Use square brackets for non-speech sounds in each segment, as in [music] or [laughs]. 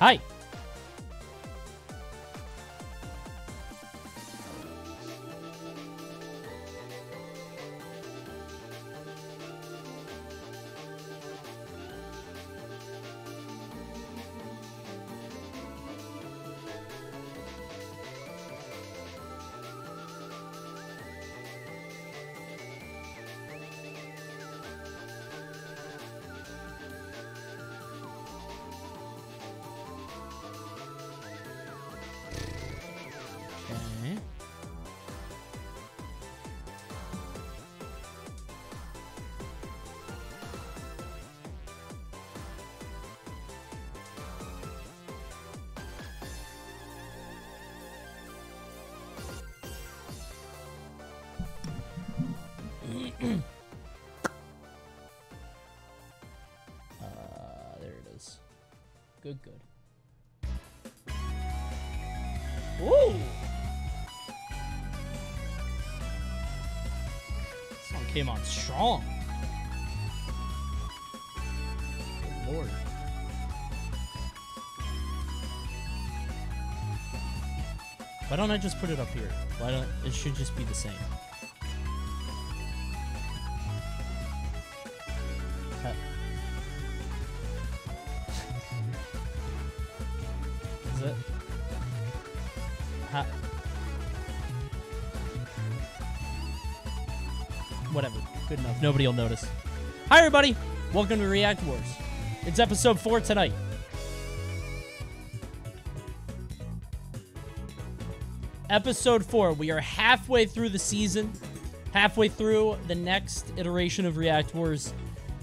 Hi. Okay. Good, good. Ooh! Song came on strong. Good lord. Why don't I just put it up here? Why don't it should just be the same? Nobody will notice. Hi, everybody. Welcome to React Wars. It's episode four tonight. Episode four. We are halfway through the season, halfway through the next iteration of React Wars.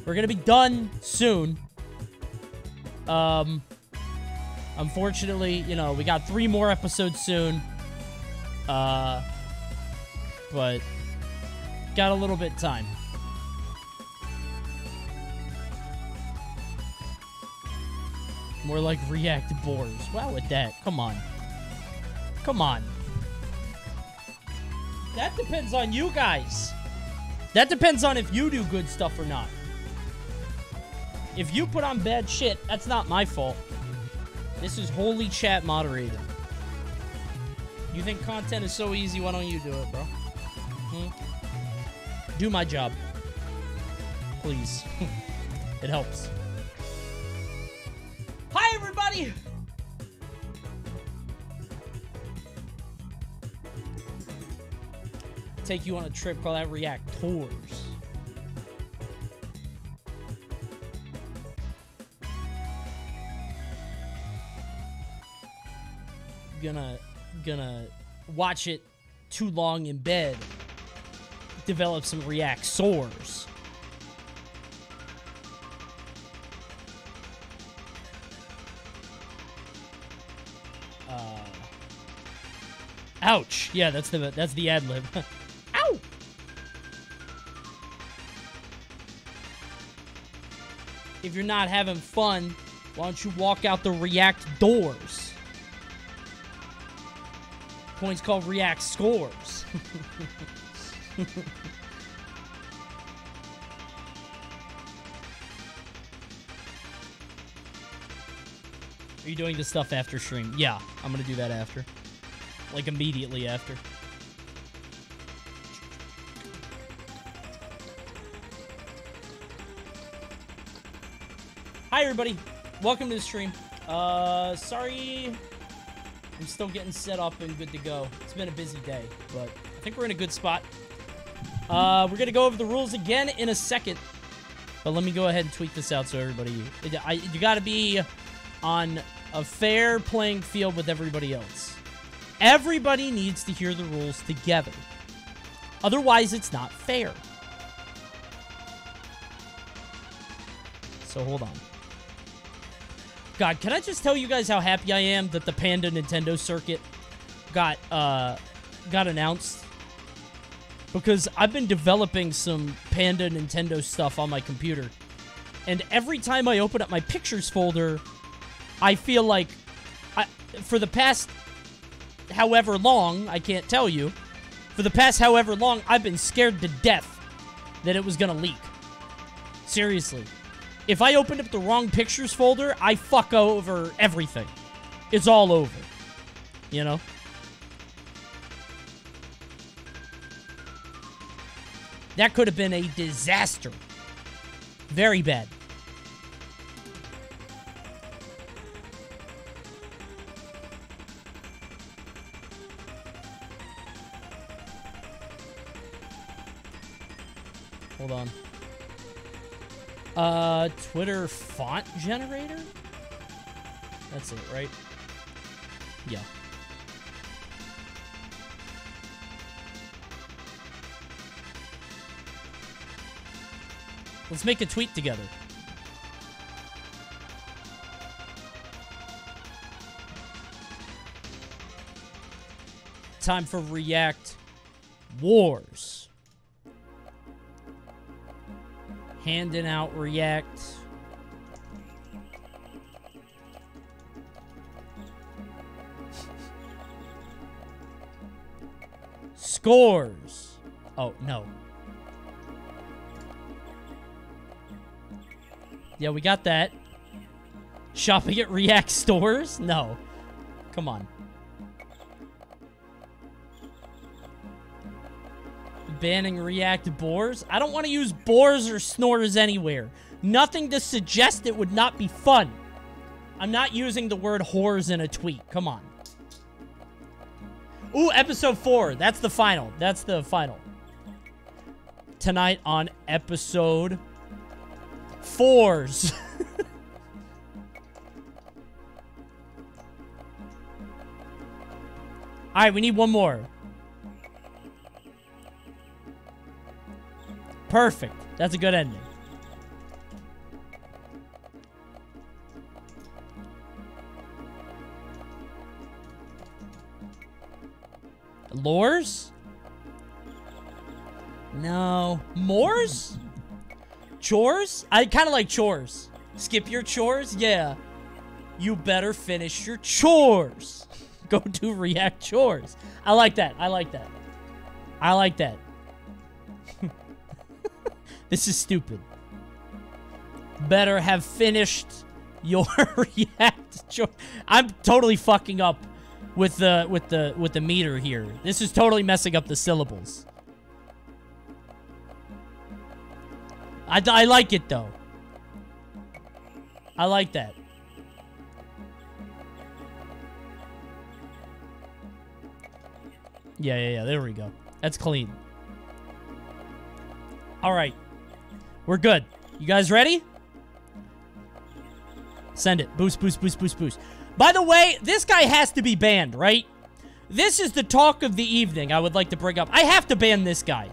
We're gonna be done soon. Um, unfortunately, you know, we got three more episodes soon. Uh, but got a little bit time. More like React Boars. Wow, with that. Come on. Come on. That depends on you guys. That depends on if you do good stuff or not. If you put on bad shit, that's not my fault. This is holy chat moderated. You think content is so easy, why don't you do it, bro? Hmm? Do my job. Please. [laughs] it helps. Take you on a trip called that React Tours. Gonna, gonna watch it too long in bed. Develop some React sores. Uh, ouch! Yeah, that's the that's the ad lib. [laughs] You're not having fun, why don't you walk out the React doors? Points called React scores. [laughs] Are you doing the stuff after stream? Yeah, I'm gonna do that after. Like immediately after. Everybody, welcome to the stream. Uh, sorry, I'm still getting set up and good to go. It's been a busy day, but I think we're in a good spot. Uh, we're gonna go over the rules again in a second, but let me go ahead and tweet this out so everybody. I, you gotta be on a fair playing field with everybody else. Everybody needs to hear the rules together. Otherwise, it's not fair. So hold on. God, can I just tell you guys how happy I am that the Panda Nintendo circuit got uh got announced? Because I've been developing some Panda Nintendo stuff on my computer. And every time I open up my pictures folder, I feel like I for the past however long, I can't tell you, for the past however long, I've been scared to death that it was going to leak. Seriously. If I opened up the wrong pictures folder, I fuck over everything. It's all over. You know? That could have been a disaster. Very bad. Uh, Twitter font generator? That's it, right? Yeah. Let's make a tweet together. Time for React Wars. Handing out React. Scores. Oh, no. Yeah, we got that. Shopping at React stores? No. Come on. Banning React boars? I don't want to use boars or snores anywhere. Nothing to suggest it would not be fun. I'm not using the word whores in a tweet. Come on. Ooh, episode four. That's the final. That's the final. Tonight on episode fours. [laughs] All right, we need one more. Perfect. That's a good ending. Lores? No. Moors? Chores? I kind of like chores. Skip your chores? Yeah. You better finish your chores. [laughs] Go do React chores. I like that. I like that. I like that. This is stupid. Better have finished [laughs] your React. I'm totally fucking up with the with the with the meter here. This is totally messing up the syllables. I, I like it though. I like that. Yeah, yeah, yeah. There we go. That's clean. All right. We're good. You guys ready? Send it. Boost, boost, boost, boost, boost. By the way, this guy has to be banned, right? This is the talk of the evening I would like to bring up. I have to ban this guy.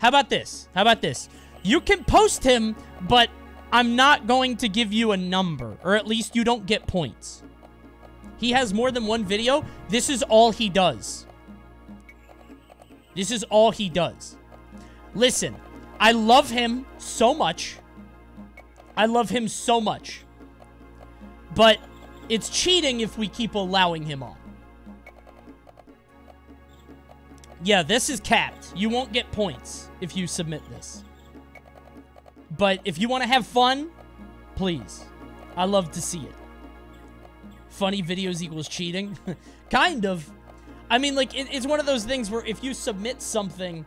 How about this? How about this? You can post him, but I'm not going to give you a number. Or at least you don't get points. He has more than one video. This is all he does. This is all he does. Listen, I love him so much. I love him so much. But it's cheating if we keep allowing him on. Yeah, this is capped. You won't get points if you submit this. But if you want to have fun, please. I love to see it. Funny videos equals cheating? [laughs] kind of. I mean, like, it, it's one of those things where if you submit something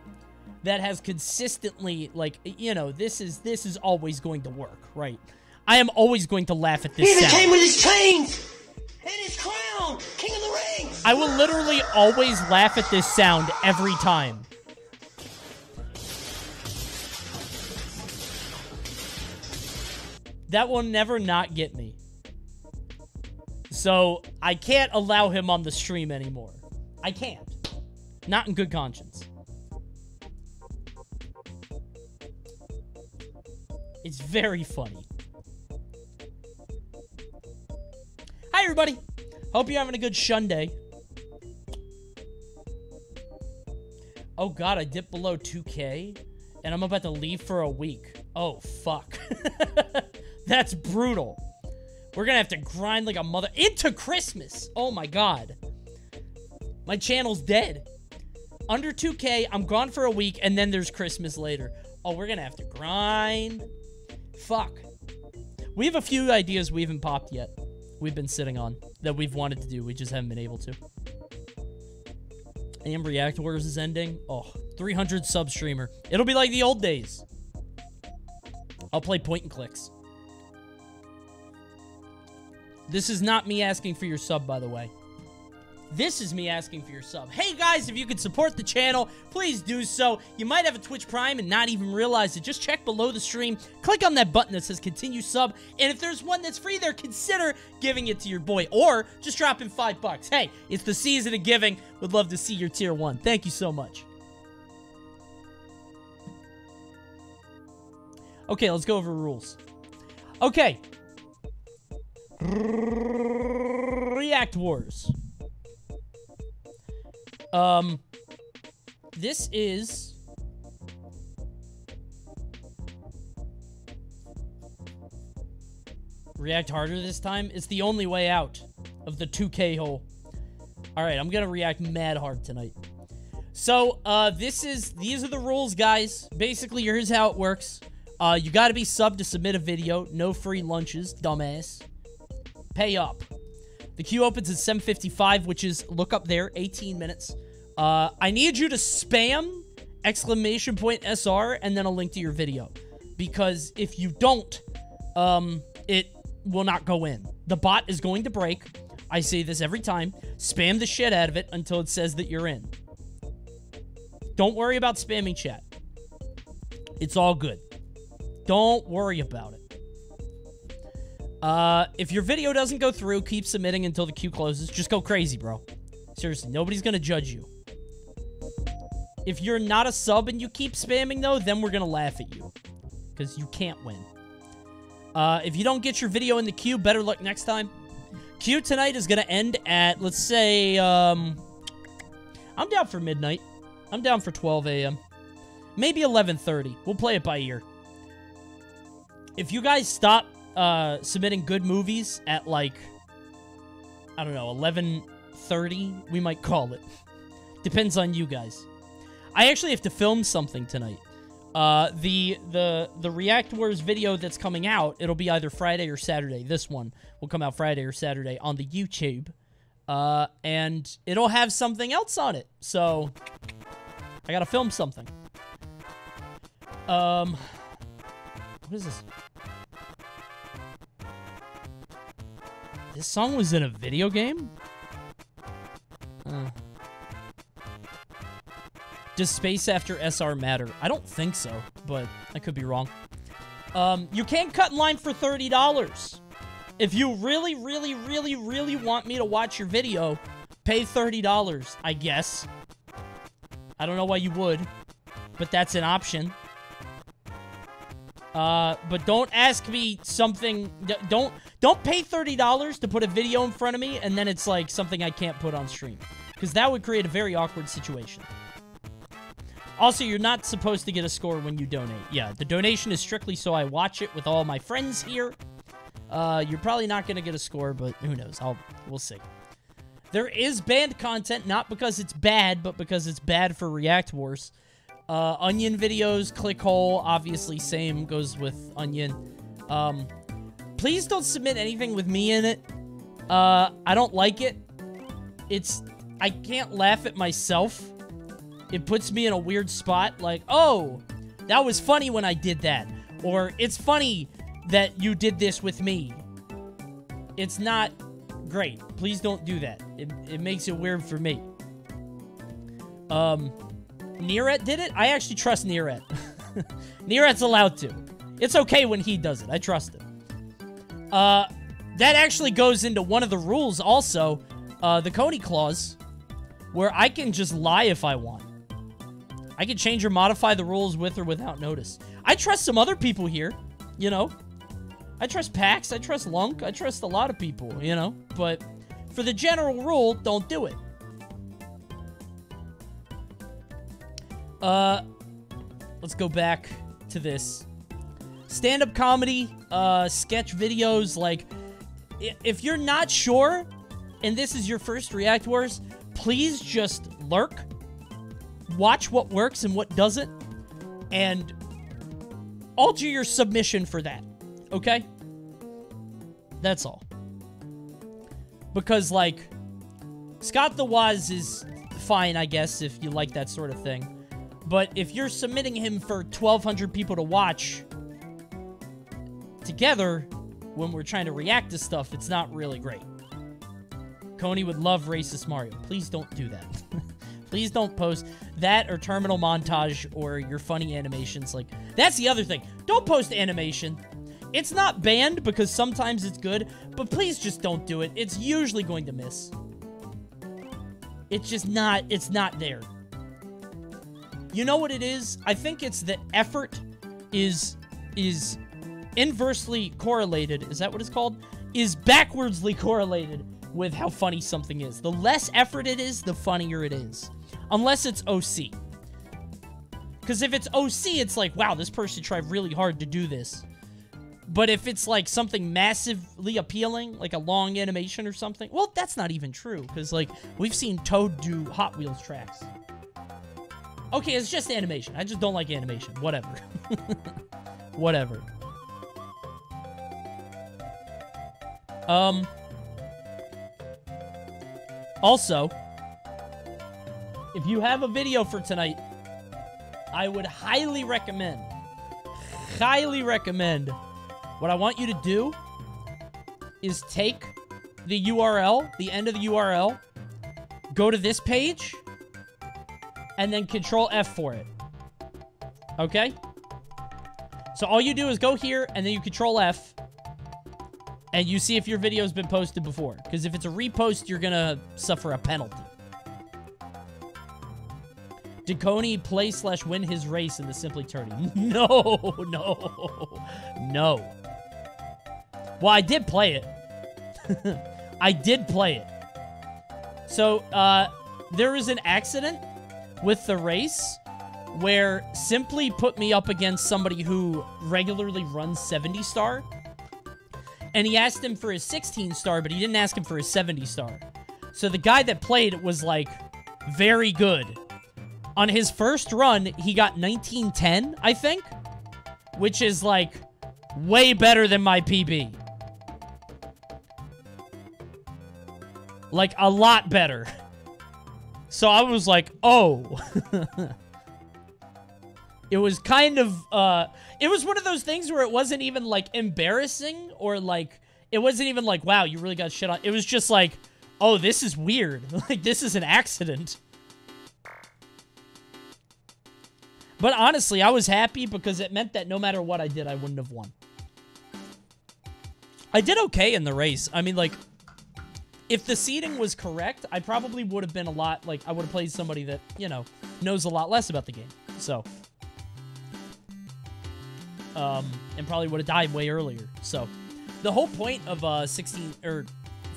that has consistently, like, you know, this is this is always going to work, right? I am always going to laugh at this He sound. came with his chains and his crown, King of the Rings. I will literally always laugh at this sound every time. That will never not get me. So, I can't allow him on the stream anymore. I can't. Not in good conscience. It's very funny. Hi, everybody. Hope you're having a good Shunday. Oh, God, I dipped below 2K, and I'm about to leave for a week. Oh, fuck. [laughs] That's brutal. We're gonna have to grind like a mother into Christmas. Oh, my God. My channel's dead. Under 2K, I'm gone for a week, and then there's Christmas later. Oh, we're gonna have to grind. Fuck. We have a few ideas we haven't popped yet. We've been sitting on that we've wanted to do. We just haven't been able to. AM React Wars is ending. Oh, 300 sub streamer. It'll be like the old days. I'll play point and clicks. This is not me asking for your sub, by the way. This is me asking for your sub. Hey guys, if you could support the channel, please do so. You might have a Twitch Prime and not even realize it. Just check below the stream, click on that button that says continue sub, and if there's one that's free there, consider giving it to your boy. Or just drop in five bucks. Hey, it's the season of giving. Would love to see your tier one. Thank you so much. Okay, let's go over rules. Okay. React Wars. Um, this is react harder this time. It's the only way out of the 2K hole. All right, I'm gonna react mad hard tonight. So, uh, this is these are the rules, guys. Basically, here's how it works. Uh, you gotta be sub to submit a video. No free lunches, dumbass. Pay up. The queue opens at 7.55, which is, look up there, 18 minutes. Uh, I need you to spam exclamation point SR and then a link to your video. Because if you don't, um, it will not go in. The bot is going to break. I say this every time. Spam the shit out of it until it says that you're in. Don't worry about spamming chat. It's all good. Don't worry about it. Uh, if your video doesn't go through, keep submitting until the queue closes. Just go crazy, bro. Seriously, nobody's gonna judge you. If you're not a sub and you keep spamming, though, then we're gonna laugh at you. Because you can't win. Uh, if you don't get your video in the queue, better luck next time. Queue tonight is gonna end at, let's say, um... I'm down for midnight. I'm down for 12 a.m. Maybe 11.30. We'll play it by ear. If you guys stop uh, submitting good movies at like, I don't know, 11.30, we might call it. [laughs] Depends on you guys. I actually have to film something tonight. Uh, the the the React Wars video that's coming out, it'll be either Friday or Saturday. This one will come out Friday or Saturday on the YouTube. Uh, and it'll have something else on it. So, I gotta film something. Um, what is this? This song was in a video game? Uh. Does space after SR matter? I don't think so, but I could be wrong. Um, you can cut in line for $30. If you really, really, really, really want me to watch your video, pay $30, I guess. I don't know why you would, but that's an option. Uh, but don't ask me something. Don't don't pay thirty dollars to put a video in front of me, and then it's like something I can't put on stream, because that would create a very awkward situation. Also, you're not supposed to get a score when you donate. Yeah, the donation is strictly so I watch it with all my friends here. Uh, you're probably not gonna get a score, but who knows? I'll we'll see. There is banned content, not because it's bad, but because it's bad for React Wars. Uh, onion videos, clickhole, obviously same goes with Onion. Um, please don't submit anything with me in it. Uh, I don't like it. It's, I can't laugh at myself. It puts me in a weird spot, like, oh, that was funny when I did that. Or, it's funny that you did this with me. It's not great. Please don't do that. It, it makes it weird for me. Um, Neeret did it? I actually trust Neeret. [laughs] Neeret's allowed to. It's okay when he does it. I trust him. Uh, that actually goes into one of the rules also, uh, the Coney Clause, where I can just lie if I want. I can change or modify the rules with or without notice. I trust some other people here, you know? I trust Pax, I trust Lunk, I trust a lot of people, you know? But for the general rule, don't do it. Uh, let's go back to this. Stand-up comedy, uh, sketch videos, like, if you're not sure, and this is your first React Wars, please just lurk, watch what works and what doesn't, and alter your submission for that. Okay? That's all. Because, like, Scott the Woz is fine, I guess, if you like that sort of thing. But if you're submitting him for 1,200 people to watch together when we're trying to react to stuff, it's not really great. Coney would love racist Mario. Please don't do that. [laughs] Please don't post that or terminal montage or your funny animations. Like, that's the other thing. Don't post animation. It's not banned because sometimes it's good, but please just don't do it. It's usually going to miss. It's just not, it's not there. You know what it is? I think it's the effort is, is inversely correlated. Is that what it's called? Is backwardsly correlated with how funny something is. The less effort it is, the funnier it is. Unless it's OC. Because if it's OC, it's like, wow, this person tried really hard to do this. But if it's like something massively appealing, like a long animation or something, well, that's not even true. Because, like, we've seen Toad do Hot Wheels tracks. Okay, it's just animation. I just don't like animation. Whatever. [laughs] Whatever. Um. Also, if you have a video for tonight, I would highly recommend, highly recommend, what I want you to do is take the URL, the end of the URL, go to this page, and then Control F for it. Okay? So all you do is go here, and then you Control F, and you see if your video's been posted before. Because if it's a repost, you're gonna suffer a penalty. Did Coney play slash win his race in the Simply Tourney? [laughs] No, no, no. Well, I did play it. [laughs] I did play it. So, uh, there was an accident with the race where Simply put me up against somebody who regularly runs 70 star. And he asked him for his 16 star, but he didn't ask him for his 70 star. So the guy that played was like very good. On his first run, he got 1910, I think, which is like way better than my PB. Like a lot better. [laughs] So I was like, "Oh." [laughs] it was kind of uh it was one of those things where it wasn't even like embarrassing or like it wasn't even like wow you really got shit on. It was just like oh this is weird. [laughs] Like this is an accident. But honestly i was happy because it meant that no matter what i did i wouldn't have won. I did okay in the race. I mean like if the seating was correct i probably would have been a lot like i would have played somebody that you know knows a lot less about the game so um, and probably would have died way earlier. So, the whole point of uh 16 or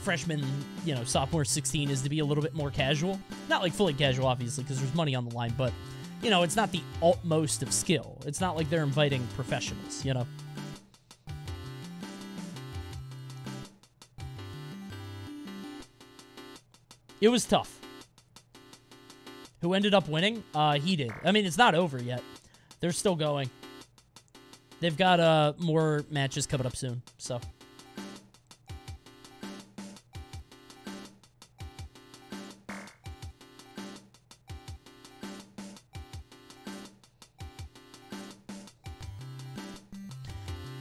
freshman, you know, sophomore 16 is to be a little bit more casual. Not like fully casual, obviously, because there's money on the line, but you know, it's not the utmost of skill. It's not like they're inviting professionals, you know. It was tough. Who ended up winning? Uh, he did. I mean, it's not over yet. They're still going. They've got uh more matches coming up soon, so.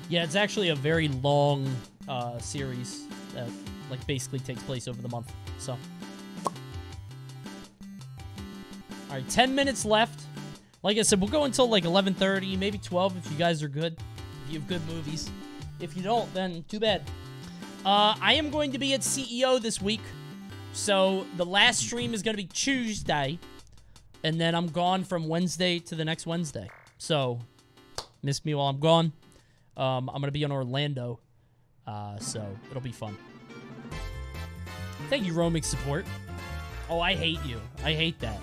Yeah, it's actually a very long uh, series that like basically takes place over the month. So, right, ten minutes left. Like I said, we'll go until like 11:30, maybe 12 if you guys are good. If you have good movies. If you don't, then too bad. Uh, I am going to be at CEO this week, so the last stream is going to be Tuesday, and then I'm gone from Wednesday to the next Wednesday. So, miss me while I'm gone. Um, I'm going to be in Orlando, uh, so it'll be fun. Thank you, roaming support. Oh, I hate you. I hate that.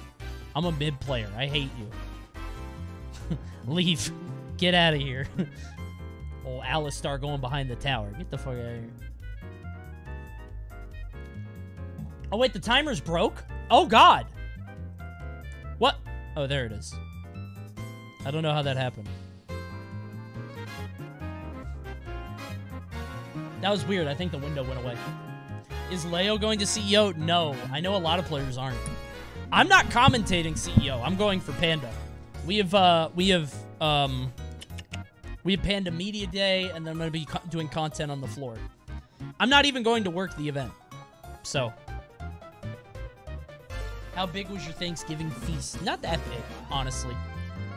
I'm a mid player. I hate you. [laughs] Leave. Get out of here. [laughs] oh, Alistar going behind the tower. Get the fuck out of here. Oh, wait, the timer's broke? Oh, God. What? Oh, there it is. I don't know how that happened. That was weird. I think the window went away. Is Leo going to CEO? No. I know a lot of players aren't. I'm not commentating CEO. I'm going for Panda. We have uh we have um we have Panda Media Day and then I'm going to be co- doing content on the floor. I'm not even going to work the event. So, how big was your Thanksgiving feast? Not that big, honestly.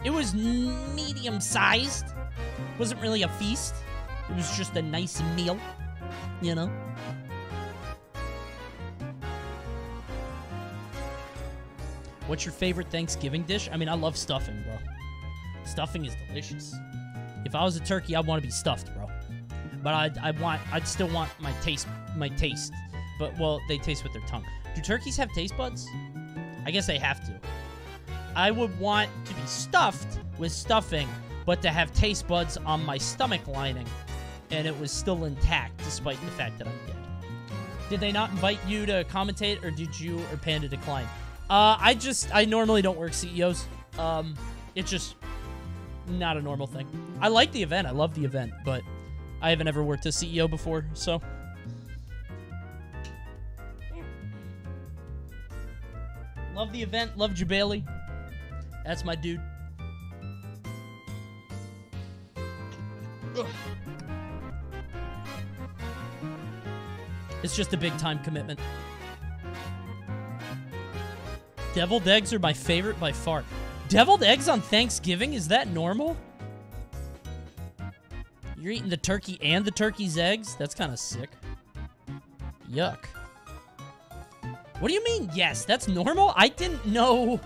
It was medium sized. Wasn't really a feast. It was just a nice meal, you know. What's your favorite Thanksgiving dish? I mean, I love stuffing, bro. Stuffing is delicious. If I was a turkey, I'd want to be stuffed, bro. But I'd, I want, I'd still want my taste, my taste. But well, they taste with their tongue. Do turkeys have taste buds? I guess they have to. I would want to be stuffed with stuffing, but to have taste buds on my stomach lining, and it was still intact despite the fact that I'm dead. Did they not invite you to commentate, or did you or Panda decline? Uh, I just, I normally don't work CEOs. Um, it's just not a normal thing. I like the event. I love the event, but I haven't ever worked a CEO before, so. Love the event. Love Jebailey. That's my dude. Ugh. It's just a big time commitment. Deviled eggs are my favorite by far. Deviled eggs on Thanksgiving? Is that normal? You're eating the turkey and the turkey's eggs? That's kind of sick. Yuck. What do you mean, yes? That's normal? I didn't know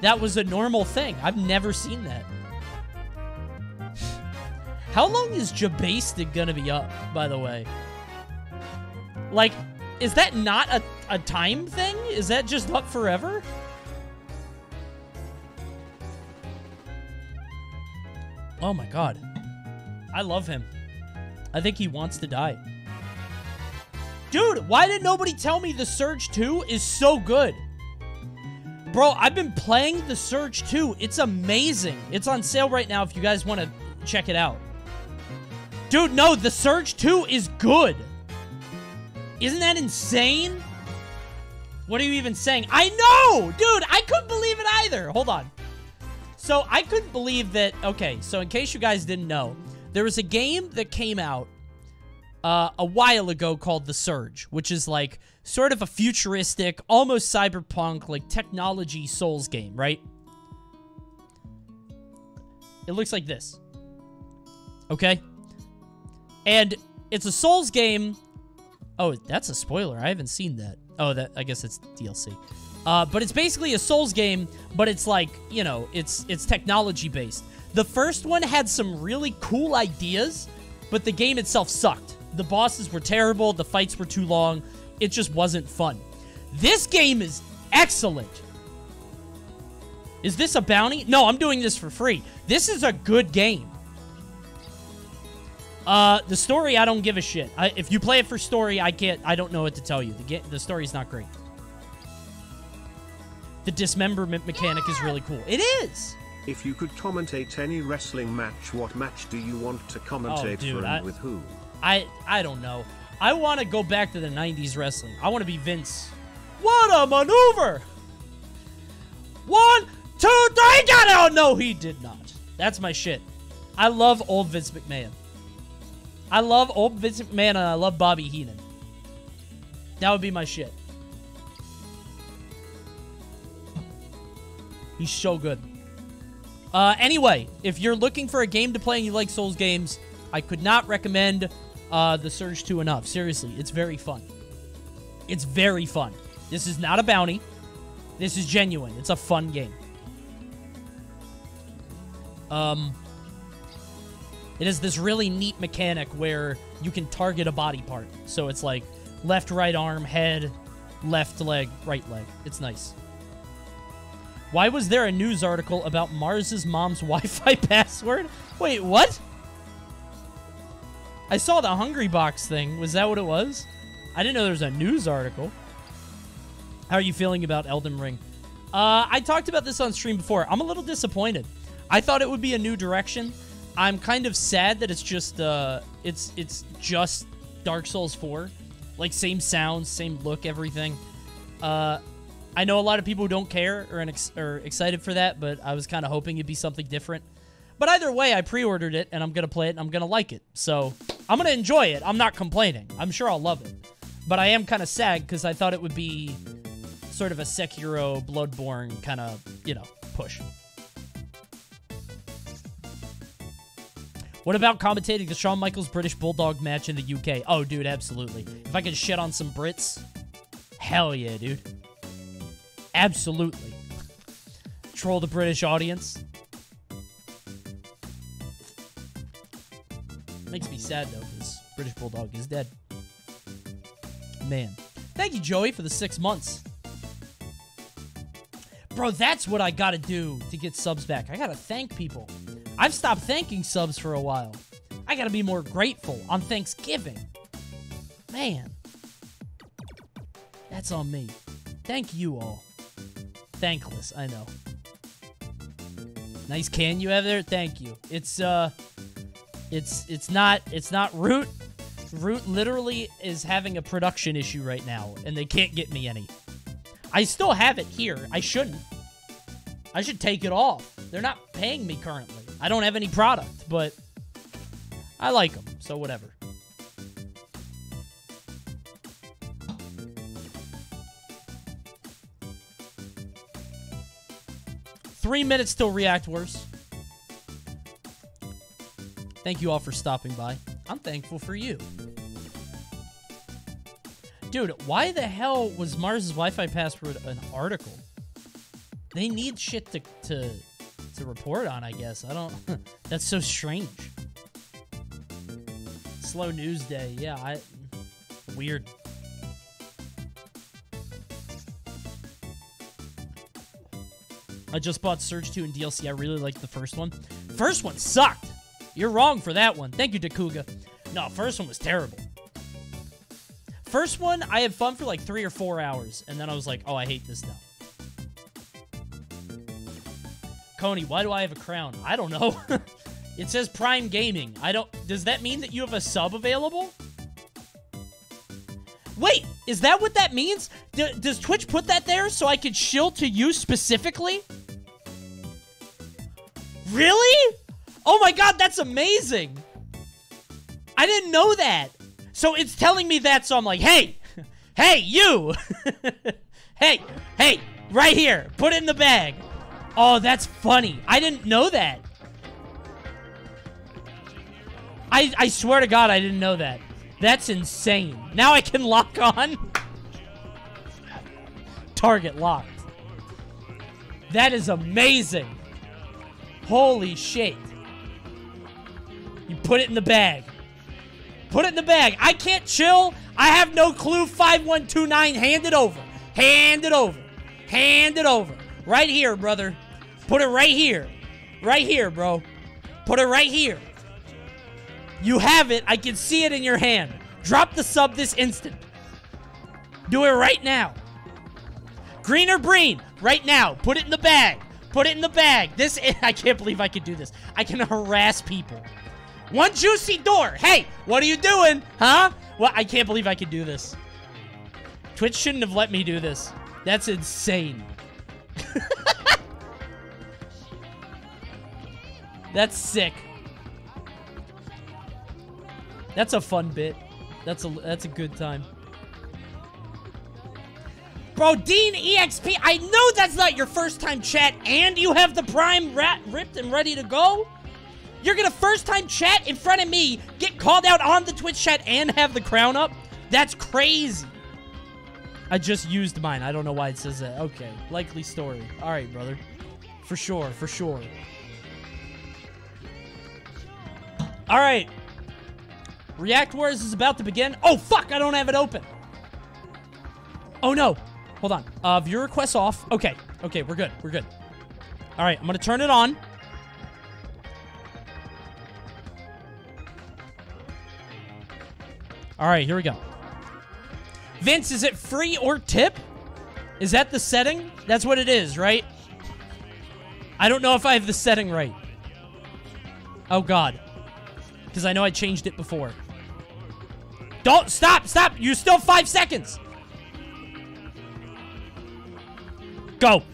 that was a normal thing. I've never seen that. How long is Jabasted gonna be up, by the way? Like, is that not a, a time thing? Is that just up forever? Oh my god. I love him. I think he wants to die. Dude, why did nobody tell me The Surge 2 is so good? Bro, I've been playing The Surge 2. It's amazing. It's on sale right now if you guys want to check it out. Dude, no, The Surge 2 is good. Isn't that insane? What are you even saying? I know! Dude, I couldn't believe it either. Hold on. So, I couldn't believe that... Okay, so in case you guys didn't know, there was a game that came out uh, a while ago called The Surge, which is like sort of a futuristic, almost cyberpunk, like technology Souls game, right? It looks like this. Okay? And it's a Souls game. Oh, that's a spoiler. I haven't seen that. Oh, that I guess it's DLC. Uh, but it's basically a Souls game, but it's like, you know, it's it's technology based. The first one had some really cool ideas, but the game itself sucked. The bosses were terrible, the fights were too long. It just wasn't fun. This game is excellent. Is this a bounty? No, I'm doing this for free. This is a good game. Uh, the story, I don't give a shit. I, if you play it for story, I can't. I don't know what to tell you. The the story's not great. The dismemberment mechanic is really cool. It is. If you could commentate any wrestling match, what match do you want to commentate Oh, dude, for and I- with who? I I don't know. I want to go back to the 90s wrestling. I want to be Vince. What a maneuver! One, two, three, got it! Oh, no, he did not. That's my shit. I love old Vince McMahon. I love old Vince McMahon and I love Bobby Heenan. That would be my shit. He's so good. Uh, anyway, if you're looking for a game to play and you like Souls games, I could not recommend uh, The Surge 2 enough. Seriously, it's very fun. It's very fun. This is not a bounty. This is genuine. It's a fun game. Um, it is this really neat mechanic where you can target a body part. So it's like left, right arm, head, left leg, right leg. It's nice. Why was there a news article about Mars's mom's [laughs] Wi-Fi password? Wait, what? I saw the Hungrybox thing. Was that what it was? I didn't know there was a news article. How are you feeling about Elden Ring? Uh, I talked about this on stream before. I'm a little disappointed. I thought it would be a new direction. I'm kind of sad that it's just uh, it's it's just Dark Souls 4. Like same sounds, same look, everything. Uh, I know a lot of people who don't care or ex- are excited for that, but I was kind of hoping it'd be something different. But either way, I pre-ordered it and I'm gonna play it and I'm gonna like it. So I'm gonna enjoy it. I'm not complaining. I'm sure I'll love it. But I am kind of sad because I thought it would be sort of a Sekiro, Bloodborne kind of, you know, push. What about commentating the Shawn Michaels British Bulldog match in the UK? Oh, dude, absolutely. If I could shit on some Brits, hell yeah, dude. Absolutely. Troll the British audience. Makes me sad, though, because British Bulldog is dead. Man. Thank you, Joey, for the six months. Bro, that's what I gotta do to get subs back. I gotta thank people. I've stopped thanking subs for a while. I gotta be more grateful on Thanksgiving. Man. That's on me. Thank you all. Thankless, I know. Nice can you have there? Thank you. It's uh it's it's not it's not root. Root literally is having a production issue right now and they can't get me any. I still have it here. I shouldn't. I should take it off. They're not paying me currently. I don't have any product, but I like them, so whatever. Three minutes till React Wars. Thank you all for stopping by. I'm thankful for you. Dude, why the hell was Mars's Wi-Fi password an article? They need shit to to to report on, I guess. I don't [laughs] That's so strange. Slow news day. Yeah, I weird. I just bought Surge 2 and DLC. I really liked the first one. First one sucked. You're wrong for that one. Thank you, Dakuga. No, first one was terrible. First one, I had fun for like three or four hours, and then I was like, oh, I hate this now. Coney, why do I have a crown? I don't know. [laughs] it says Prime Gaming. I don't. Does that mean that you have a sub available? Wait, is that what that means? D- does Twitch put that there so I could shill to you specifically? Really? Oh my god, that's amazing! I didn't know that. So it's telling me that, so I'm like, hey, [laughs] hey, you! [laughs] hey, hey, right here, put in the bag. Oh, that's funny. I didn't know that. I, I swear to God, I didn't know that. That's insane. Now I can [laughs] lock on. Target locked. That is amazing. Holy shit. You put it in the bag. Put it in the bag. I can't chill. I have no clue. 5129. Hand it over. Hand it over. Hand it over. Right here, brother. Put it right here. Right here, bro. Put it right here. You have it. I can see it in your hand. Drop the sub this instant. Do it right now. Green or green? Right now. Put it in the bag. Put it in the bag. This [laughs] I can't believe I could do this. I can harass people. One juicy door. Hey, what are you doing? Huh? Well, I can't believe I could do this. Twitch shouldn't have let me do this. That's insane. [laughs] That's sick. That's a fun bit. That's a that's a good time. Bro, Dean EXP, I know that's not your first time chat and you have the prime rat ripped and ready to go. You're gonna first time chat in front of me, get called out on the Twitch chat and have the crown up? That's crazy. I just used mine. I don't know why it says that. Okay, likely story. All right, brother. For sure, for sure. All right. React Wars is about to begin. Oh, fuck, I don't have it open. Oh, no. Hold on. Uh, view requests off. Okay. Okay, we're good. We're good. All right, I'm going to turn it on. All right, here we go. Vince, is it free or tip? Is that the setting? That's what it is, right? I don't know if I have the setting right. Oh, God. Because I know I changed it before. Don't stop, stop. You still five seconds. Go.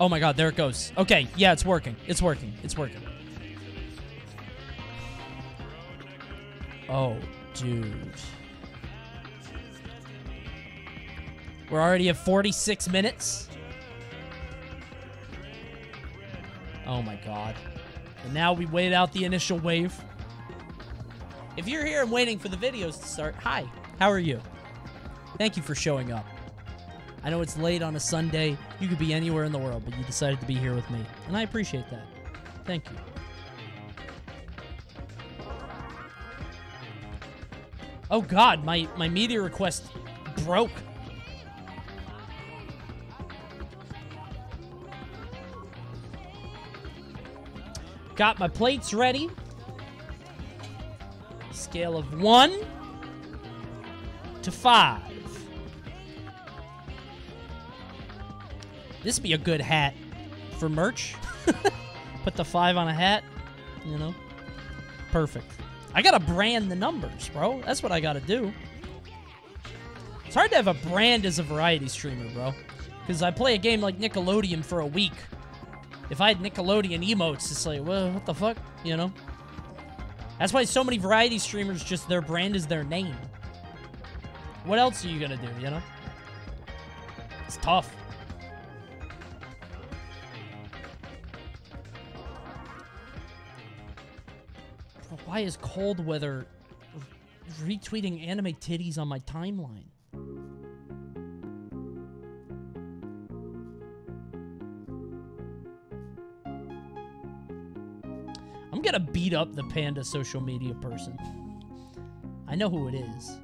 Oh my god, there it goes. Okay, yeah, it's working. It's working. It's working. Oh, dude. We're already at 46 minutes. Oh my god. And now we wait out the initial wave. If you're here and waiting for the videos to start, hi, how are you? Thank you for showing up. I know it's late on a Sunday. You could be anywhere in the world, but you decided to be here with me. And I appreciate that. Thank you. Oh god, my, my media request broke. Got my plates ready. Scale of one to five. This would be a good hat for merch. [laughs] Put the five on a hat, you know. Perfect. I gotta brand the numbers, bro. That's what I gotta do. It's hard to have a brand as a variety streamer, bro. Because I play a game like Nickelodeon for a week. If I had Nickelodeon emotes, it's like, well, what the fuck? You know? That's why so many variety streamers just their brand is their name. What else are you gonna do, you know? It's tough. Why is cold weather retweeting anime titties on my timeline? I'm gonna beat up the panda social media person. I know who it is.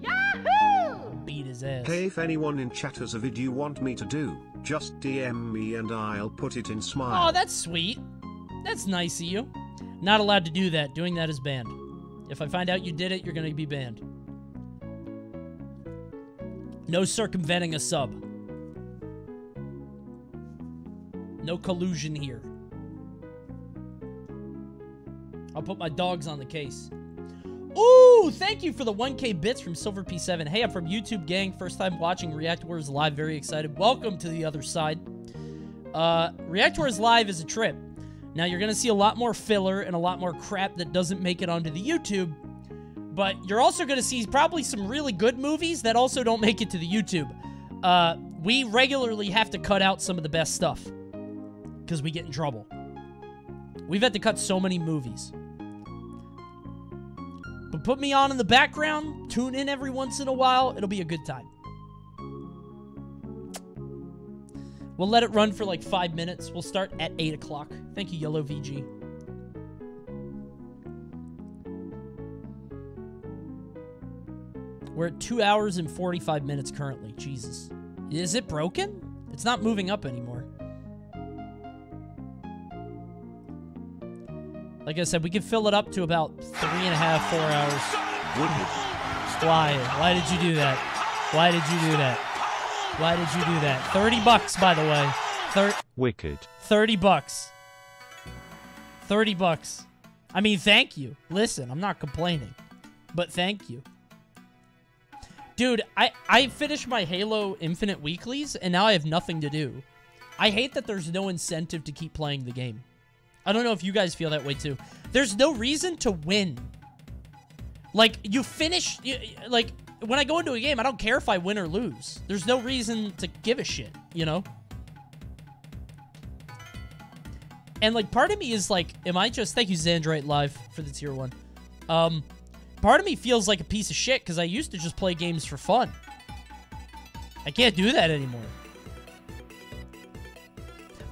Yahoo! Beat his ass. Hey, if anyone in chat has a vid you want me to do, just DM me and I'll put it in smile. Oh, that's sweet. That's nice of you. Not allowed to do that. Doing that is banned. If I find out you did it, you're gonna be banned. No circumventing a sub. No collusion here. I'll put my dogs on the case. Ooh, thank you for the 1k bits from Silver P7. Hey, I'm from YouTube Gang. First time watching React Wars live. Very excited. Welcome to the other side. Uh, React Wars live is a trip. Now, you're going to see a lot more filler and a lot more crap that doesn't make it onto the YouTube. But you're also going to see probably some really good movies that also don't make it to the YouTube. Uh, we regularly have to cut out some of the best stuff because we get in trouble. We've had to cut so many movies. But put me on in the background, tune in every once in a while, it'll be a good time. We'll let it run for like five minutes. We'll start at 8 o'clock. Thank you, Yellow VG. We're at 2 hours and 45 minutes currently. Jesus. Is it broken? It's not moving up anymore. Like I said, we can fill it up to about three and a half, four hours. Why? Why did you do that? Why did you do that? Why did you do that? 30 bucks, by the way. Thir- Wicked. 30 bucks. 30 bucks. I mean, thank you. Listen, I'm not complaining. But thank you. Dude, I, I finished my Halo Infinite weeklies, and now I have nothing to do. I hate that there's no incentive to keep playing the game. I don't know if you guys feel that way too. There's no reason to win. Like, you finish... You, like, when I go into a game, I don't care if I win or lose. There's no reason to give a shit, you know? And, like, part of me is like, am I just... Thank you, Xandrite Live, for the tier one. Um, part of me feels like a piece of shit because I used to just play games for fun. I can't do that anymore.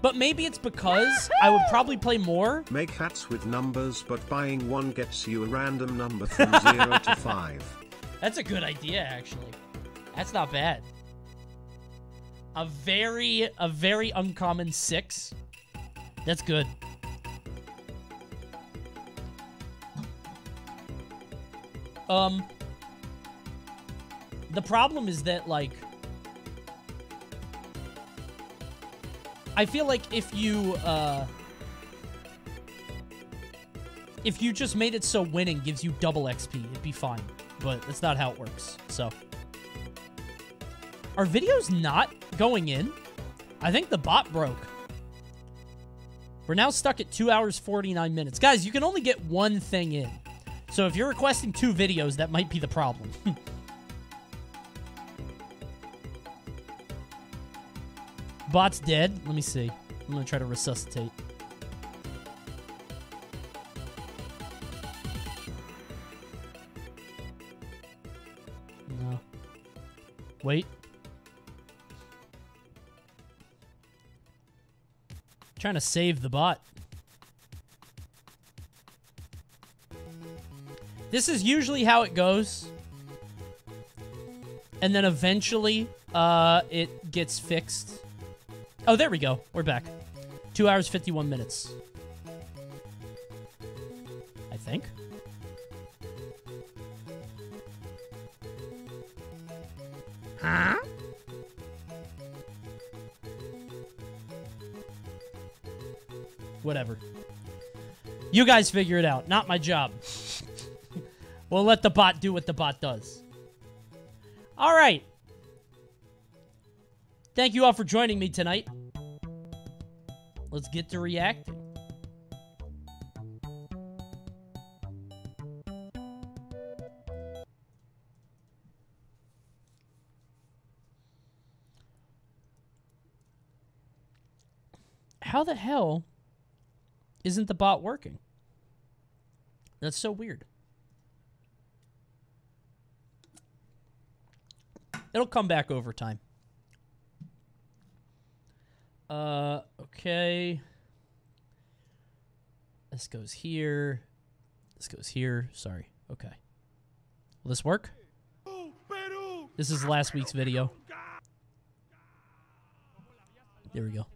But maybe it's because I would probably play more. Make hats with numbers, but buying one gets you a random number from [laughs] 0 to 5. That's a good idea, actually. That's not bad. A very, a very uncommon six. That's good. Um, the problem is that, like, I feel like if you, uh, if you just made it so winning gives you double XP, it'd be fine. But that's not how it works. So, are videos not going in? I think the bot broke. We're now stuck at 2 hours 49 minutes. Guys, you can only get one thing in. So if you're requesting two videos, that might be the problem. [laughs] Bot's dead. Let me see. I'm going to try to resuscitate. No. Wait. Trying to save the bot. This is usually how it goes. And then eventually, uh, it gets fixed. Oh, there we go. We're back. Two hours, 51 minutes. I think. Huh? Whatever. You guys figure it out. Not my job. [laughs] we'll let the bot do what the bot does. All right. Thank you all for joining me tonight. Let's get to reacting. How the hell isn't the bot working? That's so weird. It'll come back over time. Uh, okay. This goes here. This goes here. Sorry. Okay. Will this work? This is last week's video. There we go.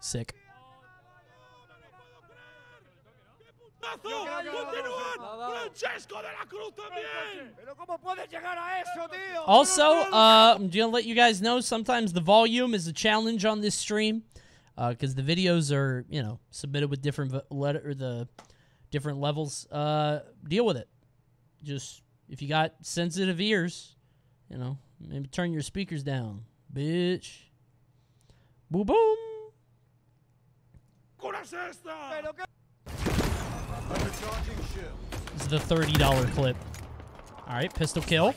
Sick. Also, uh, I'm gonna let you guys know sometimes the volume is a challenge on this stream because uh, the videos are you know submitted with different letter or the different levels. Uh, deal with it. Just if you got sensitive ears, you know, maybe turn your speakers down, bitch. Boom boom. This is the $30 clip. Alright, pistol kill.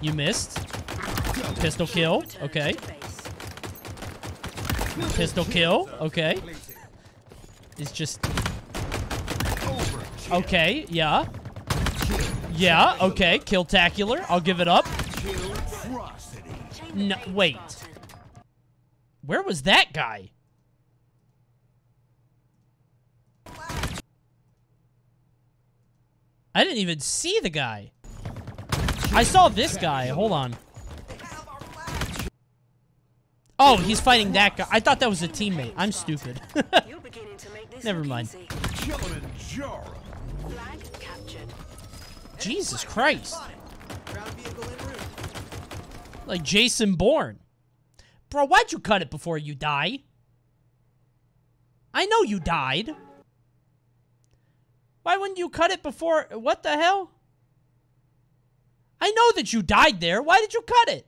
You missed. Pistol kill. Okay. Pistol kill. Okay. It's just... Okay, yeah. Yeah, okay. Kill-tacular. I'll give it up. No, wait. Where was that guy? I didn't even see the guy. I saw this guy. Hold on. Oh, he's fighting that guy. I thought that was a teammate. I'm stupid. [laughs] Never mind. Jesus Christ. Like Jason Bourne. Bro, why'd you cut it before you die? I know you died. Why wouldn't you cut it before? What the hell? I know that you died there. Why did you cut it?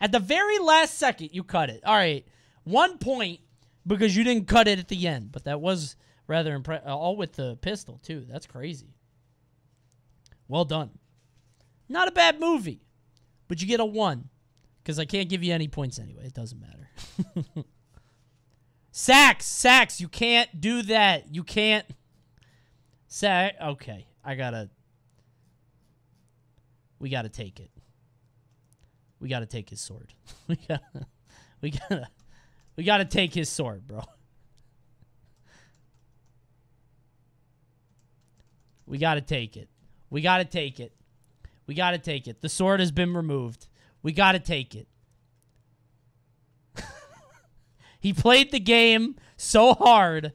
At the very last second, you cut it. All right. One point because you didn't cut it at the end. But that was rather impressive. Uh, all with the pistol, too. That's crazy. Well done. Not a bad movie. But you get a one. Because I can't give you any points anyway. It doesn't matter. [laughs] Sax! Sax! You can't do that. You can't... Say, okay, I gotta. We gotta take it. We gotta take his sword. [laughs] we gotta. We gotta. We gotta take his sword, bro. We gotta take it. We gotta take it. We gotta take it. The sword has been removed. We gotta take it. [laughs] he played the game so hard.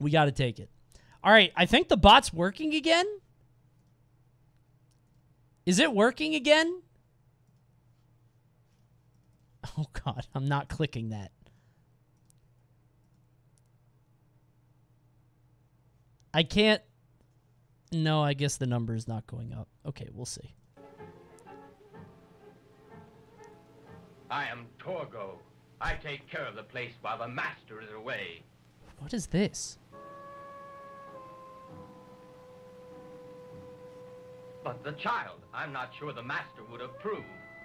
We gotta take it. All right, I think the bot's working again. Is it working again? [laughs] Oh, God. I'm not clicking that. I can't. No, I guess the number is not going up. Okay, we'll see. I am Torgo. I take care of the place while the master is away. What is this? But the child, I'm not sure the master would approve.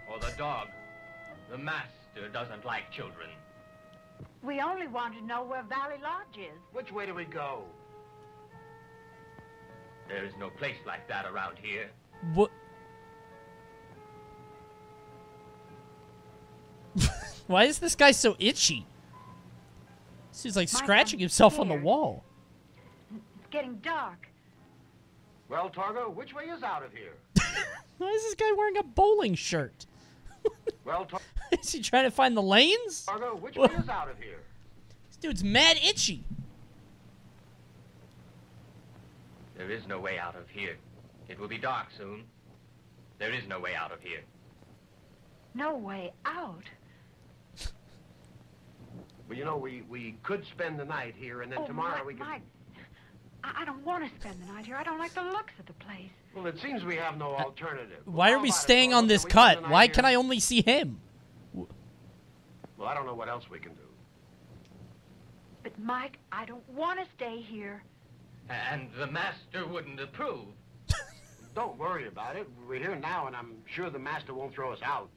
Or the dog. The master doesn't like children. We only want to know where Valley Lodge is. Which way do we go? There is no place like that around here. What? [laughs] Why is this guy so itchy? He's like Mike, scratching I'm himself on the wall. It's getting dark. Well, Torgo, which way is out of here? [laughs] Why is this guy wearing a bowling shirt? [laughs] Well, Tor- Is he trying to find the lanes? Torgo, which Well- way is out of here? This dude's mad itchy. There is no way out of here. It will be dark soon. There is no way out of here. No way out. Well, you know, we, we could spend the night here, and then oh, tomorrow Mike, we could... Mike, I, I don't want to spend the night here. I don't like the looks of the place. Well, it seems we have no uh, alternative. Why are we staying on this we spend the cut? Why can I only see him? Well, I don't know what else we can do. But, Mike, I don't want to stay here. And the master wouldn't approve. [laughs] Don't worry about it. We're here now, and I'm sure the master won't throw us out.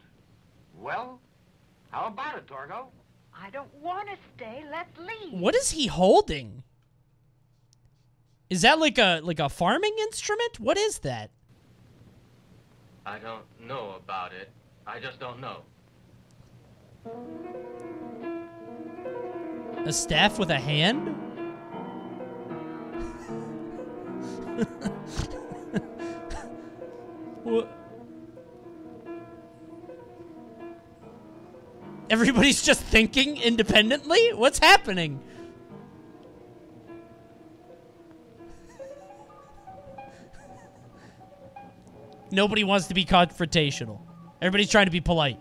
Well, how about it, Torgo? I don't want to stay. Let's leave. What is he holding? Is that like a like a farming instrument? What is that? I don't know about it. I just don't know. A staff with a hand? what? Everybody's just thinking independently? What's happening? Nobody wants to be confrontational. Everybody's trying to be polite.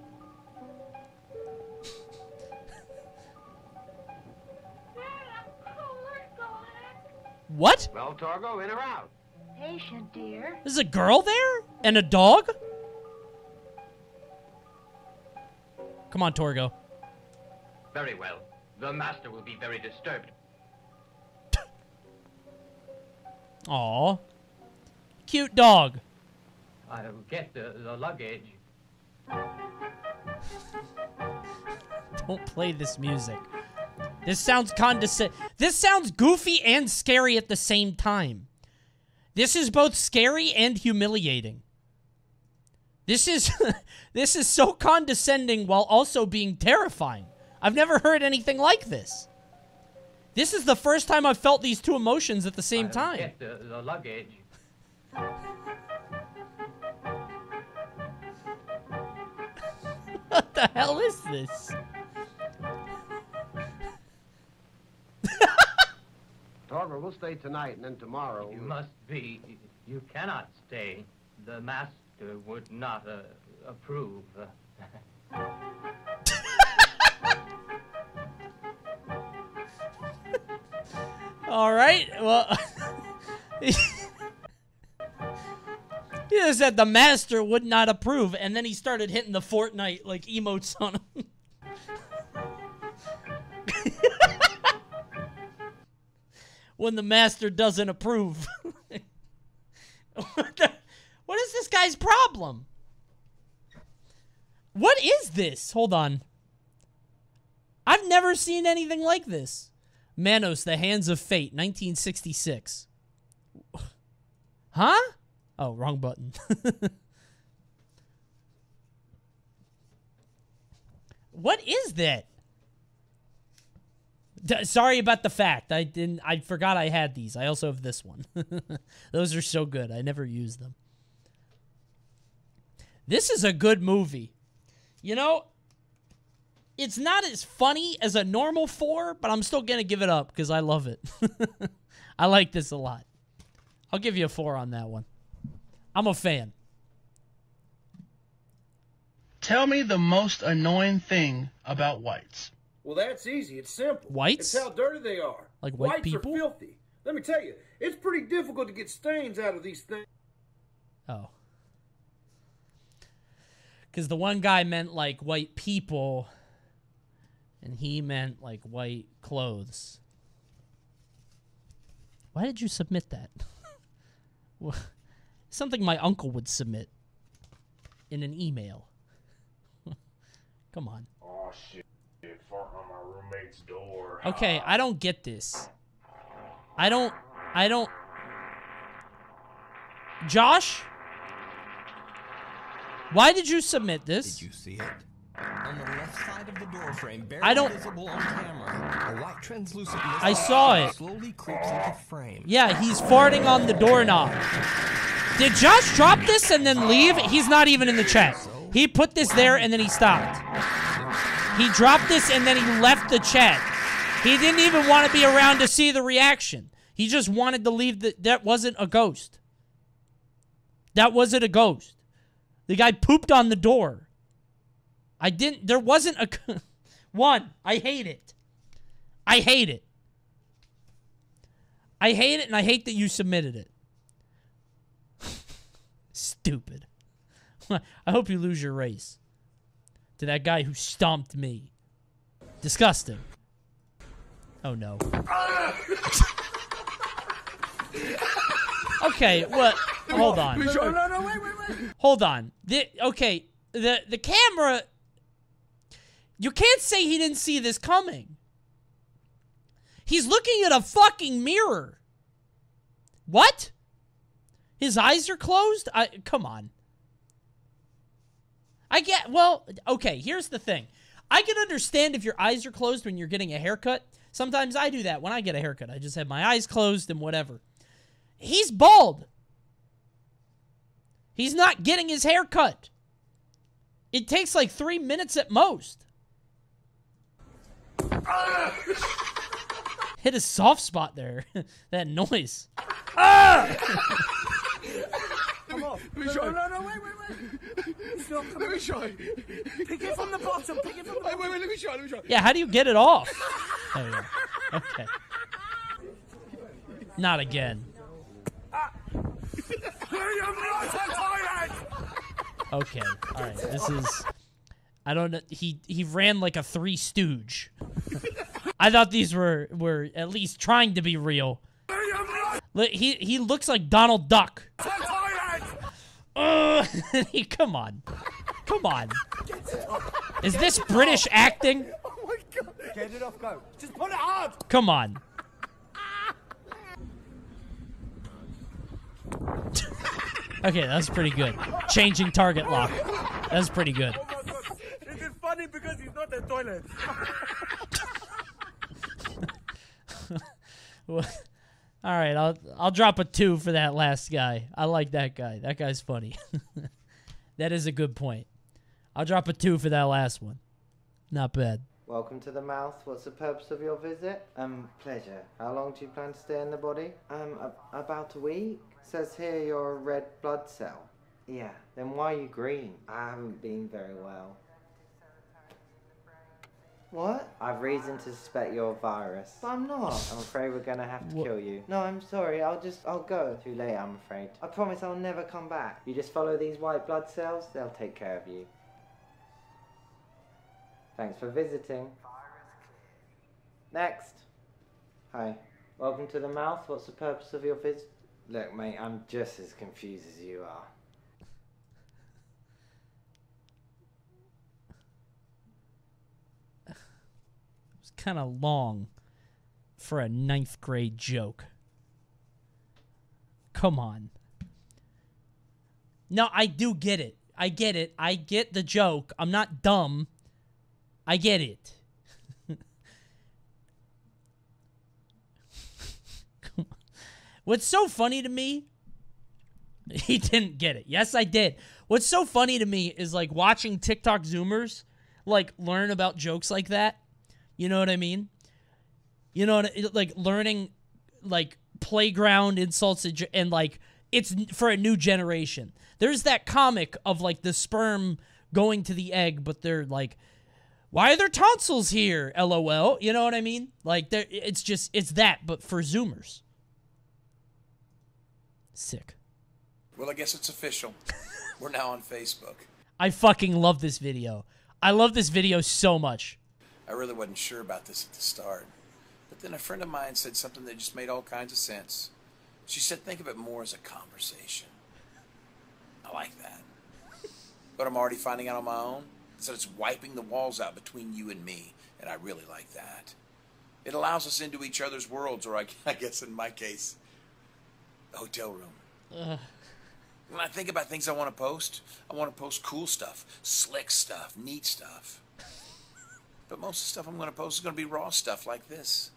What? Well, Torgo, in or out? Patient, dear. There's a girl there? And a dog? Come on, Torgo. Very well. The master will be very disturbed. Aw. Cute dog. I'll get the, the luggage. Don't play this music. This sounds condescend. This sounds goofy and scary at the same time. This is both scary and humiliating. This is [laughs] this is so condescending while also being terrifying. I've never heard anything like this. This is the first time I've felt these two emotions at the same I'll time. Get the, the luggage. [laughs] What the hell is this? Torgo, we'll stay tonight, and then tomorrow... You must be. You cannot stay. The master would not uh, approve. [laughs] All right. Well, [laughs] he just said the master would not approve, and then he started hitting the Fortnite like emotes on him. [laughs] when the master doesn't approve. what, [laughs] the, what is this guy's problem? What is this? Hold on. I've never seen anything like this. Manos, The Hands of Fate, 1966. Huh? Oh, wrong button. [laughs] what is that? D- sorry about the fact. I didn't I forgot I had these. I also have this one. [laughs] Those are so good. I never use them. This is a good movie. You know, it's not as funny as a normal 4, but I'm still going to give it up because I love it. [laughs] I like this a lot. I'll give you a 4 on that one. I'm a fan. Tell me the most annoying thing about whites. Well, that's easy. It's simple. Whites? It's how dirty they are. Like white Whites people? are filthy. Let me tell you, It's pretty difficult to get stains out of these things. Oh. Because the one guy meant like white people, and he meant like white clothes. Why did you submit that? [laughs] Wha- Something my uncle would submit in an email. [laughs] Come on. Oh shit. Fart on my roommate's door. Okay, I don't get this. I don't. I don't. Josh? Why did you submit this? Did you see it? On the left side of the door frame, barely I don't- visible on camera, a white translucent I saw it. slowly creeps into frame. Yeah, he's farting on the doorknob. Did Josh drop this and then leave? He's not even in the chat. He put this there and then he stopped. He dropped this and then he left the chat. He didn't even want to be around to see the reaction. He just wanted to leave the that wasn't a ghost. That wasn't a ghost. The guy pooped on the door. I didn't there wasn't a [laughs] one. I hate it. I hate it. I hate it and I hate that you submitted it. Stupid. [laughs] I hope you lose your race. To that guy who stomped me. Disgusting. Oh no. [laughs] okay, what? Hold on. No, no, no, wait, wait, wait. Hold on. The, okay, the the camera. You can't say he didn't see this coming. He's looking at a fucking mirror. What? His eyes are closed? I come on. I get well, okay, here's the thing. I can understand if your eyes are closed when you're getting a haircut. Sometimes I do that when I get a haircut. I just have my eyes closed and whatever. He's bald. He's not getting his hair cut. It takes like three minutes at most. Hit a soft spot there. [laughs] that noise. Ah! [laughs] Come on. Let me no, show no, you. no, no, wait, wait, wait. Stop, come Let me on. show you. Pick it from the bottom. Pick it from the Wait, bottom. wait, wait, let me show let me show you. Yeah, how do you get it off? There you go. Okay. Not again. Ah. William Rotten Toilet! Okay. All right. This is. I don't know. He he ran like a three stooge. I thought these were were at least trying to be real. William Rotten Look, He he looks like Donald Duck. Uh, [laughs] come on, come on. Is this British acting? Oh my god. Get it off, go. Just pull it hard. Come on. [laughs] okay, that's pretty good. Changing target lock. That's pretty good. Oh my god. It is funny because he's not a toilet. [laughs] Well, All right, I'll I'll drop a two for that last guy. I like that guy. That guy's funny. [laughs] that is a good point. I'll drop a two for that last one. Not bad. Welcome to the mouth. What's the purpose of your visit? Um, pleasure. How long do you plan to stay in the body? Um, a- about a week. Says here you're a red blood cell. Yeah. Then why are you green? I haven't been very well. What? I've reason to suspect you're a virus. But I'm not. I'm afraid we're gonna have to Wha- kill you. No, I'm sorry. I'll just, I'll go. Too late, I'm afraid. I promise I'll never come back. You just follow these white blood cells, they'll take care of you. Thanks for visiting. Next. Hi. Welcome to the mouth. What's the purpose of your visit? Look, mate, I'm just as confused as you are. Kind of long for a ninth grade joke. Come on. No, I do get it. I get it. I get the joke. I'm not dumb. I get it. [laughs] What's so funny to me? [laughs] He didn't get it. Yes, I did. What's so funny to me is like watching TikTok Zoomers like learn about jokes like that. You know what I mean? You know, what I- like learning like playground insults and, like it's for a new generation. There's that comic of like the sperm going to the egg, but they're like, why are there tonsils here? LOL. You know what I mean? Like there, it's just it's that, but for Zoomers. Sick. Well, I guess it's official. [laughs] We're now on Facebook. I fucking love this video. I love this video so much. I really wasn't sure about this at the start. But then a friend of mine said something that just made all kinds of sense. She said, think of it more as a conversation. I like that. [laughs] But I'm already finding out on my own that it's wiping the walls out between you and me, and I really like that. It allows us into each other's worlds, or I, [laughs] I guess in my case, a hotel room. Ugh. When I think about things I want to post, I want to post cool stuff, slick stuff, neat stuff. But most of the stuff I'm going to post is going to be raw stuff like this.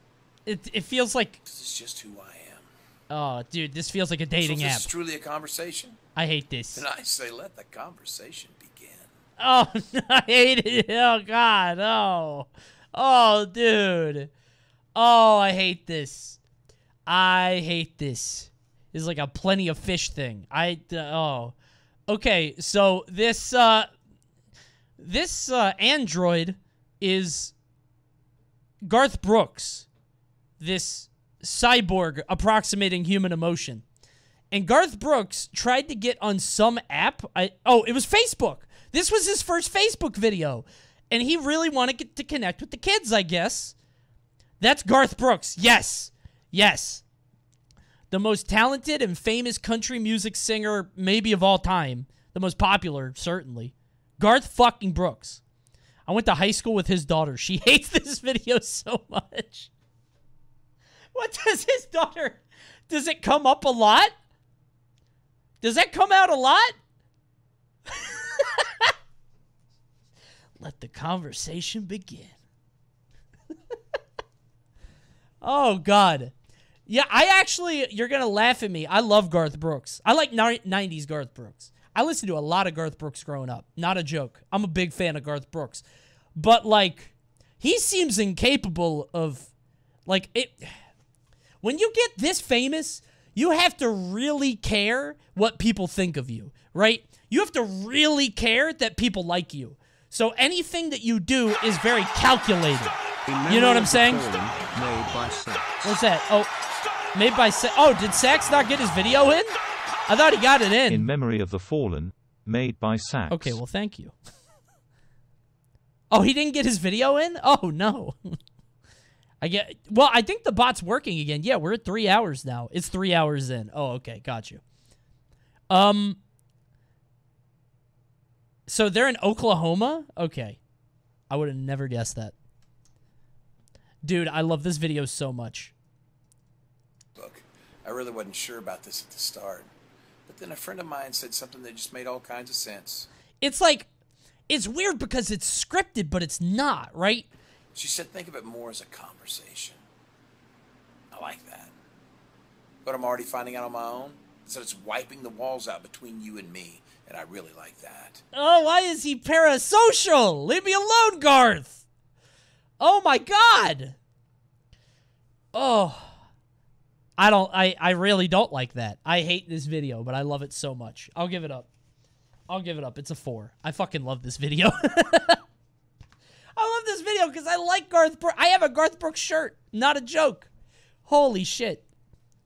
It it feels like This is just who I am. oh dude, this feels like a dating so if app. this is truly a conversation, I hate this. then I say let the conversation begin. Oh, [laughs] I hate it. Oh God. Oh, oh, dude. Oh, I hate this. I hate this. This is like a plenty of fish thing. I uh, oh, okay. So this uh, this uh, android is Garth Brooks, this cyborg approximating human emotion. And Garth Brooks tried to get on some app. I oh, it was Facebook. This was his first Facebook video, and he really wanted to connect with the kids. I guess that's Garth Brooks. Yes, yes, the most talented and famous country music singer maybe of all time. The most popular, certainly. Garth fucking Brooks. I went to high school with his daughter. She [laughs] hates this video so much. What does his daughter? Does it come up a lot? Does that come out a lot? [laughs] Let the conversation begin. [laughs] oh God. Yeah, I actually you're going to laugh at me. I love Garth Brooks. I like 90s Garth Brooks. I listened to a lot of Garth Brooks growing up. Not a joke. I'm a big fan of Garth Brooks. But like he seems incapable of like it when you get this famous, you have to really care what people think of you, right? You have to really care that people like you. So anything that you do is very calculated. You know what I'm saying? Made by Sax. What's that? Oh, made by Sa- Oh, did Sax not get his video in? I thought he got it in. In memory of the fallen, made by Sax. Okay, well, thank you. [laughs] oh, he didn't get his video in? Oh, no. [laughs] I get. Well, I think the bot's working again. Yeah, we're at three hours now. It's three hours in. Oh, okay, got you. Um. So they're in Oklahoma. Okay, I would have never guessed that. Dude, I love this video so much. Look, I really wasn't sure about this at the start. But then a friend of mine said something that just made all kinds of sense. It's like, it's weird because it's scripted, but it's not, right? She said, think of it more as a conversation. I like that. But I'm already finding out on my own is that it's wiping the walls out between you and me, and I really like that. Oh, why is he parasocial? Leave me alone, Garth. Oh my god. Oh. I don't I I really don't like that. I hate this video, but I love it so much. I'll give it up. I'll give it up. It's a 4. I fucking love this video. [laughs] I love this video cuz I like Garth Brooks. I have a Garth Brooks shirt. Not a joke. Holy shit.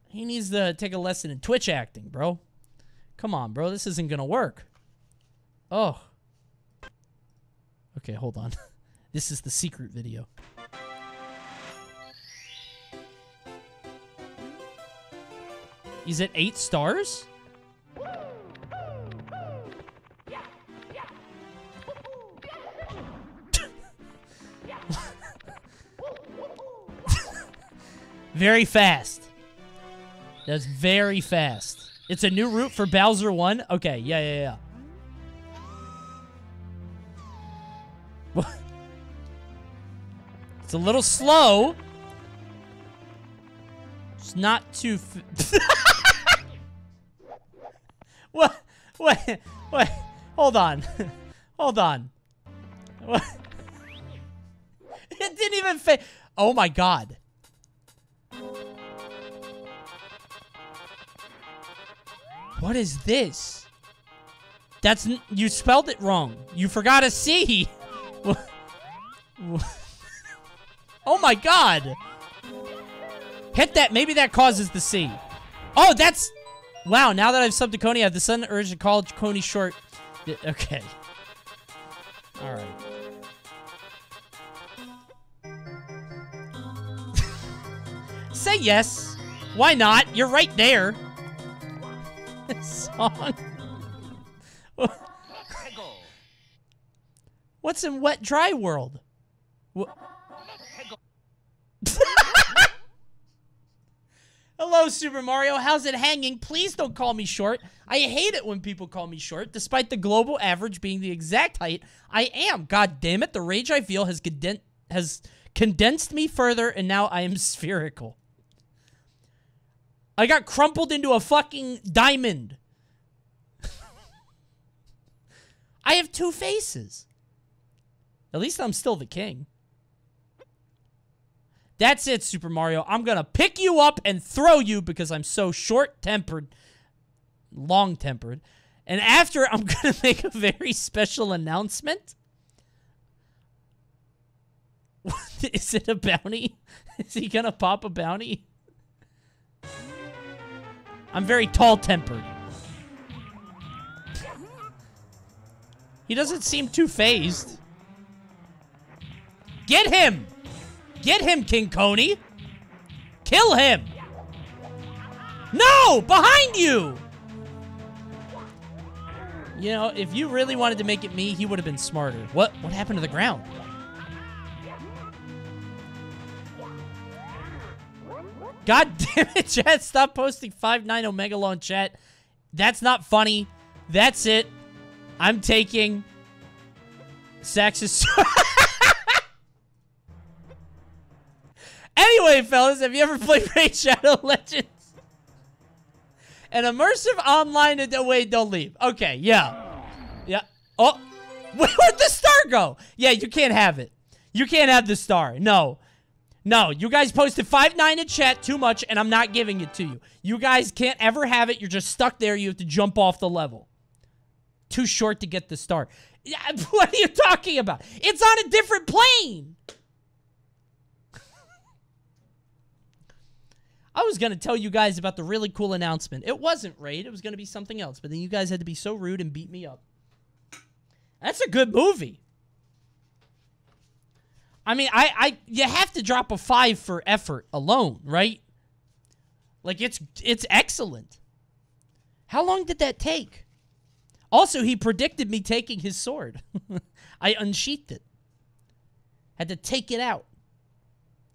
He needs to take a lesson in Twitch acting, bro. Come on, bro. This isn't going to work. Oh. Okay, hold on. [laughs] This is the secret video. He's it eight stars? [laughs] very fast. That's very fast. It's a new route for Bowser 1? Okay, yeah, yeah, yeah. [laughs] It's a little slow. It's not too. [laughs] What? Wait, wait. Hold on. Hold on. What? It didn't even fit. Oh my god. What is this? That's you spelled it wrong. You forgot a C. oh my god. Hit that. Maybe that causes the C. Oh, that's Wow, now that I've subbed to Coney, I have the sudden urge to call Coney short. Okay. All right. [laughs] Say yes. Why not? You're right there. [laughs] Song. [laughs] What's in wet dry world? Wha- Hello, Super Mario. How's it hanging? Please don't call me short. I hate it when people call me short, despite the global average being the exact height I am. God damn it, the rage I feel has conden- has condensed me further, and now I am [laughs] spherical. I got crumpled into a fucking diamond. [laughs] I have two faces. At least I'm still the king. That's it, Super Mario. I'm gonna pick you up and throw you because I'm so short-tempered, long-tempered. And after, I'm [laughs] gonna make a very special announcement. [laughs] Is it a bounty? [laughs] Is he gonna pop a bounty? I'm very tall-tempered. He doesn't seem too phased. Get him! Get him, King Coney! Kill him! No! Behind you! You know, if you really wanted to make it me, he would have been smarter. What what happened to the ground? God [laughs] damn it, chat. Stop posting 5-9 Omega in chat. That's not funny. That's it. I'm taking Sax's. [laughs] anyway, fellas, have you ever played [laughs] Raid Shadow Legends? An immersive online. Wait, don't leave. Okay, yeah. Yeah. Oh, [laughs] where'd the star go? Yeah, you can't have it. You can't have the star. No. No, you guys posted 5-9 in chat too much, and I'm not giving it to you. You guys can't ever have it. You're just stuck there. You have to jump off the level. Too short to get the star. [laughs] What are you talking about? It's on a different plane. I was going to tell you guys about the really cool announcement. It wasn't Raid. It was going to be something else. But then you guys had to be so rude and beat me up. That's a good movie. I mean, I, I, you have to drop a five for effort alone, right? Like it's, it's excellent. How long did that take? Also, he predicted me taking his sword. [laughs] I unsheathed it. Had to take it out.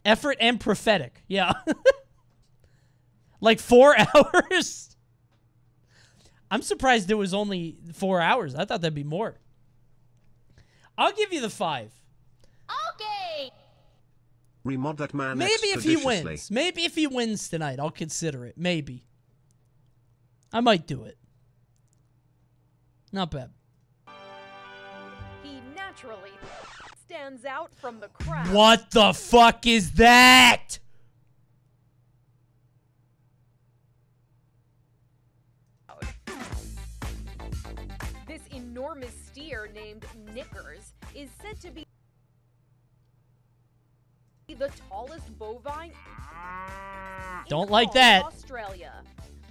Effort and prophetic. Yeah. [laughs] like four [laughs] hours. I'm surprised it was only four hours. I thought that'd be more. I'll give you the five. Okay. Remod that man Maybe if he wins. Maybe if he wins tonight, I'll consider it. Maybe. I might do it. Not bad. He naturally stands out from the crowd. What the fuck is that? Enormous steer named Knickers is said to be the tallest bovine Don't like that. Australia.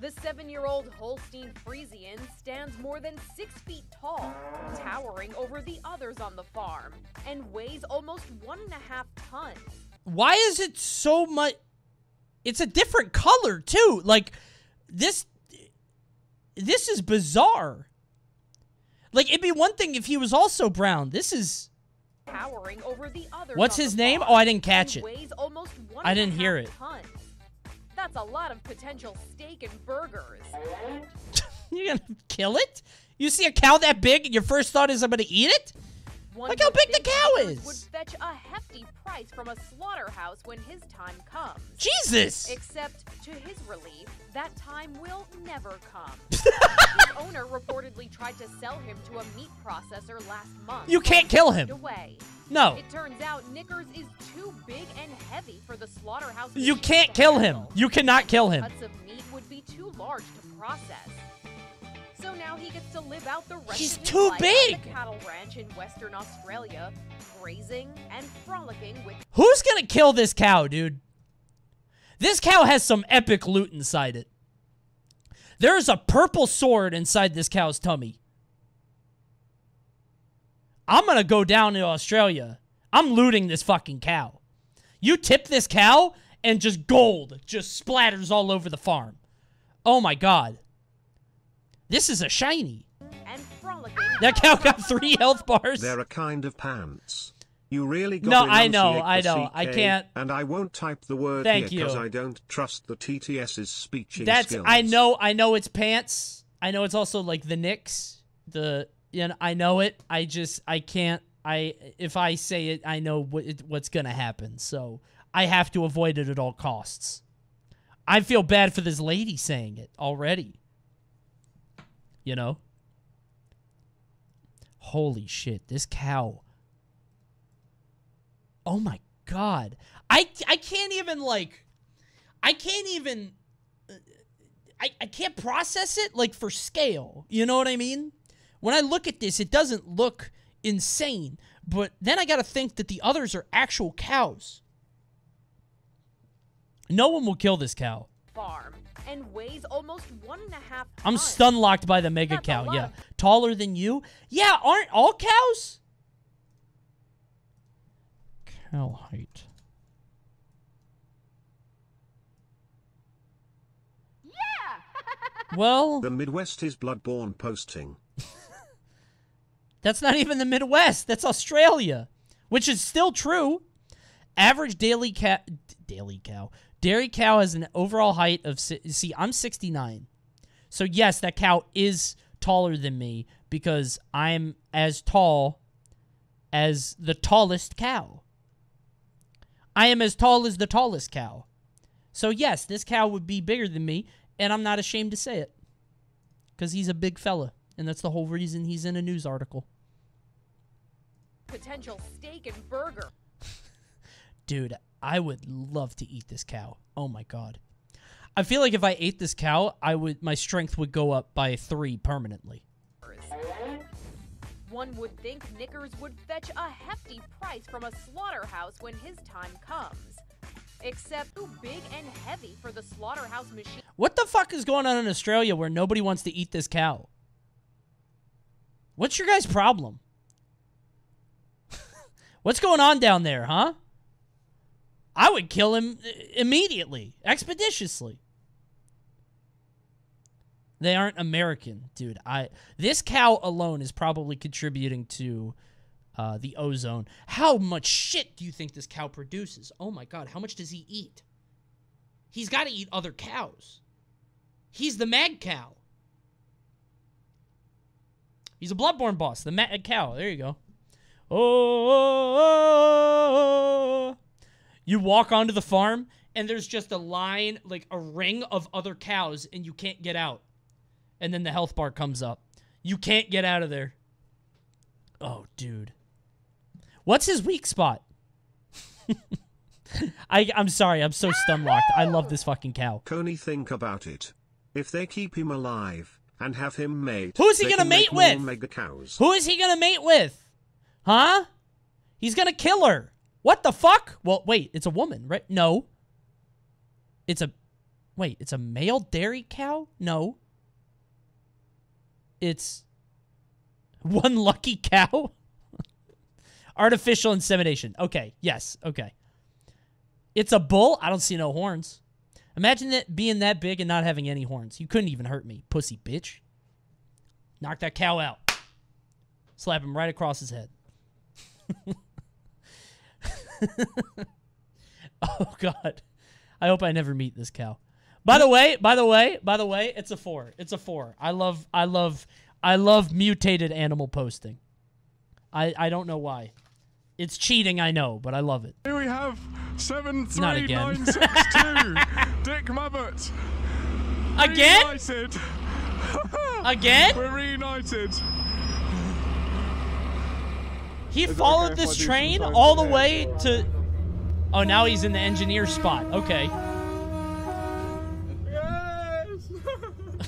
The seven-year-old Holstein Friesian stands more than six feet tall, towering over the others on the farm, and weighs almost one and a half tons. Why is it so much? It's a different color too. Like this. This is bizarre. Like it'd be one thing if he was also brown. This is. Towering over the others What's his name? Oh, I didn't catch it. Weighs almost one I didn't hear it. Tons. That's a lot of potential steak and burgers. [laughs] You're gonna kill it? You see a cow that big, and your first thought is I'm gonna eat it? One Look how big the cow is. Would fetch a hefty price from a slaughterhouse when his time comes. Jesus! Except to his relief, that time will never come. [laughs] his owner reportedly tried to sell him to a meat processor last month. You can't kill him. Away. No. It turns out Knickers is too big and heavy for the slaughterhouse. You can't kill him. You cannot kill him. Cuts of meat would be too large to process. So now he gets to live out the rest He's of his too life big. at the cattle ranch in Western Australia, grazing and frolicking with Who's gonna kill this cow, dude? This cow has some epic loot inside it. There's a purple sword inside this cow's tummy. I'm gonna go down to Australia. I'm looting this fucking cow. You tip this cow, and just gold just splatters all over the farm. Oh my god. This is a shiny. And. That cow got three health bars. They're a kind of pants. You really got No, I know, I the know. I can't- And I won't type the word Thank here because. I don't trust the TTS's speeching That's skills. I know I know it's pants. I know it's also like the Knicks. The you know, I know it. I just I can't I if I say it, I know what it, what's going to happen. So I have to avoid it at all costs. I feel bad for this lady saying it already. You know? Holy shit, this cow. Oh my god. I I can't even like I can't even uh, I, I can't process it like for scale. You know what I mean? When I look at this, it doesn't look insane. But then I got to think that the others are actual cows. No one will kill this cow. farm and weighs almost one and a half I'm stun locked by the mega That's cow. Yeah. Taller than you? Yeah, aren't all cows? Cow height. Yeah. [laughs] well, The Midwest is bloodborne posting. [laughs] That's not even the Midwest. That's Australia, which is still true. Average daily cow, daily cow, dairy cow has an overall height of. See, I'm 69, so yes, that cow is taller than me because I'm as tall as the tallest cow. I am as tall as the tallest cow. So yes, this cow would be bigger than me, and I'm not ashamed to say it. Because he's a big fella, and that's the whole reason he's in a news article. potential steak and burger. Dude, I would love to eat this cow. Oh my god. I feel like if I ate this cow, I would my strength would go up by 3 permanently. One would think Knickers would fetch a hefty price from a slaughterhouse when his time comes. Except too big and heavy for the slaughterhouse machine. What the fuck is going on in Australia where nobody wants to eat this cow? What's your guys' problem? [laughs] What's going on down there, huh? I would kill him uh, immediately, expeditiously. They aren't American, dude. I this cow alone is probably contributing to uh, the ozone. How much shit do you think this cow produces? Oh my god, how much does he eat? He's got to eat other cows. He's the mad cow. He's a bloodborne boss, the mad cow. There you go. Oh, you walk onto the farm and there's just a line, like a ring of other cows, and you can't get out. And then the health bar comes up. You can't get out of there. Oh, dude. What's his weak spot? [laughs] I, I'm sorry. I'm so stun locked. I love this fucking cow. Coney, think about it. If they keep him alive and have him mate, Who's he gonna mate with? Who is he gonna mate with? Huh? He's gonna kill her. What the fuck? Well, wait, it's a woman, right? No. It's a. Wait, it's a male dairy cow? No. It's. One lucky cow? [laughs] Artificial insemination. Okay, yes, okay. It's a bull? I don't see no horns. Imagine that being that big and not having any horns. You couldn't even hurt me, pussy bitch. Knock that cow out. Slap him right across his head. [laughs] [laughs] oh god. I hope I never meet this cow. By the way, by the way, by the way, it's a 4. It's a 4. I love I love I love mutated animal posting. I I don't know why. It's cheating, I know, but I love it. Here we have seven again. nine six [laughs] two. Dick Mabbott. Again? [laughs] Again? We're reunited. He Is followed okay if I this train all the way to Oh, now he's in the engineer spot. Okay. [laughs]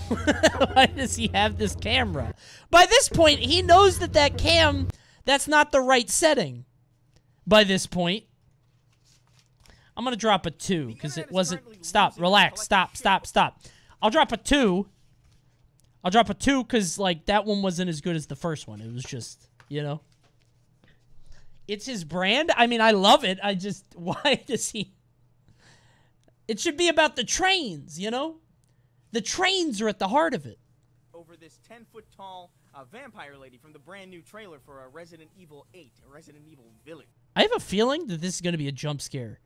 Why does he have this camera? By this point, he knows that that cam, that's not the right setting. By this point. I'm going to drop a 2 because it wasn't... Stop. Relax. Stop. Stop. Stop. I'll drop a 2 I'll drop a two because like that one wasn't as good as the first one. It was just you know. It's his brand. I mean, I love it. I just [laughs] why does he? It should be about the trains, you know. The trains are at the heart of it. over this 10 foot tall uh, vampire lady from the brand new trailer for a Resident Evil 8, a Resident Evil Village. I have a feeling that this is going to be a jump scare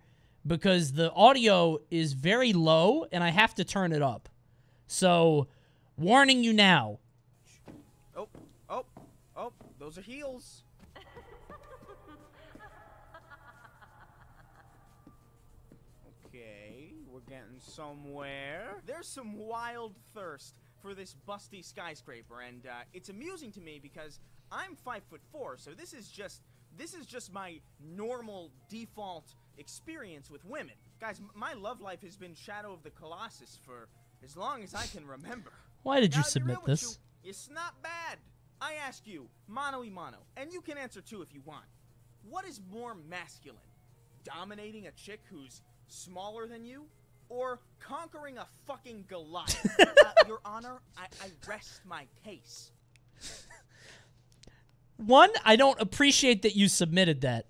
because the audio is very low and I have to turn it up. So, warning you now. Oh, oh, oh, those are heels. Somewhere. There's some wild thirst for this busty skyscraper, and uh, it's amusing to me because I'm five foot four, so this is just this is just my normal default experience with women. Guys, m- my love life has been Shadow of the Colossus for as long as I can remember. Why did you Now, to submit this? you, it's not bad. I ask you, mano y mano, and you can answer too if you want. What is more masculine? Dominating a chick who's smaller than you? Or conquering a fucking Goliath? [laughs] uh, Your Honor, I, I rest my case. One, I don't appreciate that you submitted that.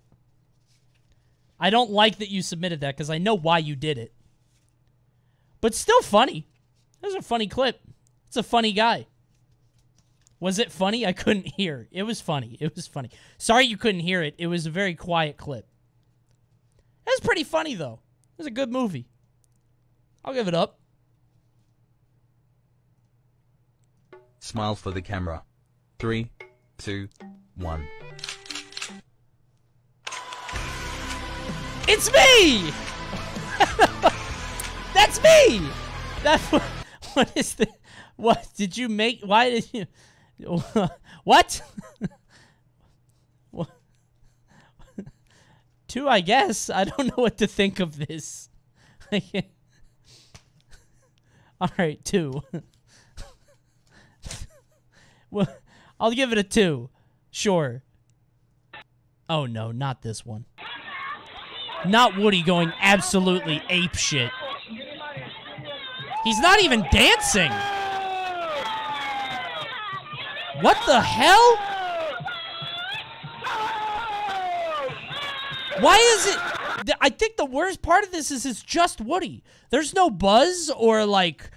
I don't like that you submitted that because I know why you did it. But still funny. That was a funny clip. It's a funny guy. Was it funny? I couldn't hear. It was funny. It was funny. Sorry you couldn't hear it. It was a very quiet clip. It was pretty funny though. It was a good movie. I'll give it up. Smile for the camera. Three, two, one. It's me! [laughs] That's me! That's what, what is the what did you make why did you [laughs] what? [laughs] What? Two, I guess. I don't know what to think of this. I can't- All right, two. well, I'll give it a two. Sure. Oh no, not this one. Not Woody going absolutely ape shit. He's not even dancing. What the hell? Why is it? I think the worst part of this is it's just Woody. There's no Buzz or like,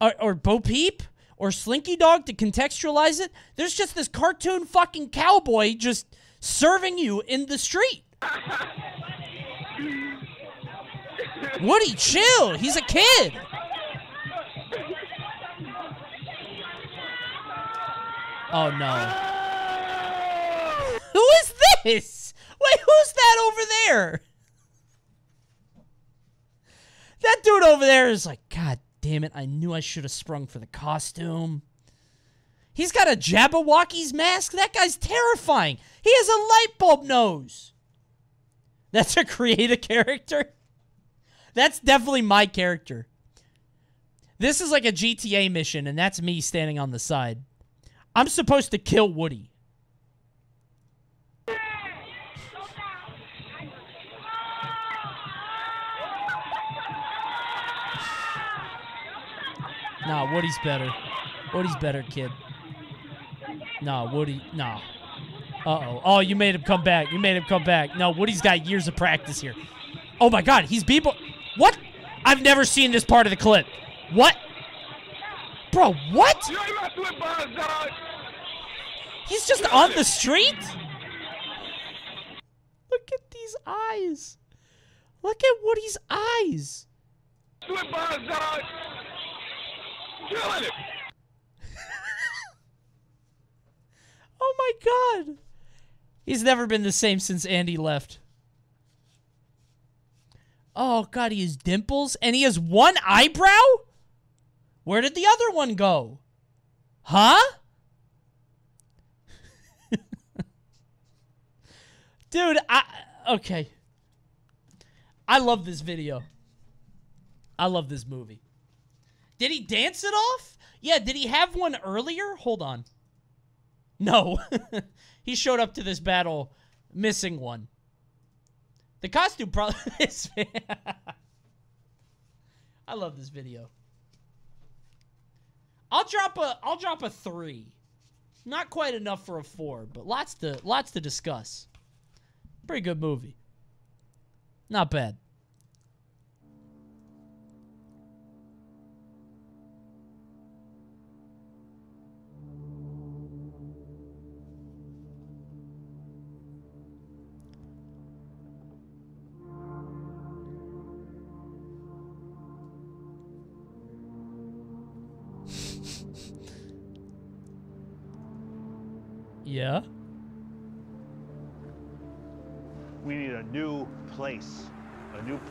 or, or Bo Peep or Slinky Dog to contextualize it. There's just this cartoon fucking cowboy just serving you in the street. Woody, chill. He's a kid. Oh no. Who is this? Wait, who's that over there? That dude over there is like, God damn it, I knew I should have sprung for the costume. He's got a Jabberwocky's mask. That guy's terrifying. He has a light bulb nose. That's a creative [laughs] character. That's definitely my character. This is like a GTA mission, and that's me standing on the side. I'm supposed to kill Woody. Nah, Woody's better. Woody's better, kid. Nah, Woody, nah. Uh-oh. Oh, you made him come back. You made him come back. No, Woody's got years of practice here. Oh my god, he's b What? I've never seen this part of the clip. What? Bro, what? He's just on the street? Look at these eyes. Look at Woody's eyes. [laughs] Oh my god. He's never been the same since Andy left. Oh god, he has dimples and he has one eyebrow? Where did the other one go? Huh? [laughs] Dude, I okay. I love this video. I love this movie. Did he dance it off? Yeah, did he have one earlier? Hold on. No. [laughs] he showed up to this battle missing one. The costume probably. [laughs] [laughs] I love this video. I'll drop a I'll drop a three. Not quite enough for a four, but lots to lots to discuss. Pretty good movie. Not bad.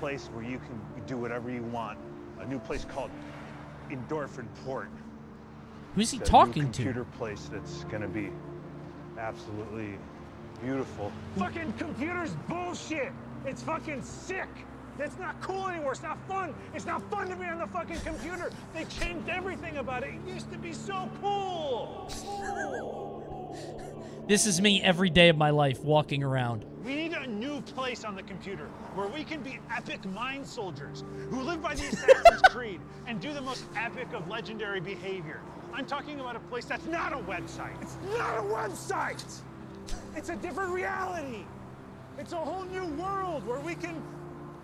Place where you can do whatever you want. A new place called Endorphin Port. Who's he It's a talking new to? computer place that's gonna be absolutely beautiful. Fucking computers bullshit. It's fucking sick. It's not cool anymore. It's not fun. It's not fun to be on the fucking computer. They changed everything about it. It used to be so cool. This is me every day of my life walking around. We need a new place on the computer where we can be epic mind soldiers who live by the Assassin's [laughs] Creed and do the most epic of legendary behavior. I'm talking about a place that's not a website. It's not a website. It's a different reality. It's a whole new world where we can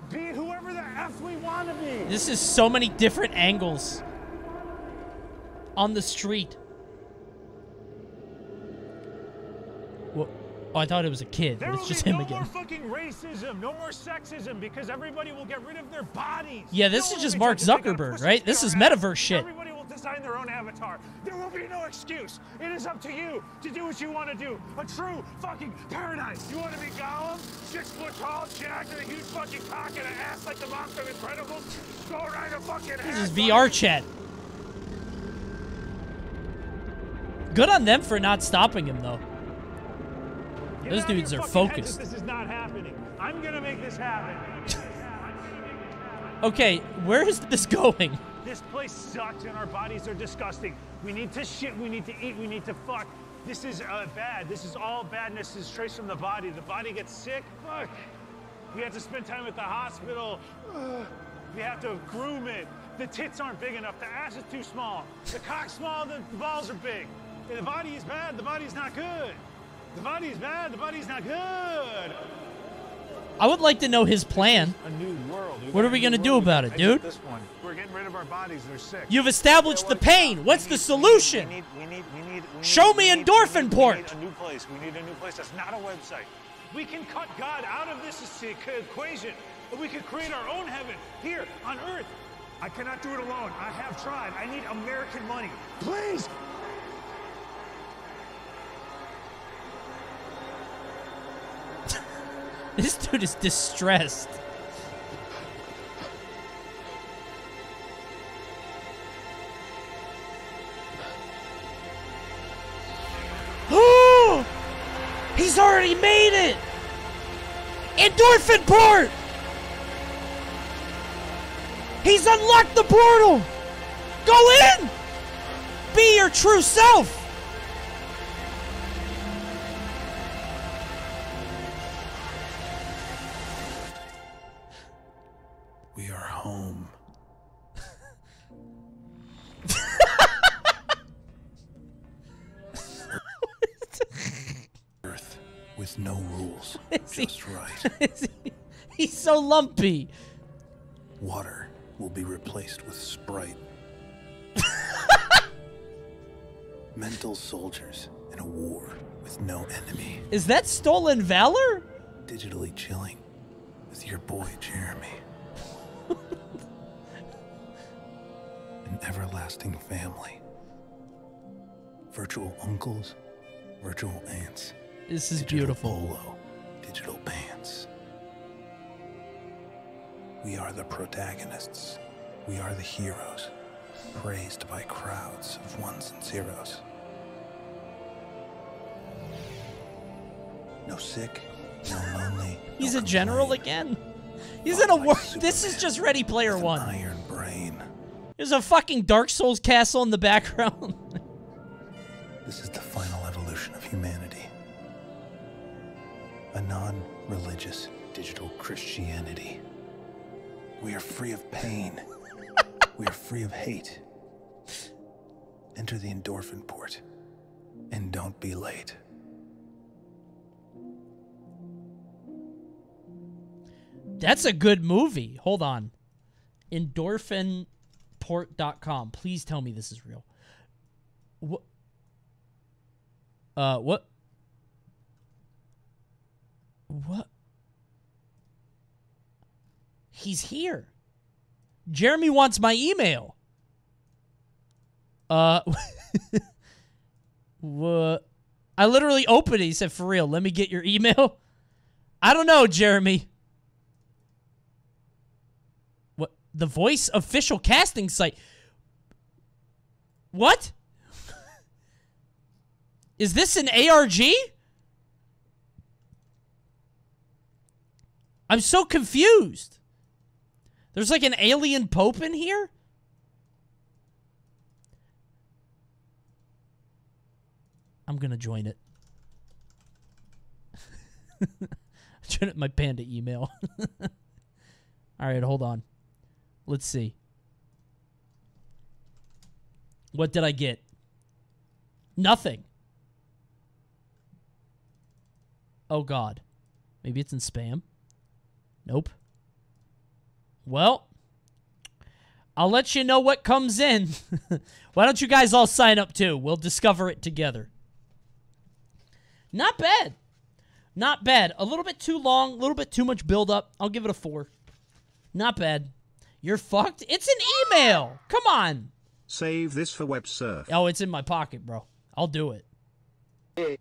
be whoever the F we want to be. This is so many different angles on the street. Oh, I thought it was a kid, There but it's just him no again. more fucking racism, no more sexism, because everybody will get rid of their bodies. Yeah, this No is just Mark judged if they got a Zuckerberg, right? This is metaverse shit. Everybody will design their own avatar. There will be no excuse. It is up to you to do what you want to do. A true fucking paradise. You want to be Gollum? Six foot tall, jacked, and a huge fucking cock and an ass like the mom from Incredibles? Go right a fucking This is VR chat. Good on them for not stopping him, though. Those dudes are focused. This is not happening. I'm gonna make this happen. Okay, where is this going? This place sucks and our bodies are disgusting. We need to shit, we need to eat, we need to fuck. This is uh, bad. This is all badness This is traced from the body. The body gets sick. Fuck. We have to spend time at the hospital. Ugh. We have to groom it. The tits aren't big enough. The ass is too small. The cock's small. The balls are big. The body is bad. The body's not good. The is bad. The body's not good. I would like to know his plan. A new world. What are we gonna do about it, dude? This one. We're getting rid of our bodies. They're sick. You've established the pain. What's the solution? We need, we need, we need, Show me endorphin port. We need a new place. We need a new place that's not a website. We can cut God out of this equation, we can create our own heaven here on Earth. I cannot do it alone. I have tried. I need American money. Please. [laughs] This dude is distressed. [gasps] Oh! He's already made it! Endorphin port! He's unlocked the portal! Go in! Be your true self! With no rules. [laughs] Just right. [laughs] He's so lumpy. Water will be replaced with Sprite. [laughs] Mental soldiers in a war with no enemy. Is that stolen valor? Digitally chilling with your boy Jeremy. An everlasting family. Virtual uncles, virtual aunts. This is digital beautiful. Polo, digital pants. We are the protagonists. We are the heroes, praised by crowds of ones and zeros. No sick, no lonely. [laughs] He's a general again. He's in a war. This is just Ready Player One. Iron brain. There's a fucking Dark Souls castle in the background. [laughs] This is the final non religious digital Christianity. We are free of pain. [laughs] we are free of hate. Enter the endorphin port. And don't be late. That's a good movie. Hold on. Endorphinport.com. Please tell me this is real. What? Uh, what? What? He's here. Jeremy wants my email. Uh, [laughs] what? I literally opened it. He said, "For real, let me get your email." I don't know, Jeremy. What? The Voice official casting site. What? [laughs] Is this an ARG? I'm so confused. There's like an alien pope in here? I'm going to join it. [laughs] join it my panda email. [laughs] All right, hold on. Let's see. What did I get? Nothing. Oh, God. Maybe it's in spam. Nope. Well, I'll let you know what comes in. [laughs] Why don't you guys all sign up too? We'll discover it together. Not bad. Not bad. A little bit too long, a little bit too much build up. I'll give it a four. Not bad. You're fucked? It's an email. Come on. Save this for web surf. Oh, it's in my pocket, bro. I'll do it. [laughs]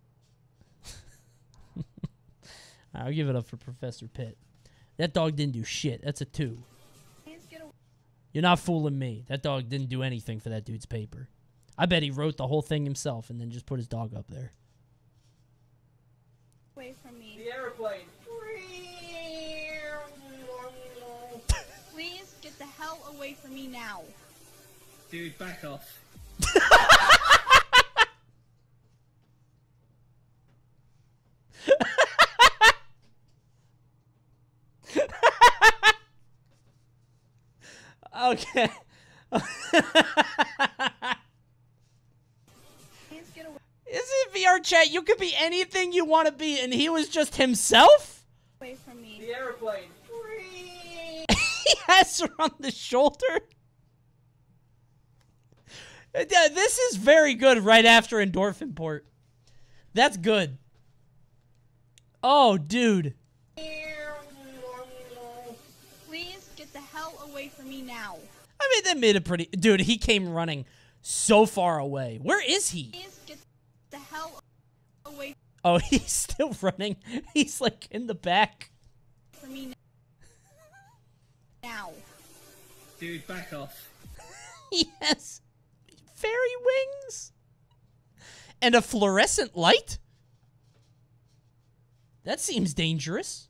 I'll give it up for Professor Pitt. That dog didn't do shit. That's a two. You're not fooling me. That dog didn't do anything for that dude's paper. I bet he wrote the whole thing himself and then just put his dog up there. Away from me. The airplane. Please get the hell away from me now. Dude, back off. [laughs] Okay. Is it VR chat? You could be anything you want to be, and he was just himself? Away from me. The airplane. he has her on the shoulder. This is very good right after Endorphin Port. That's good. Oh, dude. Please get the hell away from me now. I mean, that made it pretty. Dude, he came running so far away. Where is he? Get the hell away Oh, [laughs] he's still running. He's like in the back. from me now. Dude, back off. [laughs] yes. fairy wings and a fluorescent light. That seems dangerous.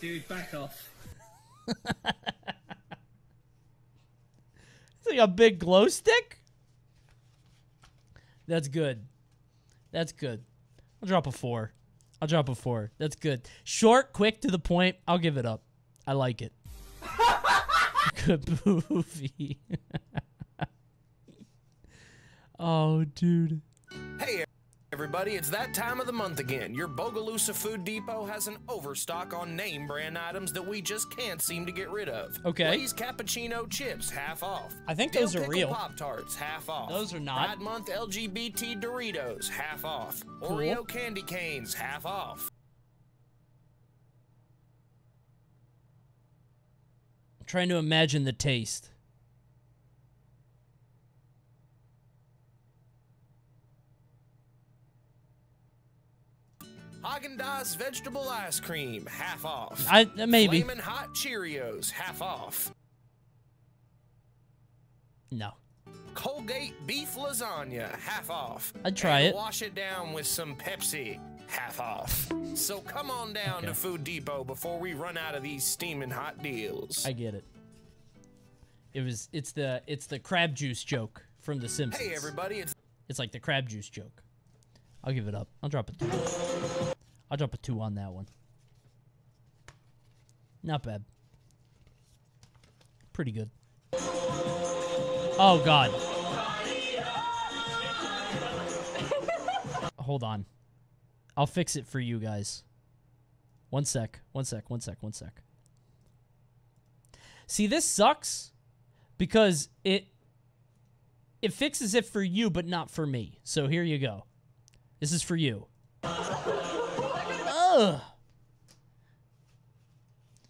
Dude, back off. It's like a big glow stick. That's good. That's good. I'll drop a four. I'll drop a four. That's good. Short, quick, to the point. I'll give it up. I like it. [laughs] good movie. [laughs] oh, dude. Hey, everybody, it's that time of the month again. Your Bogalusa Food Depot has an overstock on name brand items that we just can't seem to get rid of. Okay. Lay's cappuccino chips, half off. I think Dill those are real. Pop Tarts, half off. Those are not. Pride Month LGBT Doritos, half off. Cool. Oreo candy canes, half off. I'm trying to imagine the taste. Haagen Dazs vegetable ice cream, half off. I- uh, maybe. Flamin' hot Cheerios, half off. No. Colgate beef lasagna, half off. I'd try And it. Wash it down with some Pepsi, half off. So come on down to Food Depot before we run out of these steaming hot deals. I get it. It was it's the it's the crab juice joke from The Simpsons. Hey everybody, it's It's like the crab juice joke. I'll give it up. I'll drop it. I'll drop a 2 on that one. Not bad. Pretty good. Oh, God. [laughs] Hold on. I'll fix it for you guys. One sec. One sec. One sec. One sec. See, this sucks because it it fixes it for you, but not for me. So here you go. This is for you. Ugh.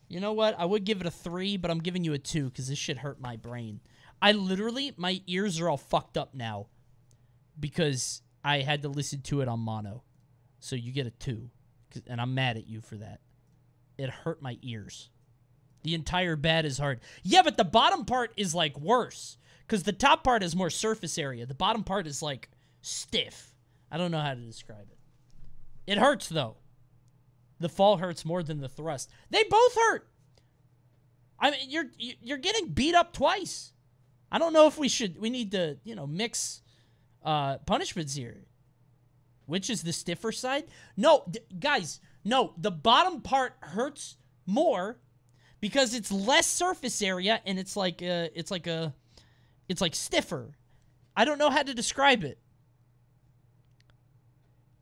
You know what? I would give it a three, but I'm giving you a two because this shit hurt my brain. I literally, my ears are all fucked up now because I had to listen to it on mono. So you get a two, and I'm mad at you for that. It hurt my ears. The entire bed is hard. Yeah, but the bottom part is like worse because the top part is more surface area. The bottom part is like stiff. I don't know how to describe it. It hurts though. The fall hurts more than the thrust. They both hurt. I mean, you're you're getting beat up twice. I don't know if we should we need to you know mix uh, punishments here. Which is the stiffer side? No, guys, no. The bottom part hurts more because it's less surface area and it's like uh, it's like a it's like stiffer. I don't know how to describe it.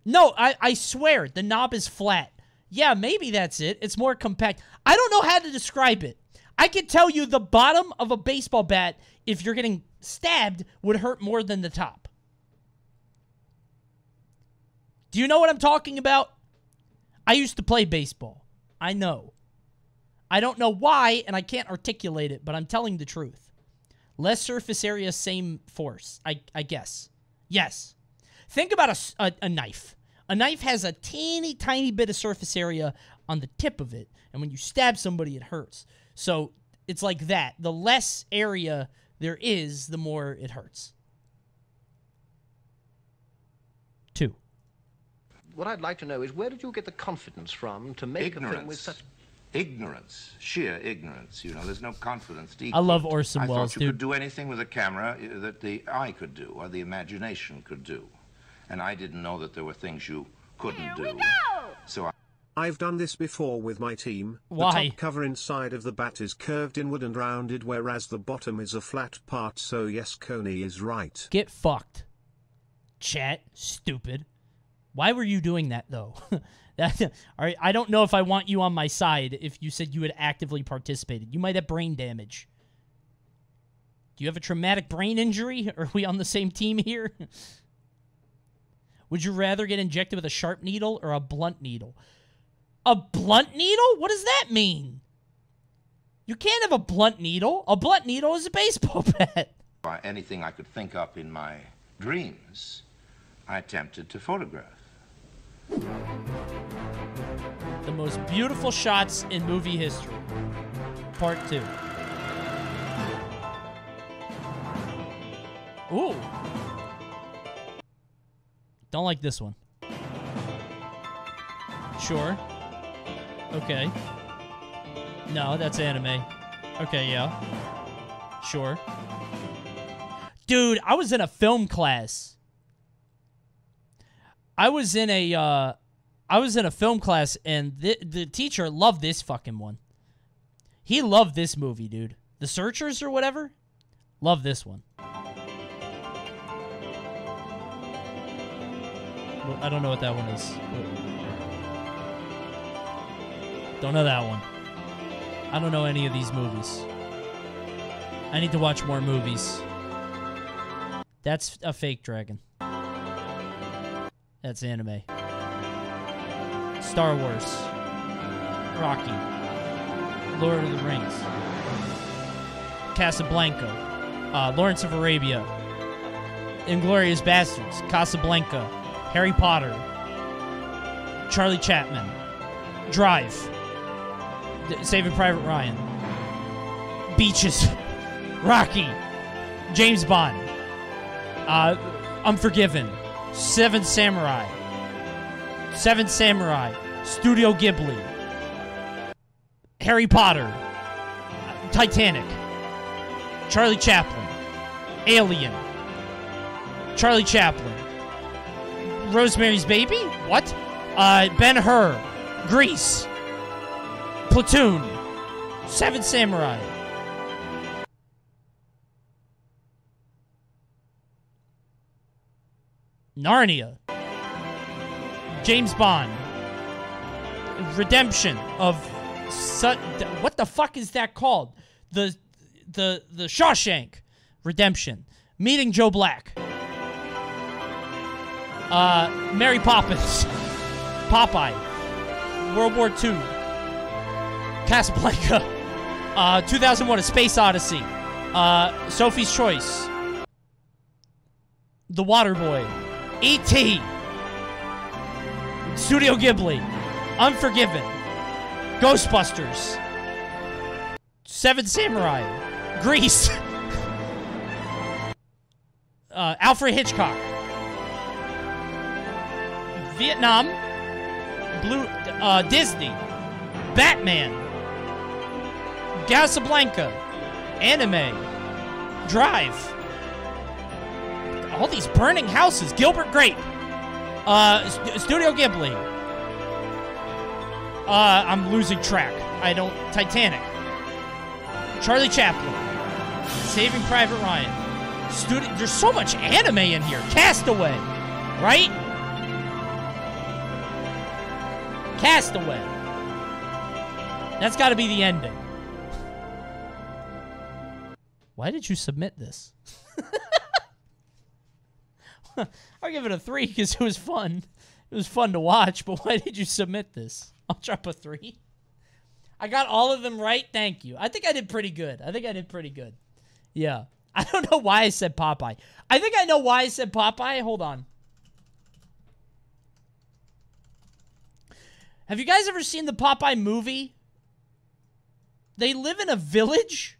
No, I, I swear the knob is flat. Yeah, maybe that's it. It's more compact. I don't know how to describe it. I can tell you the bottom of a baseball bat, if you're getting stabbed, would hurt more than the top. Do you know what I'm talking about? I used to play baseball. I know. I don't know why, and I can't articulate it, but I'm telling the truth. Less surface area, same force, I, I guess. Yes. Think about a a knife. A knife has a teeny tiny bit of surface area on the tip of it, and when you stab somebody, it hurts. So it's like that. The less area there is, the more it hurts. Two. What I'd like to know is where did you get the confidence from to make a film with such Ignorance, sheer ignorance. You know, there's no confidence. to I love equal it. Orson I Welles, thought you dude. could do anything with a camera uh, that the eye could do or the imagination could do, and I didn't know that there were things you couldn't do. Go! So I. I've done this before with my team. Why? The top cover inside of the bat is curved inward and rounded, whereas the bottom is a flat part. So yes, Coney is right. Get fucked. Chat, stupid. Why were you doing that though? [laughs] that all right, I don't know if I want you on my side if you said you had actively participated. You might have brain damage. Do you have a traumatic brain injury? Are we on the same team here? [laughs] Would you rather get injected with a sharp needle or a blunt needle? A blunt needle? What does that mean? You can't have a blunt needle. A blunt needle is a baseball [laughs] bat. By anything I could think up in my dreams, I attempted to photograph. The most beautiful shots in movie history. Part two. Ooh. Don't like this one. Sure. Okay. No, that's anime. Okay, yeah. Sure. Dude, I was in a film class. I was in a uh I was in a film class and the the teacher loved this fucking one. He loved this movie, dude. The Searchers or whatever. Love this one. I don't know what that one is. Don't know that one. I don't know any of these movies. I need to watch more movies. That's a fake dragon. That's anime. Star Wars. Rocky. Lord of the Rings. Casablanca. Uh, Lawrence of Arabia. Inglorious Bastards. Casablanca. Harry Potter. Charlie Chapman. Drive. Saving Private Ryan. Beaches. [laughs] Rocky. James Bond. Uh, Unforgiven. Seven Samurai. Seven Samurai. Studio Ghibli. Harry Potter. Titanic. Charlie Chaplin. Alien. Charlie Chaplin. Rosemary's Baby? What? Uh, Ben Hur. Grease. Platoon. Seven Samurai. Narnia. James Bond. Redemption of what the fuck is that called? The the the Shawshank Redemption. Meeting Joe Black. Uh, Mary Poppins. [laughs] Popeye. World War II. Casablanca. [laughs] Uh, 2001: A Space Odyssey. Uh, Sophie's Choice. The Waterboy. E.T. Studio Ghibli. Unforgiven. Ghostbusters. Seven Samurai. Grease. [laughs] uh, Alfred Hitchcock. Vietnam. Blue. Uh, Disney. Batman. Casablanca. Anime. Drive. All these burning houses. Gilbert Grape. Uh, St- Studio Ghibli. Uh, I'm losing track. I don't. Titanic. Charlie Chaplin. Saving Private Ryan. Studio. There's so much anime in here. Castaway. Right? Castaway. That's got to be the ending. Why did you submit this? [laughs] I'll give it a three because it was fun. It was fun to watch, but why did you submit this? I'll drop a three. I got all of them right. Thank you. I think I did pretty good. I think I did pretty good. Yeah. [laughs] I don't know why I said Popeye. I think I know why I said Popeye. Hold on. Have you guys ever seen the Popeye movie? They live in a village.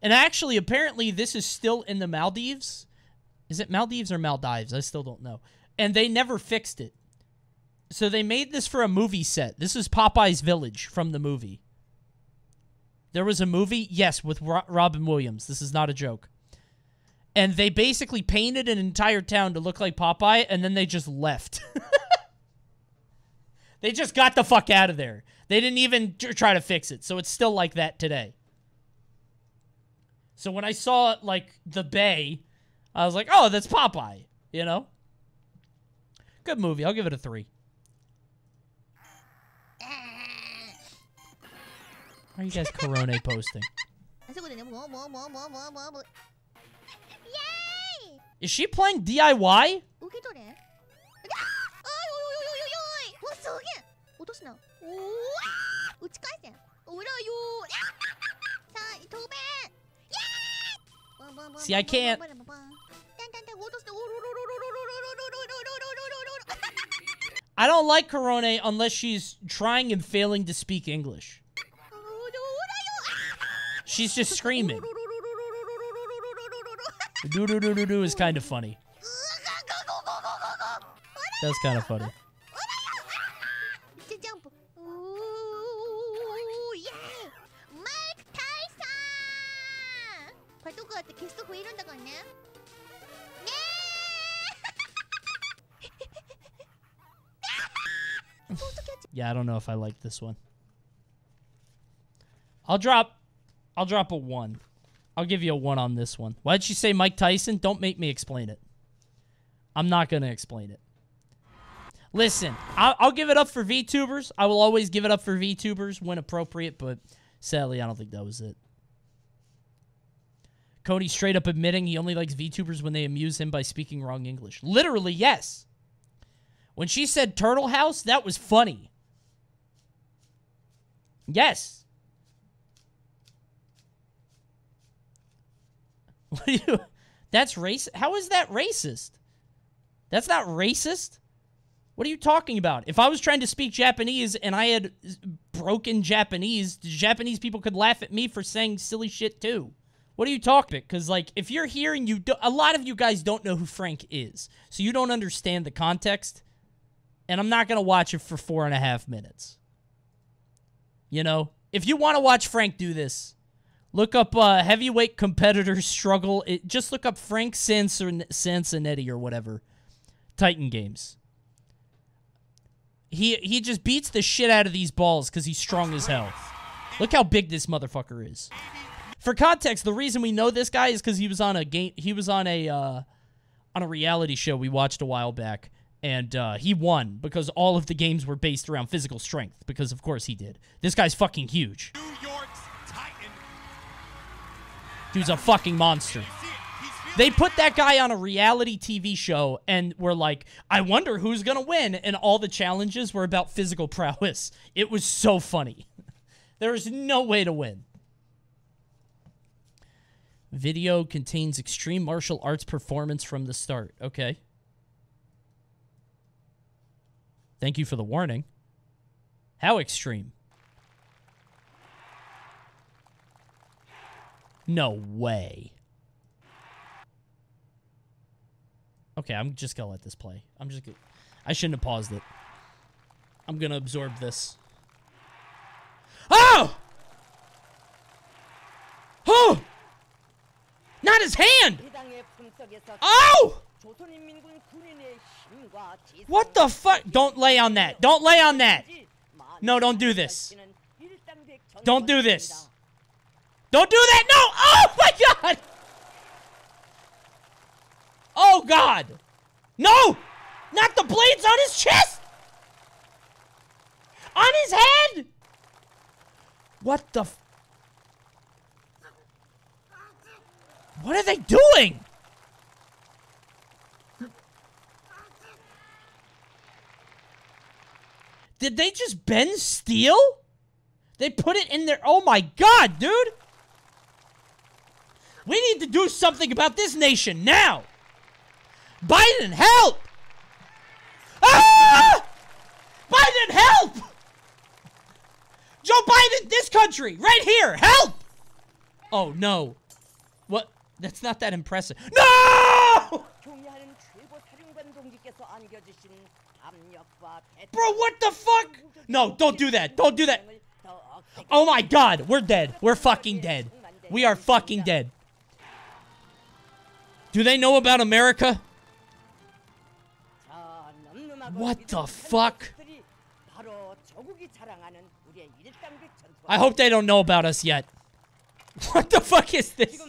And actually, apparently, this is still in the Maldives. Is it Maldives or Maldives? I still don't know. And they never fixed it. So they made this for a movie set. This is Popeye's Village from the movie. There was a movie, yes, with Ro- Robin Williams. This is not a joke. And they basically painted an entire town to look like Popeye, and then they just left. [laughs] They just got the fuck out of there. They didn't even try to fix it. So it's still like that today. So when I saw like the bay, I was like, "Oh, that's Popeye," you know. Good movie. I'll give it a three. Why are you guys Korone [laughs] posting? Is she playing DIY? See, I can't. I don't like Korone unless she's trying and failing to speak English. She's just screaming. Do do do do do is kind of funny. That's kind of funny. Yeah, I don't know if I like this one. I'll drop I'll drop a 1. I'll give you a 1 on this one. Why'd she say Mike Tyson? Don't make me explain it. I'm not going to explain it. Listen, I'll, I'll give it up for VTubers. I will always give it up for VTubers when appropriate, but sadly, I don't think that was it. Coney straight up admitting he only likes VTubers when they amuse him by speaking wrong English. Literally, yes. When she said Turtle House, that was funny. Yes. What you? That's racist. How is that racist? That's not racist. What are you talking about? If I was trying to speak Japanese and I had broken Japanese, Japanese people could laugh at me for saying silly shit too. What are you talking? Because like, if you're here and you, do, a lot of you guys don't know who Frank is, so you don't understand the context. And I'm not gonna watch it for four and a half minutes. You know, if you want to watch Frank do this, look up uh, heavyweight competitors struggle. It, just look up Frank Sanson- Sansonetti or whatever. Titan Games. He he just beats the shit out of these balls because he's strong as hell. Look how big this motherfucker is. For context, the reason we know this guy is because he was on a game. He was on a uh, on a reality show we watched a while back, And uh, he won because all of the games were based around physical strength, because of course he did. This guy's fucking huge. Dude's a fucking monster. They put that guy on a reality TV show and were like, I wonder who's going to win. And all the challenges were about physical [laughs] prowess. It was so funny. [laughs] there is no way to win. Video contains extreme martial arts performance from the start. Okay. Thank you for the warning. How extreme? No way. Okay, I'm just gonna let this play. I'm just gonna... I shouldn't have paused it. I'm gonna absorb this. Oh! Oh! Not his hand! Oh! What the fuck? Don't lay on that. Don't lay on that. No, don't do this. Don't do this. Don't do that. No. Oh my god. Oh god. No. Not the blades on his chest. On his head. What the f- What are they doing? Did they just bend steel? They put it in there. Oh my god, dude. We need to do something about this nation now. Biden, help! Ah! Biden, help! Joe Biden, this country, right here, help! Oh no. What? That's not that impressive. No! [laughs] Bro, what the fuck? No, don't do that. Don't do that. Oh my god, we're dead. We're fucking dead. We are fucking dead. Do they know about America? What the fuck? I hope they don't know about us yet. [laughs] What the fuck is this?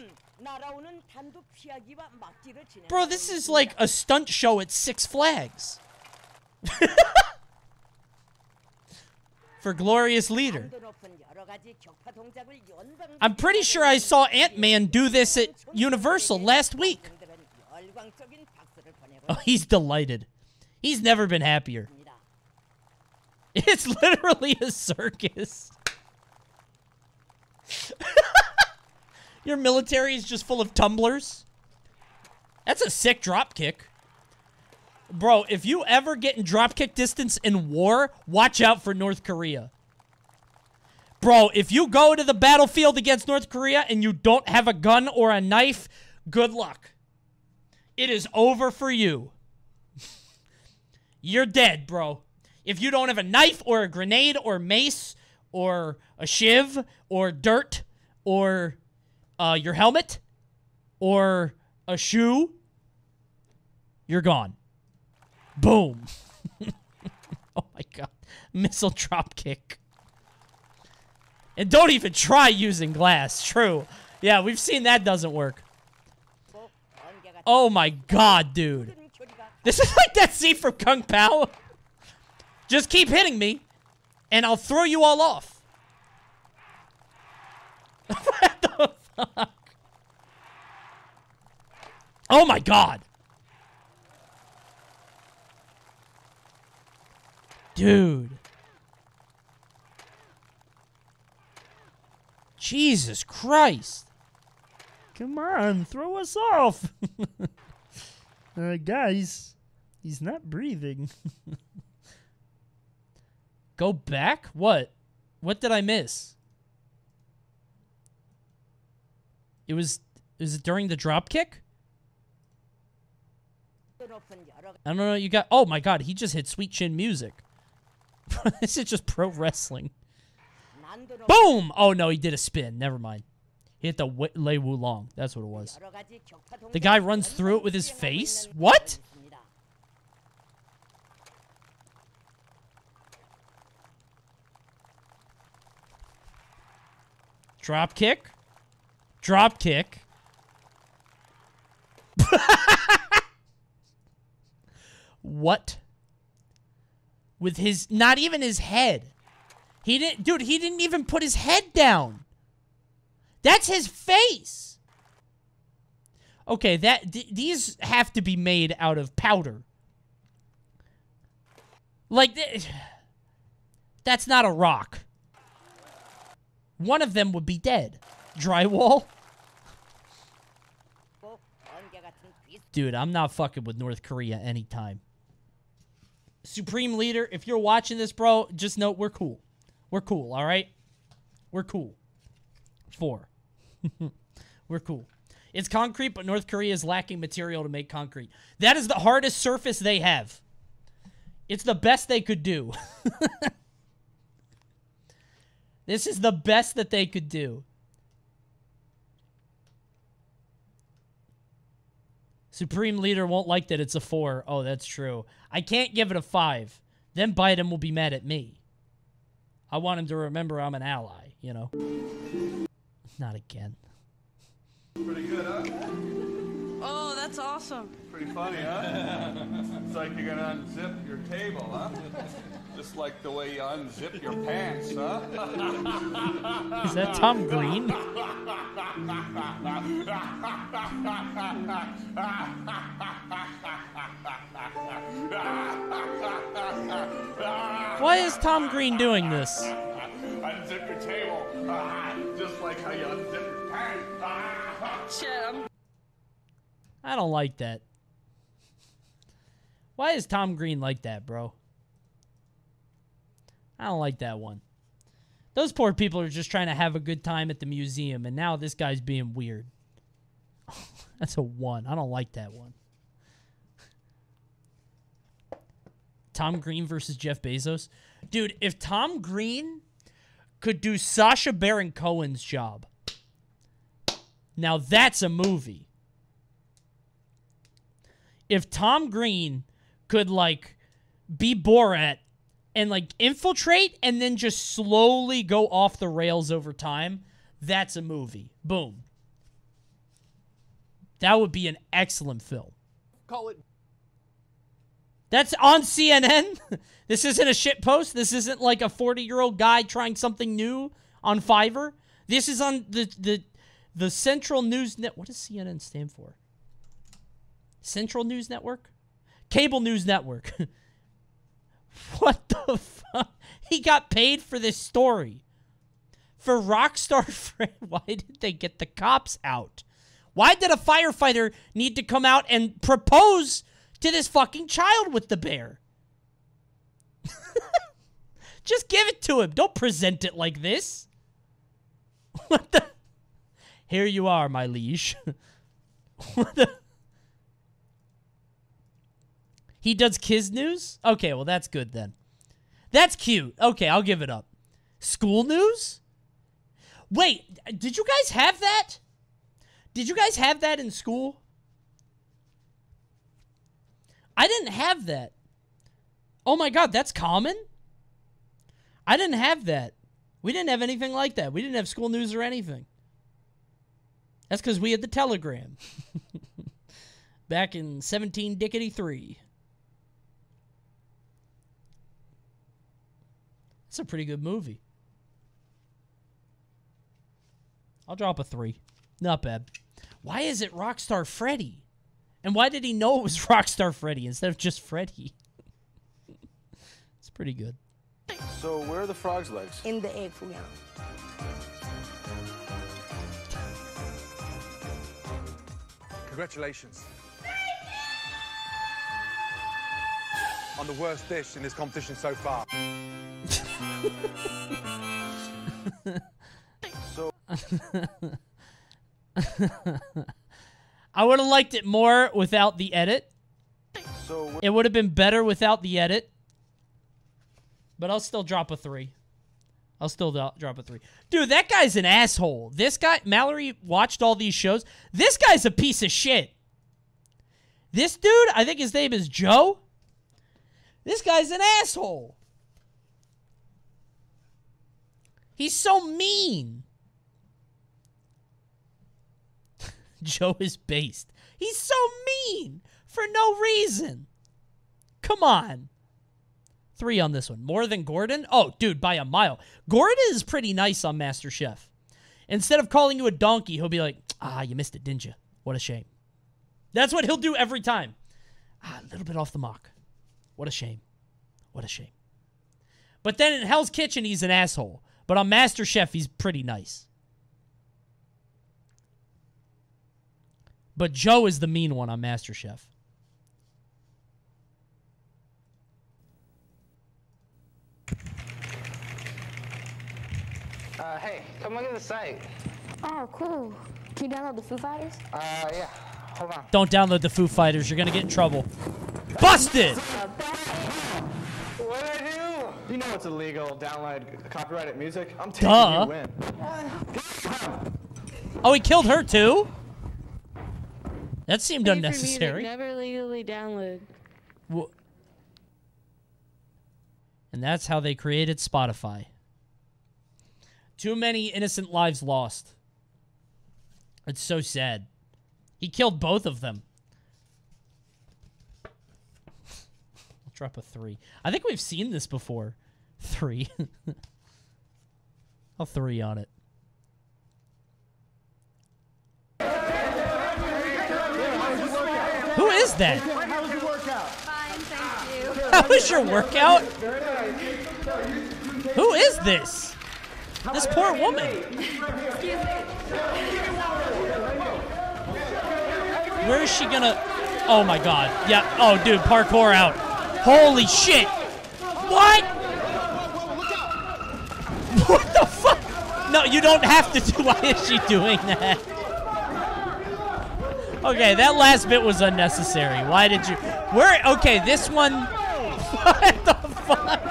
Bro, this is like a stunt show at Six Flags. For Glorious Leader. I'm pretty sure I saw Ant-Man do this at Universal last week. Oh, he's delighted. He's never been happier. [laughs] It's literally a circus. [laughs] Your military is just full of tumblers. That's a sick drop kick. Bro, if you ever get in dropkick distance in war, watch out for North Korea. Bro, if you go to the battlefield against North Korea and you don't have a gun or a knife, good luck. It is over for you. [laughs] You're dead, bro. If you don't have a knife or a grenade or mace or a shiv or dirt or uh, your helmet or a shoe, you're gone. Boom. [laughs] oh my god. Missile drop kick. And don't even try using glass. True. Yeah, we've seen that doesn't work. Oh my god, dude. This is like that scene from Kung Pow. Just keep hitting me, and I'll throw you all off. [laughs] what the fuck? Oh my god. Dude. Jesus Christ. Come on, throw us off. [laughs] uh, guys, he's not breathing. [laughs] Go back? What? What did I miss? It was is it during the drop kick? I don't know. You got. Oh my god, he just hit sweet chin music. [laughs] this is just pro wrestling. Boom! Oh no, he did a spin. Never mind. He hit the Lei Wulong. That's what it was. The guy runs through it with his face? What? Drop kick. Drop kick. [laughs] what with his not even his head. He didn't dude, he didn't even put his head down. That's his face. Okay, that th- these have to be made out of powder. Like th- [sighs] that's not a rock. One of them would be dead. Drywall? [laughs] Dude, I'm not fucking with North Korea anytime. Supreme Leader, if you're watching this, bro, just know we're cool. We're cool, all right? We're cool. Four. [laughs] we're cool. It's concrete, but North Korea is lacking material to make concrete. That is the hardest surface they have. It's the best they could do. [laughs] this is the best that they could do. Supreme Leader won't like that it's a four. Oh, that's true. I can't give it a five. Then Biden will be mad at me. I want him to remember I'm an ally, you know? Not again. Pretty good, huh? That's awesome. Pretty funny, huh? it's like you're gonna unzip your table, huh? Just like the way you unzip your pants, huh? [laughs] Is that Tom Green? Why is Tom Green doing this? unzip your table, [laughs] just like how you unzip your pants. [laughs] Shit, I'm I don't like that. Why is Tom Green like that, bro? I don't like that one. Those poor people are just trying to have a good time at the museum, and now this guy's being weird. [laughs] That's a one. I don't like that one. Tom Green versus Jeff Bezos. Dude, if Tom Green could do Sacha Baron Cohen's job, now that's a movie. If Tom Green could, like, be Borat and, like, infiltrate and then just slowly go off the rails over time, that's a movie. Boom. That would be an excellent film. Call it. That's on CNN. [laughs] this isn't a shit post. This isn't like a 40 year old guy trying something new on Fiverr. This is on the the the Central News Net. What does CNN stand for? Central News Network, Cable News Network. [laughs] what the fuck? He got paid for this story. For Rockstar [laughs] Fred, why did they get the cops out? Why did a firefighter need to come out and propose to this fucking child with the bear? [laughs] Just give it to him. Don't present it like this. What the? Here you are, my liege. what the? He does kids news? Okay, well that's good then. That's cute. Okay, I'll give it up. School news? Wait, did you guys have that? Did you guys have that in school? I didn't have that. Oh my god, that's common? I didn't have that. We didn't have anything like that. We didn't have school news or anything. That's because we had the telegram. [laughs] Back in 17 Dickety 3. It's a pretty good movie. I'll drop a 3. Not bad. Why is it Rockstar Freddy? And why did he know it was [laughs] Rockstar Freddy instead of just Freddy? [laughs] it's pretty good. So where are the frog's legs? In the egg, Fuyan. Congratulations. On the worst dish in this competition so far. So [laughs] I would have liked it more without the edit. So It would have been better without the edit. But I'll still drop a three. I'll still drop a three. Dude, that guy's an asshole. This guy, Mallory watched all these shows. This guy's a piece of shit. This dude, I think his name is Joe. This guy's an asshole. He's so mean. [laughs] Joe is based. He's so mean for no reason. Come on. Three on this one. More than Gordon? Oh, dude, by a mile. Gordon is pretty nice on MasterChef. Instead of calling you a donkey, he'll be like, ah, you missed it, didn't you? What a shame. That's what he'll do every time. Ah, a little bit off the mark. What a shame. What a shame. But then in Hell's Kitchen, he's an asshole. But on MasterChef, he's pretty nice. But Joe is the mean one on MasterChef. Uh, hey, come look at the site. Oh, cool. Can you download the Foo Fighters? Uh, yeah. Hold on. Don't download the Foo Fighters. You're going to get in trouble. Busted! What did I do? You know it's illegal. To download copyrighted music. I'm taking Duh. you in. Oh, he killed her too? That seemed Pay unnecessary. Never legally download. Wha- And that's how they created Spotify. Too many innocent lives lost. It's so sad. He killed both of them. I'll drop a three. I think we've seen this before. Three. [laughs] I'll three on it. Who is that? How was your workout? Fine, thank you. [laughs] How was your workout? Who is this? This poor woman. Where is she gonna? Oh my god. Yeah. Oh, dude, parkour out. Holy shit. What? What the fuck? No, you don't have to do. Why is she doing that? Okay, that last bit was unnecessary. Why did you? Where? Okay, this one. What the fuck?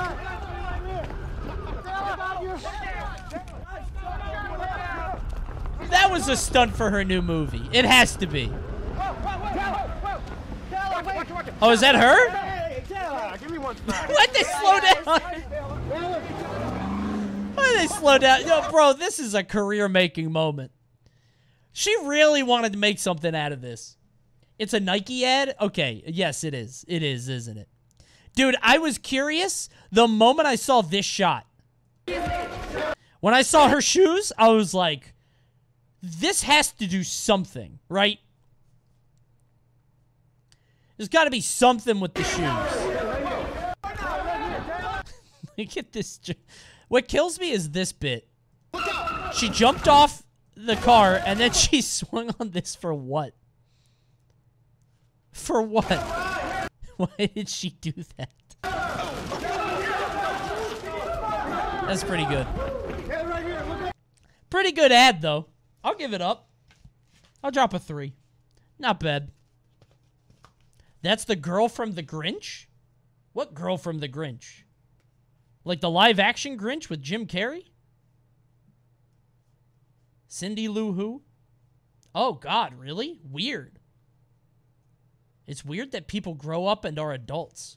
That was a stunt for her new movie. It has to be. Oh, is that her? Give me one Why'd they slow down? Why they slow down? Yo, bro, this is a career-making moment. She really wanted to make something out of this. It's a Nike ad? Okay, yes, it is. It is, isn't it? Dude, I was curious the moment I saw this shot. When I saw her shoes, I was like, this has to do something, right? There's got to be something with the shoes. [laughs] At this. What kills me is this bit. She jumped off the car and then [laughs] she swung on this for what? For what? [laughs] Why did she do that? That's pretty good. Pretty good ad, though. I'll give it up. I'll drop a three. Not bad. That's the girl from The Grinch? What girl from The Grinch? Like the live action Grinch with Jim Carrey? Cindy Lou Who? Oh, God, really? Weird. It's weird that people grow up and are adults.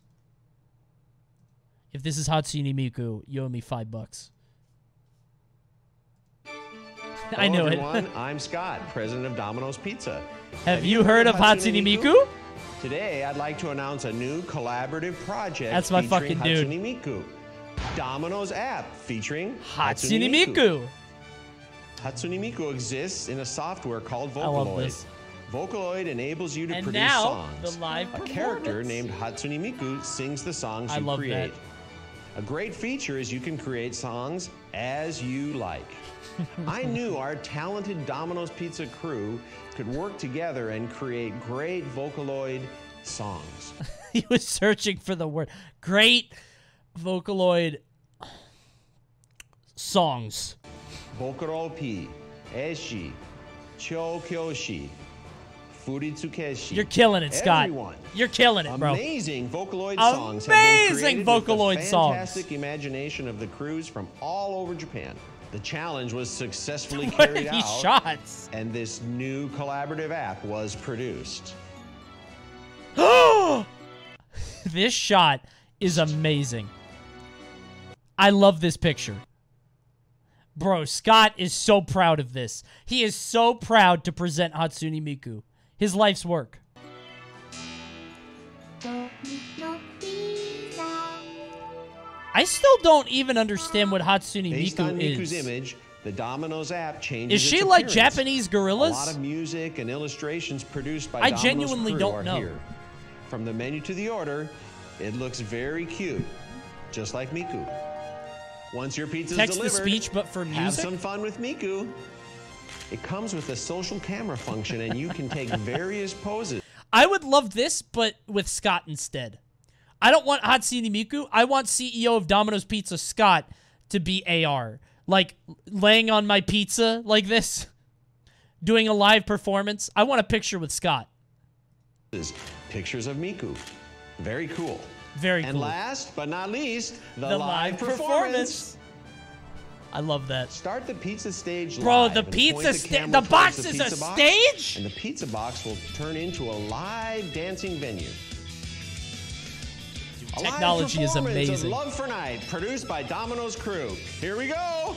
If this is Hatsune Miku, you owe me five bucks. [laughs] I Hello, know it. [laughs] I'm Scott, president of Domino's Pizza. Have you heard of Hatsune Miku? Today, I'd like to announce a new collaborative project. That's my fucking dude. Miku. Domino's app featuring Hatsune Miku. Hatsune Miku exists in a software called I love Vocaloid. this. Vocaloid enables you to And produce now, songs. the live a character named Hatsune Miku sings the songs I you love create. that. A great feature is you can create songs as you like. [laughs] I knew our talented Domino's Pizza crew could work together and create great Vocaloid songs. [laughs] he was searching for the word. Great Vocaloid songs. Bokoropi, Eshi, Chokyoshi, Furitsukeshi. You're killing it, Scott. Everyone. You're killing it, bro. Amazing Vocaloid songs Amazing been created with the Vocaloid songs. fantastic imagination of the crews from all over Japan. The challenge was successfully [laughs] What carried out, shots? and this new collaborative app was produced. [gasps] this shot is amazing. I love this picture. Bro, Scott is so proud of this. He is so proud to present Hatsune Miku. His life's work. I still don't even understand what Hatsune Based on Miku Miku's is. image, the Domino's app changes. Is she like appearance. Japanese A lot of music and illustrations produced by I Domino's genuinely don't know. Here. From the menu to the order, it looks very cute, just like Miku. Once your pizza's Text delivered, speech, but for have some fun with Miku. It comes with a social camera function, and you can take [laughs] various poses. I would love this, but with Scott instead. I don't want Hatsune Miku. I want CEO of Domino's Pizza Scott to be AR. Like laying on my pizza like this, doing a live performance. I want a picture with Scott. Pictures of Miku. Very cool. Very and cool. And last but not least, the, The live, live performance. performance. I love that. Start the pizza stage Bro, live the pizza stage. the the box the is a pizza box, stage? And the pizza box will turn into a live dancing venue. A live technology is performance amazing. Of Love for Night, produced by Domino's Crew. Here we go.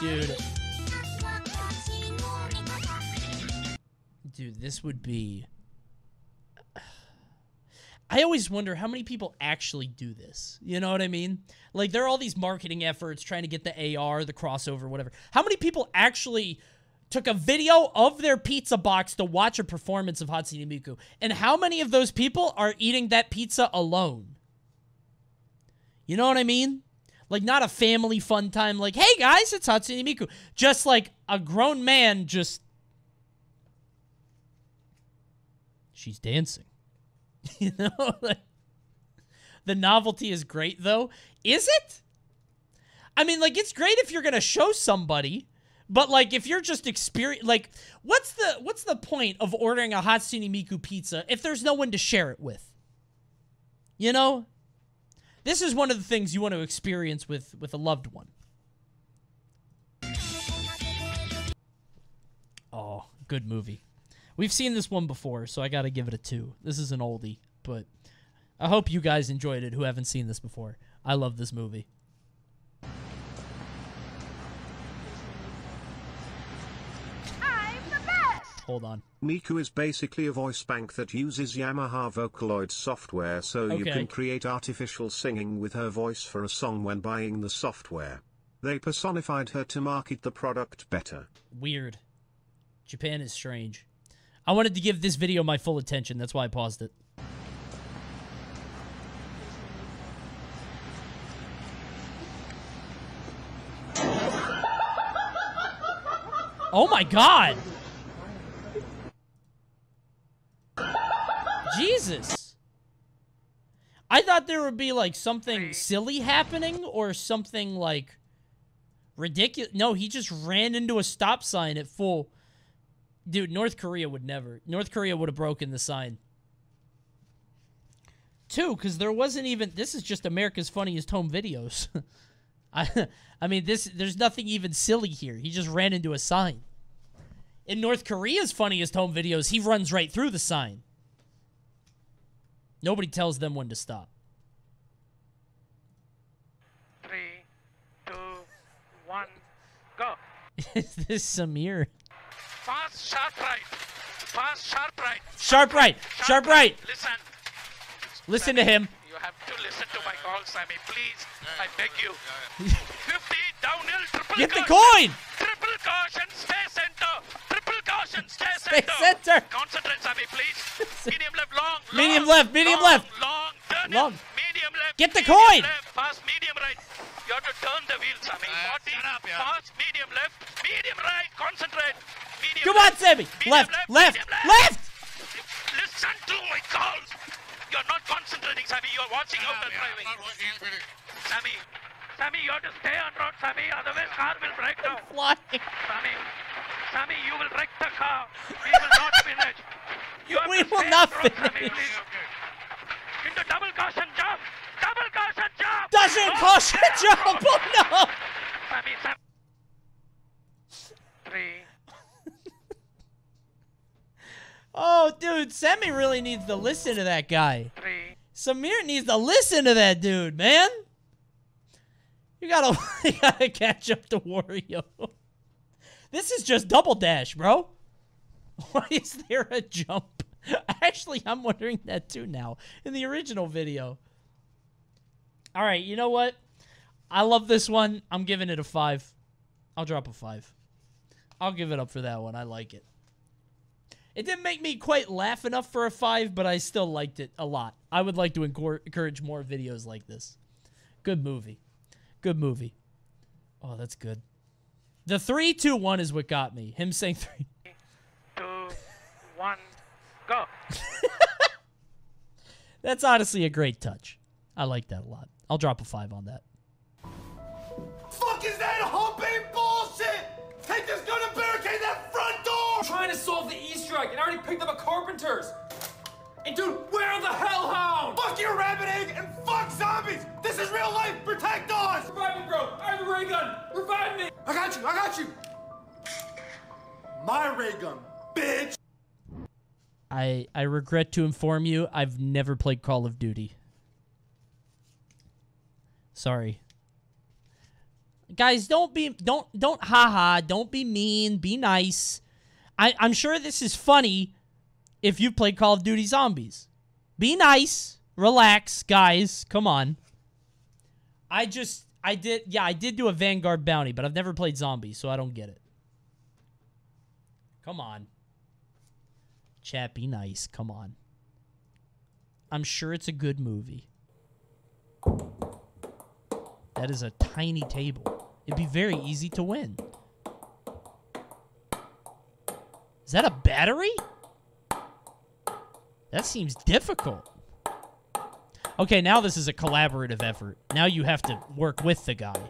Dude. Dude, this would be. [sighs] I always wonder how many people actually do this. You know what I mean? Like, there are all these marketing efforts trying to get the AR, the crossover, whatever. How many people actually took a video of their pizza box to watch a performance of Hatsune Miku? And how many of those people are eating that pizza alone? You know what I mean? Like not a family fun time like, "Hey guys, it's Hatsune Miku." Just like a grown man just She's dancing. [laughs] you know? [laughs] Like, the novelty is great though. Is it? I mean, like it's great if you're going to show somebody, but like if you're just experience like what's the what's the point of ordering a Hatsune Miku pizza if there's no one to share it with? You know? This is one of the things you want to experience with with a loved one. Oh, good movie. We've seen this one before, so I got to give it a 2. This is an oldie, but I hope you guys enjoyed it who haven't seen this before. I love this movie. Hold on. Miku is basically a voice bank that uses Yamaha Vocaloid software so you can create artificial singing with her voice for a song when buying the software. They personified her to market the product better. Weird. Japan is strange. I wanted to give this video my full attention. That's why I paused it. Oh my god! Jesus! I thought there would be like something silly happening or something like ridiculous. No, he just ran into a stop sign at full. Dude, North Korea would never. North Korea would have broken the sign. Two, because there wasn't even. This is just America's funniest home videos. [laughs] I, I mean, this. There's nothing even silly here. He just ran into a sign. In North Korea's funniest home videos, he runs right through the sign. Nobody tells them when to stop. Three, two, one, go. [laughs] is this Samir? Fast, sharp right. Fast, sharp right. Sharp right. Sharp right. Listen. Listen to him. You have to listen to my call, Sammy. Please, I beg you. 50 downhill, triple Get the coin! Triple caution, stay center. Triple caution, stay Stay center. center. Concentrate, Sammy, please. [laughs] Medium left, long. Medium left, medium long, left. Long, turn Long. it. Medium left. Get the coin. Left, fast, medium right. You have to turn the wheel, Sammy. 40, fast, medium left. Medium right, concentrate. Medium Come on. Sammy. Medium Left, left, medium left. Listen to my calls. You're not concentrating, Sammy. You're watching out and driving. Sammy, Sammy, you have to stay on road, Sammy. Otherwise, car will break down. [laughs] Flying. Sammy, Sammy, you will wreck the car. We will not finish. You have We to will stay not on road, Sammy, finish. please. Into double caution jump. Double caution jump. Doesn't Oh, caution jump. Oh no. Sammy, Sammy. Three. [laughs] Oh, dude, Semi really needs to listen to that guy. Samir needs to listen to that dude, man. You gotta, [laughs] you gotta catch up to Wario. [laughs] This is just double dash, bro. [laughs] Why is there a jump? Actually, I'm wondering that too now in the original video. All right, you know what? I love this one. I'm giving it a five. I'll drop a five. I'll give it up for that one. I like it. It didn't make me quite laugh enough for a five, but I still liked it a lot. I would like to encourage more videos like this. Good movie. Good movie. Oh, that's good. The three, two, one is what got me. Him saying three. Two, one, go. [laughs] That's honestly a great touch. I like that a lot. I'll drop a five on that. Fuck is that humping bullshit? Take this gun and barricade that front door! I'm trying to solve the Easter egg, and I already picked up a carpenter's. And dude, where are the hellhounds? Fuck your rabbit egg and fuck zombies! This is real life! Protect us! Revive me, bro! I have a ray gun! Revive me! I got you, I got you! My ray gun, bitch! I I regret to inform you, I've never played Call of Duty. Sorry. Guys, don't be don't don't haha, don't be mean, be nice. I, I'm sure this is funny if you've played Call of Duty Zombies. Be nice. Relax, guys. Come on. I just I did yeah, I did do a Vanguard bounty, but I've never played zombies, so I don't get it. Come on. Chat, be nice. Come on. I'm sure it's a good movie. That is a tiny table. It'd be very easy to win. Is that a battery? That seems difficult. Okay, now this is a collaborative effort. Now you have to work with the guy. [laughs]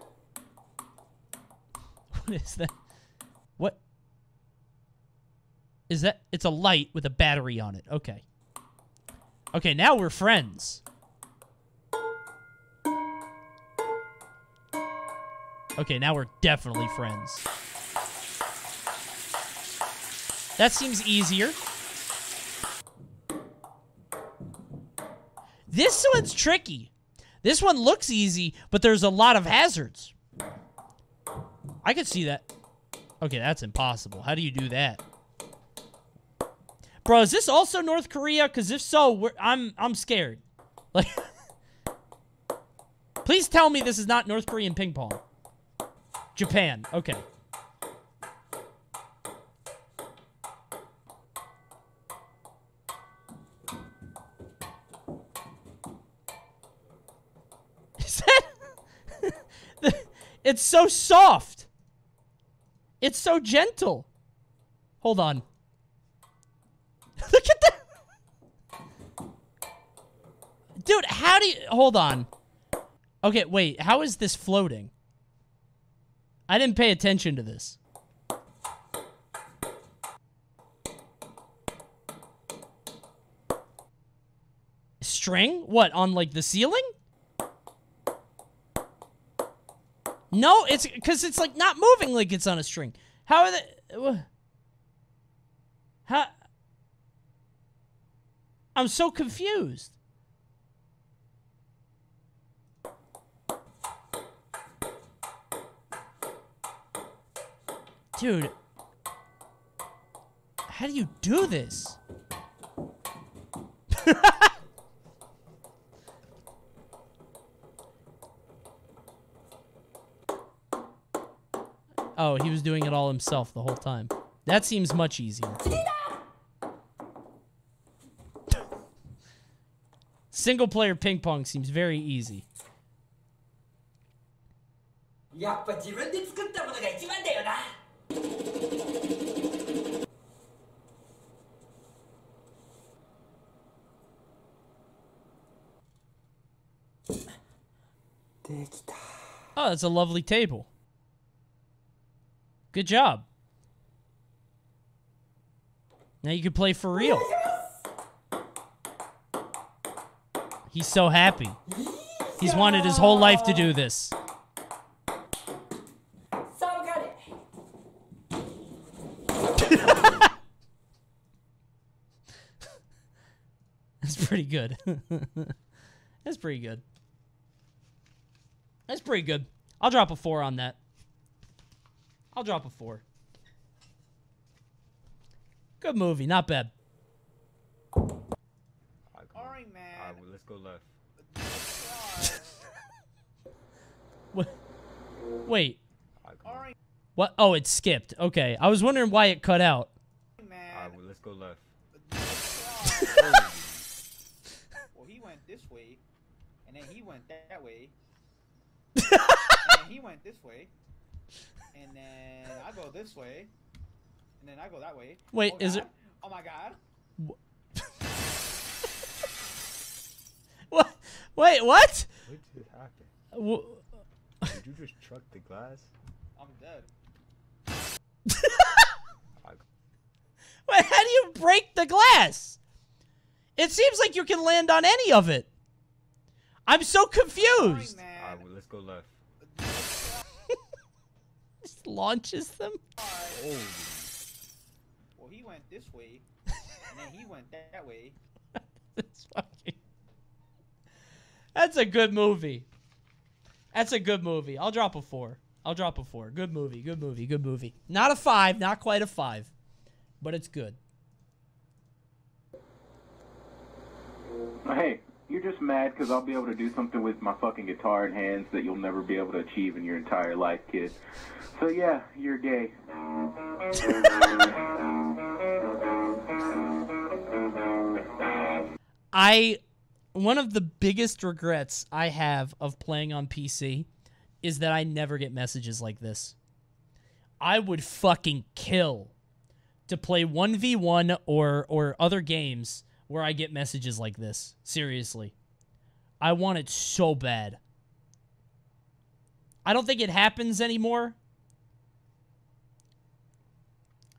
What is that? What? Is that? It's a light with a battery on it. Okay. Okay, now we're friends. Okay, now we're definitely friends. That seems easier. This one's tricky. This one looks easy, but there's a lot of hazards. I could see that. Okay, that's impossible. How do you do that? Bro, is this also North Korea? Because if so, I'm I'm scared. [laughs] Like, [laughs] please tell me this is not North Korean ping pong. Japan. Okay. Is that? It's so soft. It's so gentle. Hold on. [laughs] Look at that. Dude, how do you... Hold on. Okay, wait. How is this floating? I didn't pay attention to this. String? What, on, like, the ceiling? No, it's because it's like not moving like it's on a string. How are they? How? I'm so confused. Dude, how do you do this? [laughs] Oh, he was doing it all himself the whole time. That seems much easier. Single player ping pong seems very easy. Oh, that's a lovely table. Good job. Now you can play for real. He's so happy. He's wanted his whole life to do this. [laughs] That's pretty good. [laughs] That's pretty good. That's pretty good. I'll drop a four on that. I'll drop a four. Good movie, not bad. Alright, man. Alright, well, let's go left. [laughs] Wait. Alright, What? Oh, it skipped. Okay. I was wondering why it cut out. man. Alright, well, let's go left. [laughs] well, he went this way, and then he went that way, and then he went this way, and then I go this way, and then I go that way. Wait, Oh, is God. it- Oh my God! What? Wait, what? What just happened? W- Did you just truck the glass? I'm dead. [laughs] Wait, how do you break the glass? It seems like you can land on any of it. I'm so confused. Alright, well, let's go left. Just launches them. Oh. Well, he went this way, and then he went that way. [laughs] That's fucking. That's a good movie. That's a good movie. I'll drop a four. I'll drop a four. Good movie. Good movie. Good movie. Not a five. Not quite a five, but it's good. Hey, you're just mad because I'll be able to do something with my fucking guitar in hands that you'll never be able to achieve in your entire life, kid. So yeah, you're gay. I one of the biggest regrets I have of playing on PC is that I never get messages like this. I would fucking kill to play 1v1 or or other games where I get messages like this. Seriously. I want it so bad. I don't think it happens anymore.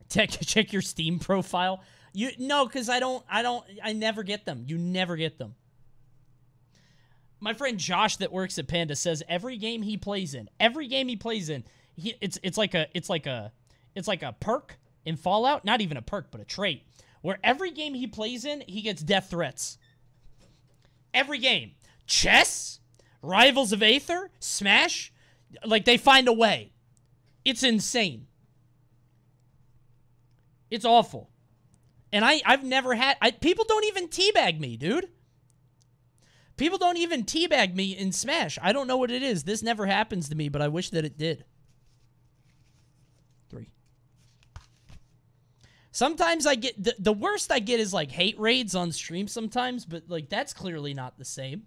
Check [laughs] check your Steam profile. You no, because I don't I don't I never get them. You never get them. My friend Josh that works at Panda says every game he plays in, every game he plays in, he, it's it's like a it's like a it's like a perk in Fallout, not even a perk, but a trait. Where every game he plays in, he gets death threats. Every game. Chess, Rivals of Aether, Smash, like they find a way. It's insane. It's awful. And I, I've never had. I, people don't even teabag me, dude. People don't even teabag me in Smash. I don't know what it is. This never happens to me, but I wish that it did. Three. Sometimes I get the, the worst I get is like hate raids on stream sometimes, but like that's clearly not the same,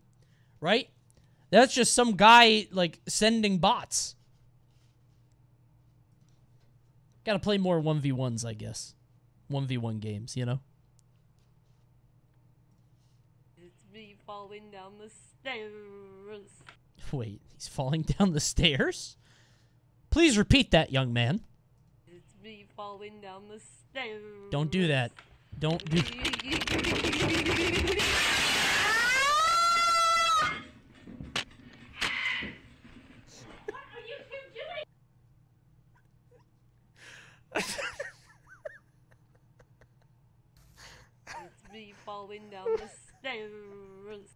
right? That's just some guy like sending bots. Got to play more 1v1s, I guess. 1v1 games, you know? It's me falling down the stairs. Wait, he's falling down the stairs? Please repeat that, young man. Me falling down the stairs. Don't do that. Don't do. It's me falling down the stairs.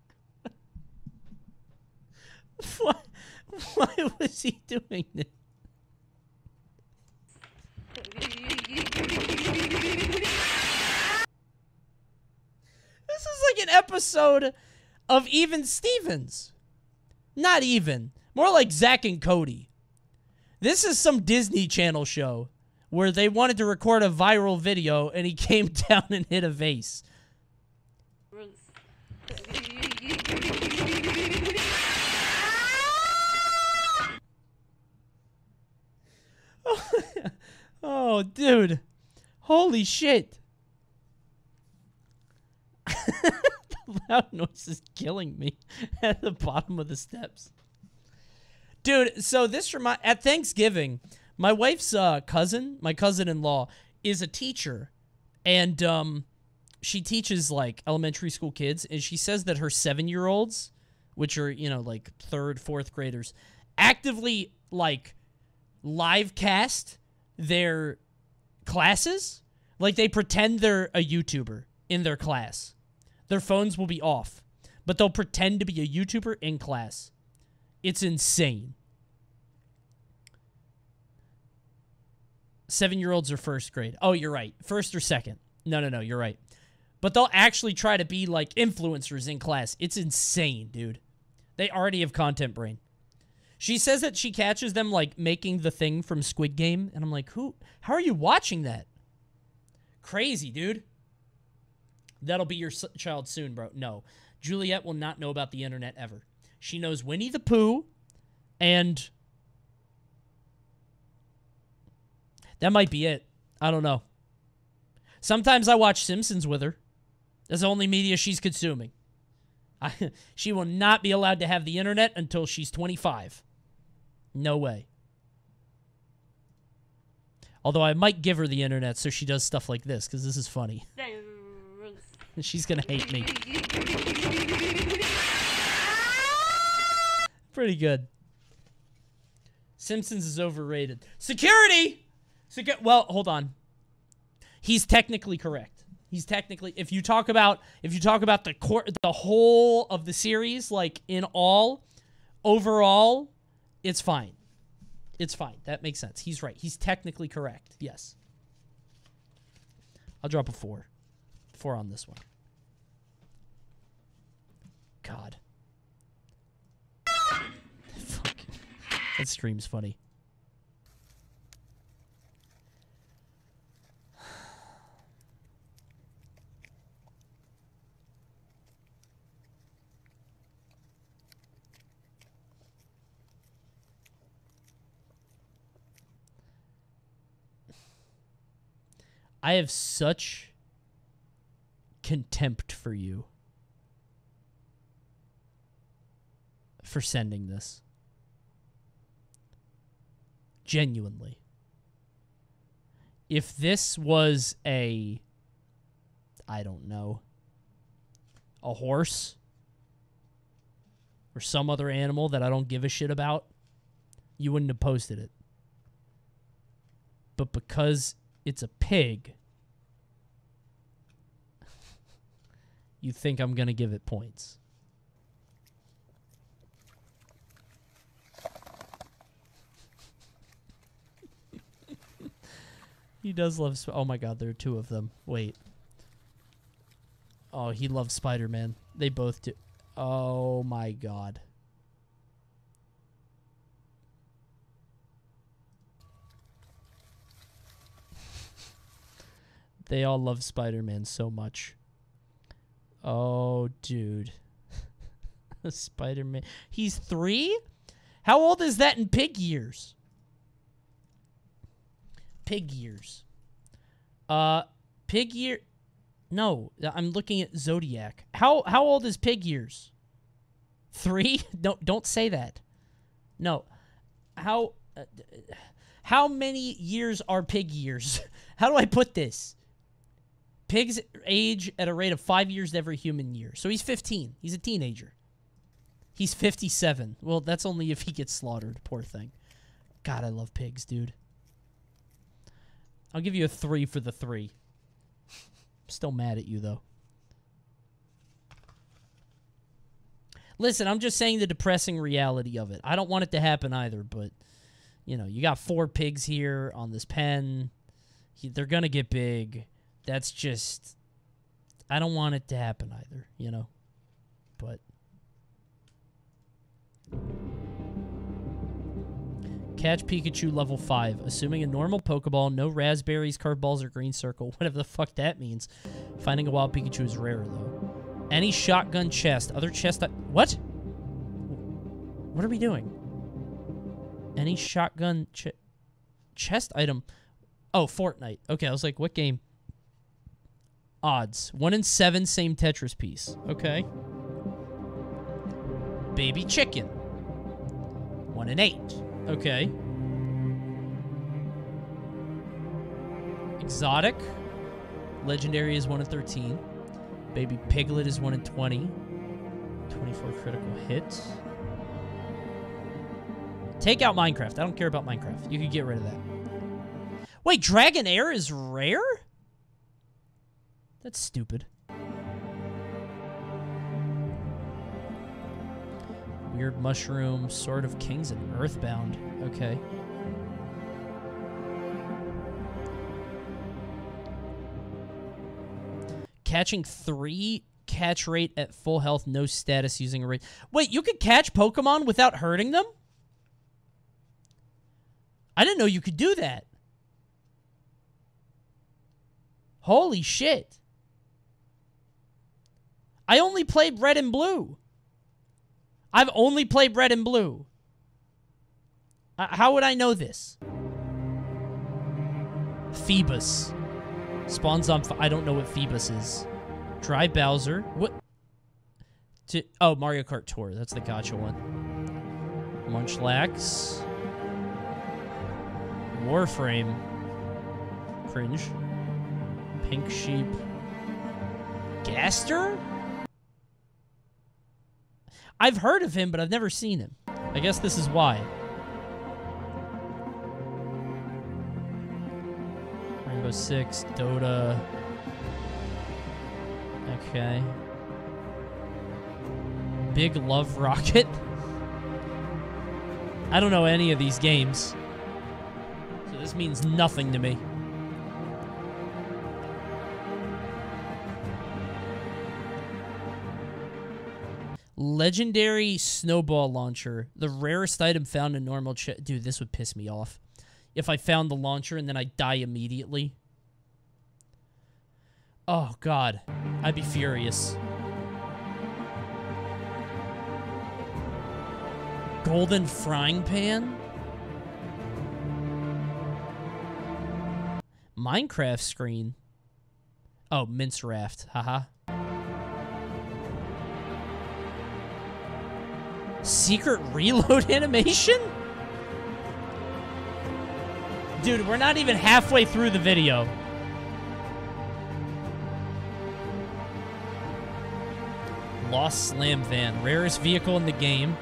[laughs] Why, why was he doing this? This is like an episode of Even Stevens. Not even. More like Zack and Cody. This is some Disney Channel show where they wanted to record a viral video and he [laughs] came down and hit a vase. [laughs] oh, dude. Holy shit. The [laughs] loud noise is killing me [laughs] at the bottom of the steps. Dude, so this remind at Thanksgiving, my wife's uh, cousin, my cousin-in-law, is a teacher, and um, she teaches like elementary school kids, and she says that her seven-year-olds, which are you know like third, fourth graders, actively like live cast their classes, like they pretend they're a YouTuber in their class. Their phones will be off, but they'll pretend to be a YouTuber in class. It's insane. Seven year olds are first grade. Oh, you're right. First or second. No, no, no, you're right. But they'll actually try to be like influencers in class. It's insane, dude. They already have content brain. She says that she catches them like making the thing from Squid Game, and I'm like, who? How are you watching that? Crazy, dude. That'll be your child soon, bro. No, Juliet will not know about the internet ever. She knows Winnie the Pooh, and that might be it. I don't know. Sometimes I watch Simpsons with her. That's the only media she's consuming. I, [laughs] she will not be allowed to have the internet until she's 25. No way. Although I might give her the internet so she does stuff like this because this is funny. [laughs] She's going to hate me. [laughs] Pretty good. Simpsons is overrated. Security! Secu- well, hold on. He's technically correct. He's technically if you talk about if you talk about the core the whole of the series like in all overall it's fine. It's fine. That makes sense. He's right. He's technically correct. Yes. I'll drop a 4. 4 on this one. God. Fuck. That stream's funny. I have such contempt for you for sending this. Genuinely. If this was a I don't know, a horse or some other animal that I don't give a shit about, you wouldn't have posted it. But because it's a pig, [laughs] you think I'm going to give it points. He does love. Sp- oh my god, there are two of them. Wait. Oh, he loves Spider Man. They both do. Oh my god. [laughs] They all love Spider Man so much. Oh, dude. [laughs] Spider Man. He's three? How old is that in pig years? Pig years. Uh, pig year. No, I'm looking at Zodiac. How how old is pig years? Three? [laughs] No, don't say that. No. How uh, how many years are pig years? [laughs] How do I put this? Pigs age at a rate of five years every human year. So he's 15. He's a teenager. He's 57. Well, that's only if he gets slaughtered. Poor thing. God, I love pigs, dude. I'll give you a three for the three. Still mad at you, though. Listen, I'm just saying the depressing reality of it. I don't want it to happen either, but, you know, you got four pigs here on this pen. They're going to get big. That's just. I don't want it to happen either, you know? But. Catch Pikachu level 5. Assuming a normal Pokeball, no raspberries, curveballs, or green circle. [laughs] Whatever the fuck that means. Finding a wild Pikachu is rare, though. Any shotgun chest. Other chest. What? What are we doing? Any shotgun ch- chest item. Oh, Fortnite. Okay, I was like, what game? Odds. 1 in 7, same Tetris piece. Okay. Baby chicken. 1 in 8. Okay. Exotic. Legendary is 1 in 13. Baby Piglet is 1 in 20. 24 critical hits. Take out Minecraft. I don't care about Minecraft. You could get rid of that. Wait, Dragonair is rare? That's stupid. Weird mushroom, Sword of Kings, and Earthbound. Okay. Catching three catch rate at full health, no status using a rate. Wait, you could catch Pokemon without hurting them? I didn't know you could do that. Holy shit. I only played red and blue. I've only played red and blue. Uh, how would I know this? Phoebus. Spawns on. I don't know what Phoebus is. Dry Bowser. What? To, oh, Mario Kart Tour. That's the gotcha one. Munchlax. Warframe. Cringe. Pink Sheep. Gaster? I've heard of him, but I've never seen him. I guess this is why. Rainbow Six, Dota. Okay. Big Love Rocket. I don't know any of these games. So this means nothing to me. Legendary snowball launcher. The rarest item found in normal ch- Dude, this would piss me off. If I found the launcher and then I die immediately. Oh, God. I'd be furious. Golden frying pan? Minecraft screen. Oh, mince raft. Haha. Secret reload [laughs] animation? Dude, we're not even halfway through the video. Lost Slam Van. Rarest vehicle in the game.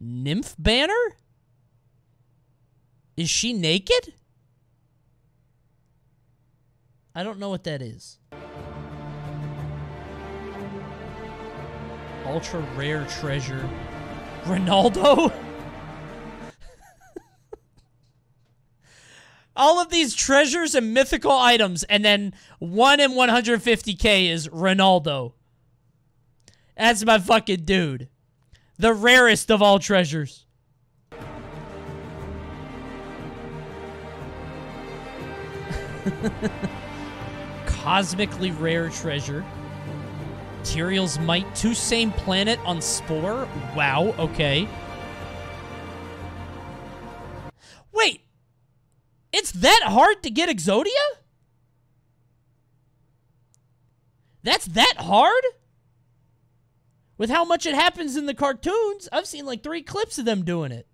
Nymph Banner? Is she naked? I don't know what that is. Ultra rare treasure. Ronaldo? [laughs] All of these treasures and mythical items, and then 1 in 150k is Ronaldo. That's my fucking dude. The rarest of all treasures. [laughs] Cosmically rare treasure. Tyrael's Might, two same planet on Spore. Wow, okay. Wait! It's that hard to get Exodia? That's that hard? With how much it happens in the cartoons, I've seen like three clips of them doing it.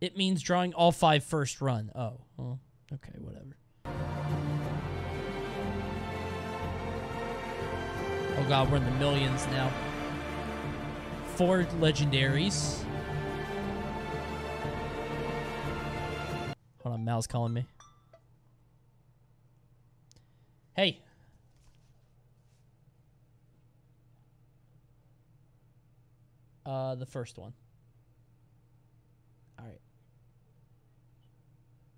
It means drawing all five first run. Oh, well, okay, whatever. Oh god, we're in the millions now. Four legendaries. Hold on, Mal's calling me. Hey. Uh, the first one. All right.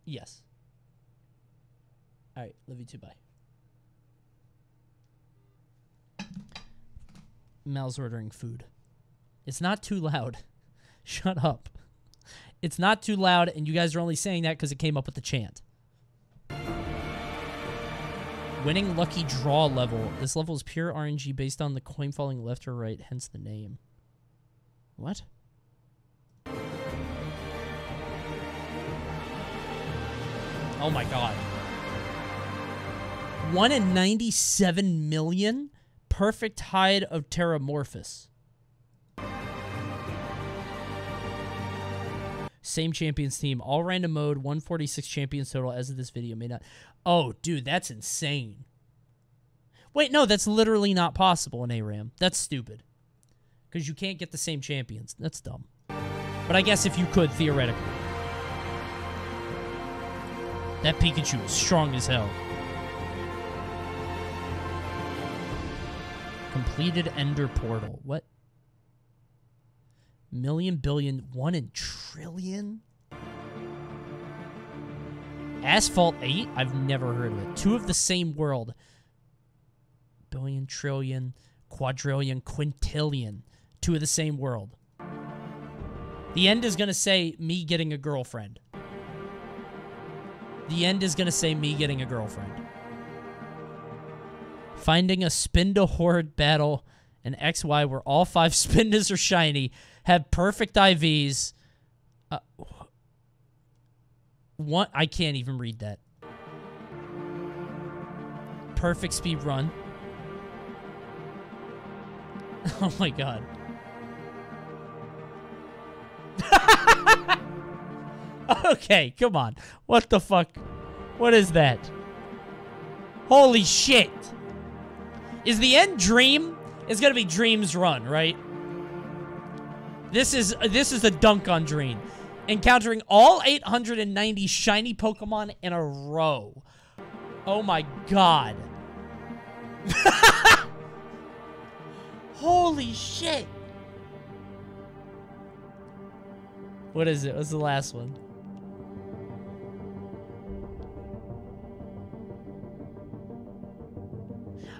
Yes. All right, love you too. Bye. Mel's ordering food. It's not too loud. [laughs] Shut up. It's not too loud, and you guys are only saying that because it came up with the chant. Winning lucky draw level. This level is pure RNG based on the coin falling left or right, hence the name. What? Oh my god. 1 in 97 million? Perfect hide of Terramorphous. Same champions team. All random mode. 146 champions total as of this video. May not. Oh, dude, that's insane. Wait, no, that's literally not possible in ARAM. That's stupid. Because you can't get the same champions. That's dumb. But I guess if you could, theoretically. That Pikachu is strong as hell. Completed Ender Portal. What? Million, billion, one in trillion? Asphalt 8? I've never heard of it. Two of the same world. Billion, trillion, quadrillion, quintillion. Two of the same world. The end is going to say me getting a girlfriend. The end is going to say me getting a girlfriend. Finding a Spinda Horde battle and XY where all five [laughs] Spindas are shiny, have perfect IVs. Uh, I can't even read that. Perfect speed run. [laughs] Oh my god. [laughs] [laughs] okay, come on. What the fuck? What is that? Holy shit. Is the end dream? It's gonna be Dream's Run, right? This is this is the dunk on Dream. Encountering all 890 shiny Pokemon in a row. Oh my god. [laughs] Holy shit. What is it? What's the last one?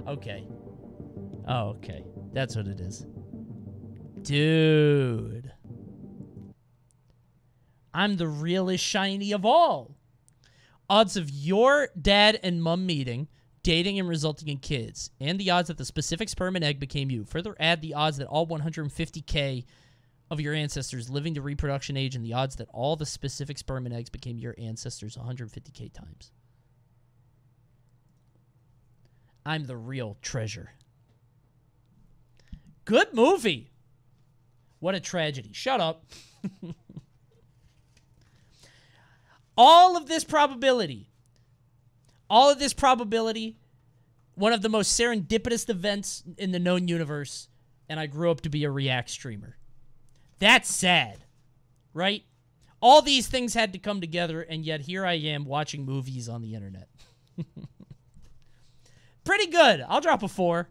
Okay. Oh, okay. That's what it is. Dude. I'm the realest shiny of all. Odds of your dad and mom meeting, dating, and resulting in kids, and the odds that the specific sperm and egg became you. Further add the odds that all 150k of your ancestors living to reproduction age and the odds that all the specific sperm and eggs became your ancestors 150k times. I'm the real treasure. Good movie. What a tragedy. Shut up. [laughs] all of this probability, all of this probability, one of the most serendipitous events in the known universe, and I grew up to be a React streamer. That's sad, right? All these things had to come together, and yet here I am watching movies on the internet. [laughs] Pretty good. I'll drop a four.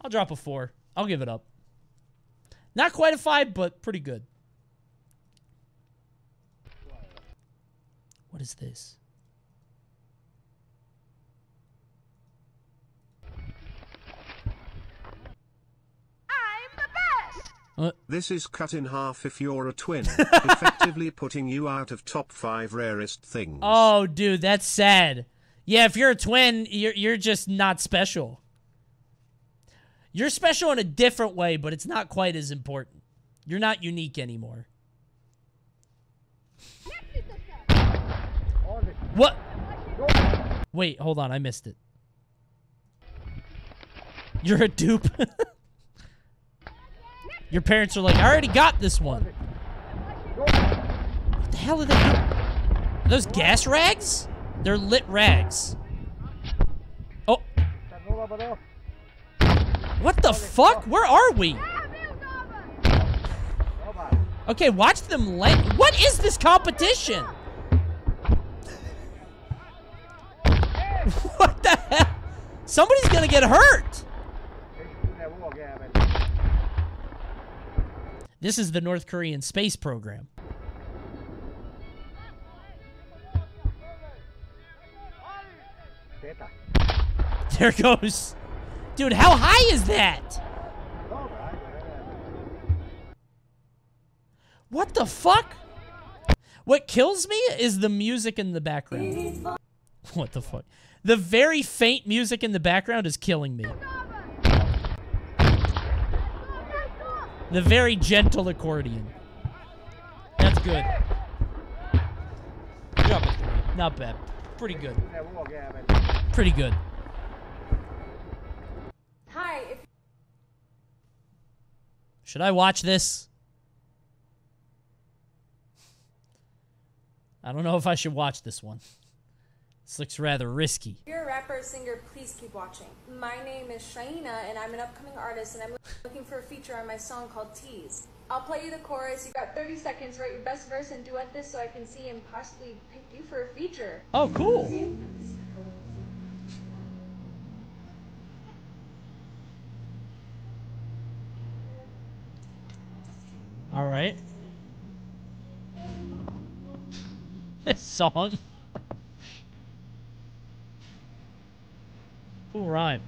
I'll drop a four. I'll give it up. Not quite a five, but pretty good. What is this? Uh, This is cut in half if you're a twin, effectively putting you out of top five rarest things. Oh, dude, that's sad. Yeah, if you're a twin, you're you're just not special. You're special in a different way, but it's not quite as important. You're not unique anymore. What? Wait, hold on, I missed it. You're a dupe. [laughs] Your parents are like, I already got this one. What the hell are they doing? Are those gas rags? They're lit rags. Oh. What the fuck? Where are we? Okay, watch them land. What is this competition? [laughs] what the hell? Somebody's gonna get hurt. This is the North Korean space program. [laughs] There goes. Dude, how high is that? What the fuck? What kills me is the music in the background. What the fuck? The very faint music in the background is killing me. The very gentle accordion. That's good. Not bad. Pretty good. Pretty good. Hi. If Should I watch this? I don't know if I should watch this one. This looks rather risky. If you're a rapper or singer, please keep watching. My name is Shaina, and I'm an upcoming artist, and I'm looking for a feature on my song called Tease. I'll play you the chorus. You got 30 seconds. Write your best verse and duet this so I can see and possibly pick you for a feature. Oh, cool. All right. This song. Cool rhyme.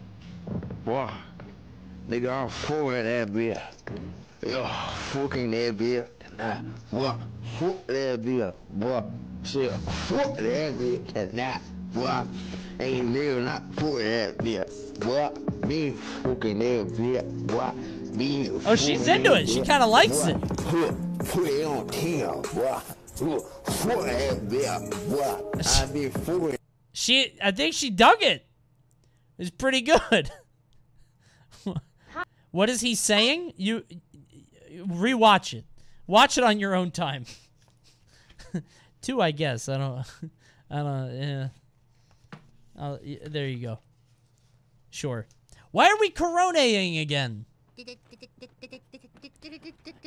Nigga, I'm fucking that beer. Yeah, fucking that beer. Tonight. what? fuck that beer. Boy, shit, fuck that beer tonight. what? ain't nigga not fuck that beer. What? me fucking that beer. Me. Oh, she's into it. She kinda likes it. Fucking. She, I think she dug it. It's pretty good. [laughs] what is he saying? You rewatch it. Watch it on your own time. [laughs] Two, I guess. I don't. [laughs] I don't. Yeah. Y- there you go. Sure. Why are we coronating again?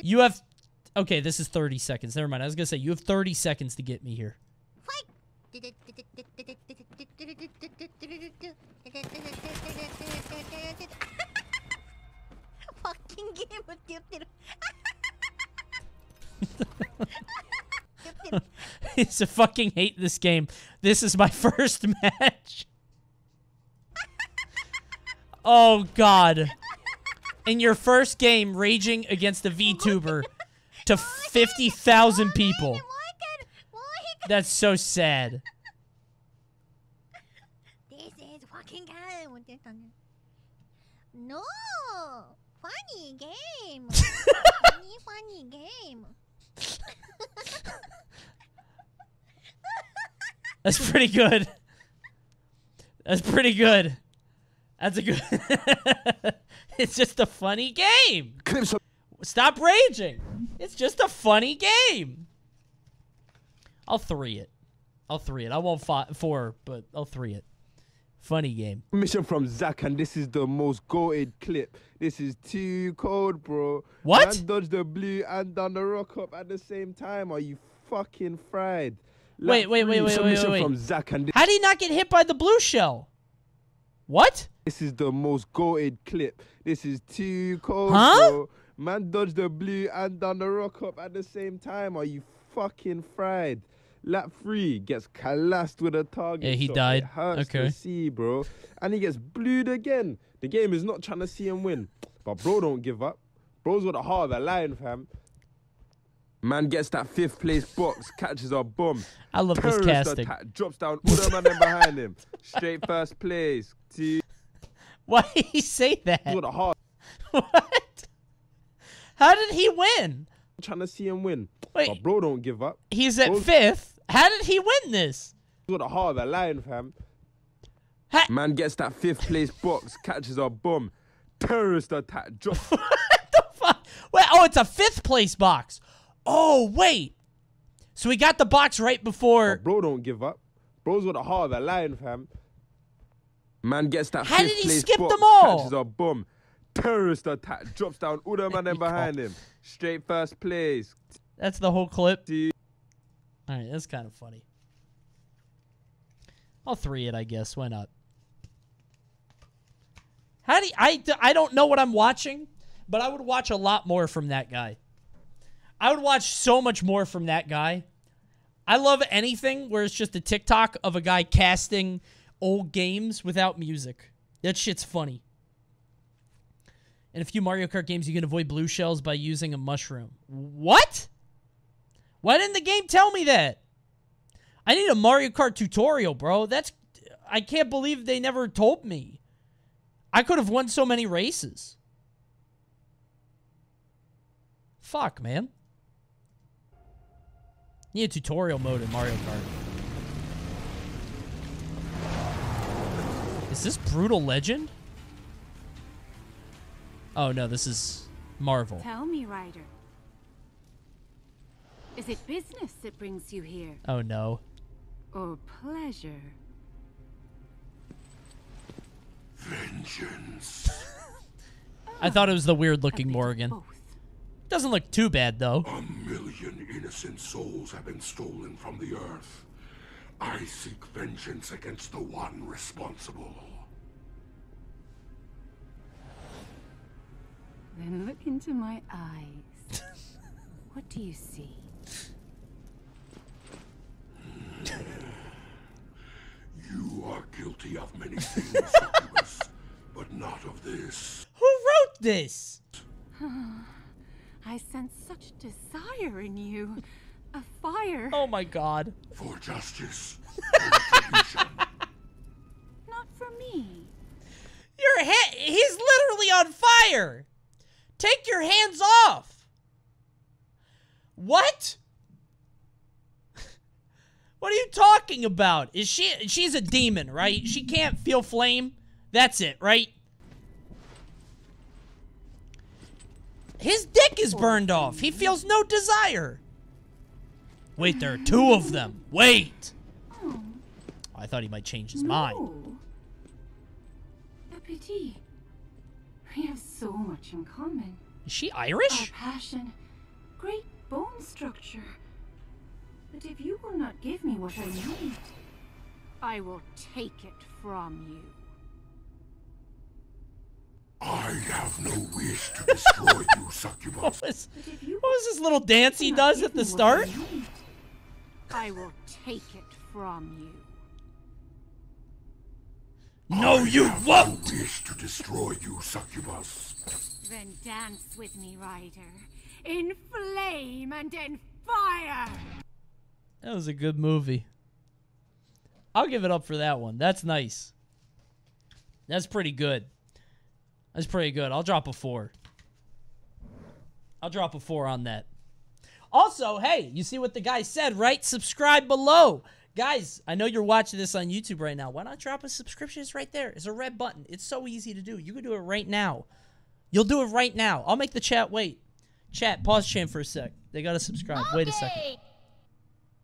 You have... Okay, this is 30 seconds. Never mind. I was going to say, you have 30 seconds to get me here. Fucking game with [laughs] Dipter. it's a fucking hate this game. This is my [laughs] first match. oh, God in your first game raging against a VTuber to [laughs] 50,000 people. That's so sad. [laughs] This is fucking No! Funny game! funny, [laughs] funny game! That's pretty good. That's pretty good. That's a good... [laughs] it's just a funny game. Stop raging. It's just a funny game. I'll three it. I'll three it. I won't four, but I'll three it. Funny game. Mission from Zach, and this is the most goated clip. This is too cold, bro. What? Man dodged the blue and done the rock up at the same time. Are you fucking fried? Wait, wait, wait, wait, wait, wait, wait. from Zach, and How did he not get hit by the blue shell? What? This is the most goated clip. This is too cold, Huh? bro. Man dodged the blue and done the rock up at the same time. Are you fucking fried? Lap three gets collapsed with a target. Yeah, he shot. died. It hurts Okay. to see, bro. And he gets blued again. The game is not trying to see him win, but bro don't give up. Bro's got the heart of a lion, fam. Man gets that fifth place box, [laughs] catches a bomb. I love this Terrorist casting. attack, drops down all the man behind him. Straight first place. Two. [laughs] Why did he say that? Got the heart. [laughs] How did he win? I'm Trying to see him win. Wait. But bro don't give up. He's at Bro's fifth. How did he win this? the of a lion, fam. Man gets that fifth place box, [laughs] catches a bomb. Terrorist attack, drops. Wait, oh, it's a fifth place box. Oh, wait. So we got the box right before. bro don't give up. Bro's the of a lion, fam. Man gets that How fifth did he place skip them all? catches a bomb. Terrorist attack, drops down all the man in behind him. Straight first place. That's the whole clip. All right, that's kind of funny. I'll three it, I guess. Why not? How do you, I? I don't know what I'm watching, but I would watch a lot more from that guy. I would watch so much more from that guy. I love anything where it's just a TikTok of a guy casting old games without music. That shit's funny. In a few Mario Kart games, you can avoid blue shells by using a mushroom. What? Why didn't the game tell me that? I need a Mario Kart tutorial, bro. That's I can't believe they never told me. I could have won so many races. Fuck, man. Need a tutorial mode in Mario Kart. Is this Brutal Legend? Oh no, this is Marvel. Tell me, Rider. Is it business that brings you here? Oh no. Or pleasure? Vengeance. [laughs] I thought it was the weird looking Morrigan. Doesn't look too bad though. A million innocent souls have been stolen from the earth. I seek vengeance against the one responsible. Then look into my eyes. [laughs] What do you see? You are guilty of many things, Succubus, but not of this. Who wrote this? [sighs] I sense such desire in you. A fire. Oh my god. For justice. [laughs] Not for me. Your head. He's literally on fire. Take your hands off. What? [laughs] What are you talking about? Is she she's a demon, right? She can't feel flame. That's it, right? His dick is burned off. He feels no desire. Wait, there are two of them. Wait. I thought he might change his mind. No. A pity. We have so much in common. Is she Irish? Our passion, great bone structure. But if you will not give me what I need, I will take it from you. I have no wish to destroy you, Succubus. [laughs] What was, what was this little dance he does at the start? I will take it from you. No, you won't! No wish to destroy you, Succubus. Then dance with me, Rider. In flame and in fire! That was a good movie. I'll give it up for that one. That's nice. That's pretty good. That's pretty good. I'll drop a four. I'll drop a four on that. Also, hey, you see what the guy said, right? Subscribe below. Guys, I know you're watching this on YouTube right now. Why not drop a subscription? It's right there. It's a red button. It's so easy to do. You can do it right now. You'll do it right now. I'll make the chat wait. Chat, pause chant for a sec. They gotta subscribe. Wait a second.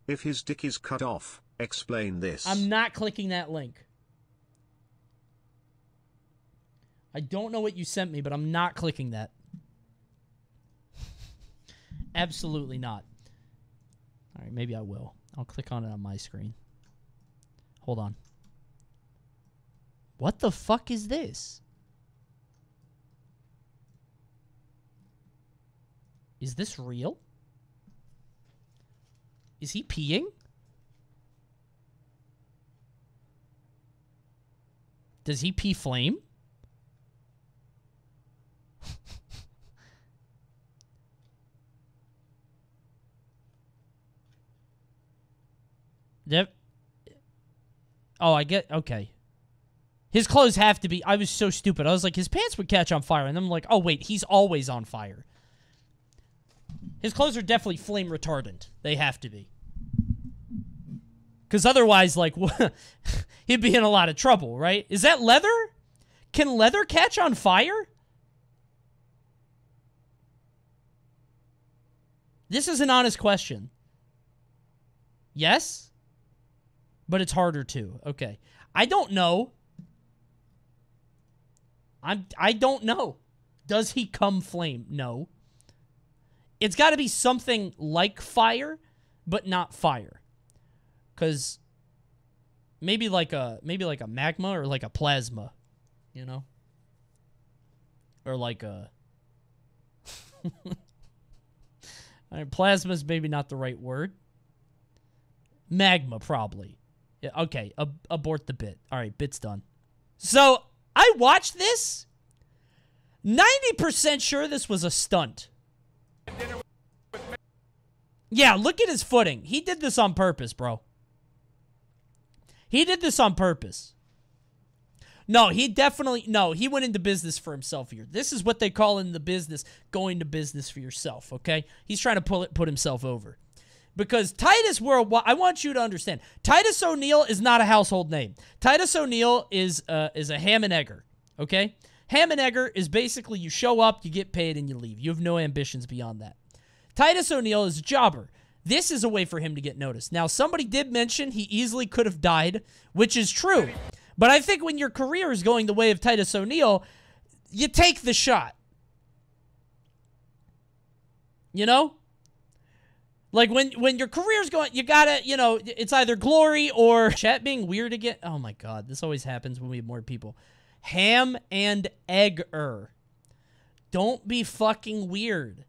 If his dick is cut off, explain this. I'm not clicking that link. I don't know what you sent me, but I'm not clicking that. Absolutely not. All right, maybe I will. I'll click on it on my screen. Hold on. What the fuck is this? Is this real? Is he peeing? Does he pee flame? [laughs] Yep. Oh, I get okay. His clothes have to be. I was so stupid. I was like, his pants would catch on fire, and I'm like, oh wait, he's always on fire. His clothes are definitely flame retardant. They have to be. Because otherwise, like, [laughs] he'd be in a lot of trouble, right? Is that leather? Can leather catch on fire? This is an honest question. Yes? But it's harder to. Okay. I don't know. I'm I don't know. Does he come flame? No. It's got to be something like fire, but not fire. Cuz maybe like a maybe like a magma or like a plasma, you know? Or like a [laughs] I mean, plasma is maybe not the right word. Magma probably. Yeah, okay, ab- abort the bit. All right, bit's done. So, I watched this 90% sure this was a stunt. Yeah, look at his footing. He did this on purpose, bro. He did this on purpose. No, he definitely no, he went into business for himself here. This is what they call in the business going to business for yourself, okay? He's trying to pull it put himself over. Because Titus Worldwide, I want you to understand, Titus O'Neil is not a household name. Titus O'Neil is uh, is a ham and egger, okay? Ham and egger is basically you show up, you get paid, and you leave. You have no ambitions beyond that. Titus O'Neil is a jobber. This is a way for him to get noticed. Now, somebody did mention he easily could have died, which is true. But I think when your career is going the way of Titus O'Neil, you take the shot. You know? Like when when your career's going, you gotta, you know, it's either glory or [laughs] chat being weird again. Oh my god, this always happens when we have more people. Ham and egger. Don't be fucking weird.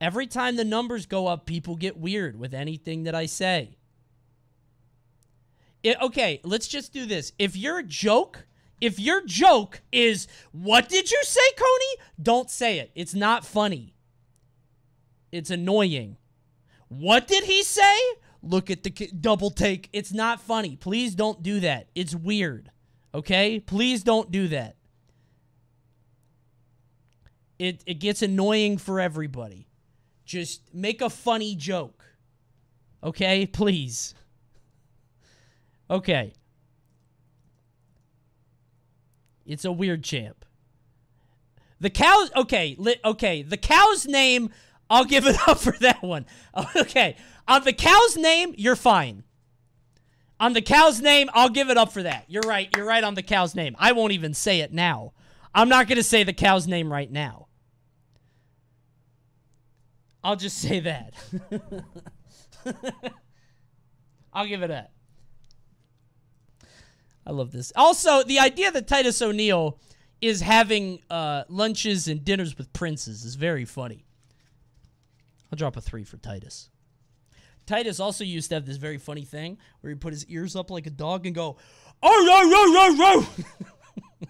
Every time the numbers go up, people get weird with anything that I say. It- okay, let's just do this. If your joke, if your joke is, what did you say, Coney? Don't say it. It's not funny. It's annoying. What did he say? Look at the double take. It's not funny. Please don't do that. It's weird. Okay? Please don't do that. It it gets annoying for everybody. Just make a funny joke. Okay? Please. Okay. It's a weird champ. The cow's Okay, li- okay. The cow's name. I'll give it [laughs] up for that one. [laughs] Okay, on the cow's name, you're fine. On the cow's name, I'll give it up for that. You're right. You're right on the cow's name. I won't even say it now. I'm not gonna say the cow's name right now. I'll just say that. [laughs] I'll give it up. I love this. Also, the idea that Titus O'Neil is having uh, lunches and dinners with princes is very funny. I'll drop a three for Titus. Titus also used to have this very funny thing where he put his ears up like a dog and go, oh, no, no, no, no.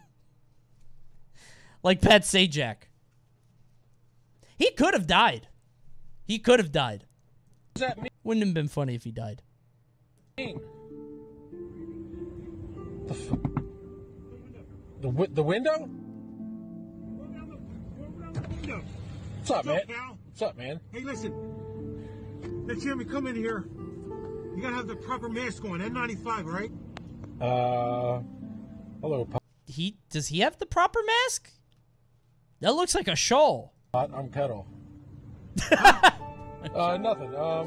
like Pat Sajak. He could have died. He could have died. Wouldn't have been funny if he died. The wi- the window? What's up, man? What's up, man? Hey, listen. Next time you come in here, you gotta have the proper mask on. N95, right? Uh, hello, Pot. He does he have the proper mask? That looks like a shawl. I'm Kettle. [laughs] uh, nothing. Um,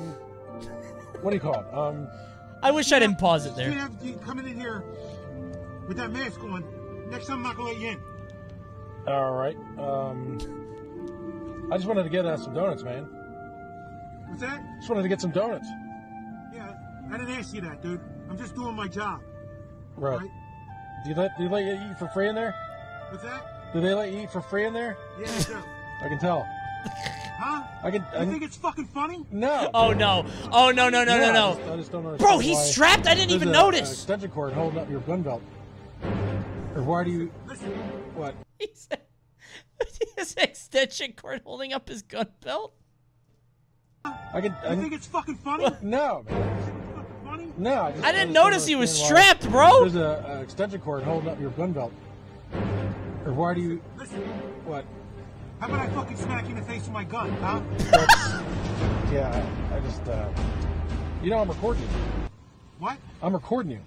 what do you call it? Um, I wish I didn't pause it there. You have you coming in here with that mask on. Next time I'm not gonna let you in. all right. Um, I just wanted to get uh, some donuts, man. What's that? Just wanted to get some donuts. Yeah, I didn't ask you that, dude. I'm just doing my job. Right. Right. Do you let do you let you eat for free in there? What's that? Do they let you eat for free in there? Yeah, I do. I can tell. Huh? I can. You I, think it's fucking funny? no. Oh no! Oh no! No no Yeah, no I just! I just don't understand Bro, he's strapped. I didn't there's even a- notice. An extension cord holding up your gun belt. Or why do you? Listen. What? He has [laughs] an extension cord holding up his gun belt. I can. I You think it's fucking funny? No, man. Funny? No, I, just, I didn't just notice he was strapped, bro. There's a, an extension cord holding up your gun belt. Or why do you? Listen, What? how about I fucking smack you in the face with my gun, huh? Yeah, I, I just. Uh, you know, I'm recording you. What? I'm recording you.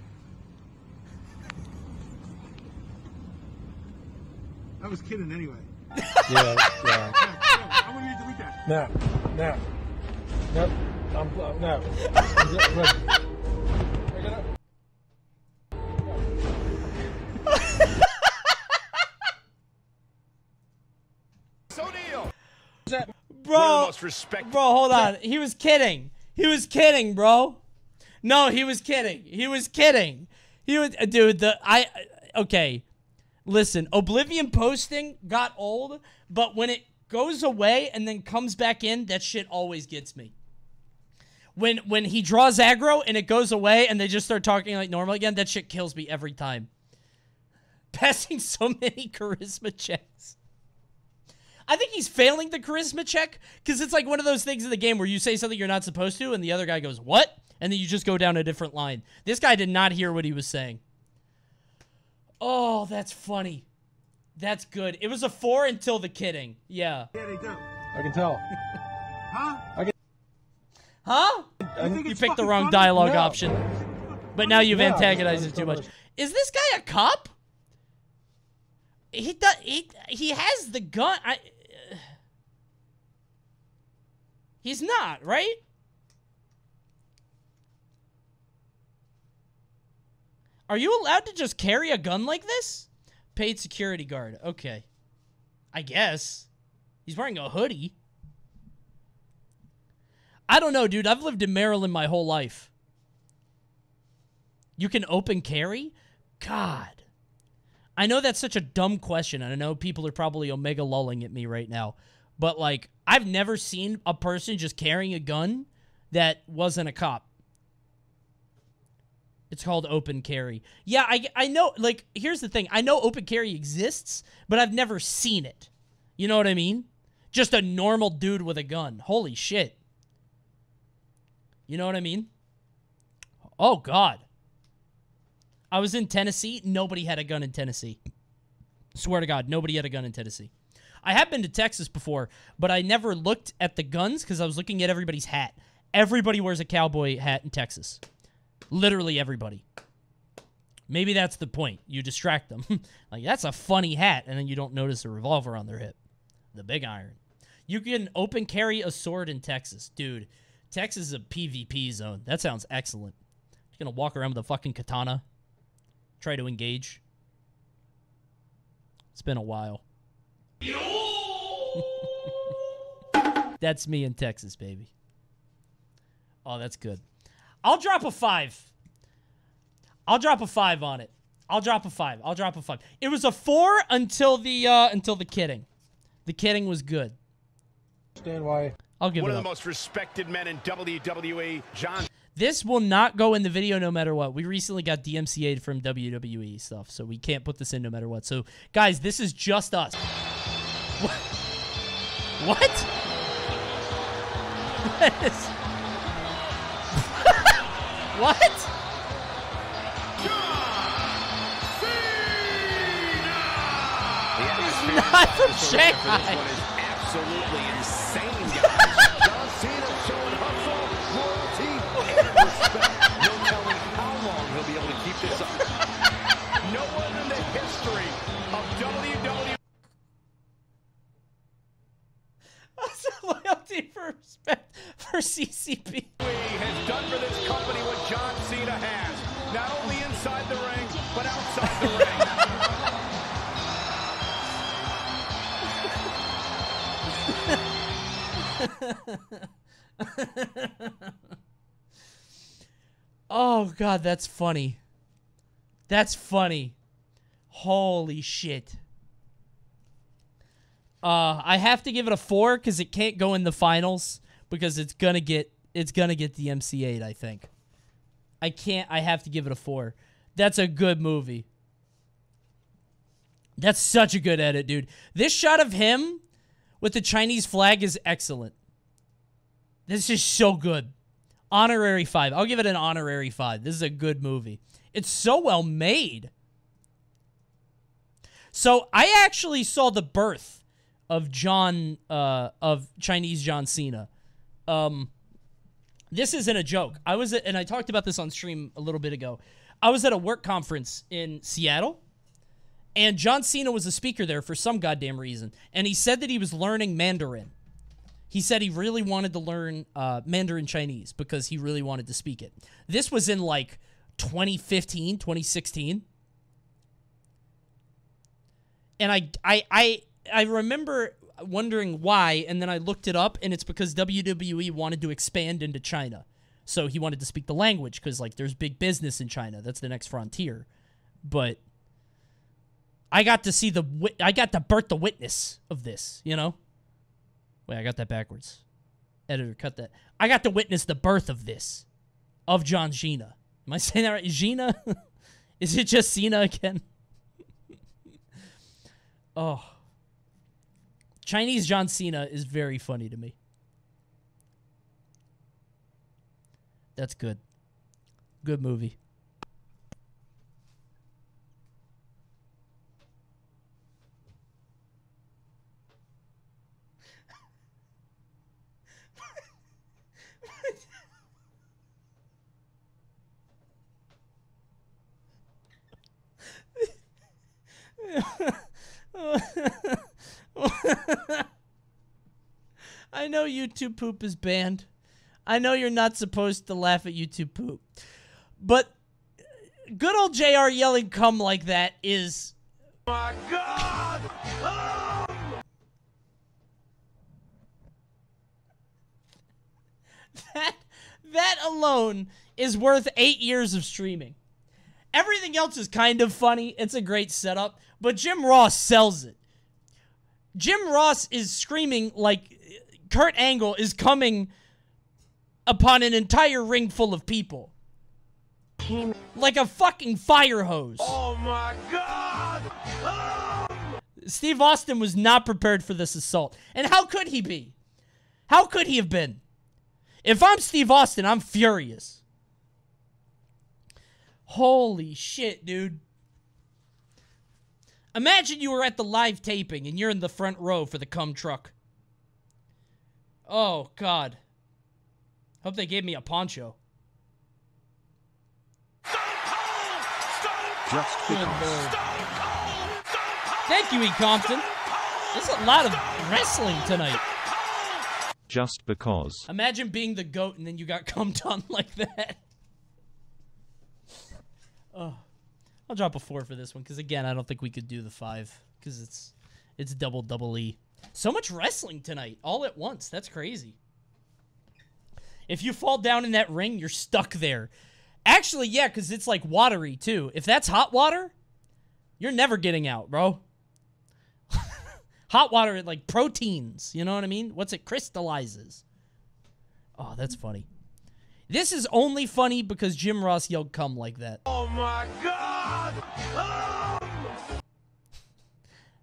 I was kidding anyway. Yeah, yeah. I want you to delete that. No, no, no. I'm uh, no. I'm just- look. Pick it up. Bro, bro, hold on. He was kidding. He was kidding, bro. No, he was kidding. He was kidding. He was, dude. The I, okay. Listen, Oblivion posting got old, but when it goes away and then comes back in, that shit always gets me. When when he draws aggro and it goes away and they just start talking like normal again, that shit kills me every time. [laughs] Passing so many charisma checks. I think he's failing the charisma check because it's like one of those things in the game where you say something you're not supposed to, and the other guy goes, What? And then you just go down a different line. This guy did not hear what he was saying. Oh, that's funny. That's good. It was a four until the kidding. Yeah. Yeah, they do. I can tell. [laughs] Huh? I can. Huh? You think You picked the wrong funny? dialogue No. option. [laughs] But now you've No, I just- antagonized I him too don't much. Is this guy a cop? He does. He he has the gun. I. [sighs] he's not right. Are you allowed to just carry a gun like this? Paid security guard. Okay. I guess. He's wearing a hoodie. I don't know, dude. I've lived in Maryland my whole life. You can open carry? God. I know that's such a dumb question, and I know people are probably omega lulling at me right now. But like, I've never seen a person just carrying a gun that wasn't a cop. It's called open carry. Yeah, I, I know. Like, here's the thing I know open carry exists, but I've never seen it. You know what I mean? Just a normal dude with a gun. Holy shit. You know what I mean? Oh, God. I was in Tennessee. Nobody had a gun in Tennessee. Swear to God, nobody had a gun in Tennessee. I have been to Texas before, but I never looked at the guns because I was looking at everybody's hat. Everybody wears a cowboy hat in Texas. Literally everybody. Maybe that's the point. You distract them. [laughs] like, that's a funny hat, and then you don't notice a revolver on their hip. The big iron. You can open carry a sword in Texas. Dude, Texas is a PvP zone. That sounds excellent. You're going to walk around with a fucking katana, try to engage. It's been a while. [laughs] that's me in Texas, baby. Oh, that's good. I'll drop a five. I'll drop a five on it. I'll drop a five. I'll drop a five. It was a four until the uh until the kidding. The kidding was good. Stand why. I'll give One it of up. the most respected men in WWE, John. This will not go in the video no matter what. We recently got DMCA'd from WWE stuff, so we can't put this in no matter what. So, guys, this is just us. What? [laughs] What? Is- what? He's not from Shanghai. absolutely insane, [laughs] guys. John Cena showing hustle, loyalty, and respect. No telling how long he'll be able to keep this up. No one in the history of WWE. Loyalty for respect for CCP. has done for this company what John Cena has. Not only inside the ring, but outside the ring. oh god, that's funny. That's funny. Holy shit. Uh, I have to give it a four because it can't go in the finals because it's gonna get it's gonna get DMCA. I think. I can't. I have to give it a four. That's a good movie. That's such a good edit, dude. This shot of him with the Chinese flag is excellent. This is so good. Honorary five. I'll give it an honorary five. This is a good movie. It's so well made. So I actually saw the birth of John uh of Chinese John Cena. Um this isn't a joke. I was at, and I talked about this on stream a little bit ago. I was at a work conference in Seattle and John Cena was a speaker there for some goddamn reason. And he said that he was learning Mandarin. He said he really wanted to learn uh, Mandarin Chinese because he really wanted to speak it. This was in like 2015, 2016. And I, I, I, I remember wondering why, and then I looked it up, and it's because WWE wanted to expand into China. So he wanted to speak the language because, like, there's big business in China. That's the next frontier. But I got to see the I got to birth the witness of this, you know? Wait, I got that backwards. Editor, cut that. I got to witness the birth of this. Of John Cena. Am I [laughs] saying that right? Gina? [laughs] Is it just Cena again? [laughs] oh. Chinese John Cena is very funny to me. That's good. Good movie. [laughs] [laughs] I know YouTube poop is banned. I know you're not supposed to laugh at YouTube poop. But good old JR yelling come like that is My [laughs] God! that that alone is worth 8 years of streaming. Everything else is kind of funny. It's a great setup, but Jim Ross sells it. Jim Ross is screaming like Kurt Angle is coming upon an entire ring full of people. Like a fucking fire hose. Oh my god! Um! Steve Austin was not prepared for this assault. And how could he be? How could he have been? If I'm Steve Austin, I'm furious. Holy shit, dude. Imagine you were at the live taping and you're in the front row for the cum truck. Oh, God. Hope they gave me a poncho. Just Good because. lord. Thank you, E. Compton. There's a lot of wrestling tonight. Just because. Imagine being the goat and then you got [laughs] cummed on like that. Oh, I'll drop a four for this one because again, I don't think we could do the five because it's it's double double E. So much wrestling tonight, all at once. That's crazy. If you fall down in that ring, you're stuck there. Actually, yeah, because it's like watery too. If that's hot water, you're never getting out, bro. [laughs] hot water, like proteins. You know what I mean? What's it crystallizes? Oh, that's funny. This is only funny because Jim Ross yelled "come" like that. Oh my god!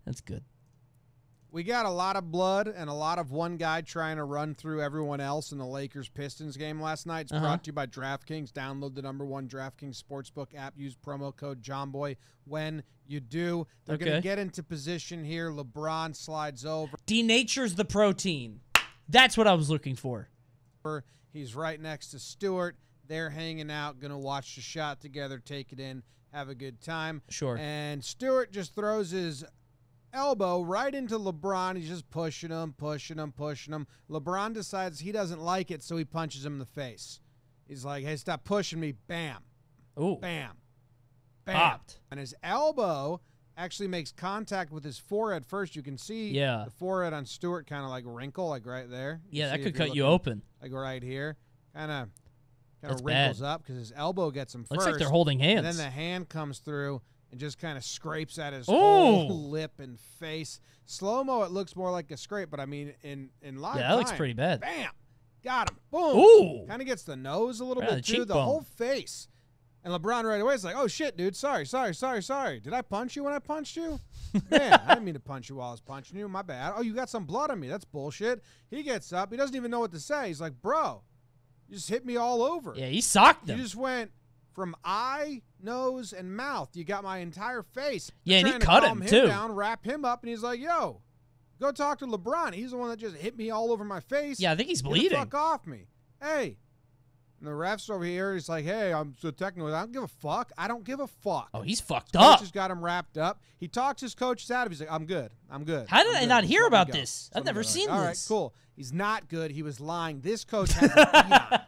That's good. We got a lot of blood and a lot of one guy trying to run through everyone else in the Lakers Pistons game last night. It's Uh-huh. brought to you by DraftKings. Download the number one DraftKings Sportsbook app. Use promo code JOHNBOY when you do. They're going to get into position here. LeBron slides over. Denatures the protein. That's what I was looking for. He's right next to Stewart. They're hanging out, going to watch the shot together, take it in, have a good time. Sure. And Stewart just throws his elbow right into LeBron. He's just pushing him, pushing him, pushing him. LeBron decides he doesn't like it, so he punches him in the face. He's like, hey, stop pushing me. Bam. Ooh. Bam. Bam. Popped. And his elbow actually makes contact with his forehead first. You can see Yeah. the forehead on Stewart kind of like wrinkle, like right there. Yeah, that could cut you open. Like right here. Kind of kind of wrinkles bad. up because his elbow gets him Looks first. like they're holding And hands. then the hand comes through and just kind of scrapes at his Ooh. whole lip and face. Slow mo, it looks more like a scrape, but I mean, in in live Yeah, that looks pretty bad. Bam, got him. Boom. Ooh. Kind of gets the nose a little Right bit the too. The whole face. And LeBron right away is like, "Oh shit, dude! Sorry, sorry, sorry, sorry. Did I punch you when I punched you? [laughs] Man, I didn't mean to punch you while I was punching you. My bad. Oh, you got some blood on me. That's bullshit." He gets up. He doesn't even know what to say. He's like, "Bro, you just hit me all over. Yeah, he socked You him. just went from eye, nose, and mouth. You got my entire face. Yeah, and he to cut calm him, too. Down, wrap him up, and he's like, "Yo, go talk to LeBron. He's the one that just hit me all over my face. Yeah, I think he's Get the bleeding. fuck off me. Hey." And the refs over here, he's like, "Hey, I'm so technical. I don't give a fuck. I don't give a fuck." Oh, he's fucked Coach up. has got him wrapped up. He talks his coaches out of. He's like, "I'm good. I'm good." How did I'm I good. not hear let about this? I've never go." seen All this. right, cool. He's not good. He was lying. This coach has a beat on him.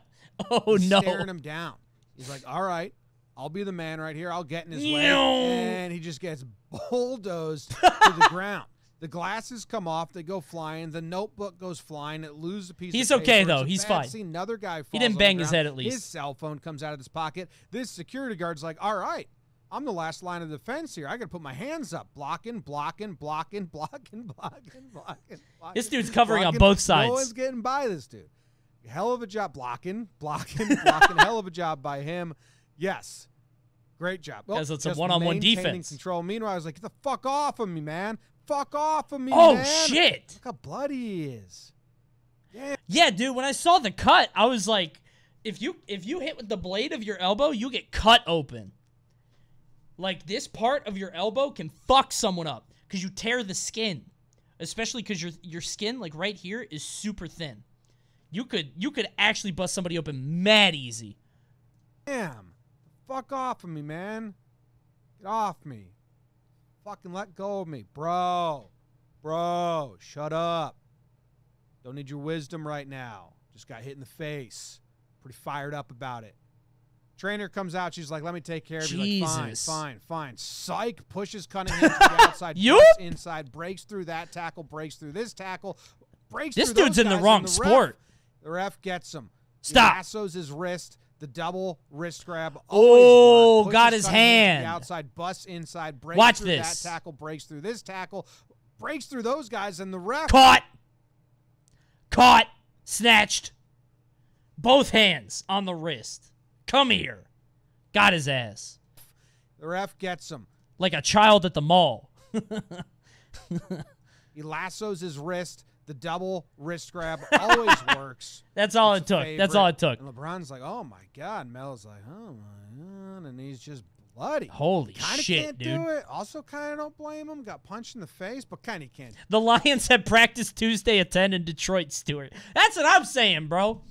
Oh He's no. staring him down. He's like, "All right, I'll be the man right here. I'll get in his way." And he just gets bulldozed to the [laughs] ground. The glasses come off. They go flying. The notebook goes flying. It loses a piece. He's okay, paper. though. It's He's fine. Another guy. He didn't bang his head at least. His cell phone comes out of his pocket. This security guard's like, "All right." I'm the last line of defense here. I got to put my hands up, blocking, blocking, blocking, [laughs] blocking, blocking, blocking. blocking This dude's covering on both sides. No one's getting by this dude. Hell of a job blocking, blocking, [laughs] blocking. hell of a job by him. Yes, great job. Guys, it's a one-on-one maintaining defense. Control. Meanwhile, I was like, "Get the fuck off of me, man! Fuck off of me!" Oh, man." shit. Look how bloody he is. Yeah, dude, when I saw the cut, I was like, if you if you hit with the blade of your elbow, you get cut open. Like this part of your elbow can fuck someone up because you tear the skin, especially because your your skin like right here is super thin. You could you could actually bust somebody open mad easy. Damn. Fuck off of me, man. Get off me. Fucking let go of me. Bro. Bro, shut up. Don't need your wisdom right now. Just got hit in the face. Pretty fired up about it. Trainer comes out. She's like, let me take care of you. Like, fine, fine, fine. Psych pushes Cunningham [laughs] to the outside. Busts inside, breaks through that tackle, breaks through this tackle, breaks This dude's in the wrong ref- sport. the ref gets him. He Stop. lassos his wrist. The double wrist grab. Oh, got his Cunningham hand. Outside busts inside. Breaks Watch through this. That tackle breaks through this tackle. breaks through those guys, and the ref Caught. Caught. Snatched. Both hands on the wrist. Come here. Got his ass. The ref gets him. Like a child at the mall. [laughs] He lassos his wrist. The double wrist grab [laughs] always works. That's all It's it took. That's all it took. And LeBron's like, "Oh my god." Mel's like, "Oh my god," and he's just bloody. Holy kinda shit, can't dude. do it. Also, kind of don't blame him. Got punched in the face, but kind of can't. The Lions had practice Tuesday at 10 in Detroit, Stewart. That's what I'm saying, bro.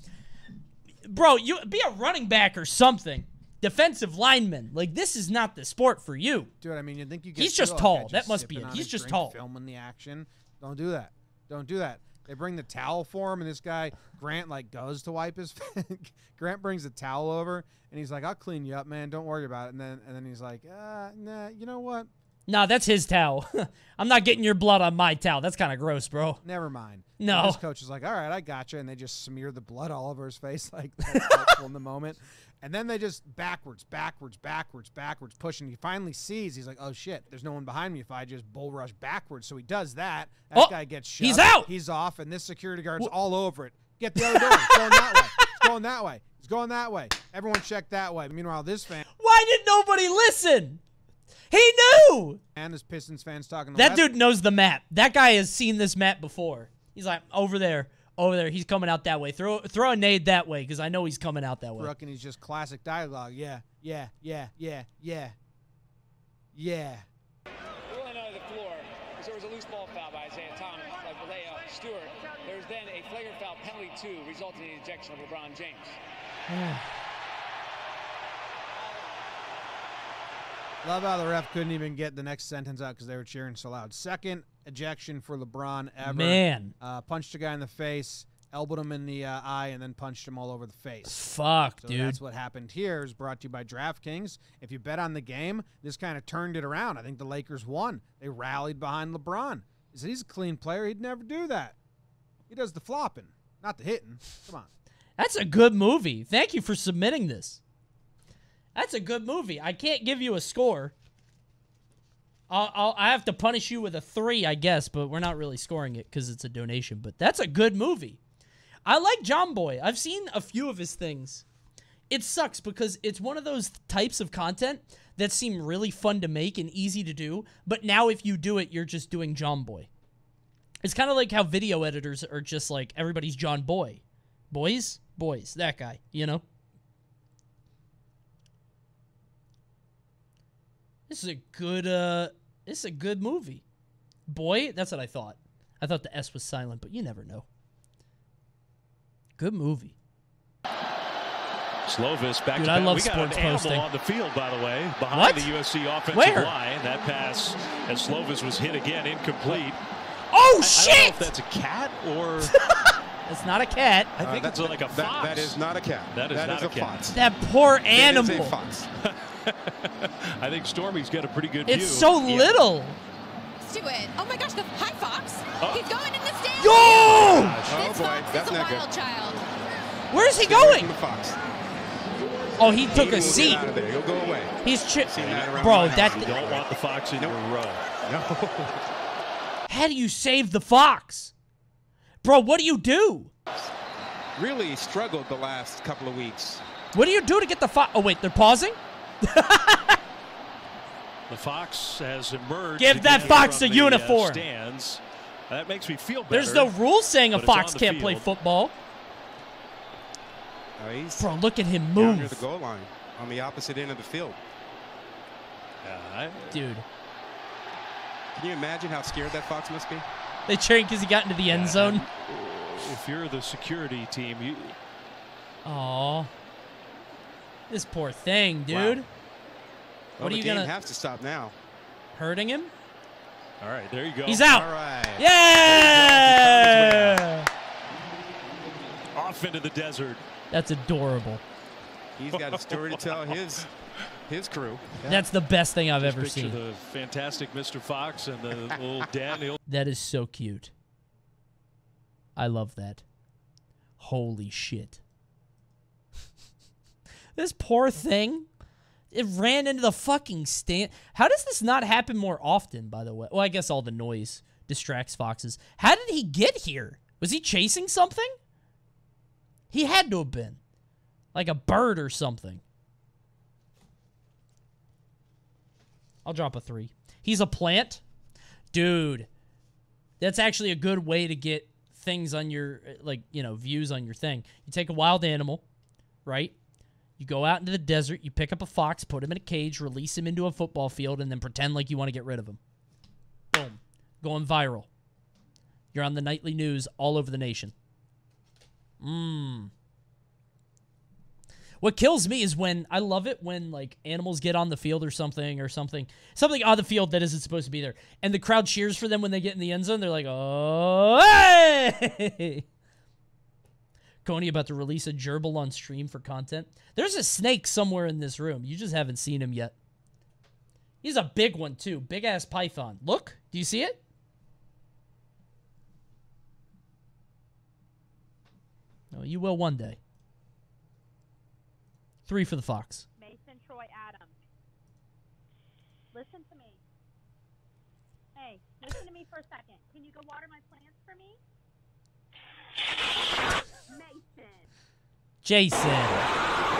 Bro, you be a running back or something. Defensive lineman. Like, this is not the sport for you. Dude, I mean, you think you get He's just tall. okay, That must be it. He's just tall. Filming the action. Don't do that. Don't do that. They bring the towel for him, and this guy Grant like goes to wipe his. [laughs] Grant brings the towel over, and he's like, "I'll clean you up, man. Don't worry about it." And then and then he's like, uh, "Nah, you know what? Nah, that's his towel. [laughs] I'm not getting your blood on my towel. That's kind of gross, bro. Never mind." No. And his coach is like, "All right, I got you," and they just smear the blood all over his face [laughs] like in the moment. And then they just backwards, backwards, backwards, backwards, pushing. He finally sees. He's like, "Oh shit! There's no one behind me if I just bull rush backwards." So he does that. That Oh, guy gets shot. he's out! He's off, and this security guard's all over it. Get the other door. It's going that way. It's going that way. It's going that way. Everyone check that way. Meanwhile, this fan Why did nobody listen? He knew. and his Pistons fans talking. That dude knows the map. That guy has seen this map before. He's like, over there, over there. He's coming out that way. Throw throw a nade that way because I know he's coming out that way. Brooke, and he's just classic dialogue. Yeah, yeah, yeah, yeah, yeah, yeah. Rolling onto the floor because there was a loose ball foul by Isaiah Thomas, like Vallejo Stewart. There was then a flagrant foul penalty two, resulting in the ejection of LeBron James. Love how the ref couldn't even get the next sentence out because they were cheering so loud. Second ejection for LeBron ever. Man. Uh, punched a guy in the face, elbowed him in the uh, eye, and then punched him all over the face. Fuck, so dude. That's what happened here. Is brought to you by DraftKings. If you bet on the game, this kind of turned it around. I think the Lakers won. They rallied behind LeBron. He said he's a clean player. He'd never do that. He does the flopping, not the hitting. Come on. That's a good movie. Thank you for submitting this. That's a good movie. I can't give you a score. I'll, I'll, I have to punish you with a three, I guess, but we're not really scoring it because it's a donation. But that's a good movie. I like John Boy. I've seen a few of his things. It sucks because it's one of those types of content that seem really fun to make and easy to do. But now, if you do it, you're just doing John Boy. It's kind of like how video editors are just like everybody's John Boy. Boys? Boys. That guy, you know? This is a good uh this is a good movie. Boy, that's what I thought. I thought the S was silent, but you never know. Good movie. Slovis back Dude, to I love we got sports an posting. on the field, by the way, behind What? the USC offensive Where? line. That pass, as Slovis was hit again, incomplete. Oh I, shit! I don't know if that's a cat or [laughs] It's not a cat. I think uh, it's like a fox. That, that is not a cat. That is That not is a a cat. fox. That poor That is a animal. fox. [laughs] I think Stormy's got a pretty good It's view. so Yeah. little. do it. Oh my gosh, the hi Fox. Oh. He's going in the stands. Yo! Oh This boy, Fox that's is a wild good. child. Where's he Stay going? the fox. Oh, he took He a seat. Get out of there. He'll go away. He's chi- Seen that Bro, that You don't want the fox in your row. [laughs] No. How do you save the fox? Bro, what do you do? really struggled the last couple of weeks. What do you do to get the fox? Oh wait, they're pausing? [laughs] The fox has emerged. Give that fox from a the, uh, uniform. stands. That makes me feel better. There's no rule saying a but it's on fox can't play football. Uh, he's Bro, look at him move. near the goal line on the opposite end of the field. Yeah, Dude. Can you imagine how scared that fox must be? They cheering because he got into the end zone. If you're the security team, you Aw. This poor thing, dude. Well, What the are you gonna have to stop now. hurting him? All right, there you go. He's out. All right. Yeah! Off into the desert. That's adorable. He's got a story to tell his his crew. That's the best thing I've Just ever seen. the fantastic Mr. Fox and the [laughs] little Daniel. That is so cute. I love that. Holy shit. [laughs] this poor thing. It ran into the fucking stand. How does this not happen more often, by the way? Well, I guess all the noise distracts foxes. How did he get here? Was he chasing something? He had to have been. Like a bird or something. I'll drop a three. He's a plant? Dude. That's actually a good way to get things on your, like, you know, views on your thing. You take a wild animal, right? You go out into the desert, you pick up a fox, put him in a cage, release him into a football field, and then pretend like you want to get rid of him. Boom. Going viral. You're on the nightly news all over the nation. Mmm. What kills me is when I love it when like animals get on the field or something or something something on the field that isn't supposed to be there, and the crowd cheers for them when they get in the end zone. They're like, "Oh, hey!" [laughs] Coney about to release a gerbil on stream for content. There's a snake somewhere in this room. You just haven't seen him yet. He's a big one too, big ass python. Look, do you see it? No, you will one day. Three for the Fox. Mason Troy Adams. Listen to me. Hey, listen to me for a second. Can you go water my plants for me? Mason. Jason.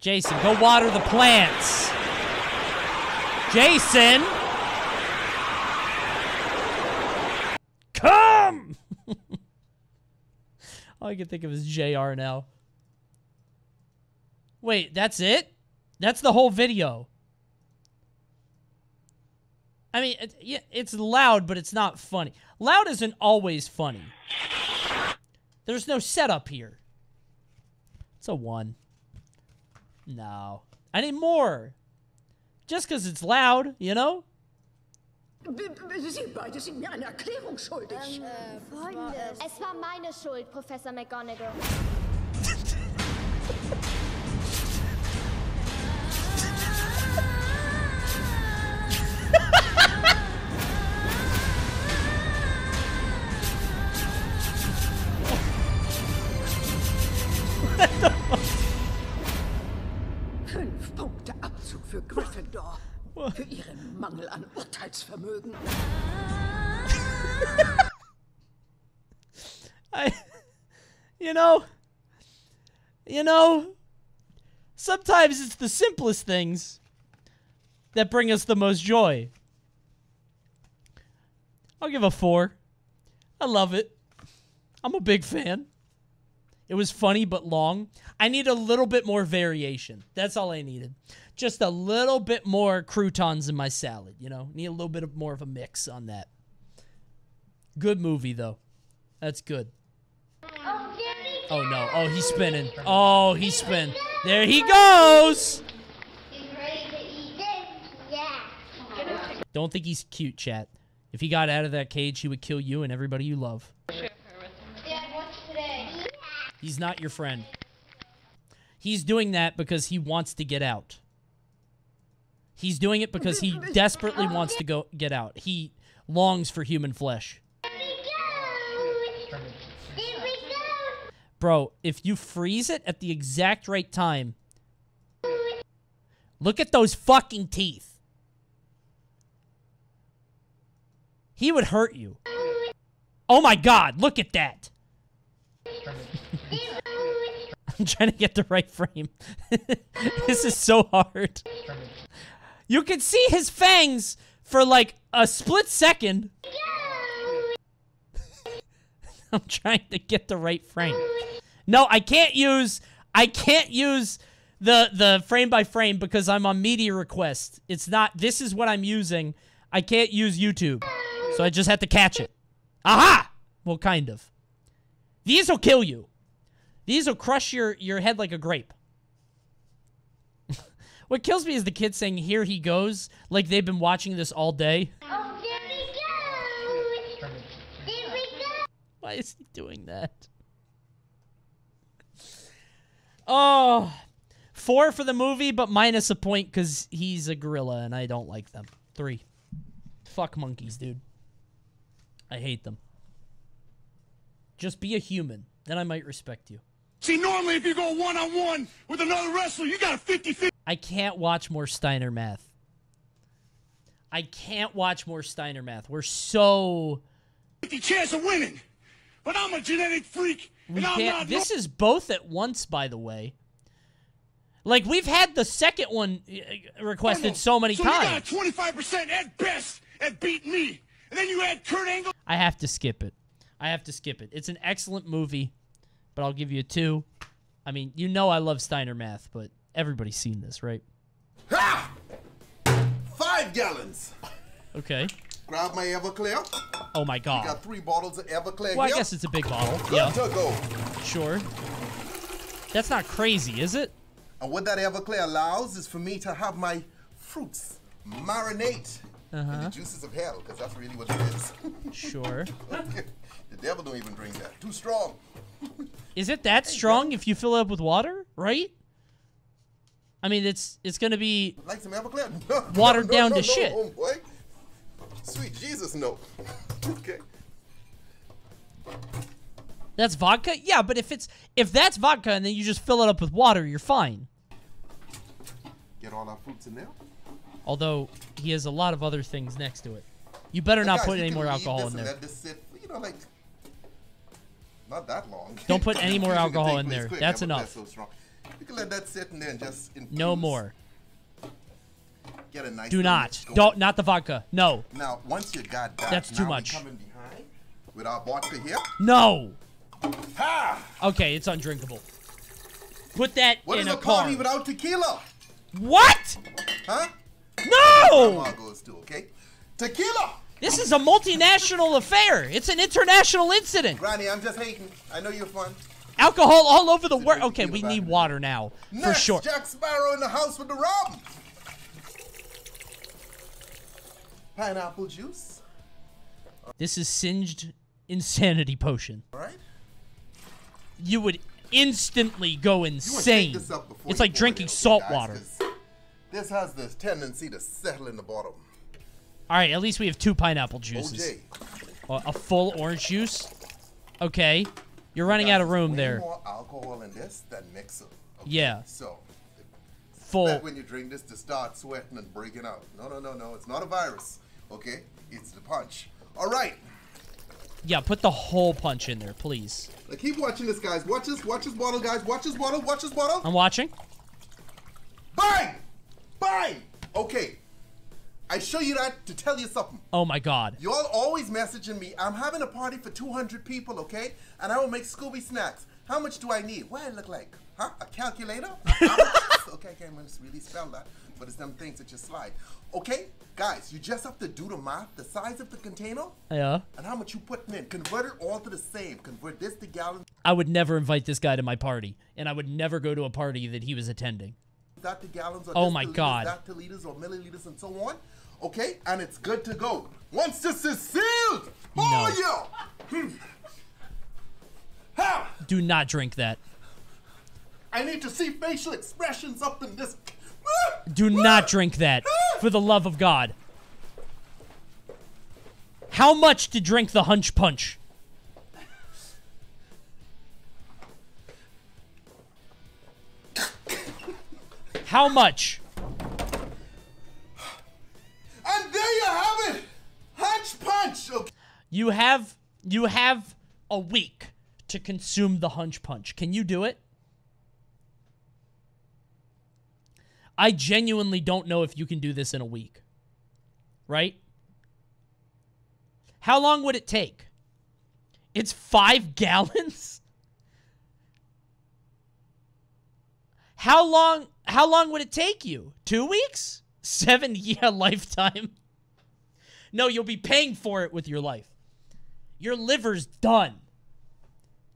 Jason, go water the plants. Jason! Come! All I can think of is JR now. Wait, that's it? That's the whole video. I mean, it, yeah, it's loud, but it's not funny. Loud isn't always funny. There's no setup here. It's a one. No. I need more. Just because it's loud, you know? Sie beide sind mir eine Erklärung schuldig. Freunde. Es war meine Schuld, Professor McGonagall. [laughs] I, you know, you know, sometimes it's the simplest things that bring us the most joy. I'll give a four. I love it. I'm a big fan. It was funny but long. I need a little bit more variation. That's all I needed. Just a little bit more croutons in my salad, you know? Need a little bit of more of a mix on that. Good movie though. That's good. Oh no. Oh, he's spinning. Oh, he's spinning. There he goes. Don't think he's cute, chat. If he got out of that cage, he would kill you and everybody you love. He's not your friend. He's doing that because he wants to get out. He's doing it because he [laughs] desperately wants to go get out. He longs for human flesh. Bro, if you freeze it at the exact right time, look at those fucking teeth. He would hurt you. Oh my god, look at that. [laughs] I'm trying to get the right frame. [laughs] this is so hard. You can see his fangs for like a split second. [laughs] I'm trying to get the right frame. No, I can't use I can't use the the frame by frame because I'm on media request. It's not this is what I'm using. I can't use YouTube. So I just had to catch it. Aha! Well, kind of. These will kill you. These will crush your your head like a grape. What kills me is the kids saying here he goes like they've been watching this all day. Oh, there he goes! There he goes! Why is he doing that? Oh, four for the movie, but minus a point because he's a gorilla and I don't like them. Three. Fuck monkeys, dude. I hate them. Just be a human. Then I might respect you. See, normally if you go one on one with another wrestler, you got a 50 50. I can't watch more Steiner math. I can't watch more Steiner math. We're so The chance of winning. But I'm a genetic freak. we and I'm can't. not This is both at once, by the way. Like we've had the second one uh, requested so many so times. you got 25% at best at beating me. And then you had Kurt Angle. I have to skip it. I have to skip it. It's an excellent movie, but I'll give you a two. I mean, you know I love Steiner math, but everybody's seen this, right? Five gallons. Okay. Grab my Everclear. Oh my We god. got three bottles of Everclear Well, I guess it's a big bottle. Good Yeah. to go. Sure. That's not crazy, is it? And what that Everclear allows is for me to have my fruits marinate in Uh-huh. the juices of hell, because that's really what it is. [laughs] Sure. the devil don't even drink that. Too strong. Is it that strong if you fill it up with water, right? I mean, it's it's gonna be Like some? [laughs] No, Watered no, down no, to no, shit. Oh, homeboy. Sweet Jesus, no. [laughs] okay. that's vodka. Yeah, but if it's if that's vodka and then you just fill it up with water, you're fine. Get all our fruits in there. Although he has a lot of other things next to it. You better not Guys, put any more alcohol in there. Let this sit, you know, like not that long. Don't put any [laughs] more alcohol in there. quick, That's enough. So strong. You can let that sit in there and just infuse. No more. Get a nice. Do not. Don't. Not the vodka. No. Now, once you got that, That's too much. coming behind with our vodka here. No. Ha! Okay, it's undrinkable. Put that What in is a a party car. without tequila? What? Huh? No! Goes to, okay? Tequila! This is a multinational affair. It's an international incident. Granny, I'm just hating. I know you're fun. Alcohol all over the world. Okay, we need water now for Next, sure. Jack Sparrow in the house with the rum. Pineapple juice. This is singed insanity potion. All right. You would instantly go insane. shake this up before It's like it drinking in, okay, salt guys, water. This has this tendency to settle in the bottom. All right, at least we have two pineapple juices. OJ. A full orange juice. Okay, you're running out of room there. more alcohol in this than mixer. okay? Yeah. So, Full. when you drink this to start sweating and breaking out. No, no, no, no. It's not a virus. Okay? It's the punch. All right. Yeah, put the whole punch in there, please. Now keep watching this, guys. Watch this. Watch this bottle, guys. Watch this bottle. Watch this bottle. I'm watching. Bang! Bang! Okay. I show you that to tell you something. Oh my god. Y'all always messaging me. I'm having a party for 200 people, okay? And I will make Scooby snacks. How much do I need? What I look like? Huh? A calculator? [laughs] okay, I can't really spell that, but it's them things that just slide. Okay, guys, you just have to do the math, the size of the container, Yeah. and how much you putting in. Convert it all to the same. Convert this to gallons, I would never invite this guy to my party, and I would never go to a party that he was attending. that to gallons, or Oh my God. that to liters or milliliters, and so on. Okay, and it's good to go. Once this is sealed, oh yeah. Hmm. Do not drink that. I need to see facial expressions up in this. Do not drink that. For the love of God. How much to drink the hunch punch? How much? And there you have it. Hunch punch. Okay. You have you have a week to consume the hunch punch. Can you do it? I genuinely don't know if you can do this in a week. Right? How long would it take? It's 5 [laughs] gallons? How long how long would it take you? 2 weeks? 7 [laughs] year lifetime? No, you'll be paying for it with your life. Your liver's done.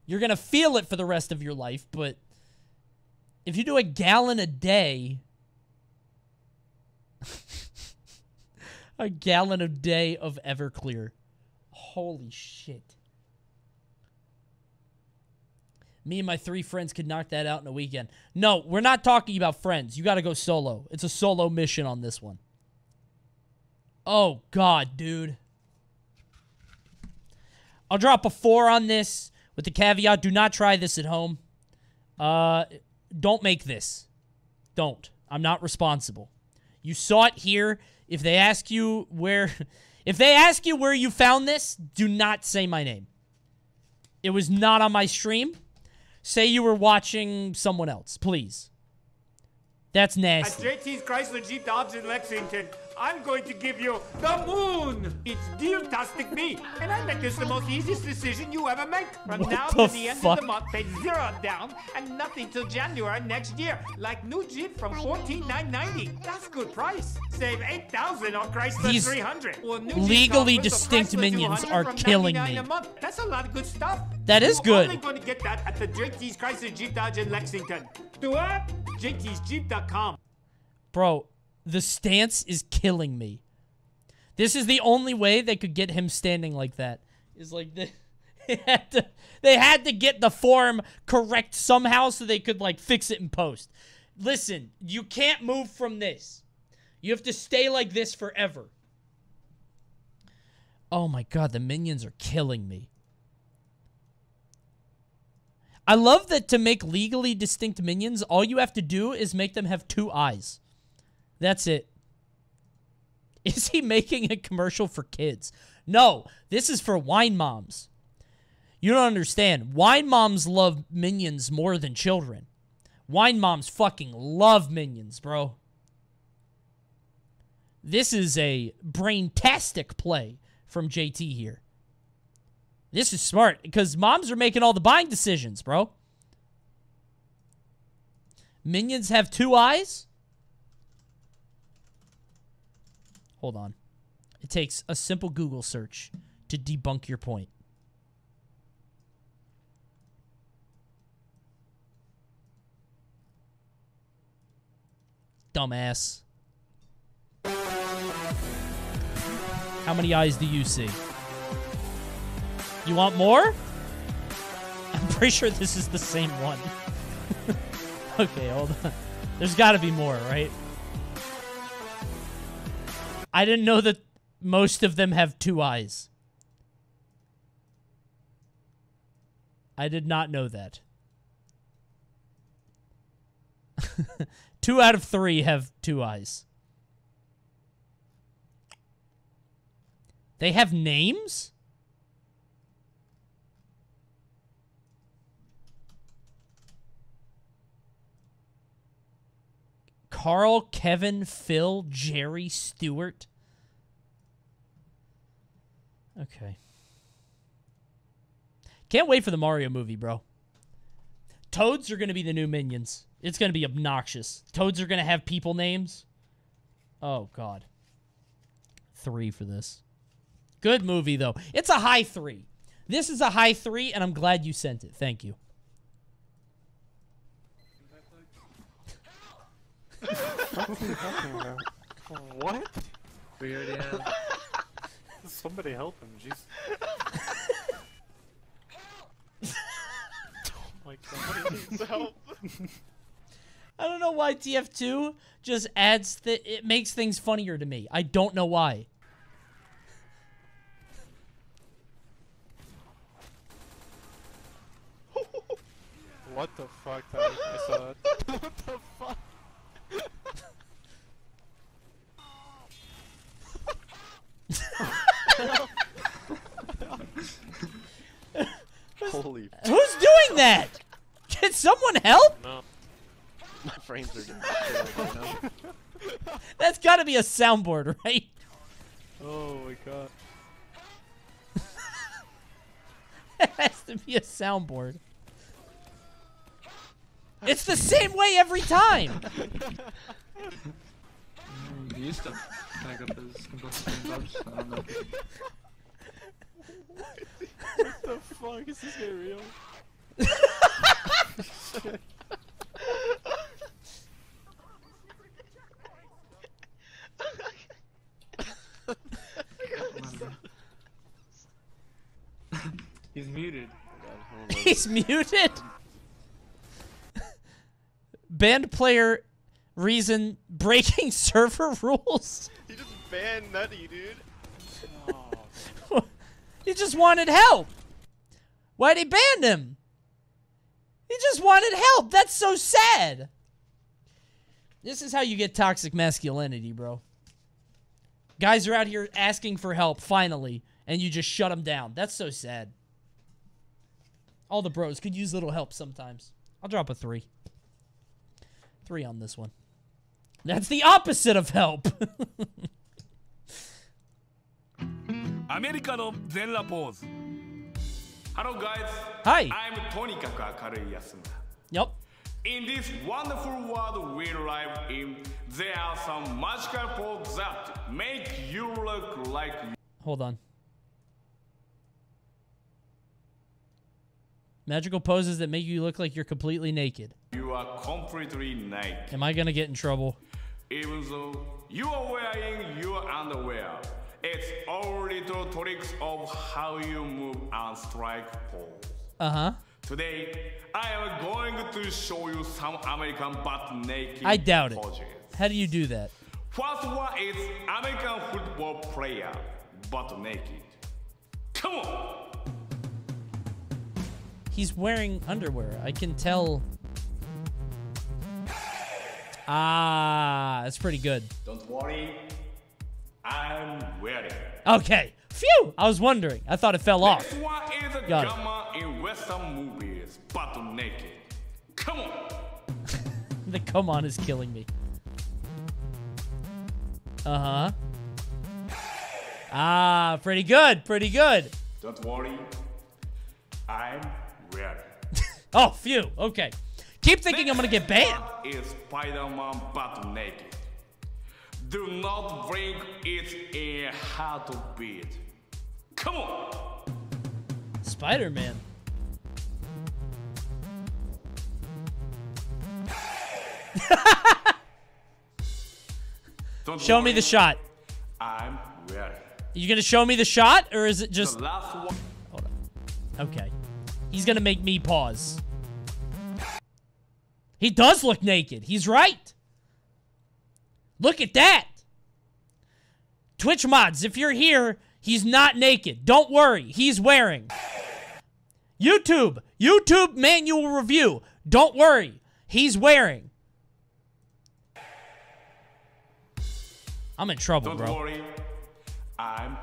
You're going to feel it for the rest of your life, but if you do a gallon a day, [laughs] a gallon a day of Everclear. Holy shit. Me and my three friends could knock that out in a weekend. No, we're not talking about friends. You got to go solo. It's a solo mission on this one. Oh, God, dude. I'll drop a four on this with the caveat do not try this at home. Uh, don't make this. Don't. I'm not responsible. You saw it here. If they ask you where [laughs] if they ask you where you found this, do not say my name. It was not on my stream. Say you were watching someone else, please. That's At nasty. JT's Chrysler Jeep Dodge in Lexington, I'm going to give you the moon. It's deal-tastic me, and I make this the most easiest decision you ever make. From What now the to the end fuck? of the month, pay zero down and nothing till January next year. Like new Jeep from 14,990. That's good price. Save 8000 on Chrysler These 300. Or new Jeep legally comes with a distinct Chrysler minions 200 are from killing $99 me. A month. That's a lot of good stuff. That is You're good. only going to get that at the JT's Chrysler Jeep Dodge in Lexington. Do it? JT'sJeep.com. Bro, the stance is killing me. This is the only way they could get him standing like that. Is like they, [laughs] they had to they had to get the form correct somehow so they could like fix it in post. Listen, you can't move from this. You have to stay like this forever. Oh my god, the minions are killing me. I love that to make legally distinct minions, all you have to do is make them have two eyes. That's it. [laughs] Is he making a commercial for kids? No, this is for wine moms. You don't understand. Wine moms love minions more than children. Wine moms fucking love minions, bro. This is a brain-tastic play from JT here. This is smart because moms are making all the buying decisions, bro. Minions have two eyes? Hold on. It takes a simple Google search to debunk your point. Dumbass. How many eyes do you see? You want more? I'm pretty sure this is the same one. [laughs] okay, hold on. There's got to be more, right? I didn't know that most of them have two eyes. I did not know that. [laughs] two out of three have two eyes. They have names? Carl, Kevin, Phil, Jerry, Stewart. Okay. Can't wait for the Mario movie, bro. Toads are going to be the new minions. It's going to be obnoxious. Toads are going to have people names. Oh, God. Three for this. Good movie, though. It's a high three. This is a high three, and I'm glad you sent it. Thank you. What? We already have. Somebody help him, jeez. oh my god, help. I don't know why TF2 just adds th- it makes things funnier to me. I don't know why. What the fuck, Tyler? I saw that. [laughs] what the Holy. [laughs] Who's doing that? Can someone help? No. My frames are just right. [laughs] That's got to be a soundboard, right? Oh my god. [laughs] It has to be a soundboard. It's the same way every time. He used to back up his combustion dodge. I don't know. what the fuck? Is this guy real? He's muted. He's muted. Band player reason breaking [laughs] server rules. He just banned Nutty, dude. [laughs] He just wanted help. Why'd he ban him? He just wanted help. That's so sad. This is how you get toxic masculinity, bro. Guys are out here asking for help finally, and you just shut them down. That's so sad. All the bros could use a little help sometimes. I'll drop a three. Three on this one. That's the opposite of help. [laughs] アメリカの全裸ポーズ Hello guys Hi I'm とにかく明るい安村 Yup In this wonderful world we live in there are some magical poses that make you look like Hold on. Magical poses that make you look like you're completely naked. you are completely naked Am I gonna get in trouble? Even though you are wearing your underwear, it's all little tricks of how you move and strike pose. Uh huh. Today, I am going to show you some American butt naked I doubt it. How do you do that? First one is American football player, butt naked. Come on! He's wearing underwear. I can tell. Ah, that's pretty good. Don't worry, I'm ready. Okay. Phew! I was wondering. I thought it fell off. One is a Got it. in Western movies, butt naked. Come on! [laughs] The come on is killing me. Uh huh. Ah, pretty good. Pretty good. Don't worry, I'm ready. [laughs] Oh, phew. Okay. Keep thinking I'm gonna get banned. Is Spider-Man butt naked? Do not bring it in heartbeat. Come on! Spider Man. Don't Show me the shot. I'm ready. You gonna show me the shot, or is it just the last one. okay? He's gonna make me pause. He does look naked. He's right. Look at that. Twitch mods, if you're here, he's not naked. Don't worry, he's wearing. YouTube, YouTube manual review. Don't worry, he's wearing. I'm in trouble, Don't bro. worry, I'm.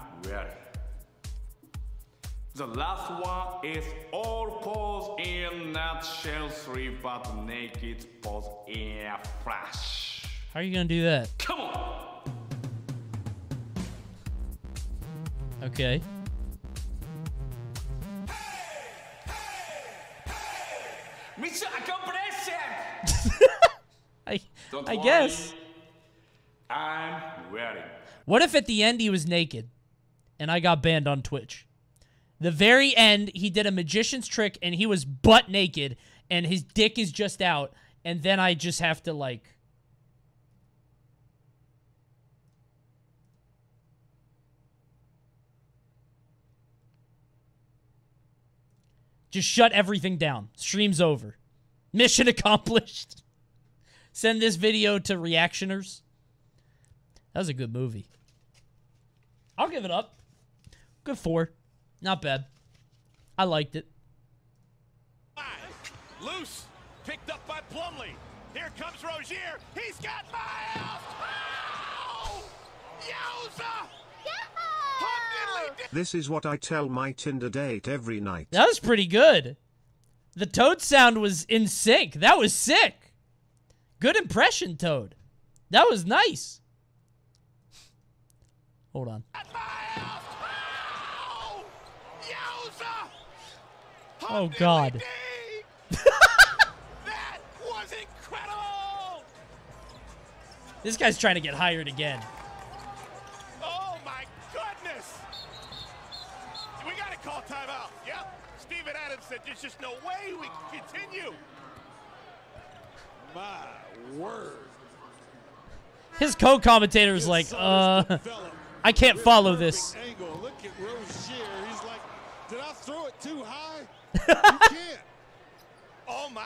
The last one is all pose in nutshell, three but naked pose in a flash. How are you gonna do that? Come on! Okay. Hey, hey, Mission accomplished! I Don't I worry, guess. I'm ready. What if at the end he was naked and I got banned on Twitch? The very end, he did a magician's trick and he was butt naked and his dick is just out, and then I just have to like. Just shut everything down. Stream's over. [laughs] Mission accomplished. Send this video to reactioners. That was a good movie. I'll give it up. Good four. Not bad. I liked it. Loose, picked up by Plumlee. Here comes Rozier. He's got Miles. Oh! Yowza! This is what I tell my Tinder date every night. That was pretty good. The Toad sound was in sync. That was sick. Good impression, Toad. That was nice. Hold on. Oh, God. [laughs] That was incredible! This guy's trying to get hired again. Oh my goodness! We gotta call timeout. Yep. Steven Adams said there's just no way we can continue. My word. His co-commentator is like, uh, I can't follow this. Angle. Look at Rozier. He's like, did I throw it too high? You can't. Oh my!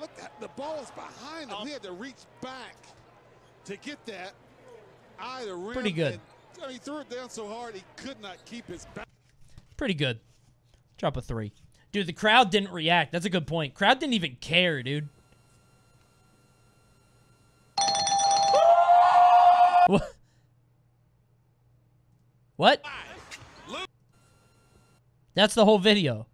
Look, at the ball's behind him. He had to reach back to get that. Eye the rim. Pretty good. and- I mean, he threw it down so hard he could not keep his back. Pretty good. Drop a three. Dude, the crowd didn't react. That's a good point. Crowd didn't even care, dude. What? What? That's the whole video.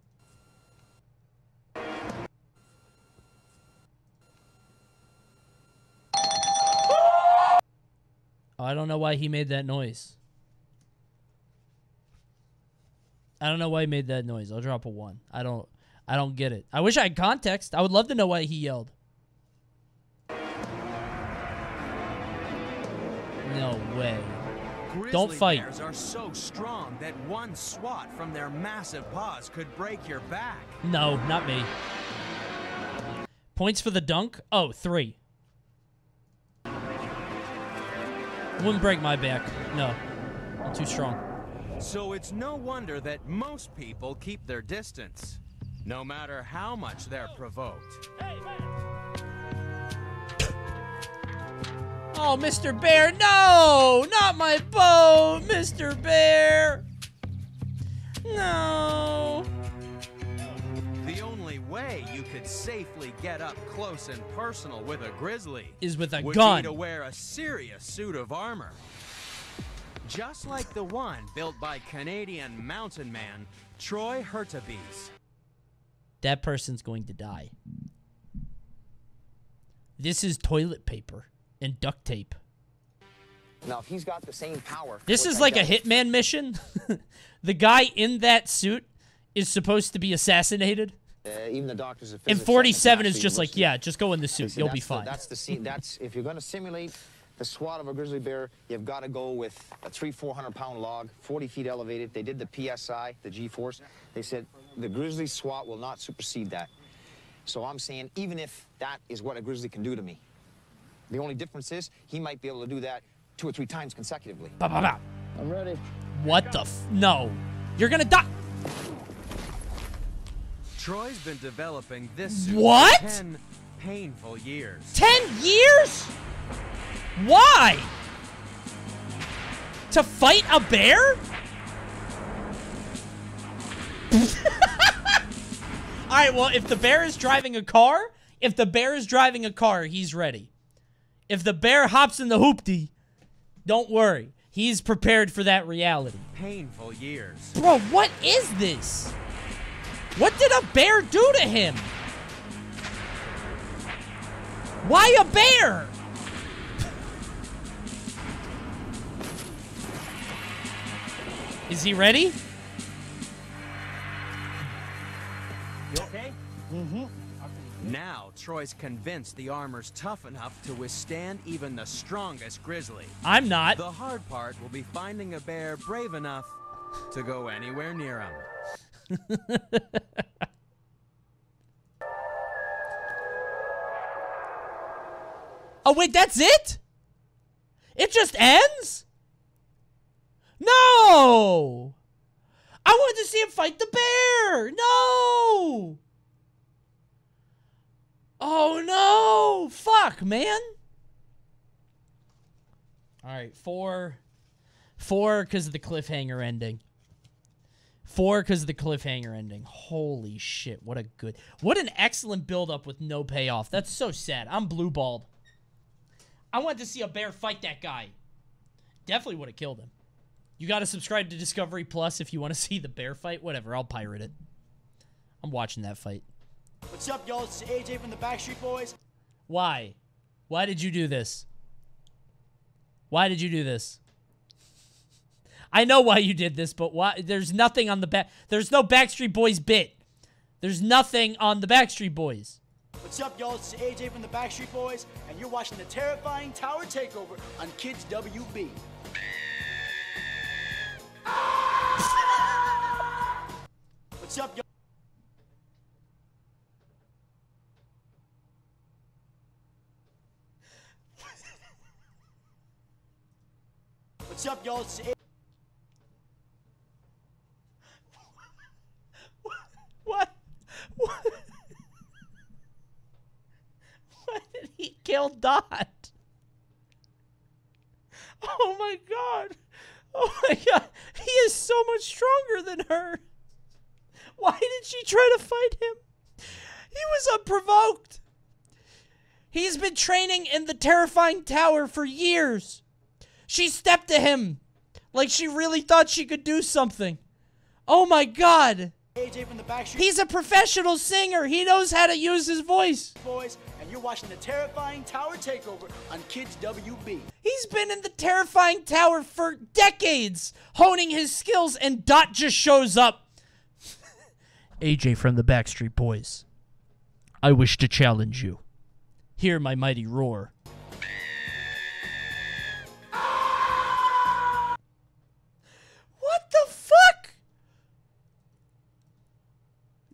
I don't know why he made that noise. I don't know why he made that noise. I'll drop a one. I don't I don't get it. I wish I had context. I would love to know why he yelled. No way. Grizzly Don't fight. Bears are so strong that one swat from their massive paws could break your back. No, not me. Points for the dunk? Oh, three. Wouldn't break my back. No. I'm too strong. So it's no wonder that most people keep their distance, no matter how much they're provoked. Oh, Mr. Bear, no! Not my boat, Mr. Bear! No! The only way you could safely get up close and personal with a grizzly Is with a would gun. be to wear a serious suit of armor. Just like the one built by Canadian mountain man Troy Hurtubise. That person's going to die. This is toilet paper and duct tape. Now, if he's got the same power. This is like a hitman mission. [laughs] the guy in that suit is supposed to be assassinated. Uh, even the doctors of And 47 is just like, yeah, just go in the suit. You'll be that's the- fine. that's the scene. That's if you're going to simulate the SWAT of a grizzly bear, you've got to go with a three, four hundred pound log, 40 feet elevated. They did the PSI, the G-force. They said the grizzly SWAT will not supersede that. So I'm saying, even if that is what a grizzly can do to me, the only difference is he might be able to do that two or three times consecutively. Ba, ba, ba. I'm ready. What the f- No. You're gonna die. Troy's been developing this suit What? for 10 painful years. 10 years? Why? To fight a bear? [laughs] All right, well, if the bear is driving a car, if the bear is driving a car, he's ready. If the bear hops in the hoopty, don't worry. He's prepared for that reality. Painful years. Bro, what is this? What did a bear do to him? Why a bear? Is he ready? You okay? Mm-hmm. Now, Troy's convinced the armor's tough enough to withstand even the strongest grizzly. I'm not. The hard part will be finding a bear brave enough to go anywhere near him. [laughs] Oh, wait, that's it? It just ends? No! I wanted to see him fight the bear! No! Oh, no! Fuck, man! All right, four. Four because of the cliffhanger ending. Four because of the cliffhanger ending. Holy shit, what a good. What an excellent build up with no payoff. That's so sad. I'm blue balled. I wanted to see a bear fight that guy. Definitely would have killed him. You got to subscribe to Discovery Plus if you want to [laughs] see the bear fight. Whatever, I'll pirate it. I'm watching that fight. What's up, y'all? It's AJ from the Backstreet Boys. Why? Why did you do this? Why did you do this? I know why you did this, but why? There's nothing on the back. There's no Backstreet Boys bit. There's nothing on the Backstreet Boys. What's up, y'all? It's AJ from the Backstreet Boys, and you're watching the terrifying Tower Takeover on Kids WB. What's up, y'all? What's up, y'all? It's A- What? What? [laughs] Why did he kill Dot? Oh my god. Oh my god. He is so much stronger than her. Why did she try to fight him? He was unprovoked. He's been training in the terrifying tower for years. She stepped to him Like she really thought she could do something. Oh my god. AJ from the Backstreet He's a professional singer. He knows how to use his voice. Boys, and you're watching the terrifying Tower Takeover on Kids WB. He's been in the terrifying tower for decades, honing his skills, and Dot just shows up. [laughs] AJ from the Backstreet Boys. I wish to challenge you. Hear my mighty roar.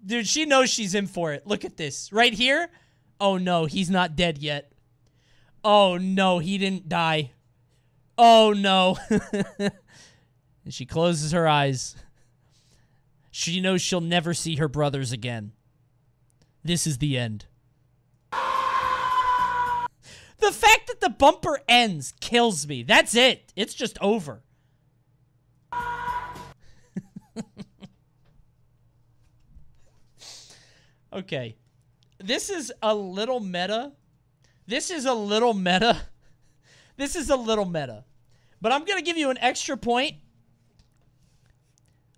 Dude, she knows she's in for it. Look at this. Right here. Oh no, he's not dead yet. Oh no, he didn't die. Oh no. [laughs] and she closes her eyes. She knows she'll never see her brothers again. This is the end. The fact that the bumper ends kills me. That's it. It's just over. Okay. This is a little meta. This is a little meta. [laughs] This is a little meta. But I'm going to give you an extra point.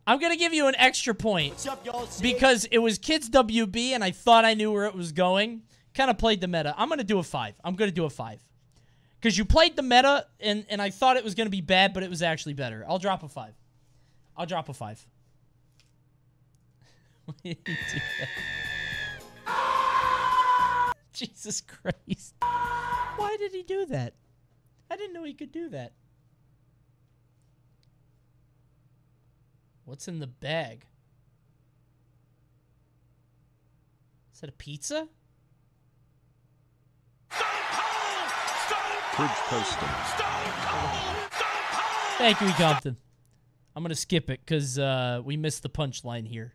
I'm going to give you an extra point. Up, Because it was Kids WB and I thought I knew where it was going. Kind of played the meta. I'm going to do a 5. I'm going to do a 5. Because you played the meta and, and I thought it was going to be bad, but it was actually better. I'll drop a 5. I'll drop a 5. [laughs] [laughs] Jesus Christ. Why did he do that? I didn't know he could do that. What's in the bag? Is that a pizza? Bridge posting. Thank you, Compton. I'm going to skip it because uh, we missed the punchline here.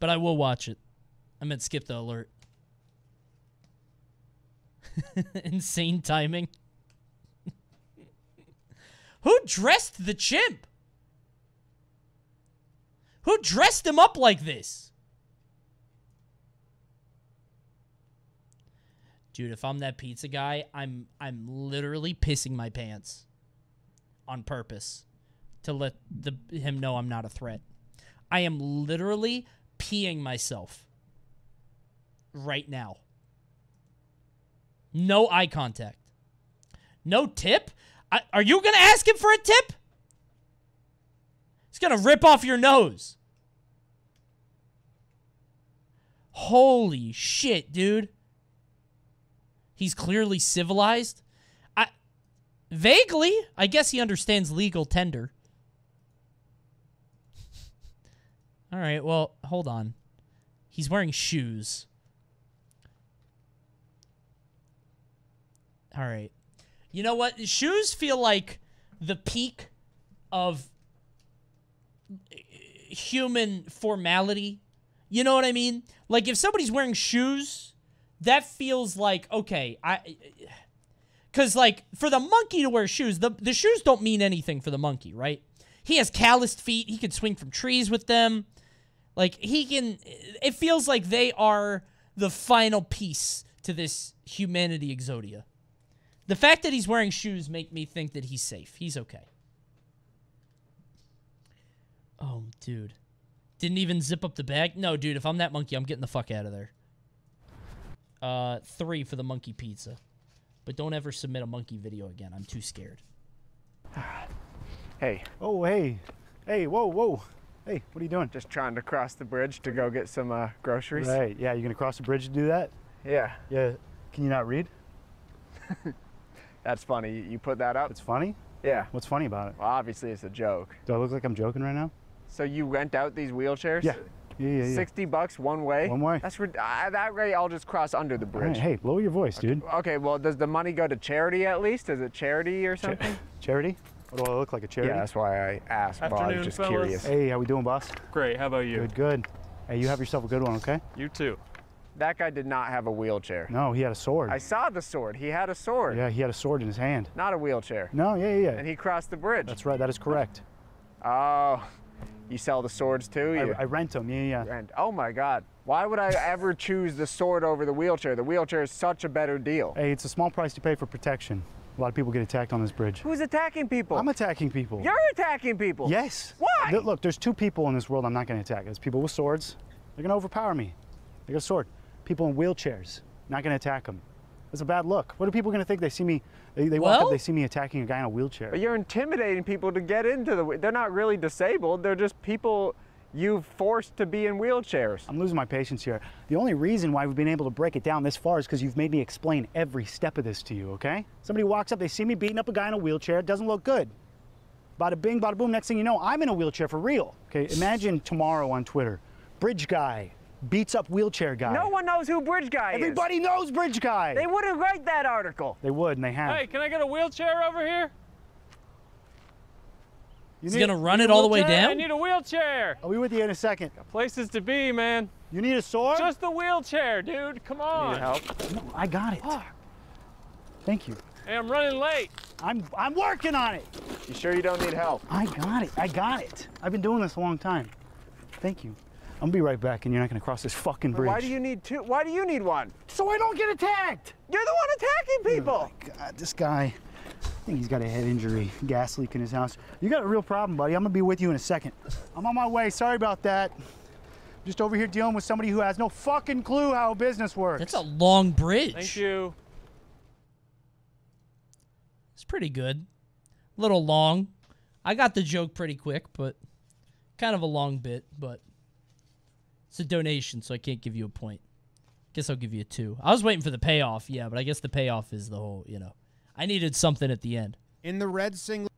But I will watch it. I meant skip the alert. [laughs] Insane timing. [laughs] Who dressed the chimp? Who dressed him up like this? Dude, if I'm that pizza guy, I'm I'm literally pissing my pants on purpose to let the him know I'm not a threat. I am literally peeing myself right now. No eye contact. No tip? I, are you going to ask him for a tip? He's going to rip off your nose. Holy shit, dude. He's clearly civilized. I vaguely, I guess he understands legal tender. [laughs] All right, well, hold on. He's wearing shoes. All right. You know what? Shoes feel like the peak of human formality. You know what I mean? Like if somebody's wearing shoes, that feels like okay, I cuz like for the monkey to wear shoes, the the shoes don't mean anything for the monkey, right? He has calloused feet. He can swing from trees with them. Like he can it feels like they are the final piece to this humanity exodia. The fact that he's wearing shoes make me think that he's safe. He's okay. Oh, dude. Didn't even zip up the bag? No, dude, if I'm that monkey, I'm getting the fuck out of there. Uh, three for the monkey pizza. But don't ever submit a monkey video again. I'm too scared. Hey. Oh, hey. Hey, whoa, whoa. Hey, what are you doing? Just trying to cross the bridge to go get some uh, groceries. Right, yeah, you're gonna cross the bridge to do that? Yeah. Yeah. Can you not read? [laughs] That's funny. You put that up? It's funny? Yeah. What's funny about it? Well, obviously it's a joke. Do I look like I'm joking right now? So you rent out these wheelchairs? Yeah. Yeah, yeah, yeah. 60 bucks one way? One way. That's rid- uh, that way I'll just cross under the bridge. right, hey, lower your voice, dude. Okay, well, does the money go to charity at least? Is it charity or something? Charity? What do I look like, a charity? Yeah, that's why I asked. Bob. I was Afternoon, just fellas. curious. Hey, how we doing, boss? Great. How about you? Good, good. Hey, you have yourself a good one, okay? You too. That guy did not have a wheelchair. No, he had a sword. I saw the sword. He had a sword. Yeah, he had a sword in his hand. Not a wheelchair. No, yeah, yeah, yeah. And he crossed the bridge. That's right. That is correct. Oh, you sell the swords too? I, I rent them. Yeah, yeah. rent. Oh my God. Why would I ever choose the sword over the wheelchair? The wheelchair is such a better deal. Hey, it's a small price to pay for protection. A lot of people get attacked on this bridge. Who's attacking people? I'm attacking people. You're attacking people. Yes. Why? Th- Look, there's two people in this world I'm not going to attack. There's people with swords. They're going to overpower me. They got a sword. People in wheelchairs. Not going to attack them. It's a bad look. What are people going to think? They see me. They, they walk up. They see me attacking a guy in a wheelchair. But you're intimidating people to get into the. They're not really disabled. They're just people you've forced to be in wheelchairs. I'm losing my patience here. The only reason why we've been able to break it down this far is because you've made me explain every step of this to you, okay? Somebody walks up, they see me beating up a guy in a wheelchair, it doesn't look good. Bada bing, bada boom, next thing you know, I'm in a wheelchair for real. Okay, imagine tomorrow on Twitter, Bridge Guy beats up wheelchair guy. No one knows who Bridge Guy is. Everybody knows Bridge Guy. They would have read that article. They would, and they have. Hey, can I get a wheelchair over here? You He's gonna run it all the way down? I need a wheelchair. I'll be with you in a second. Places to be, man. You need a sword? Just the wheelchair, dude. Come on. Need help? No, I got it. Thank you. Hey, I'm running late. I'm I'm working on it. You sure you don't need help? I got it. I got it. I've been doing this a long time. Thank you. I'm gonna be right back, and you're not gonna cross this fucking bridge. Why do you need two? Why do you need one? So I don't get attacked. You're the one attacking oh people. God, this guy. I think he's got a head injury, gas leak in his house. You got a real problem, buddy. I'm gonna be with you in a second. I'm on my way. Sorry about that. Just over here dealing with somebody who has no fucking clue how business works. That's a long bridge. Thank you. It's pretty good. A little long. I got the joke pretty quick, but kind of a long bit, but it's a donation, so I can't give you a point. Guess I'll give you a two. I was waiting for the payoff, yeah, but I guess the payoff is the whole, you know. I needed something at the end. In the red singlets,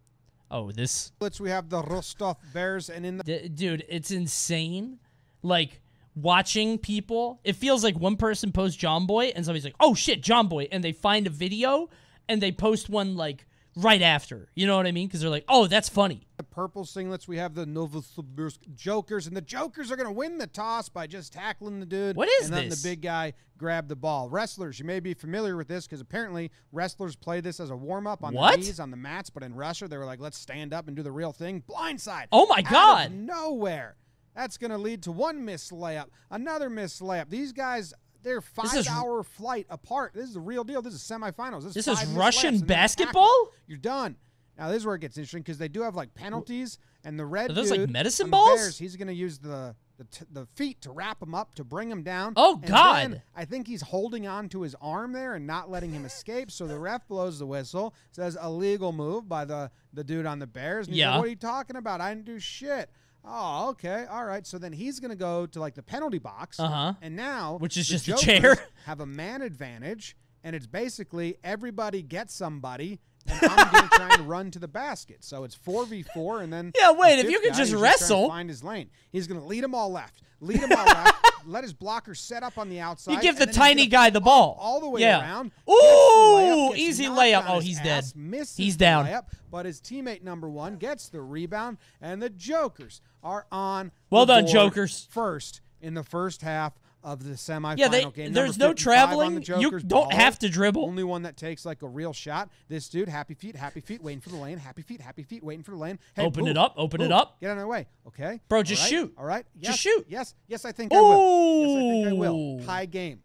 Oh, this we have the Rostov Bears, and in the D- dude, it's insane. Like watching people, it feels like one person posts John Boy and somebody's like, "Oh shit, John Boy," and they find a video and they post one like right after. You know what I mean? Because they're like, "Oh, that's funny." the purple singlets, we have the Novosibirsk Jokers, and the Jokers are going to win the toss by just tackling the dude. What is and then this? the big guy grabbed the ball. Wrestlers, you may be familiar with this because apparently wrestlers play this as a warm up on What? the knees on the mats, but in Russia they were like, let's stand up and do the real thing. Blindside. Oh my God. nowhere. That's going to lead to one missed layup, another missed layup. These guys. They're five is- hour flight apart. This is the real deal. This is semifinals. This, This is Russian layups, and then tackle. basketball? You're done. Now this is where it gets interesting because they do have like penalties, and the red Are those, like, medicine balls? Bears, he's going to use the the, t- the feet to wrap him up to bring him down. Oh, And God. I think he's holding on to his arm there and not letting him escape. So the ref blows the whistle, says illegal move by the the dude on the Bears. And he's like, Yeah. what are you talking about? I didn't do shit. Oh, okay, all right. So then he's going to go to like the penalty box. Uh-huh. And now, Which is the just a chair. [laughs] Have a man advantage, and it's basically everybody gets somebody. and I'm going [laughs] to try and run to the basket. So it's 4v4, and then. Yeah, wait, the if you could just wrestle- find his lane. He's going to lead them all left. Lead them all left. Let his blocker set up on the outside. You give the tiny guy the ball. all the way yeah. around. Ooh, layup, easy layup. Oh, he's dead. misses He's down. layup, but his teammate number one gets the rebound, and the Jokers are on. Well done, Jokers. First in the first half of the semifinal Yeah, they- game. there's no 55 on traveling. the You don't ball. have to dribble. Only one that takes like a real shot. This dude, happy feet, happy feet, waiting for the lane. Happy feet, happy feet, waiting for the lane. Hey, Open it up, open it up. Get out of the way, okay? Bro, just right, shoot. All right, Just shoot. Yes, yes, I think I will. Yes, I think I will. Ooh. Tie game.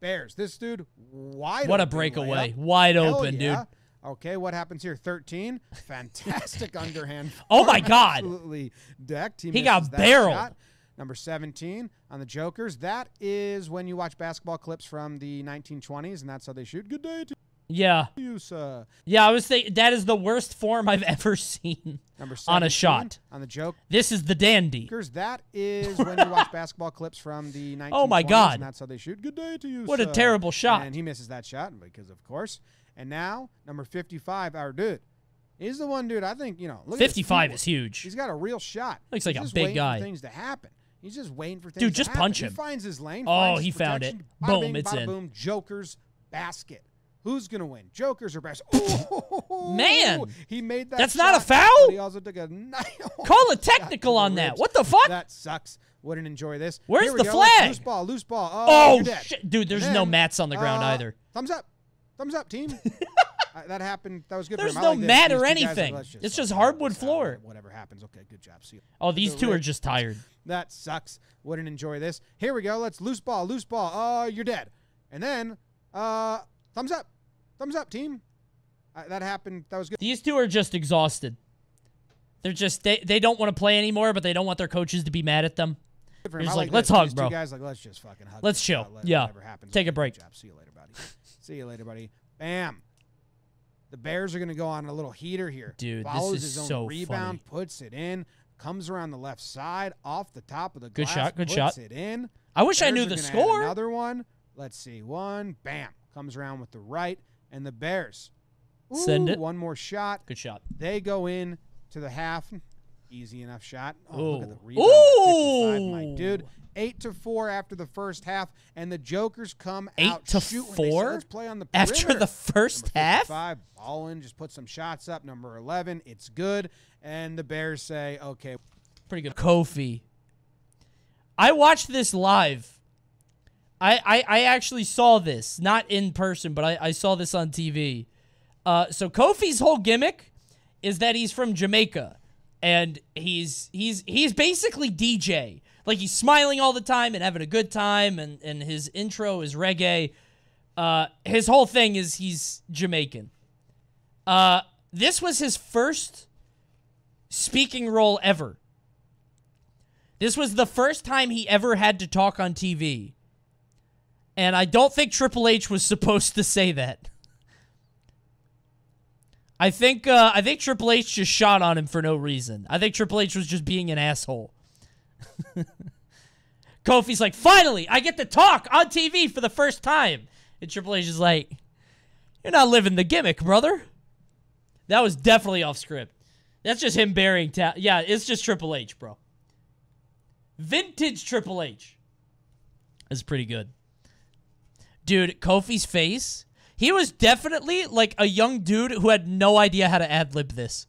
Bears. This dude wide. What a breakaway. Wide Hell open, yeah. dude. Okay, what happens here? 13. Fantastic [laughs] underhand. Oh my. God. Absolutely decked. He got misses barreled. shot. Number 17 on the Jokers. That is when you watch basketball clips from the 1920s, and that's how they shoot. Good day to Yeah. you, sir. Yeah, I was thinking that is the worst form I've [laughs] ever seen Number on a shot. On the joke. This is the dandy. Jokers. That is [laughs] when you watch basketball clips from the 1920s. Oh my God. And that's how they shoot. Good day to you, What a terrible shot. And he misses that shot because, of course. And now, number 55, our dude. He's the one dude I think, you know. Look 55 footwork. is huge. He's got a real shot. Looks He's like a just big guy. For things to happen. He's just waiting for things Dude, just punch He him. finds his lane. Oh, he found it. Bada Boom, bing, it's in. Boom, Joker's basket. Who's gonna win? Jokers or basket? Ooh, Man, he made that. that's not a foul? He also took a. Call a technical on that. What the fuck? That sucks. Wouldn't enjoy this. Where's the go. flag? Loose ball. Loose ball. Oh, Oh, shit. Dude, there's And no mats on the ground uh, either. Thumbs up. Thumbs up, team. [laughs] Uh, that happened. That was good. There's for him. I no like mat or two guys are- anything. let's It's just hardwood floor. Whatever happens. Okay, good job. See you. Oh, these The two are just tired. That sucks. Wouldn't enjoy this. Here we go. Let's loose ball. Loose ball. Uh, you're dead. And then, uh, thumbs up. Thumbs up, team. Uh, that happened. That was good. These two are just exhausted. They're just they, they don't want to play anymore, but they don't want their coaches to be mad at them. Good for They're him. just I like, like let's this. hug, bro. Two guys like, let's just fucking hug. Let's chill. Let Yeah. Take a break. job. See you later, buddy. See you later, buddy. Bam. The Bears are going to go on a little heater here. Dude, this Follows is his own so rebound, puts it in, comes around the left side, off the top of the Good glass, shot, good shot. it in. I wish I knew the score. Another one. Let's see. One. Bam. Comes around with the right, and the Bears. Send it. One more shot. Good shot. They go in to the half. Easy enough shot. Oh, look at the Ooh. rebound. by 55, my dude. Eight to four after the first half, and the Jokers come Eight out to. They say, four Let's play on the after perimeter." the first half? 55, Ballin just put some shots up. Number eleven, it's good, and the Bears say, "Okay, Pretty good. Kofi. I watched this live. I, I, I actually saw this, not in person, but I, I saw this on TV. Uh, so Kofi's whole gimmick is that he's from Jamaica, and he's he's he's basically DJ. Like he's smiling all the time and having a good time, and and his intro is reggae. Uh, his whole thing is he's Jamaican. Uh, this was his first speaking role ever. This was the first time he ever had to talk on TV. And I don't think Triple H was [laughs] supposed to say that. I think uh, I think Triple H just shot on him for no reason. I think Triple H was just being an asshole. [laughs] Kofi's like, finally, I get to talk on TV for the first time. And Triple H is like, you're not living the gimmick, brother. That was definitely off script. That's just him burying ta- Yeah, it's just Triple H, bro. Vintage Triple H. Is pretty good. Dude, Kofi's face, he was definitely like a young dude who had no idea how to ad lib this.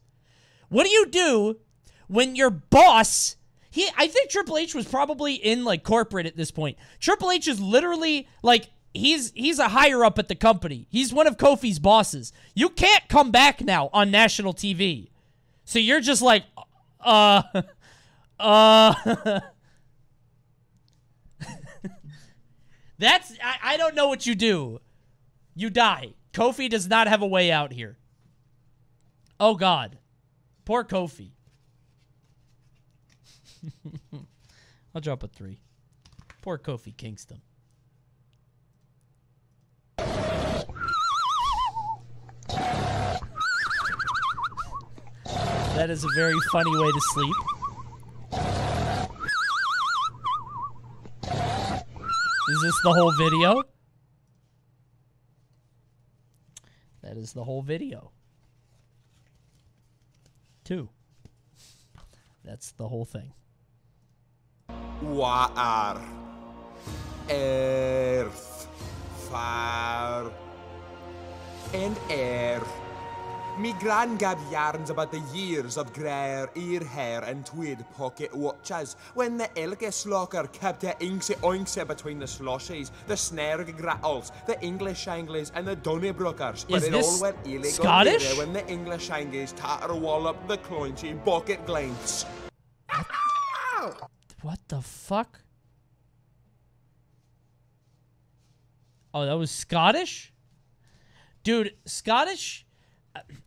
What do you do when your boss he I think Triple H was probably in like corporate at this point. Triple H is literally like he's he's a higher up at the company. He's one of Kofi's bosses. You can't come back now on national TV. So you're just like uh [laughs] uh [laughs] That's I, I don't know what you do. You die. Kofi does not have a way out here. Oh god. Poor Kofi. [laughs] I'll drop a three. Poor Kofi Kingston. That is a very funny way to sleep. Is this the whole video? That is the whole video. Two. That's the whole thing. Water, earth, fire, and air. Me gran gab yarns about the years of Greer, ear hair, and tweed pocket watches when the Elke Slocker kept the inksy oinksy between the sloshies, the snare grattles, the English Anglies, and the Donnybrookers. But it this all went illegal Scottish? when the English Anglies tatter wallop the cloinchy pocket glints. What the fuck? Oh, that was Scottish? Dude, Scottish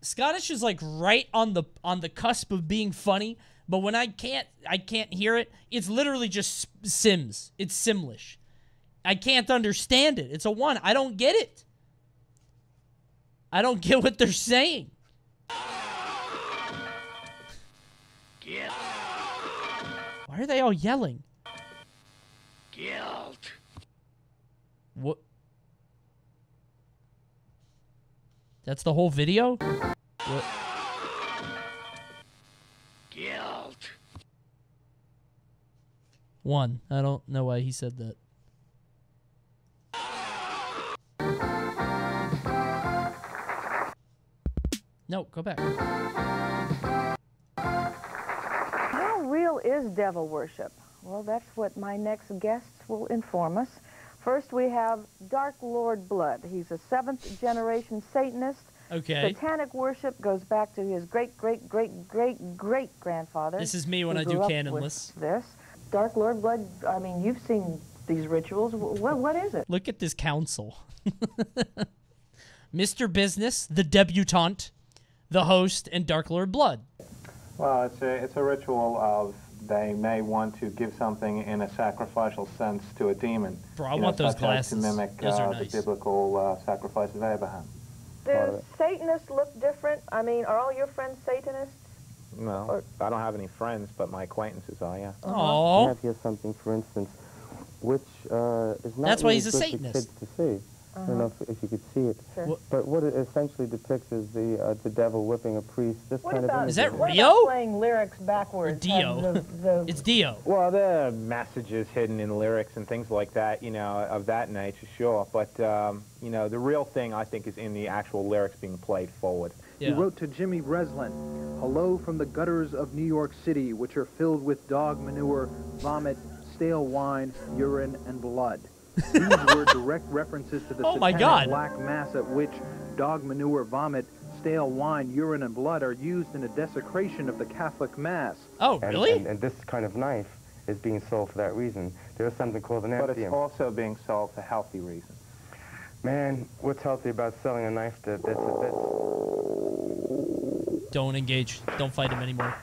Scottish is like right on the on the cusp of being funny, but when I can't I can't hear it, it's literally just Sims. It's Simlish. I can't understand it. It's a 1. I don't get it. I don't get what they're saying. Why are they all yelling? Guilt. What? That's the whole video? What? Guilt. One. I don't know why he said that. No, go back. How real is devil worship? Well, that's what my next guests will inform us. First, we have Dark Lord Blood. He's a seventh generation Satanist. Okay. Satanic worship goes back to his great, great, great, great, great grandfather. This is me when who I do grew up canonless. This Dark Lord Blood. I mean, you've seen these rituals. What, what is it? Look at this council. [laughs] Mr. Business, the debutante, the host, and Dark Lord Blood. Well, it's a, it's a ritual of they may want to give something in a sacrificial sense to a demon. Bro, I you know, want those such as glasses. To mimic Those are uh, nice. the biblical uh, sacrifice of Abraham. Do Satanists look different? I mean, are all your friends Satanists? No, I don't have any friends, but my acquaintances are, yeah. Aw. We have here something, for instance, which uh, is not That's why he's a Satanist. to see. I don't know if, if you could see it. Sure. Wh- But what it essentially depicts is the uh, the devil whipping a priest. This What kind about, of Is that imagery. what Rio? about playing lyrics backwards? Dio. The, the, It's Dio. Well, the are messages hidden in lyrics and things like that, you know, of that nature, sure. But, um, you know, the real thing, I think, is in the actual lyrics being played forward. He wrote to Jimmy Breslin, Hello from the gutters of New York City, which are filled with dog manure, vomit, stale wine, urine, and blood. These were direct references to the Oh my satanic God. black mass at which dog manure, vomit, stale wine, urine, and blood are used in a desecration of the Catholic Mass. Oh, And, and, and this kind of knife is being sold for that reason. There's something called an But it's also being sold for healthy reasons. Man, what's healthy about selling a knife that, that's, that's Don't engage. Don't fight him anymore.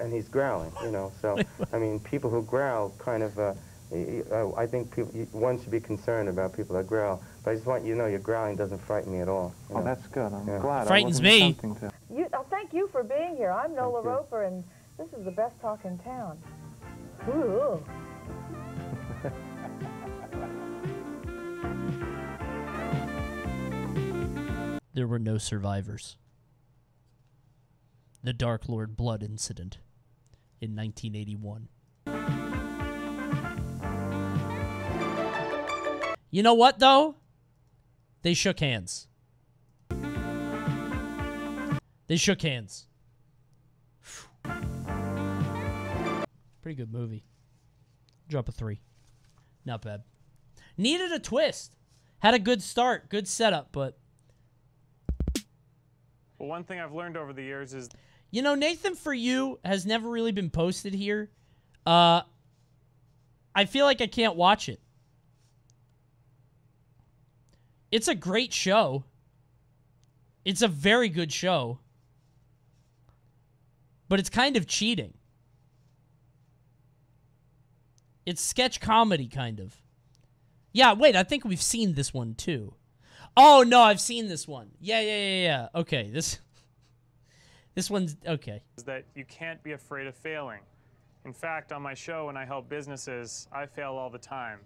and he's growling, you know. So, [laughs] I mean, people who growl kind of, y- y- uh, Oh, I think people, one should be concerned about people that growl. But I just want you to know your growling doesn't frighten me at all. Oh, know. that's good. I'm Yeah. glad. I Frightens wasn't me. to. you, oh, thank you for being here. I'm Nola Roper, and this is the best talk in town. Ooh. [laughs] There were no survivors. The Dark Lord Blood incident in 1981. You know what, though? They shook hands. They shook hands. Pretty good movie. Drop a three. Not bad. Needed a twist. Had a good start, good setup, but Well, one thing I've learned over the years is You know, Nathan for you has never really been posted here. Uh I feel like I can't watch it. It's a great show. It's a very good show. But it's kind of cheating. It's sketch comedy kind of. Yeah, wait, I think we've seen this one too. Oh no, I've seen this one. Yeah, yeah, yeah, yeah. Okay, this [laughs] this one's okay. is that you can't be afraid of failing. In fact, on my show, when I help businesses, I fail all the time.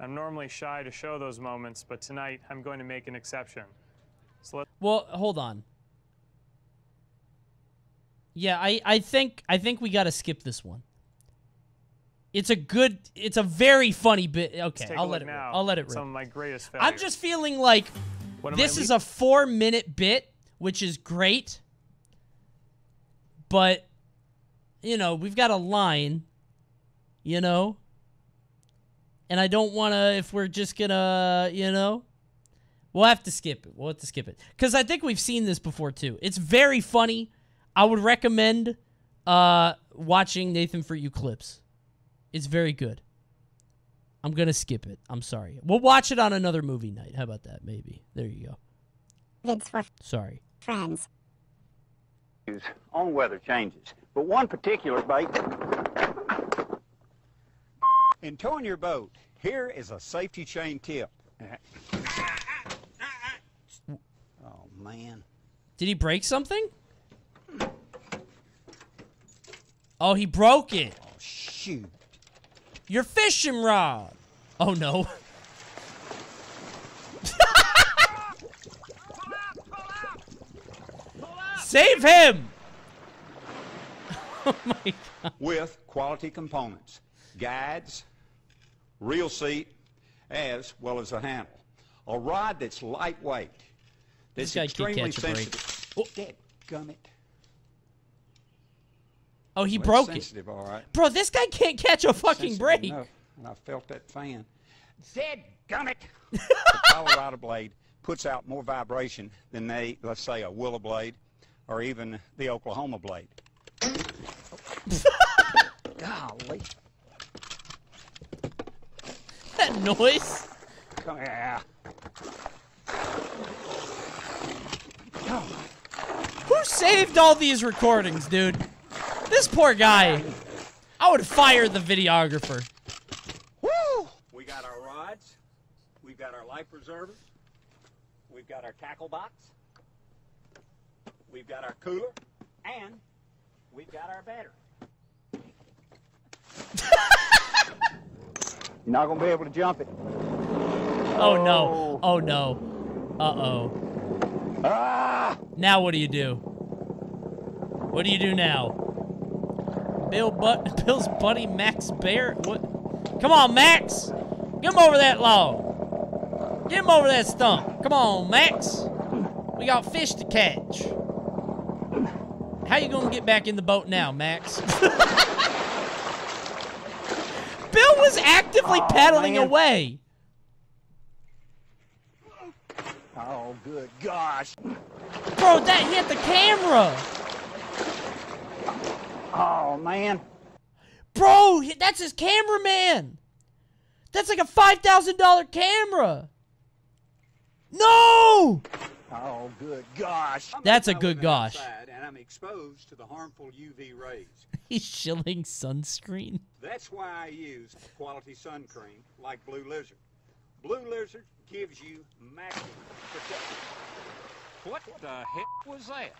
I'm normally shy to show those moments, but tonight I'm going to make an exception. So Well, hold on. Yeah, I, I think I think we got to skip this one. It's a good, it's a very funny bit. Okay, I'll let it. Rip. now I'll let it. Rip. Some of my greatest. Failures. I'm just feeling like this is a four minute bit, which is great. But, you know, we've got a line, you know? And I don't want to, if we're just going to, you know? We'll have to skip it. We'll have to skip it. Because I think we've seen this before, too. It's very funny. I would recommend uh, watching Nathan For You clips. It's very good. I'm going to skip it. I'm sorry. We'll watch it on another movie night. How about that? Maybe. There you go. Vids for Sorry. friends. on weather changes, but one particular bait. In towing your boat, here is a safety chain tip. Oh man. Did he break something? Oh, he broke it. Oh, shoot. Your fishing rod. Oh, no. [laughs] Save him! [laughs] Oh, my God. With quality components, guides, reel seat, as well as a handle. A rod that's lightweight, This that's guy can't extremely catch a break. sensitive. Oh, Dead gummit. Oh, he Well, broke it. all right. Bro, this guy can't catch a fucking Sensitive break. enough, And I felt that fan. Dead gummit. the Colorado blade puts out more vibration than they, let's say, a willow blade or even the Oklahoma blade. [laughs] Golly that noise? Come here. Who saved all these recordings, dude? This poor guy. I would fire the videographer. Woo! We got our rods. We've got our life preservers. We've got our tackle box. We've got our cooler. And we've got our battery. [laughs] You're not going to be able to jump it. Oh no. Oh no. Uh-oh. Ah! Now what do you do? What do you do now? Bill but [laughs] Bill's buddy Max Bear? What? Come on, Max! Get him over that log. Get him over that stump. Come on, Max. We got fish to catch. How you gonna get back in the boat now, Max? [laughs] Bill was oh, actively oh, Aw, paddling man. away. Oh, good gosh. Bro, that hit the camera. Oh, man. Bro, that's his cameraman. That's like a $5,000 camera. No! Oh, good gosh. That's a good gosh. Outside, exposed to the harmful UV rays. [laughs] He's shilling sunscreen. That's why I use quality sun cream like Blue Lizard. Blue Lizard gives you maximum protection. What the heck was that?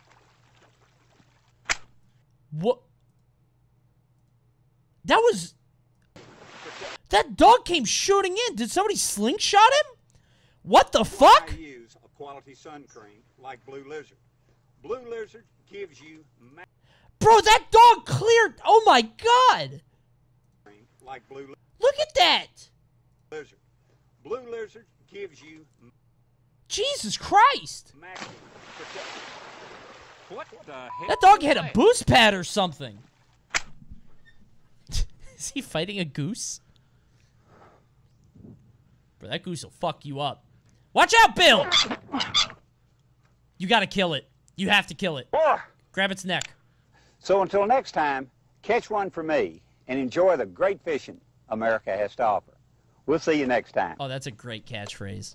What? That was. That dog came shooting in. Did somebody slingshot him? What the fuck? I use a quality sun cream like Blue Lizard. Blue Lizard gives you Bro, that dog cleared. Oh my god. like Blue Look at that. Lizard. Blue Lizard gives you Jesus Christ. What the heck? That dog had a boost pad or something. [laughs] Is he fighting a goose? Bro, that goose will fuck you up. Watch out, Bill! You gotta kill it. You have to kill it. Grab its neck. So until next time, catch one for me and enjoy the great fishing America has to offer. We'll see you next time. Oh, that's a great catchphrase.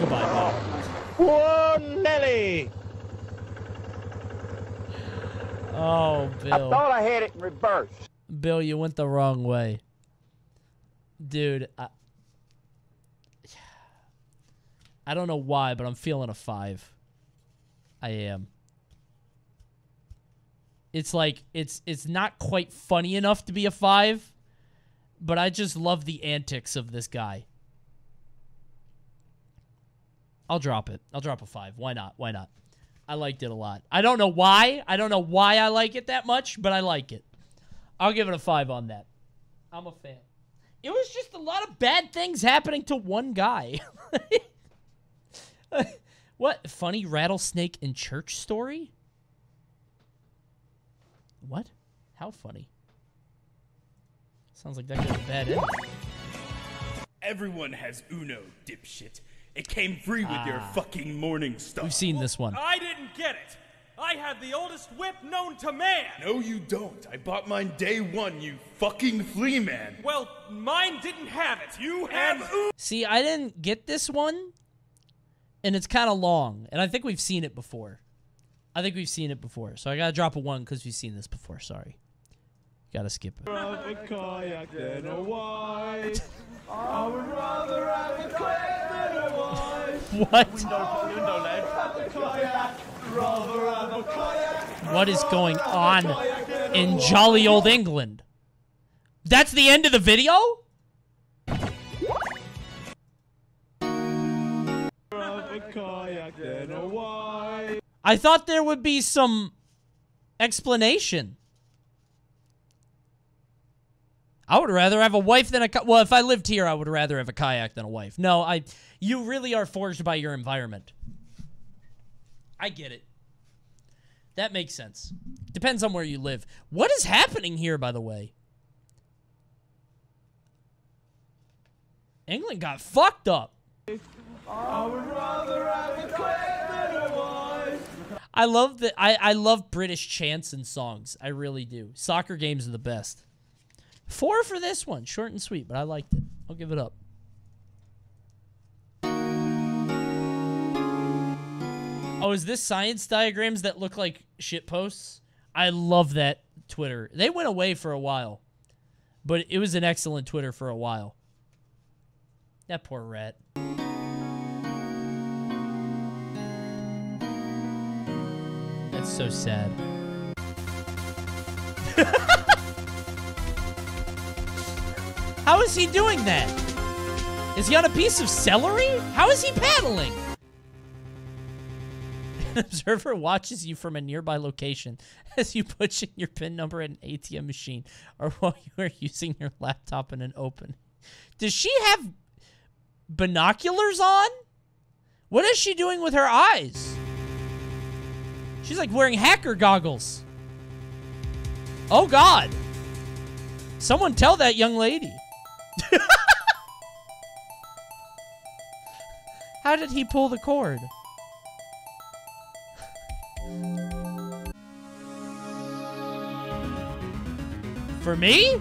Goodbye, Bill. Whoa, Nelly! Oh, Bill. I thought I had it in reverse. Bill, you went the wrong way. Dude, I, I don't know why, but I'm feeling a five. I am. It's like it's it's not quite funny enough to be a five, but I just love the antics of this guy. I'll drop it. I'll drop a five. Why not? Why not? I liked it a lot. I don't know why. I don't know why I like it that much, but I like it. I'll give it a five on that. I'm a fan. It was just a lot of bad things happening to one guy. [laughs] [laughs] what? Funny rattlesnake in church story? What? How funny? Sounds like that got a bad ending. Everyone has Uno, dipshit. It came free with your Ah. fucking morning stuff. We've seen this one. I didn't get it. I have the oldest whip known to man. No, you don't. I bought mine day one, you fucking flea man. Well, mine didn't have it. You have Uno. See, I didn't get this one, and it's kind of long, and I think we've seen it before. I think we've seen it before, so I gotta drop a one because we've seen this before. Sorry, gotta skip it. [laughs] What? What is going on in jolly old England? That's the end of the video? A kayak than a. I thought there would be some explanation. I would rather have a wife than a well. If I lived here, I would rather have a kayak than a wife. No, I. You really are forged by your environment. I get it. That makes sense. Depends on where you live. What is happening here, by the way? England got fucked up. I love that. I, I love British chants and songs. I really do. Soccer games are the best. Four for this one. Short and sweet, but I liked it. I'll give it up. Oh, is this science diagrams that look like shit posts? I love that Twitter. They went away for a while, but it was an excellent Twitter for a while. That poor rat. So sad. [laughs] How is he doing that? Is he on a piece of celery? How is he paddling? [laughs] An observer watches you from a nearby location [laughs] as you push in your PIN number at an ATM machine or while you are using your laptop in an open. Does she have binoculars on? What is she doing with her eyes? She's like wearing hacker goggles. Oh, God. Someone tell that young lady. [laughs] How did he pull the cord? For me?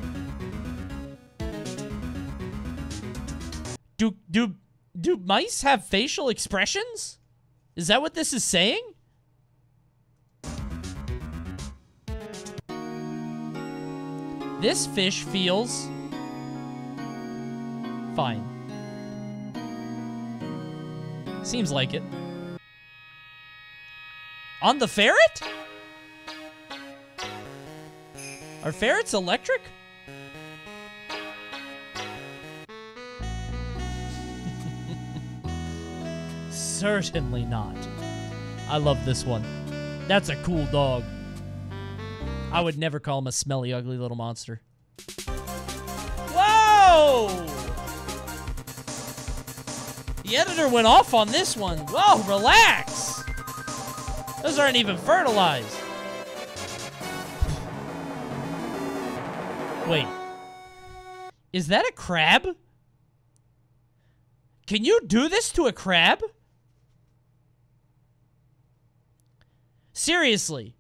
Do do do mice have facial expressions? Is that what this is saying? This fish feels fine. Seems like it. On the ferret? Are ferrets electric? [laughs] Certainly not. I love this one. That's a cool dog. I would never call him a smelly, ugly little monster. Whoa! The editor went off on this one. Whoa, relax. Those aren't even fertilized. Wait. Is that a crab? Can you do this to a crab? Seriously.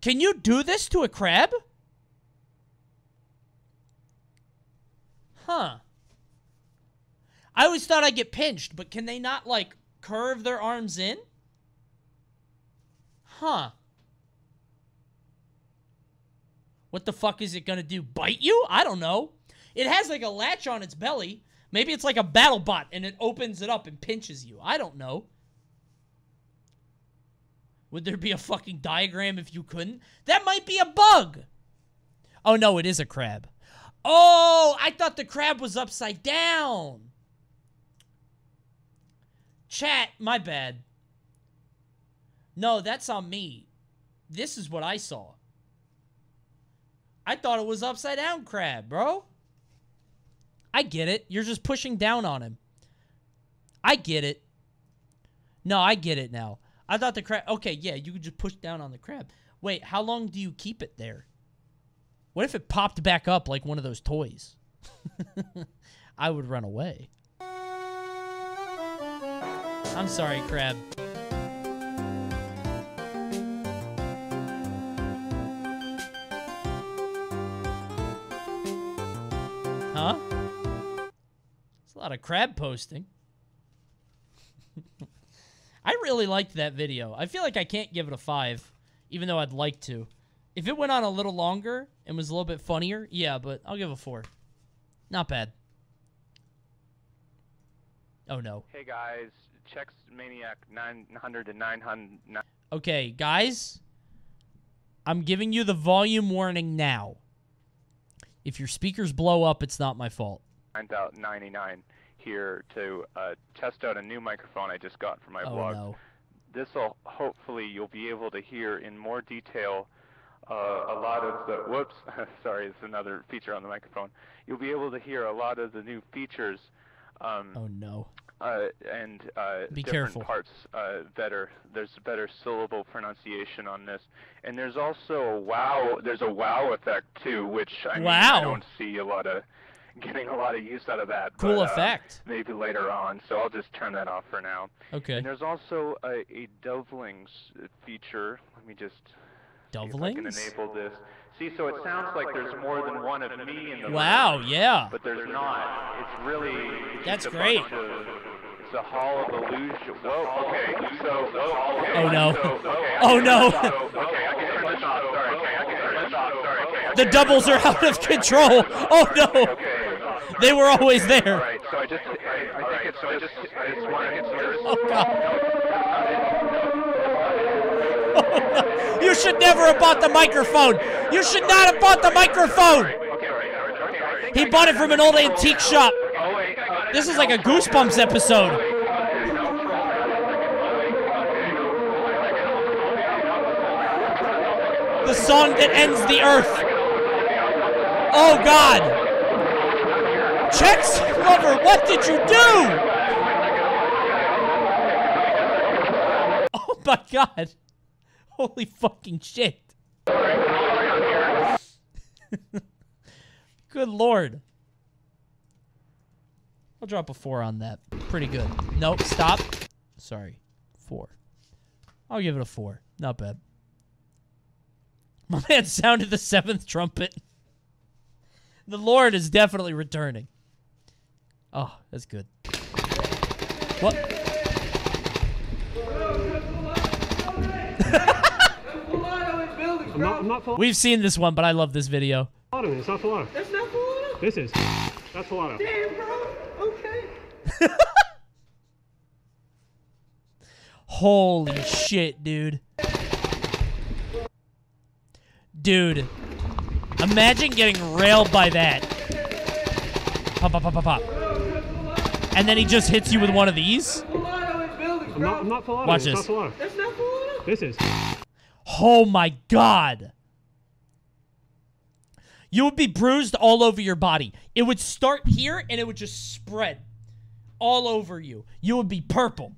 Can you do this to a crab? Huh. I always thought I'd get pinched, but can they not, like, curve their arms in? Huh. What the fuck is it gonna do? Bite you? I don't know. It has, like, a latch on its belly. Maybe it's like a battle bot, and it opens it up and pinches you. I don't know. Would there be a fucking diagram if you couldn't? That might be a bug. Oh, no, it is a crab. Oh, I thought the crab was upside down. Chat, my bad. No, that's on me. This is what I saw. I thought it was upside down crab, bro. I get it. You're just pushing down on him. I get it. No, I get it now. I thought the crab. Okay, yeah, you could just push down on the crab. Wait, how long do you keep it there? What if it popped back up like one of those toys? [laughs] I would run away. I'm sorry, crab. Huh? It's a lot of crab posting. [laughs] I really liked that video. I feel like I can't give it a 5, even though I'd like to. If it went on a little longer and was a little bit funnier, yeah, but I'll give a 4. Not bad. Oh, no. Hey guys, checks Maniac 900 to 900. Okay, guys. I'm giving you the volume warning now. If your speakers blow up, it's not my fault. 99 here to uh, test out a new microphone I just got for my Oh, blog. no. This will hopefully you'll be able to hear in more detail uh, a lot of the whoops [laughs] sorry it's another feature on the microphone. You'll be able to hear a lot of the new features. Um, oh no. Uh, and uh, Be different careful. parts uh, better. There's better syllable pronunciation on this, and there's also a wow. There's a wow effect too, which I mean, Wow. I don't see a lot of [laughs] getting a lot of use out of that. Cool but, uh, effect. maybe later on, so I'll just turn that off for now. Okay. And there's also a, a Dovlings feature. Let me just I can enable this. See, so it sounds like there's more than one of me in the Wow, room, yeah. But there's not. It's really it's That's great. of- it's the Hall of Illusion. Whoa, okay, so, whoa, okay. Oh, no. So, okay, Oh, no. Okay, I can turn this off. Sorry, okay, I can turn this off. Sorry, okay. The doubles are out of control. Oh no. They were always there. Right, so I just, I, I think it's, so I just, I just want to get. Oh god. [laughs] [laughs] You should never have bought the microphone. You should not have bought the microphone. He bought it from an old antique shop. This is like a Goosebumps episode. The song that ends the earth. Oh God. Chex lover, what did you do? [laughs] Oh my God. Holy fucking shit. [laughs] Good lord. I'll drop a four on that. Pretty good. Nope, stop. Sorry. Four. I'll give it a four. Not bad. My [laughs] man sounded the seventh trumpet. The Lord is definitely returning. Oh, that's good. What? I'm not, I'm not We've seen this one, but I love this video. It's not Falata. That's not Falata. This is. That's Falata. Damn, bro. Okay. [laughs] Holy shit, dude. Dude. Imagine getting railed by that. Pop, pop, pop, pop, pop. And then he just hits you with one of these? I'm not, I'm not Falata. Watch it's this. Not Falata. That's not Falata. This is. Oh my god. You would be bruised all over your body. It would start here and it would just spread all over you. You would be purple.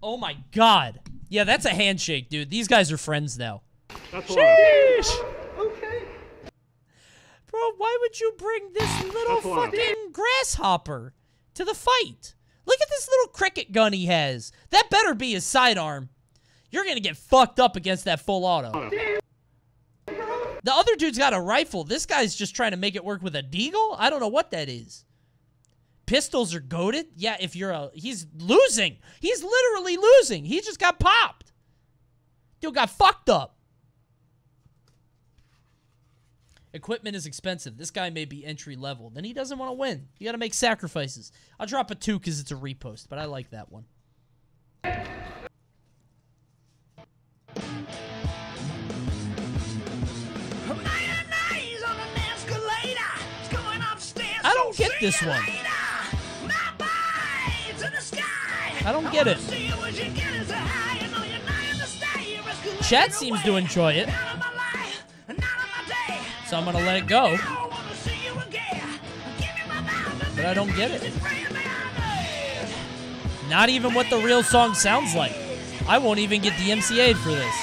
Oh my god. Yeah, that's a handshake, dude. These guys are friends now. That's Sheesh. Okay. Bro, why would you bring this little That's a lot. fucking grasshopper to the fight? Look at this little cricket gun he has. That better be his sidearm. You're gonna get fucked up against that full auto. The other dude's got a rifle. This guy's just trying to make it work with a deagle? I don't know what that is. Pistols are goaded? Yeah, if you're a... He's losing. He's literally losing. He just got popped. Dude got fucked up. Equipment is expensive. This guy may be entry level. Then he doesn't want to win. You got to make sacrifices. I'll drop a two because it's a repost, but I like that one. I don't get this one. I don't get it. Chat seems to enjoy it. So I'm gonna let it go. But I don't get it. Not even what the real song sounds like. I won't even get DMCA'd for this.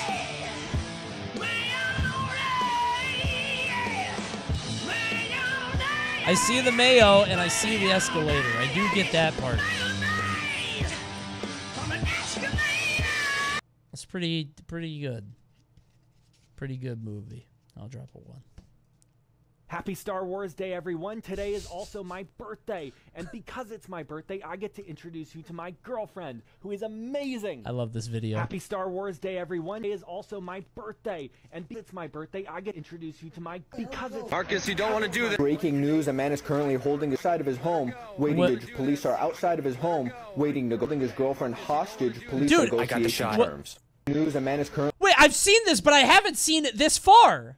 I see the mayo and I see the escalator. I do get that part. It's pretty pretty good. Pretty good movie. I'll drop a one. Happy Star Wars Day, everyone. Today is also my birthday. And because it's my birthday, I get to introduce you to my girlfriend, who is amazing. I love this video. Happy Star Wars Day, everyone. Today is also my birthday. And because it's my birthday, I get to introduce you to my. Because it's. Marcus, you don't want to do this. Breaking news: A man is currently holding outside of his home, waiting. What? To, police are outside of his home, waiting to holding his girlfriend hostage. Police Dude, are I got the negotiating shot. terms. News: A man is currently. Wait, I've seen this, but I haven't seen it this far.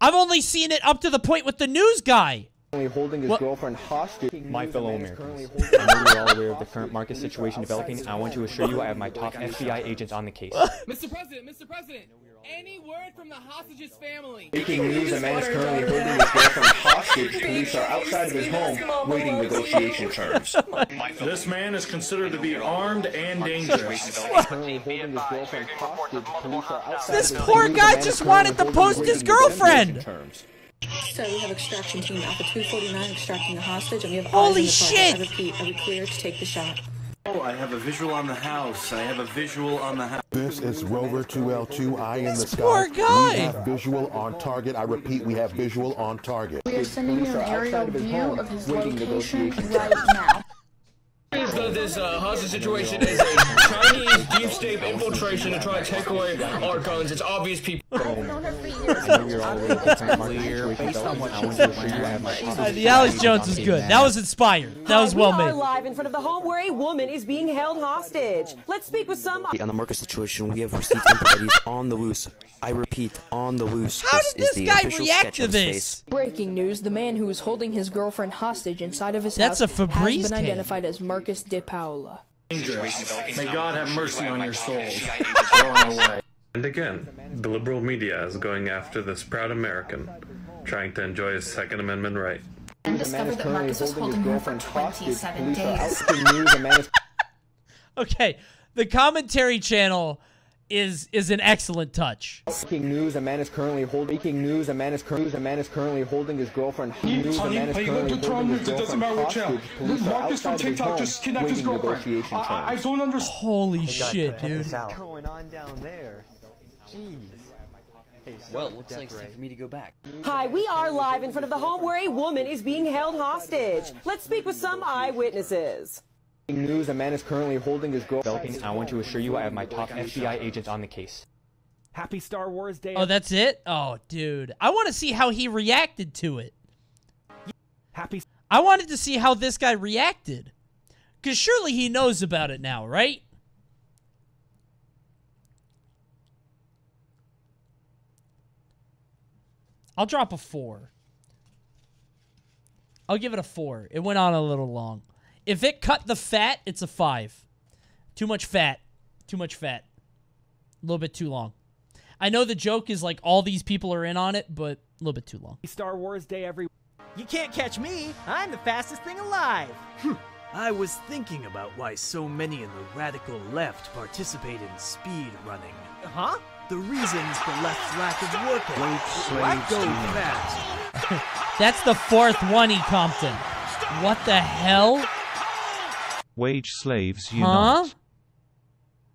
I've only seen it up to the point with the news guy. holding his What? girlfriend hostage. My fellow a man is Americans, currently I know you're all aware of the current market situation developing. I want to assure you I have my top FBI agents on the case. Mr. President, Mr. President, any word from the hostage's family? Breaking news: A man is currently holding his girlfriend hostage. Police are outside of his home, waiting negotiation terms. [laughs] This man is considered to be armed and dangerous. Currently holding his girlfriend hostage. Police are outside This poor guy just wanted to post his girlfriend. So we have extraction team Alpha 249 extracting the hostage, and we have Holy eyes on the target. shit! I repeat, are we clear to take the shot? Oh, I have a visual on the house. I have a visual on the house. This is Rover 2L2, Eye in the Sky. poor guy. We have visual on target. I repeat, we have visual on target. We are sending you an aerial view of his location right now. Is that this uh, hostage situation is a Chinese deep state infiltration to try to take away our guns. It's obvious people. The Alex Jones was good. That was inspired. That was well we made. live in front of the home where a woman is being held hostage. Let's speak with some. On the Marcus situation, we have received info that he's on the loose. I repeat, on the loose. How this did is this the guy official react sketch to of this? Breaking news: The man who is holding his girlfriend hostage inside of his That's house a Febreze has been identified as Marcus De Paola. Dangerous. May God have mercy on your souls. [laughs] And again, the liberal media is going after this proud American, trying to enjoy his Second Amendment right. And discovered that Marcus was holding her for 27 days. [laughs] Okay, the commentary channel is is an excellent touch. Breaking news: A man is currently holding. Breaking news: A man is currently. A man is currently holding his girlfriend. News: A man is Hey, currently look, holding his it doesn't girlfriend matter what channel. hostage. Police are Marcus from outside his TikTok home just kidnapped his waiting girlfriend. negotiation I, I, I don't understand. Holy shit, dude. What's going on down there? Jeez. Well, it looks like it's time for me to go back. Hi, we are live in front of the home where a woman is being held hostage. Let's speak with some eyewitnesses. Breaking news: A man is currently holding his girl. Belkin, I want to assure you, I have my top FBI agents on the case. Happy Star Wars Day. Oh, that's it? Oh, dude. I want to see how he reacted to it. Happy. I wanted to see how this guy reacted. Because surely he knows about it now, right? I'll drop a four. I'll give it a four. It went on a little long. If it cut the fat, it's a five. Too much fat. Too much fat. A little bit too long. I know the joke is like all these people are in on it, but a little bit too long. Star Wars Day every. You can't catch me. I'm the fastest thing alive. Hmm. I was thinking about why so many in the radical left participate in speed running. Huh? The reason's the left's lack of work ethic. Why go fast? That's the fourth one, E. Compton. What the hell? Wage slaves Huh? unite.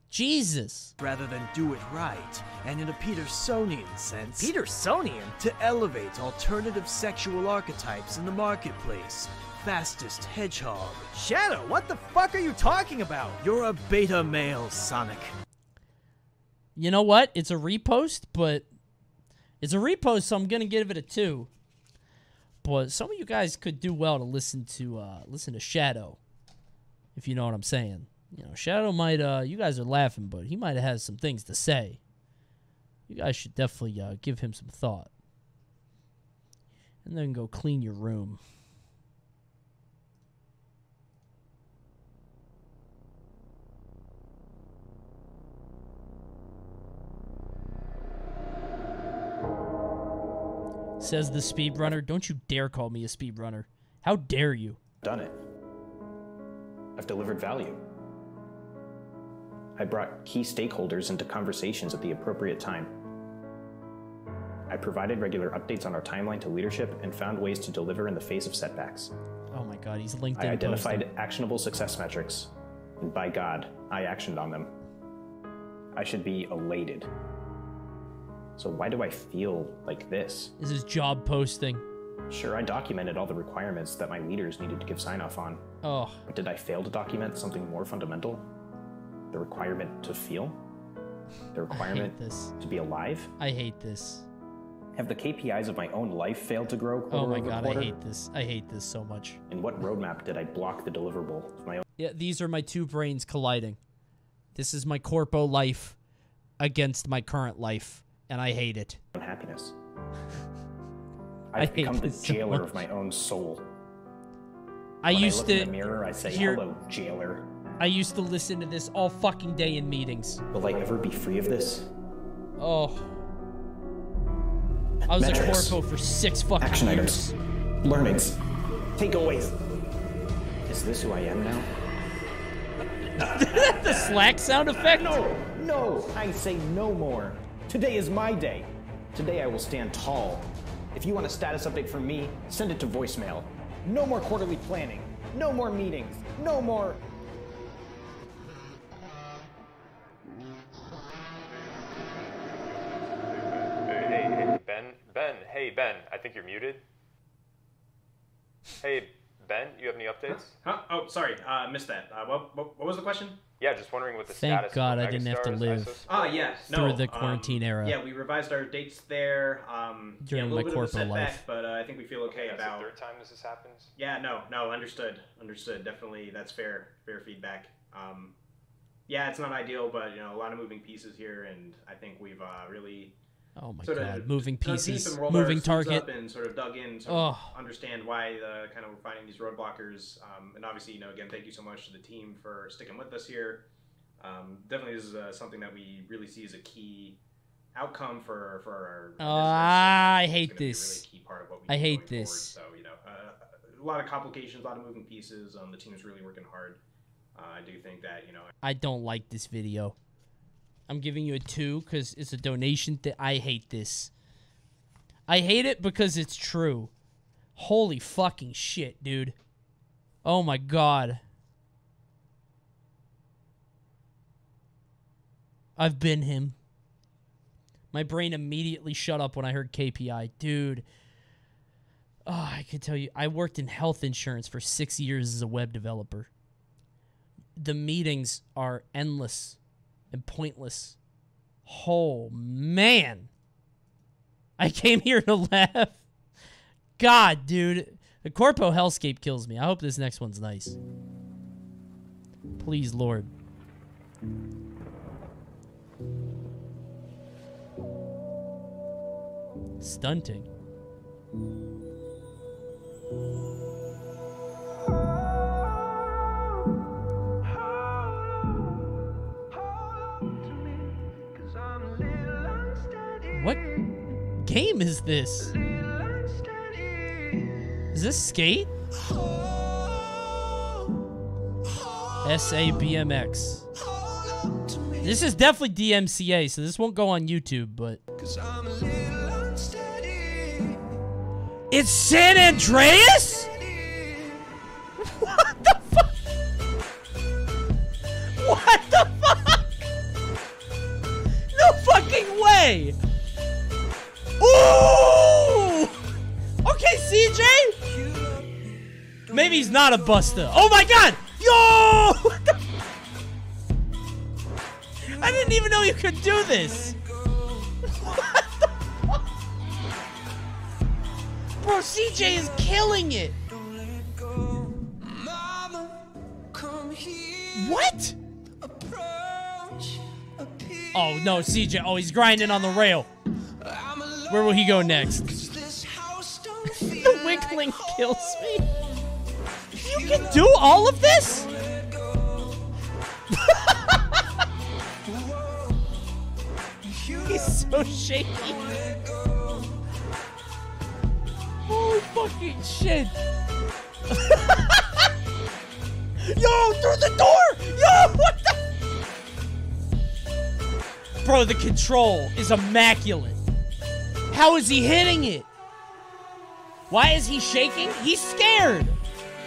Jesus. Rather than do it right, and in a Petersonian sense. Petersonian? To elevate alternative sexual archetypes in the marketplace. Fastest hedgehog. Shadow, what the fuck are you talking about? You're a beta male, Sonic. You know what? It's a repost, but it's a repost, so I'm gonna give it a two. But some of you guys could do well to listen to uh listen to Shadow, if you know what I'm saying. You know, Shadow might uh you guys are laughing, but he might have had some things to say. You guys should definitely uh, give him some thought. And then go clean your room. Says the speedrunner. Don't you dare call me a speedrunner. How dare you? Done it. I've delivered value. I brought key stakeholders into conversations at the appropriate time. I provided regular updates on our timeline to leadership and found ways to deliver in the face of setbacks. Oh my god, he's LinkedIn I identified posting. actionable success metrics, and by God, I actioned on them. I should be elated. So why do I feel like this? This is job posting. Sure, I documented all the requirements that my leaders needed to give sign off on. Oh. But did I fail to document something more fundamental? The requirement to feel? The requirement this. to be alive? I hate this. Have the KPIs of my own life failed to grow quarter Oh my god, I hate this. I hate this so much. In what roadmap did I block the deliverable of my own? Yeah, these are my two brains colliding. This is my corpo life against my current life, and I hate it. happiness. [laughs] I I've hate become the this so jailer of my own soul. I When used I look to in the mirror, I say, hear- "Hello, jailer." I used to listen to this all fucking day in meetings. Will I ever be free of this? Oh. I was Metrics. a corpo for six fucking Action years. items. Learnings. Takeaways. Is this who I am now? [laughs] the Slack sound effect? No, no, I say no more. Today is my day. Today I will stand tall. If you want a status update from me, send it to voicemail. No more quarterly planning. No more meetings. No more. Hey, hey, Ben, Ben, hey, Ben, I think you're muted. Hey, Ben, you have any updates? Huh? Oh, sorry, uh, missed that. Uh, what, what, what was the question? Yeah, just wondering what the status is. Thank. God of I didn't have to live ISO Ah, yeah, no, through the um, quarantine era. Yeah, we revised our dates there. Um, yeah, During a little my bit of a corporate setback, life. but uh, I think we feel okay That's about. the third time this has happened. Yeah, no, no, understood, understood. Definitely, that's fair, fair feedback. Um, yeah, it's not ideal, but you know, a lot of moving pieces here, and I think we've uh, really. Oh my sort God, of moving pieces, moving target. up and sort of dug in, sort Oh. understand why the kind of we're finding these roadblockers. Um, and obviously, you know, again, thank you so much to the team for sticking with us here. Um, definitely, this is uh, something that we really see as a key outcome for for our. Our. I hate gonna be a this. really key part of what we I hate this. forward. So you know, uh, a lot of complications, a lot of moving pieces. Um, the team is really working hard. Uh, I do think that you know. I don't like this video. I'm giving you a two because it's a donation. Th- I hate this. I hate it because it's true. Holy fucking shit, dude. Oh my god. I've been him. My brain immediately shut up when I heard KPI. Dude. Oh, I can tell you, I worked in health insurance for six years as a web developer. The meetings are endless and pointless. Oh, man. I came here to [laughs] laugh. God, dude. The Corpo Hellscape kills me. I hope this next one's nice. Please, Lord. Stunting. What game is this? Is this Skate? SABMX. This is definitely DMCA, so this won't go on YouTube, but. It's San Andreas? He's not a buster. Oh my god! Yo! I didn't even know you could do this. Bro, CJ is killing it. What? Oh no, CJ. Oh, he's grinding on the rail. Where will he go next? [laughs] the wiggling kills me. Can do all of this? He's so shaky. Holy fucking shit. [laughs] Yo, through the door! Yo, what the? Bro, the control is immaculate. How is he hitting it? Why is he shaking? He's scared.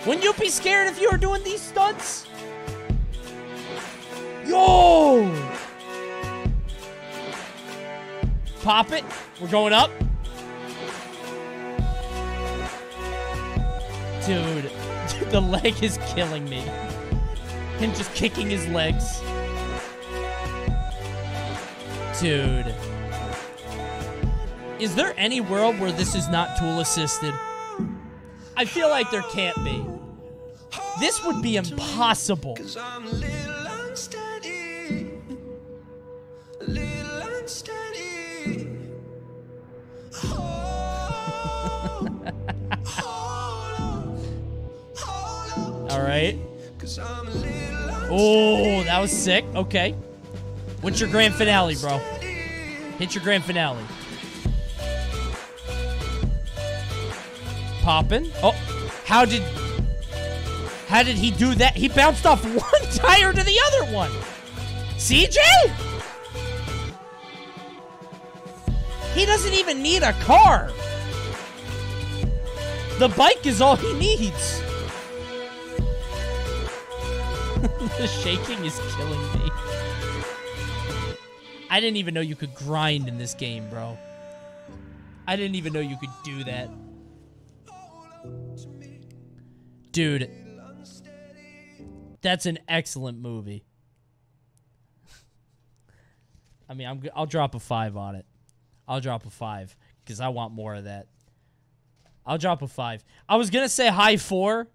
Wouldn't you be scared if you were doing these stunts? Yo! Pop it. We're going up. Dude, dude, [laughs] the leg is killing me. Him just kicking his legs. Dude. Is there any world where this is not tool assisted? I feel like there can't be. This would be impossible. [laughs] All right. Oh, that was sick. Okay. What's your grand finale, bro? Hit your grand finale. Poppin'. Oh, how did how did he do that? He bounced off [laughs] one tire to the other one. CJ? He doesn't even need a car. The bike is all he needs. [laughs] the shaking is killing me. I didn't even know you could grind in this game, bro. I didn't even know you could do that. Dude, that's an excellent movie. I mean, I'm, I'll drop a five on it. I'll drop a five because I want more of that. I'll drop a five. I was gonna say high four.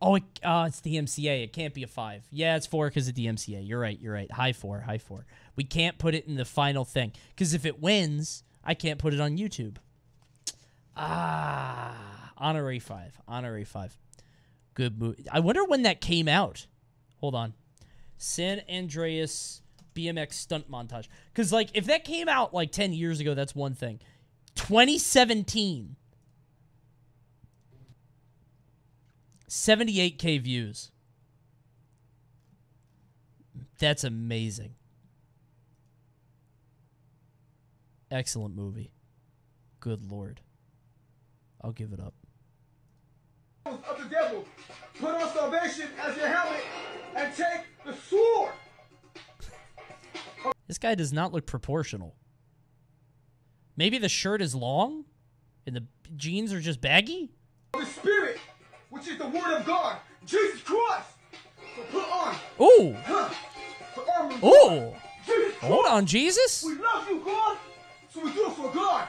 Oh, it, uh, it's the MCA. It can't be a five. Yeah, it's four because of the MCA. You're right. You're right. High four. High four. We can't put it in the final thing because if it wins, I can't put it on YouTube. Ah, honorary five. Honorary five. Good movie. I wonder when that came out. Hold on. San Andreas BMX stunt montage. Because, like, if that came out like 10 years ago, that's one thing. 2017. 78k views. That's amazing. Excellent movie. Good lord. I'll give it up. of the devil. Put on salvation as your helmet and take the sword. This guy does not look proportional. Maybe the shirt is long and the jeans are just baggy? The Spirit, which is the Word of God, Jesus Christ. So put on. Ooh. Huh, Ooh. Jesus Hold on, Jesus. We love you, God. So we do it for God.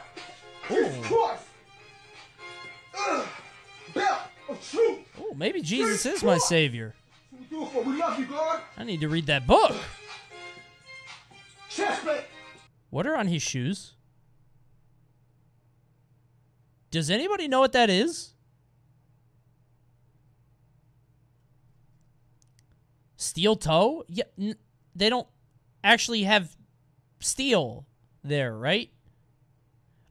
Jesus Christ. Ugh. Belt of truth. Oh, maybe Jesus is my savior. Do it for. We love you, God. I need to read that book. Chestplate. What are on his shoes? Does anybody know what that is? Steel toe? Yeah, n- they don't actually have steel there, right?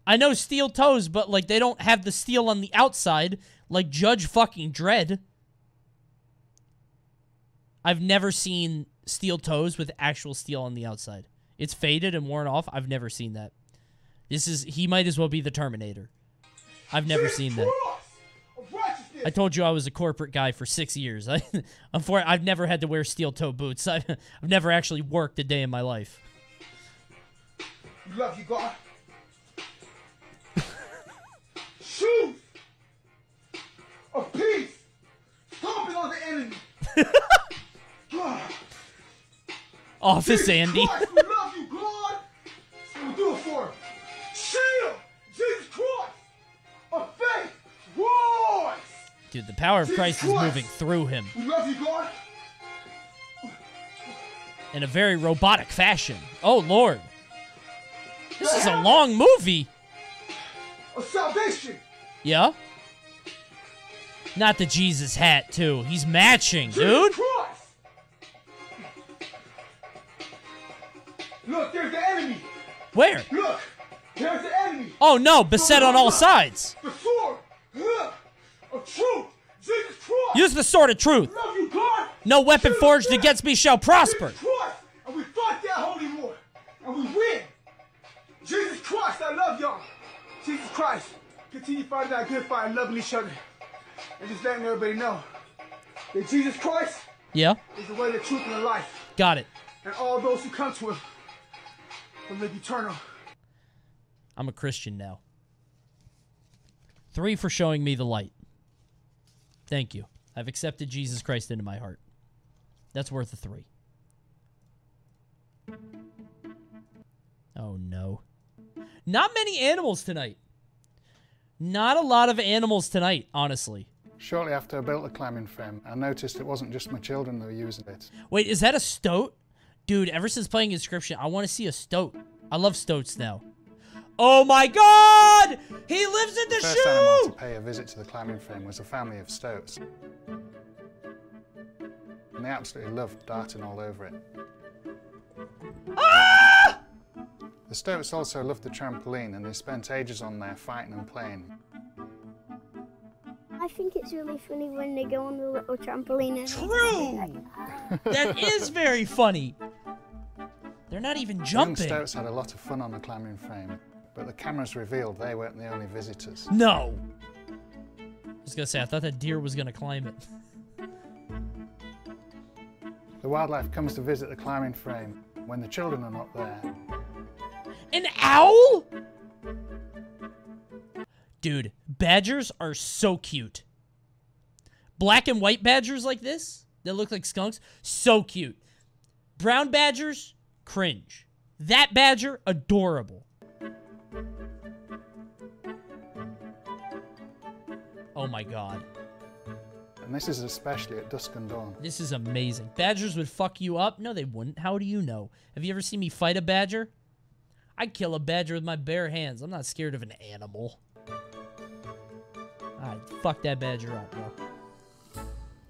I know steel toes, but like they don't have the steel on the outside like Judge fucking Dredd. I've never seen steel toes with actual steel on the outside. It's faded and worn off. I've never seen that. This is he might as well be the Terminator. I've never seen that. I told you I was a corporate guy for six years. [laughs] I, unfortunately, I've never had to wear steel toe boots. [laughs] I've, I've never actually worked a day in my life. Love you, God. Shoes of peace. Stomping on the enemy. [laughs] God. Office Jesus Andy. Christ, we love you, God. So we do it for him. Shield. Jesus Christ. Of faith. Rise. Dude, the power of Christ is moving through him We love you, God. in a very robotic fashion. Oh, Lord. This is a long movie. Of salvation. Yeah? Not the Jesus hat, too. He's matching, Jesus dude. Christ. Look, there's the enemy. Where? Look, there's the enemy. Oh, no. Beset on all sides. The sword of truth. Jesus Christ. Use the sword of truth. You. No weapon forged against me shall prosper. Jesus Christ. And we fight that holy war. And we win. Jesus Christ, I love y'all. Jesus Christ. Continue fighting that good fight and loving each other. And just letting everybody know that Jesus Christ Yeah? is the way, the truth, and the life. Got it. And all those who come to him will live eternal. I'm a Christian now. Three for showing me the light. Thank you. I've accepted Jesus Christ into my heart. That's worth a three. Oh no. Not many animals tonight. Not a lot of animals tonight, honestly. Shortly after I built the climbing frame, I noticed it wasn't just my children that were using it. Wait, is that a stoat? Dude, ever since playing Inscryption, I want to see a stoat. I love stoats now. Oh my god! He lives in the, The first animal to pay a visit to the climbing frame was a family of stoats. And they absolutely loved darting all over it. Ah! The stoats also loved the trampoline and they spent ages on there fighting and playing. I think it's really funny when they go on the little trampoline. And True! [laughs] That is very funny. They're not even Young jumping. stoats had a lot of fun on the climbing frame, but the cameras revealed they weren't the only visitors. No. I was gonna say, I thought that deer was gonna climb it. [laughs] The wildlife comes to visit the climbing frame when the children are not there. An owl? Dude, badgers are so cute. Black and white badgers like this that look like skunks, so cute. Brown badgers, cringe. That badger, adorable. Oh my god. And this is especially at dusk and dawn. This is amazing. Badgers would fuck you up? No, they wouldn't. How do you know? Have you ever seen me fight a badger? I'd kill a badger with my bare hands. I'm not scared of an animal. I'd fuck that badger up, bro.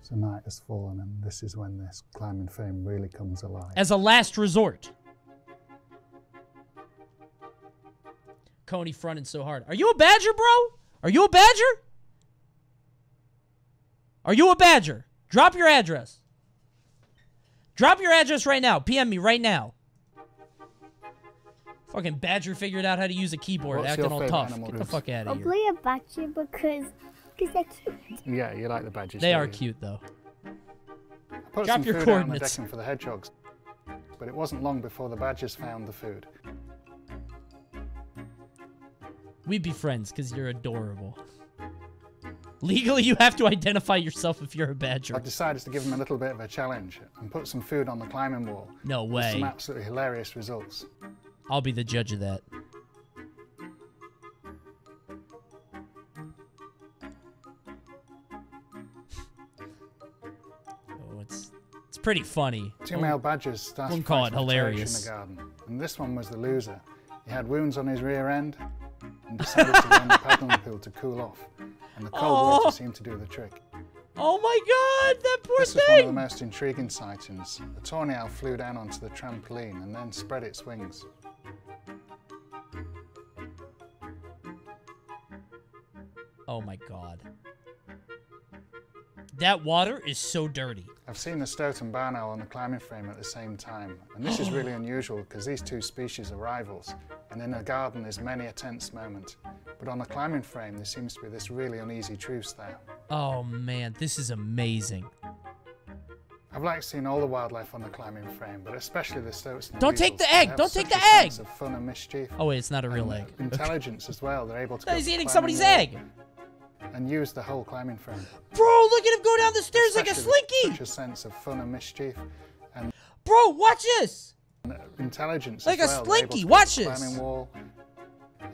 So night has fallen, and this is when this climbing fame really comes alive. As a last resort. Coney fronting so hard. Are you a badger, bro? Are you a badger? Are you a badger? Drop your address. Drop your address right now. PM me right now. Fucking badger figured out how to use a keyboard, What's acting your all favourite tough. animal, Get the Bruce? fuck out of here. Probably a badger because because they're cute. Yeah, you like the badges. They are you? cute though. I put Drop some your food out on the coordinates. decking for the hedgehogs, but it wasn't long before the badgers found the food. We'd be friends because you're adorable. Legally, you have to identify yourself if you're a badger. I decided to give them a little bit of a challenge and put some food on the climbing wall. No with way. Some absolutely hilarious results. I'll be the judge of that. Pretty funny. Two male badgers started Wouldn't call it fighting for territory hilarious. in the garden, and this one was the loser. He had wounds on his rear end and decided to go in the paddling [laughs] pool to cool off, and the cold Oh. water seemed to do the trick. Oh my god, that poor This was one of the most intriguing sightings. A tawny owl flew down onto the trampoline and then spread its wings. Oh my god. That water is so dirty. I've seen the Stoughton barn owl on the climbing frame at the same time, and this is really unusual because these two species are rivals, and in a garden there's many a tense moment. But on the climbing frame, there seems to be this really uneasy truce there. Oh man, this is amazing. I've liked seeing all the wildlife on the climbing frame, but especially the stoats and Don't weasels. take the egg! Don't take the egg! of fun and mischief. Oh wait, it's not a real and egg. Intelligence as well. They're able to. No, he's eating somebody's egg. And use the whole climbing frame. Bro, look at him go down the stairs like a slinky! Such a sense of fun and mischief, and Bro, watch this! Uh, intelligence. Like as a well. Slinky, watch this. Climbing wall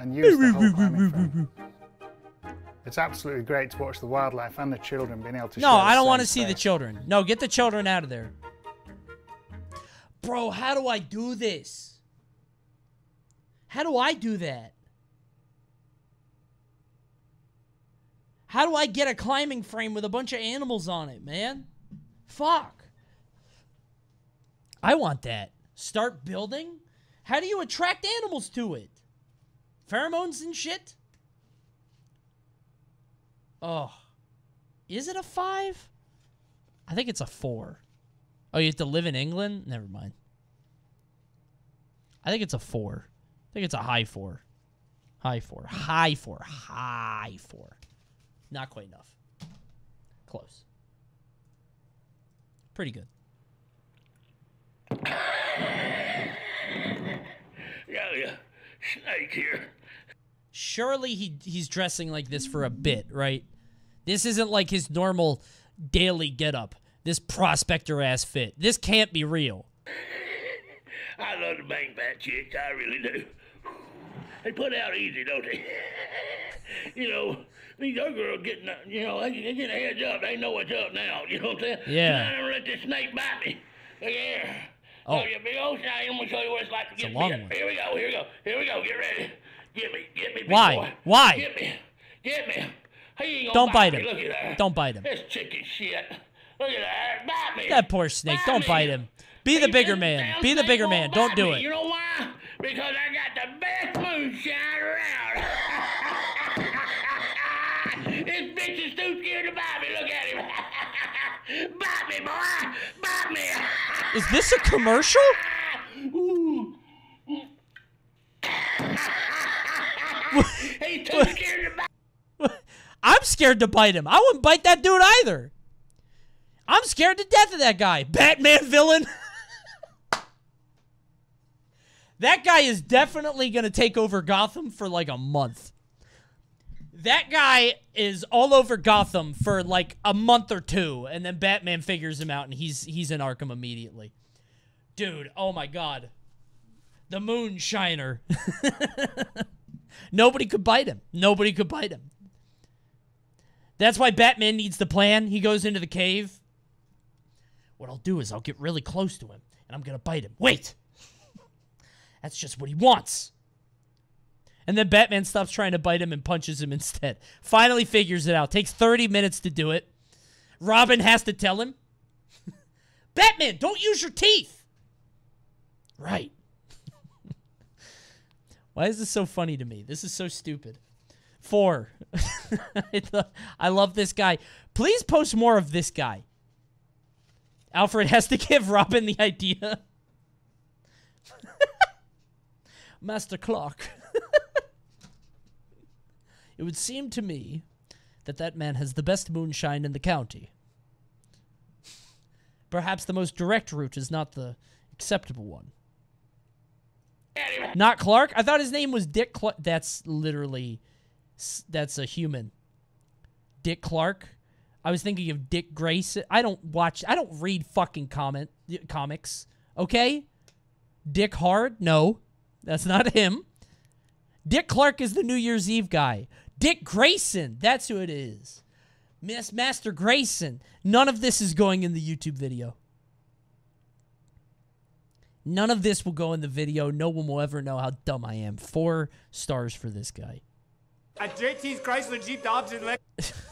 and use the whole climbing frame. It's absolutely great to watch the wildlife and the children being able to. No, I don't want to see the children. No, get the children out of there. Bro, how do I do this? How do I do that? How do I get a climbing frame with a bunch of animals on it, man? Fuck. I want that. Start building? How do you attract animals to it? Pheromones and shit? Oh. Is it a five? I think it's a four. Oh, you have to live in England? Never mind. I think it's a four. I think it's a high four. High four. High four. High four. Not quite enough. Close. Pretty good. Yeah, yeah. Snake here. Surely he he's dressing like this for a bit, right? This isn't like his normal daily getup. This prospector ass fit. This can't be real. I love the bang fat chicks. I really do. They put out easy, don't they? [laughs] you know, these other girls getting, you know, they, they get a heads up. They know what's up now. You know what I'm saying? Yeah. Don't let this snake bite me. Here. Oh. Look, you big old snake. I'm gonna show you what it's like to It's a get long one. Here we go. Here we go. Here we go. Get ready. Get me. Get me. Why? boy. Why? Get me. Get me. He ain't gonna Don't bite me. him. Look at that. Don't bite him. This chicken shit. Look at that. Bite me. That poor snake. Bite Don't me. bite him. Be the bigger man. Be the bigger man. Don't do me. it. You know why? Because I got the best moonshine around. [laughs] this bitch is too scared to bite me. Look at him. [laughs] bite me, boy. Bite me. Is this a commercial? He's too scared to bite. I'm scared to bite him. I wouldn't bite that dude either. I'm scared to death of that guy. Batman villain. [laughs] that guy is definitely going to take over Gotham for like a month. That guy is all over Gotham for like a month or two, and then Batman figures him out, and he's he's in Arkham immediately. Dude, oh my god, the Moonshiner. [laughs] Nobody could bite him. Nobody could bite him. That's why Batman needs the plan. He goes into the cave. What I'll do is I'll get really close to him, and I'm gonna bite him. Wait, [laughs] that's just what he wants. And then Batman stops trying to bite him and punches him instead. Finally figures it out. Takes 30 minutes to do it. Robin has to tell him, [laughs] Batman, don't use your teeth. Right. [laughs] Why is this so funny to me? This is so stupid. Four. [laughs] I love this guy. Please post more of this guy. Alfred has to give Robin the idea. Master Clark. [laughs] it would seem to me that that man has the best moonshine in the county. Perhaps the most direct route is not the acceptable one. Not Clark? I thought his name was Dick Clark. That's literally, that's a human. Dick Clark? I was thinking of Dick Grayson. I don't watch, I don't read fucking comment comics. Okay? Dick Hard? No. That's not him. Dick Clark is the New Year's Eve guy. Dick Grayson. That's who it is. Miss Master Grayson. None of this is going in the YouTube video. None of this will go in the video. No one will ever know how dumb I am. Four stars for this guy. At JT's Chrysler Jeep Dodge in [laughs]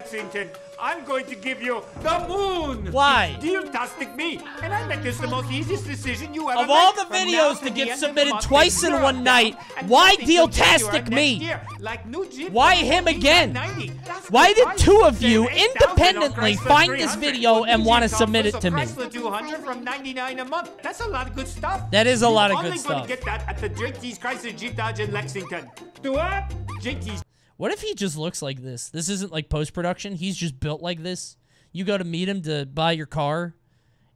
Lexington, I'm going to give you the moon. Why? Deal-tastic me, and I make this the most easiest decision you ever Of all the videos to get submitted twice in one night, why Deal-tastic me? Like Why him again? Why did two of you Save 8,000 on independently find this video and want to submit it to me? Chrysler 200 from 99 a month. That's a lot of good stuff. That is a lot of good only going stuff. to get that at the JT's Chrysler Jeep Dodge in Lexington. Do? JT's. What if he just looks like this? This isn't like post production. He's just built like this. You go to meet him to buy your car,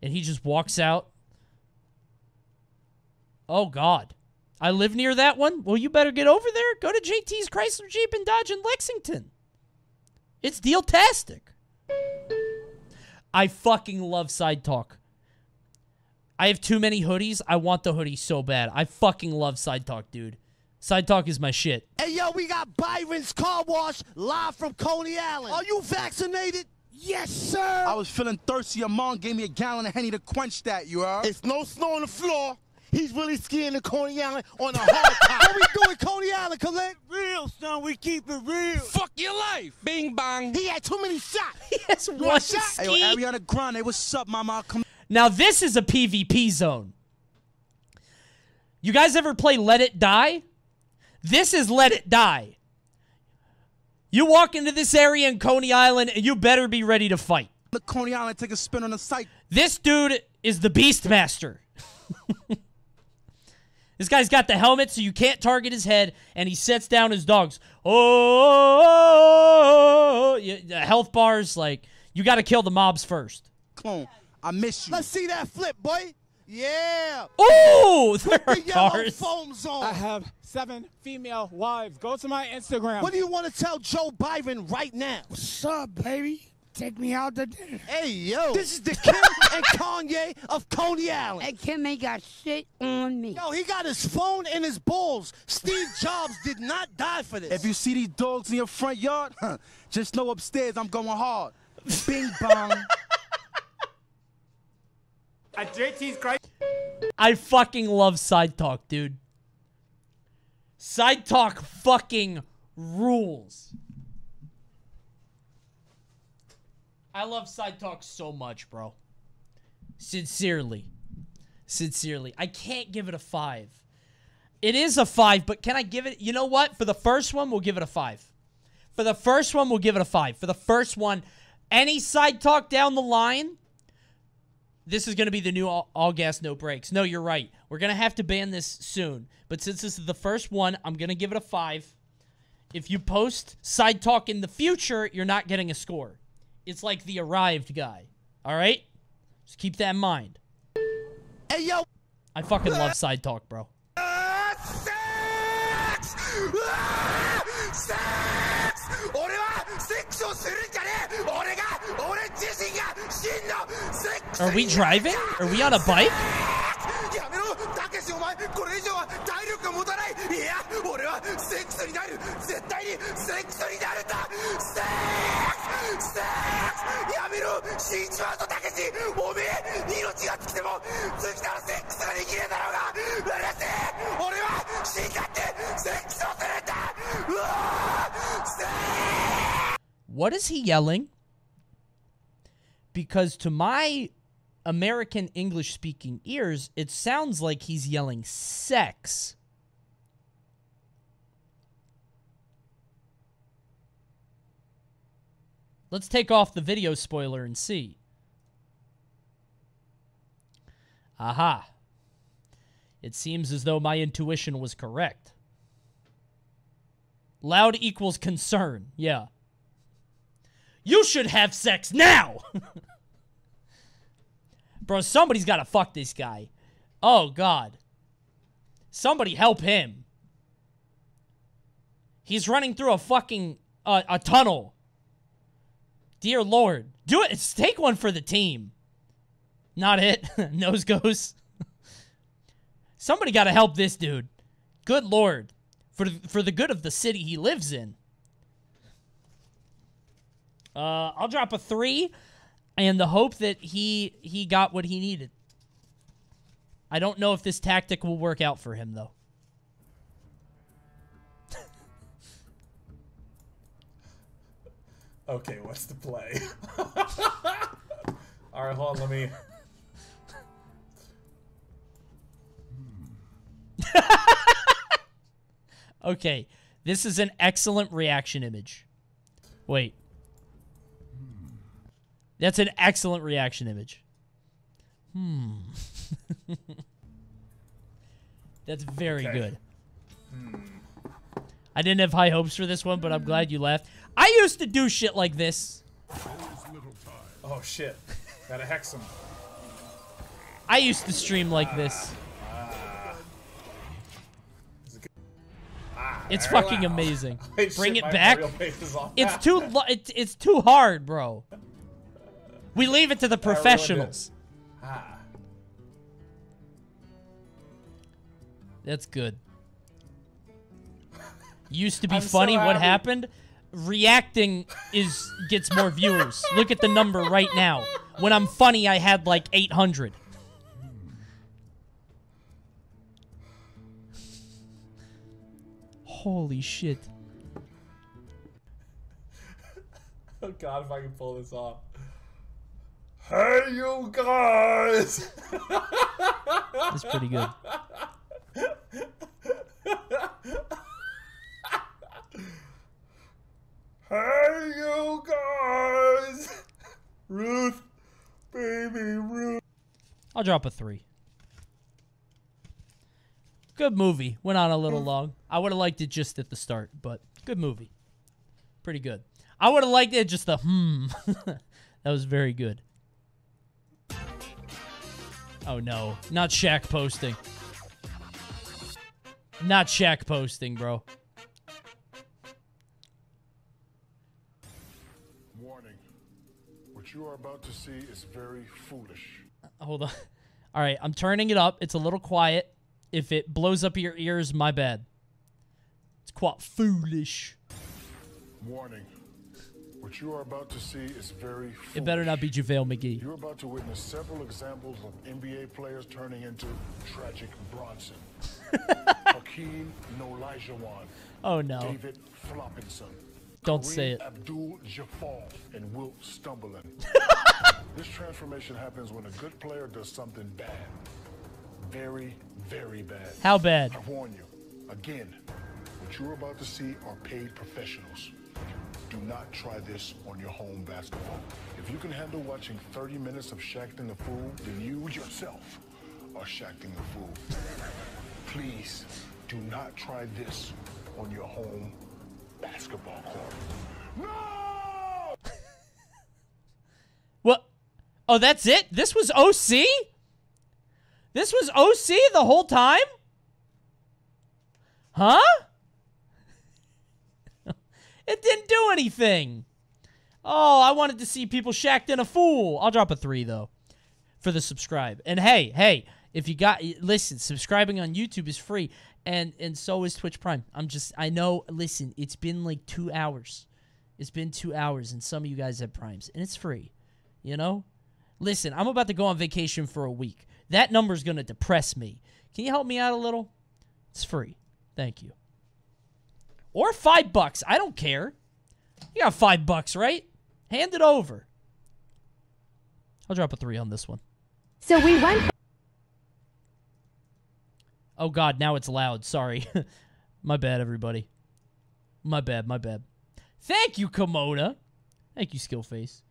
and he just walks out. Oh God, I live near that one. Well, you better get over there. Go to JT's Chrysler Jeep and Dodge in Lexington. It's deal-tastic. I fucking love side talk. I have too many hoodies. I want the hoodie so bad. I fucking love side talk, dude. Side talk is my shit. Hey, yo, we got Byron's Car Wash live from Coney Island. Are you vaccinated? Yes, sir. I was feeling thirsty. Your mom gave me a gallon of Henny to quench that, you heard? It's no snow on the floor. He's really skiing in Coney Island on a hard [laughs] top. what we doing Coney Island, Colette? Real, son. We keep it real. Fuck your life. Bing bang. He had too many shots. [laughs] He has You one want a shot? ski. Hey, yo, Ariana Grande, what's up, mama? Come Now this is a PvP zone. You guys ever play Let It Die? This is Let It Die. You walk into this area in Coney Island and you better be ready to fight. to Coney Island, take a spin on the site. This dude is the Beastmaster. [laughs] this guy's got the helmet so you can't target his head, and he sets down his dogs. Oh, health bars, like, you got to kill the mobs first. Clone, I miss you. Let's see that flip, boy. Yeah. Ooh, [laughs] there are The cars. foam zone. I have seven female wives. Go to my Instagram. What do you want to tell Joe Biden right now? What's up, baby? Take me out to dinner. Hey, yo. This is the [laughs] Kim and Kanye of Coney Island. And Kim ain't got shit on me. Yo, he got his phone and his balls. Steve Jobs did not die for this. If you see these dogs in your front yard, [laughs] huh, just know upstairs I'm going hard. Bing bong. [laughs] At JT's Chrysler. I fucking love side talk, dude. Side talk fucking rules. I love side talk so much, bro. Sincerely. Sincerely. I can't give it a five. It is a five, but can I give it? You know what? For the first one, we'll give it a five. For the first one, we'll give it a five. For the first one, any side talk down the line, this is going to be the new all, all, gas no breaks. No, you're right. We're going to have to ban this soon. But since this is the first one, I'm going to give it a 5. If you post side talk in the future, you're not getting a score. It's like the arrived guy. All right? Just keep that in mind. Hey, yo. I fucking love side talk, bro. Uh, six! Uh, six! Are we driving? Are we on a bike? What is he yelling? Because to my American English speaking ears, it sounds like he's yelling sex. Let's take off the video spoiler and see. Aha. It seems as though my intuition was correct. Loud equals concern. Yeah. You should have sex now! [laughs] Bro, somebody's got to fuck this guy. Oh, God. Somebody help him. He's running through a fucking uh, a tunnel. Dear Lord. Do it. Take one for the team. Not it. [laughs] Nose goes. [laughs] Somebody got to help this dude. Good Lord. For, for the good of the city he lives in. Uh, I'll drop a three, and the hope that he he got what he needed. I don't know if this tactic will work out for him though. [laughs] Okay, what's the play? [laughs] All right, hold on. Let me. [laughs] Okay, this is an excellent reaction image. Wait. That's an excellent reaction image. Hmm. [laughs] That's very Okay. good. Hmm. I didn't have high hopes for this one, but I'm glad you laughed. I used to do shit like this. Oh shit! Gotta hex him. I used to stream like this. Ah. It's very fucking loud. amazing. [laughs] Bring shit, it back. real face is off. It's too it's too hard, bro. We leave it to the I ruined it. professionals. Ah. That's good. Used to be [laughs] I'm so funny. what happened? Reacting is gets more viewers. Look at the number right now. When I'm funny, I had like 800. Holy shit. [laughs] Oh god, if I can pull this off. Hey, you guys! That's pretty good. Hey, you guys! Ruth, baby Ruth. I'll drop a three. Good movie. Went on a little long. I would have liked it just at the start, but good movie. Pretty good. I would have liked it just the hmm. [laughs] that was very good. Oh no, not Shaq posting. Not Shaq posting, bro. Warning. What you are about to see is very foolish. Uh, hold on. [laughs] All right, I'm turning it up. It's a little quiet. If it blows up your ears, my bad. It's quite foolish. Warning. What you are about to see is very foolish. It better not be JaVale McGee. You're about to witness several examples of NBA players turning into tragic Bronson. [laughs] Hakeem Nolajuwon. Oh, no. David Floppinson. Don't say it. Abdul Jafar and Wilt Stumbling. [laughs] this transformation happens when a good player does something bad. Very, very bad. How bad? I warn you. Again, what you're about to see are paid professionals. Do not try this on your home basketball. If you can handle watching 30 minutes of Shaqtin' the Fool, then you yourself are Shaqtin' the Fool. Please do not try this on your home basketball court. No! [laughs] What? Oh, that's it? This was OC? This was OC the whole time? Huh? It didn't do anything. Oh, I wanted to see people Shaqtin' a Fool. I'll drop a three, though. for the subscribe. And hey, hey, if you got listen, subscribing on YouTube is free, and and so is Twitch Prime. I'm just I know. Listen, it's been like two hours. It's been two hours, and some of you guys have primes, and it's free. You know, listen, I'm about to go on vacation for a week. That number's gonna depress me. Can you help me out a little? It's free. Thank you. Or five bucks. I don't care. You got five bucks, right? Hand it over. I'll drop a three on this one. So we went. Oh god, now it's loud. Sorry. [laughs] my bad, everybody. My bad, my bad. Thank you, Komoda. Thank you, Skillface.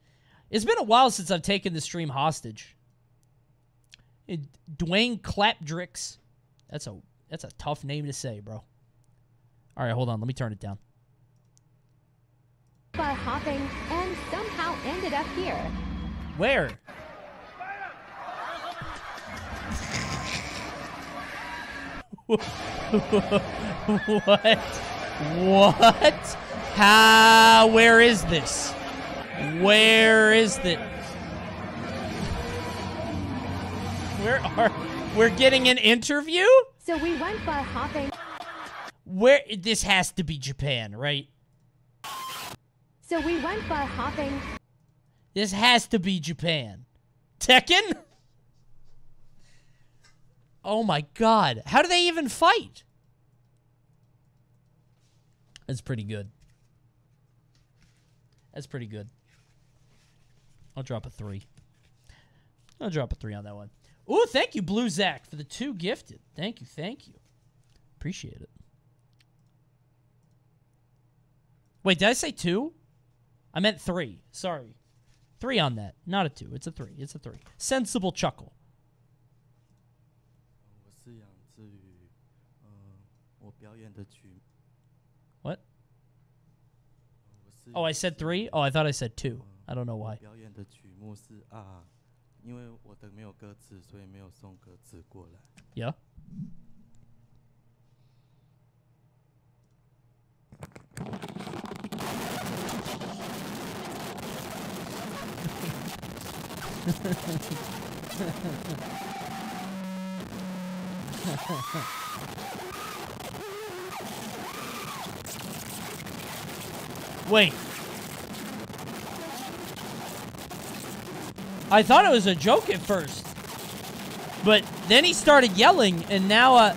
It's been a while since I've taken the stream hostage. Dwayne Clapdrix. That's a that's a tough name to say, bro. All right, hold on. Let me turn it down. by hopping and somehow ended up here. Where? [laughs] what? What? How? Where is this? Where is this? Where are? We're getting an interview. So we went by hopping. Where? This has to be Japan, right? So we went by hopping. This has to be Japan. Tekken? Oh my god. How do they even fight? That's pretty good. That's pretty good. I'll drop a three. I'll drop a three on that one. Ooh, thank you, Blue Zach, for the two gifted. Thank you, thank you. Appreciate it. Wait, did I say two? I meant three. Sorry. Three on that. Not a two. It's a three. It's a three. Sensible chuckle. What? Oh, I said three? Oh, I thought I said two. I don't know why. Yeah. Wait. I thought it was a joke at first. But then he started yelling, and now, uh.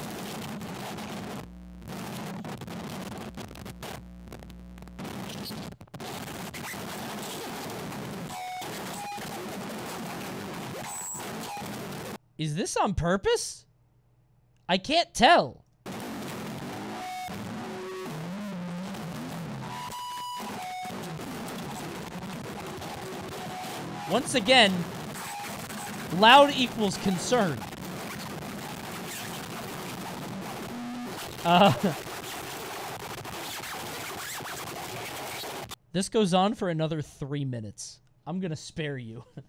Is this on purpose? I can't tell. Once again, loud equals concern. Uh, [laughs] this goes on for another three minutes. I'm gonna spare you. [laughs]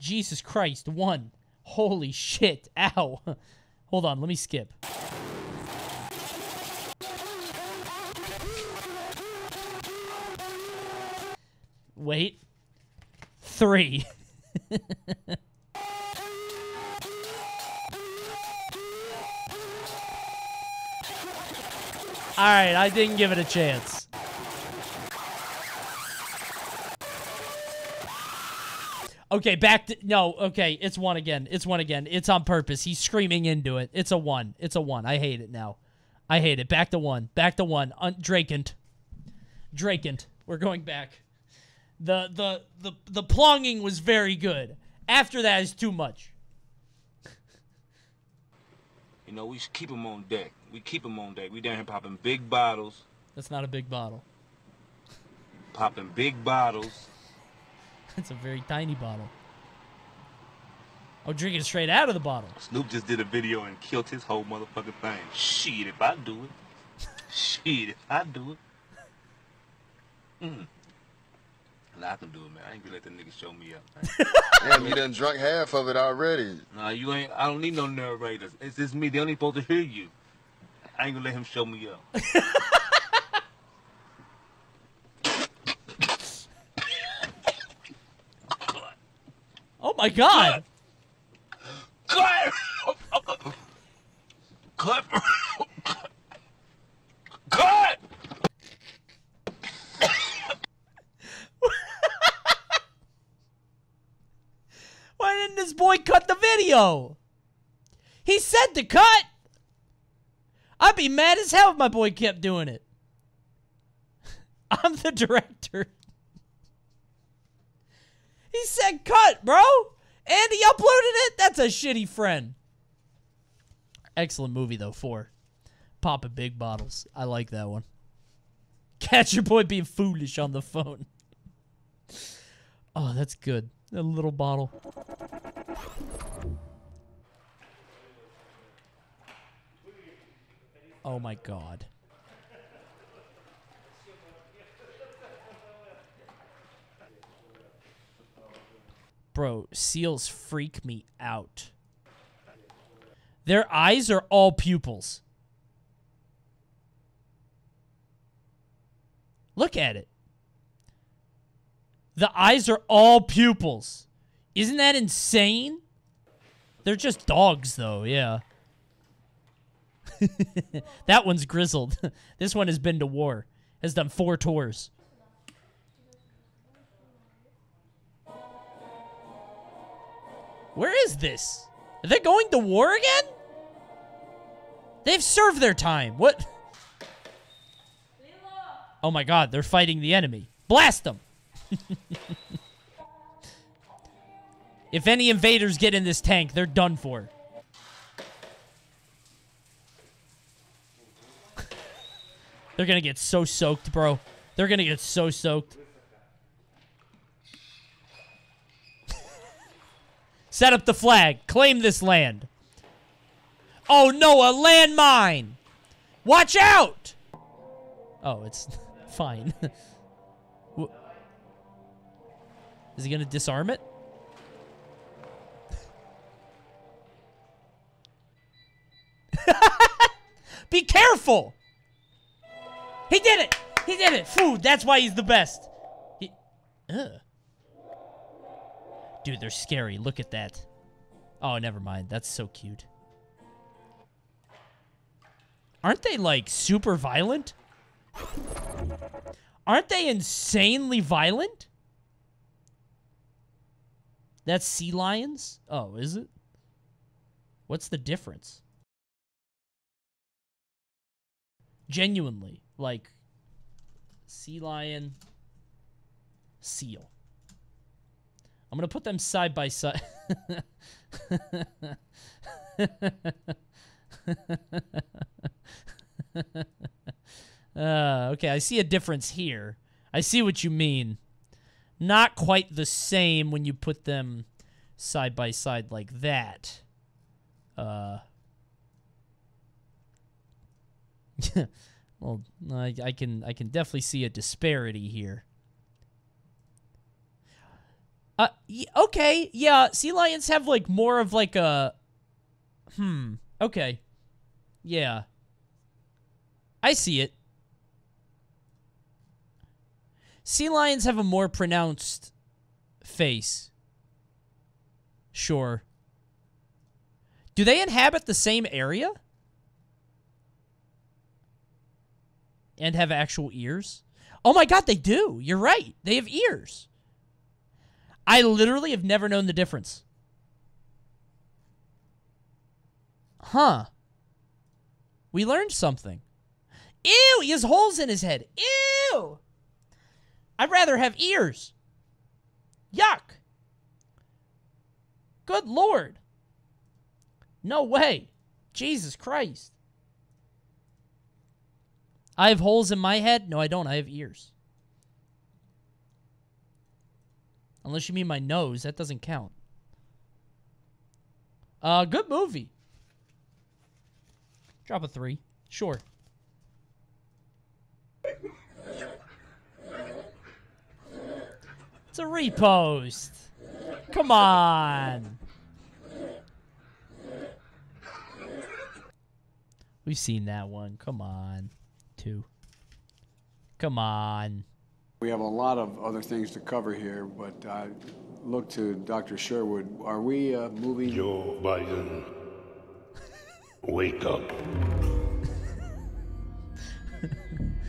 Jesus Christ, one. Holy shit. Ow. [laughs] Hold on, let me skip. Wait. Three. [laughs] Alright, I didn't give it a chance. Okay, back to no. Okay, it's one again. It's one again. It's on purpose. He's screaming into it. It's a one. It's a one. I hate it now. I hate it. Back to one. Back to one. Un- Drakent. Drakent. We're going back. The the the the plonging was very good. After that is too much. You know, we should keep them on deck. We keep them on deck. We down here popping big bottles, That's not a big bottle. popping big bottles. [laughs] It's a very tiny bottle. Oh, drinking it straight out of the bottle. Snoop just did a video and killed his whole motherfucking thing. Shit, if I do it. Shit, if I do it. Mm. Nah, I can do it, man. I ain't gonna let that nigga show me up, man. [laughs] Damn, you done drunk half of it already. Nah, you ain't. I don't need no narrators. It's just me. They only supposed to hear you. I ain't gonna let him show me up. [laughs] my god. Cut! [laughs] Cut! Why didn't this boy cut the video? He said to cut. I'd be mad as hell if my boy kept doing it. [laughs] I'm the director. He said cut, bro. And he uploaded it? That's a shitty friend. Excellent movie, though, four. Popping big bottles. I like that one. [laughs] Catch your boy being foolish on the phone. Oh, that's good. A little bottle. Oh my god. Bro, seals freak me out. Their eyes are all pupils. Look at it. The eyes are all pupils. Isn't that insane? They're just dogs, though, yeah. [laughs] that one's grizzled. [laughs] this one has been to war, has done four tours. Where is this? Are they going to war again? They've served their time. What? Oh my god, they're fighting the enemy. Blast them! [laughs] if any invaders get in this tank, they're done for. [laughs] they're gonna get so soaked, bro. They're gonna get so soaked. Set up the flag. Claim this land. Oh no, a landmine! Watch out! Oh, it's [laughs] fine. [laughs] Is he gonna disarm it? [laughs] Be careful! He did it! He did it! Food, that's why he's the best. He, ugh. Dude, they're scary. Look at that. Oh, never mind. That's so cute. Aren't they, like, super violent? Aren't they insanely violent? That's sea lions? Oh, is it? What's the difference? Genuinely. Like, sea lion, seal. I'm going to put them side by side. [laughs] uh, okay, I see a difference here. I see what you mean. Not quite the same when you put them side by side like that. Uh. [laughs] well, I, I can I can definitely see a disparity here. Uh, okay, yeah. Sea lions have like more of like a. Hmm. Okay. Yeah. I see it. Sea lions have a more pronounced face. Sure. Do they inhabit the same area? And have actual ears? Oh my god, they do. You're right. They have ears. I literally have never known the difference. Huh. We learned something. Ew, he has holes in his head. Ew. I'd rather have ears. Yuck. Good lord. No way. Jesus Christ. I have holes in my head? No, I don't. I have ears. Unless you mean my nose, that doesn't count. Uh, good movie. Drop a three. Sure. It's a repost. Come on. We've seen that one. Come on. Two. Come on. We have a lot of other things to cover here, but I look to Dr. Sherwood. Are we uh, moving? Joe Biden, wake up.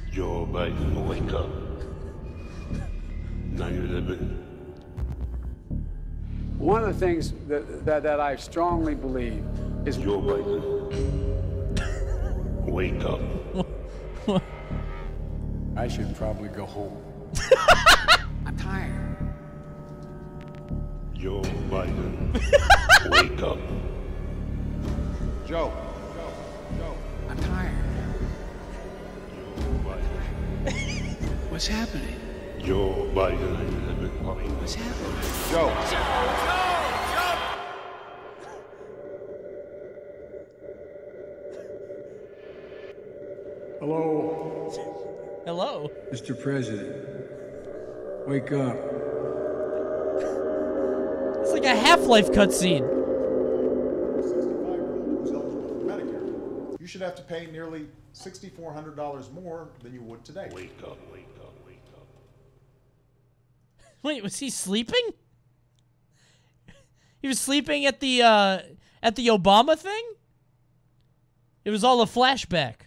Joe Biden, wake up. 9-11. One of the things that, that, that I strongly believe is Joe Biden, wake up. I should probably go home. I'm tired. Joe Biden, wake up. Joe. I'm tired. What's happening? Joe Biden, 9-11. What's happening? Joe. Hello, [laughs] Hello. Mr. President. Wake up. It's like a Half-Life cutscene. You should have to pay nearly $6,400 more than you would today. Wake up, wake up, wake up. [laughs] Wait, was he sleeping? [laughs] He was sleeping at the uh at the Obama thing? It was all a flashback.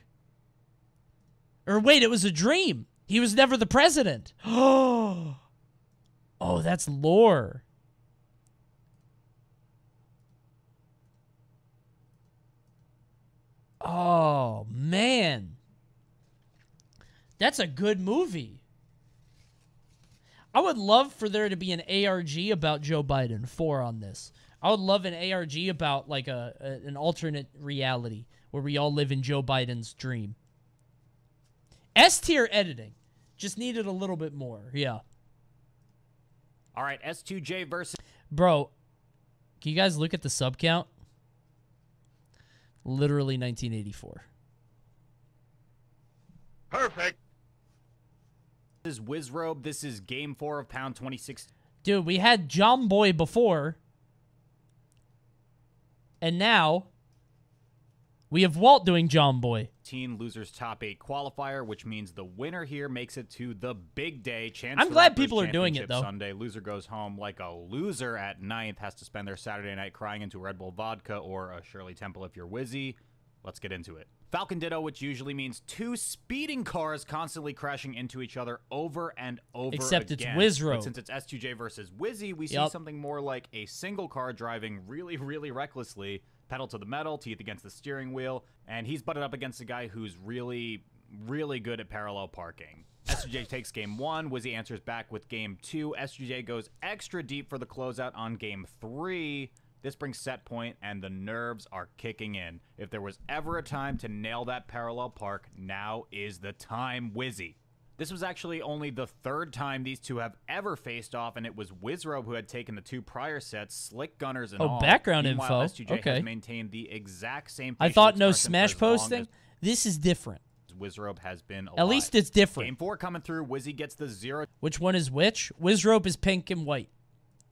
Or wait, it was a dream. He was never the president. Oh. [gasps] Oh, that's lore. Oh, man. That's a good movie. I would love for there to be an ARG about Joe Biden, four on this. I would love an ARG about like a, a an alternate reality where we all live in Joe Biden's dream. S tier editing. Just needed a little bit more. Yeah. All right, S2J versus. Bro, can you guys look at the sub count? Literally 1984. Perfect. This is Wizrobe. This is game four of Pound 26. Dude, we had Jomboy before. And now we have Walt doing Jomboy. Losers top eight qualifier, which means the winner here makes it to the big day. Chance I'm glad people are doing it, though. Sunday, loser goes home like a loser at ninth. Has to spend their Saturday night crying into Red Bull vodka or a Shirley Temple if you're Wizzy. Let's get into it. Falcon Ditto, which usually means two speeding cars constantly crashing into each other over and over Except it's again. Wizrobe. But since it's S2J versus Wizzy, we see something more like a single car driving really, really recklessly, pedal to the metal, teeth against the steering wheel, and he's butted up against a guy who's really, really good at parallel parking. S2J takes game one. Wizzy answers back with game two. S2J goes extra deep for the closeout on game three. This brings set point, and the nerves are kicking in. If there was ever a time to nail that parallel park, now is the time, Wizzy. This was actually only the third time these two have ever faced off, and it was Wizrobe who had taken the two prior sets, slick gunners and Oh, all. background Meanwhile, info. S2J Okay. has maintained the exact same. I thought no smash posting. This is different. Wizrobe has been. At least it's different. Game four coming through. Wizzy gets the zero Which one is which? Wizrobe is pink and white.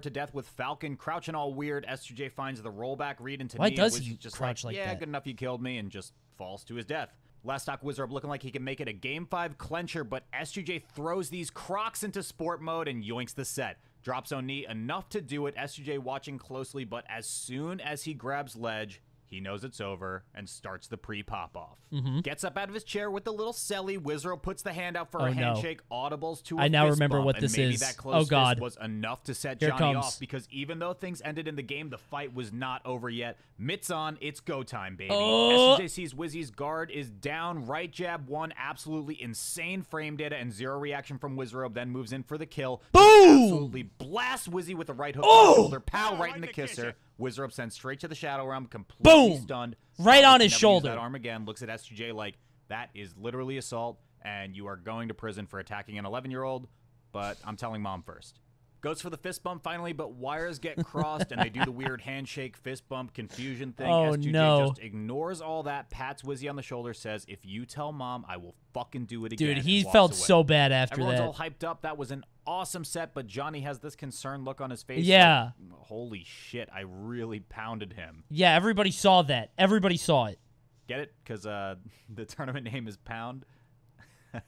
to death with Falcon crouching all weird. S2J finds the rollback read into Why knee. does he just crouch like yeah, that? good enough. You killed me, and just falls to his death. Last stock Wizard looking like he can make it a game five clencher, but S2J throws these Crocs into sport mode and yoinks the set. Drops on knee enough to do it. S2J watching closely, but as soon as he grabs ledge, he knows it's over and starts the pre pop off. Mhm. Gets up out of his chair with the little celly. Wizard puts the hand out for Oh, a no. handshake. Audibles to a I now fist remember bump, what this maybe is. That Oh, close fist God. was enough to set Here Johnny comes. off because even though things ended in the game, the fight was not over yet. Mitts on, it's go time, baby. Oh. SJ sees Wizzy's guard is down, right jab, one absolutely insane frame data and zero reaction from Wizrobe, then moves in for the kill. Boom! Absolutely blast Wizzy with a right hook Oh! on the shoulder, pow, right in the kisser. Wizzrobe sends straight to the Shadow Realm, completely Boom! stunned. Right on his shoulder. That arm again, looks at S2J like, that is literally assault, and you are going to prison for attacking an 11 year old, but I'm telling mom first. Goes for the fist bump finally, but wires get crossed and they do the weird handshake, fist bump, confusion thing. Oh, S2J no. just ignores all that, pats Wizzy on the shoulder, says, If you tell mom, I will fucking do it again. Dude, he felt away. so bad after Everyone's that. all hyped up. That was an awesome set, but Johnny has this concerned look on his face. Yeah. like, Holy shit, I really pounded him. Yeah, everybody saw that. Everybody saw it. Get it? Because uh, [laughs] the tournament name is Pound. [laughs]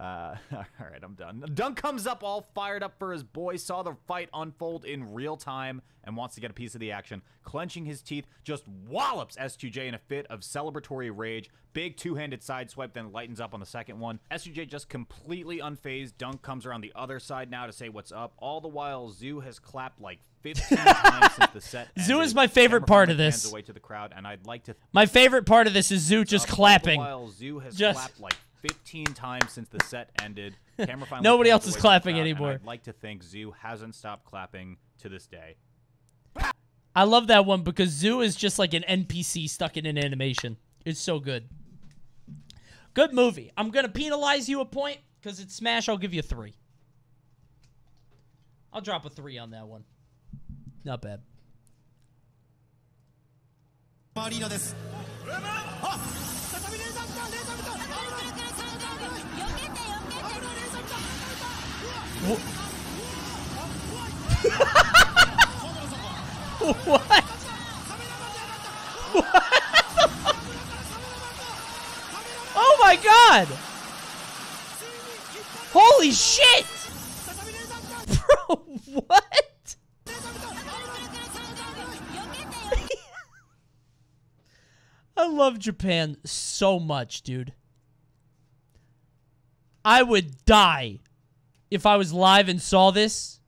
Uh, [laughs] all right, I'm done. Dunk comes up all fired up for his boy, saw the fight unfold in real time, and wants to get a piece of the action. Clenching his teeth, just wallops S2J in a fit of celebratory rage. Big two-handed side swipe, then lightens up on the second one. S2J just completely unfazed. Dunk comes around the other side now to say what's up. All the while, Zoo has clapped like 15 [laughs] times since the set. Zoo is my favorite part of this. Away to the crowd, and I'd like to My favorite part of this is Zoo just clapping. The while, Zoo has Just- clapped like 15 times since the set ended. [laughs] Camera finally Nobody else is away to the clapping crowd, anymore. I'd like to think Zoo hasn't stopped clapping to this day. I love that one because Zoo is just like an NPC stuck in an animation. It's so good. Good movie. I'm gonna penalize you a point because it's Smash. I'll give you a three. I'll drop a three on that one. Not bad. [laughs] what? [laughs] what? oh my god! Holy shit! Bro, what? [laughs] I love Japan so much, dude. I would die if I was live and saw this.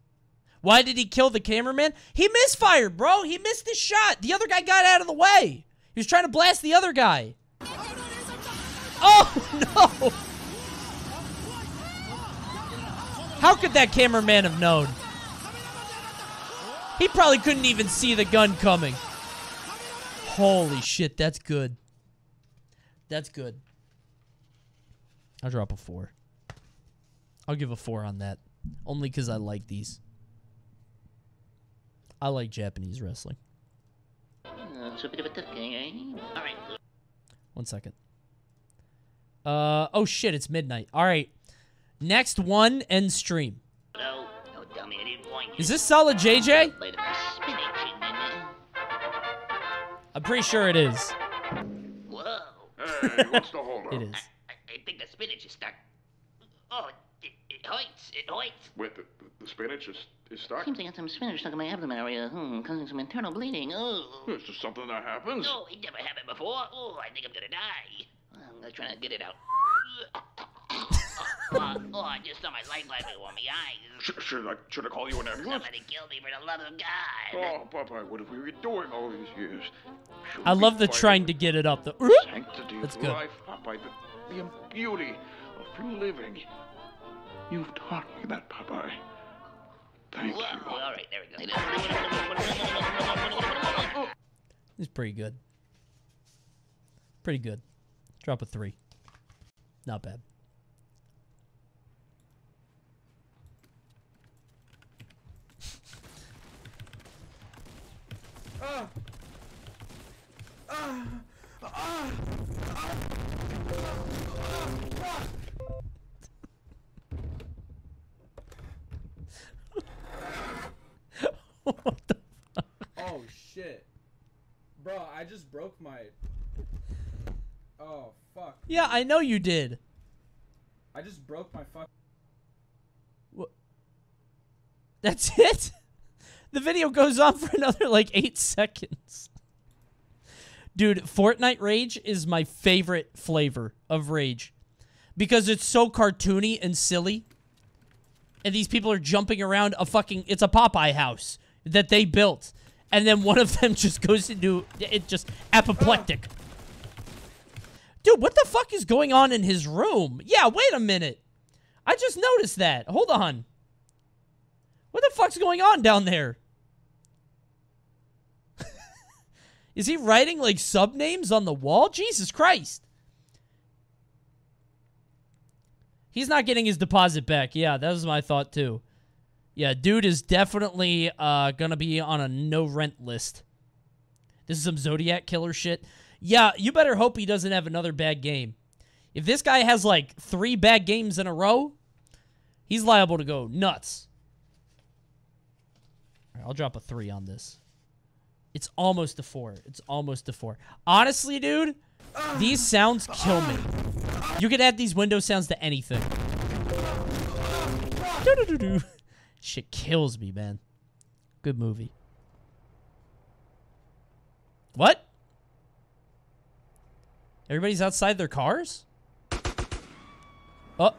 Why did he kill the cameraman? He misfired, bro. He missed his shot. The other guy got out of the way. He was trying to blast the other guy. Oh, [laughs] no. How could that cameraman have known? He probably couldn't even see the gun coming. Holy shit, that's good. That's good. I'll drop a four. I'll give a four on that. Only because I like these. I like Japanese wrestling. It's a bit of a tough game. All right. One second. Uh oh shit, it's midnight. All right. Next one end stream. No, no, tell me I didn't want you. Is this solid JJ? Later, spinach and then, I'm pretty sure it is. uh, Whoa. Hey, what's the [laughs] holdup? It is. I, I think the spinach is stuck. It, it hurts. Wait, the, the, the spinach is, is stuck? Seems I got some spinach stuck in my abdomen area, hmm, causing some internal bleeding. Oh. It's just something that happens. No, it never happened before. Oh, I think I'm gonna die. I'm gonna try to get it out. oh, oh, I just saw my light flash before my eyes. Sh- should I should I call you an ambulance? Somebody kill me for the love of God. Oh, Popeye, what have we been doing all these years? Should I love the trying to get it up. The sanctity That's of good. life, Popeye, the, the beauty of living. You've taught me that, Popeye. Thank Whoa, you. all right, there we go. It's pretty good. Pretty good. Drop a three. Not bad. Ah. Ah. Ah. [laughs] Oh shit. Bro, I just broke my Oh fuck. Yeah, I know you did. I just broke my fuck That's [laughs] it? The video goes on for another like eight seconds. Dude, Fortnite Rage is my favorite flavor of Rage. Because it's so cartoony and silly. And these people are jumping around a fucking it's a Popeye house that they built. And then one of them [laughs] just goes into it just apoplectic. Dude, what the fuck is going on in his room? Yeah, wait a minute. I just noticed that. Hold on. What the fuck's going on down there? [laughs] Is he writing like sub names on the wall? Jesus Christ. He's not getting his deposit back. Yeah, that was my thought too. Yeah, dude is definitely uh, gonna be on a no rent list. This is some Zodiac killer shit. Yeah, you better hope he doesn't have another bad game. If this guy has like three bad games in a row, he's liable to go nuts. Right, I'll drop a three on this. It's almost a four. It's almost a four. Honestly, dude, These sounds kill me. You could add these window sounds to anything. Doo-doo-doo-doo. Shit kills me, man. Good movie. What? Everybody's outside their cars? Oh.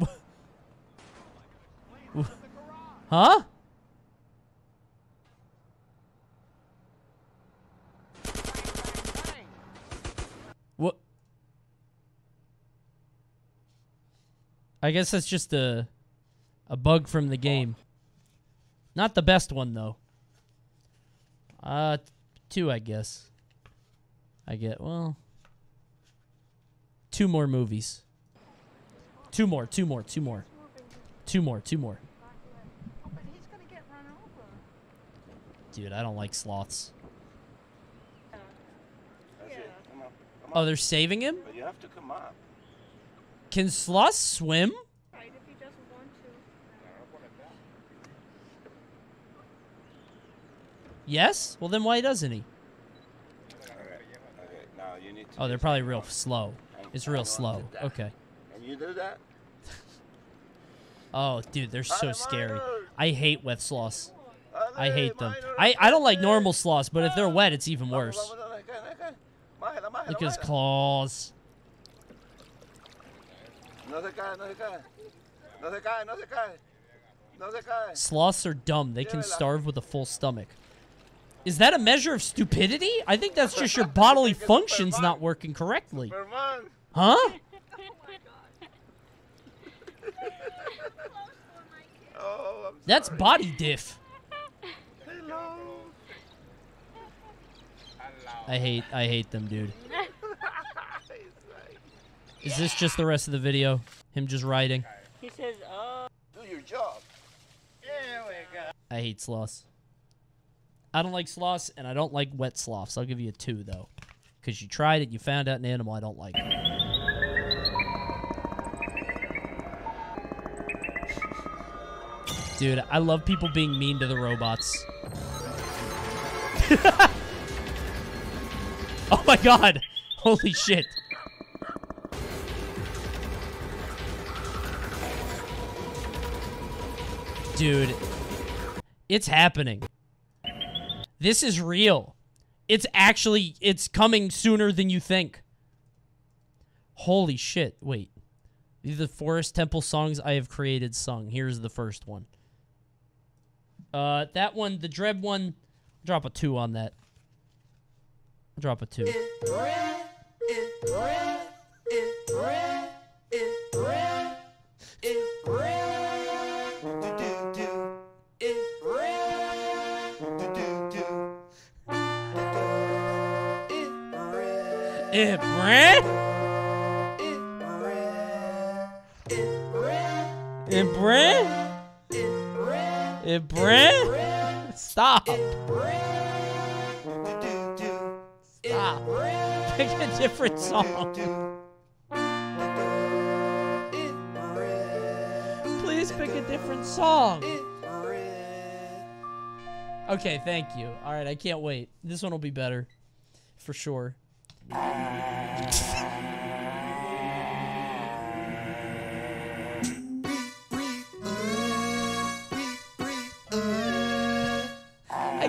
[laughs] huh? What? I guess that's just a a bug from the game. Not the best one though. Uh, two, I guess. I get well. Two more movies. Two more. Two more. Two more. Two more. Two more. Dude, I don't like sloths. Oh, they're saving him? But you have to come up. Can sloths swim? Yes? Well, then why doesn't he? Okay, now you need to Oh, they're probably real slow. It's real slow. Okay. You do that? Oh, dude, they're so scary. I hate wet sloths. I hate them. I, I don't like normal sloths, but if they're wet, it's even worse. Look at his claws. Sloths are dumb. They can starve with a full stomach. Is that a measure of stupidity? I think that's just your bodily [laughs] functions not working correctly. Huh? [laughs] Oh, I'm That's body diff. I hate I hate them, dude. [laughs] Is this just the rest of the video? Him just riding? He says, oh. Do your job. There we go. I hate sloths. I don't like sloths, and I don't like wet sloths. I'll give you a two, though. Because you tried it, you found out an animal I don't like. Dude, I love people being mean to the robots. [laughs] oh my god! Holy shit. Dude, it's happening. This is real. It's actually, it's coming sooner than you think. Holy shit. Wait. These are the Forest Temple songs I have created sung. Here's the first one. Uh, that one, the Dreb one, drop a two on that. Drop a two. Eh, bruh? Eh, bruh? Eh, bruh? Stop. Stop. Pick a different song. Please pick a different song. Okay, thank you. All right, I can't wait. This one will be better. For sure. I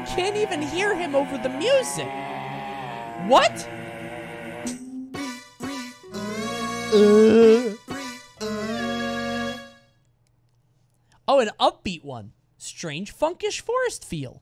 can't even hear him over the music. What? Uh. Oh, an upbeat one. Strange funkish forest feel.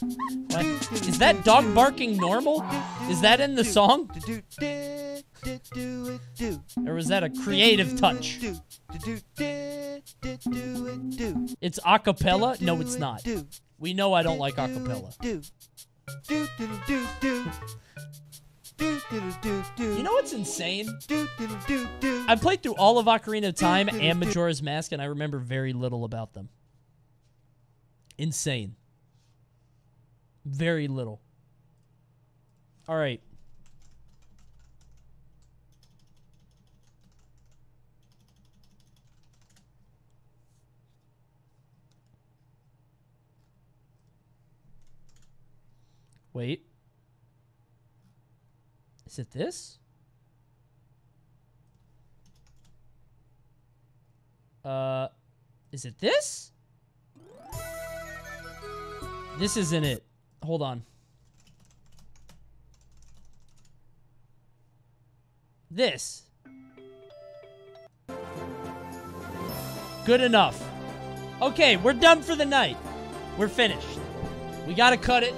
What? Is that dog barking normal? Is that in the song? Or was that a creative touch? It's a cappella? No, it's not. We know I don't like a cappella. You know what's insane? I played through all of Ocarina of Time and Majora's Mask, and I remember very little about them. Insane. Very little. All right. Wait. Is it this? Uh, is it this? This isn't it. Hold on. This. Good enough. Okay, we're done for the night. We're finished. We gotta cut it.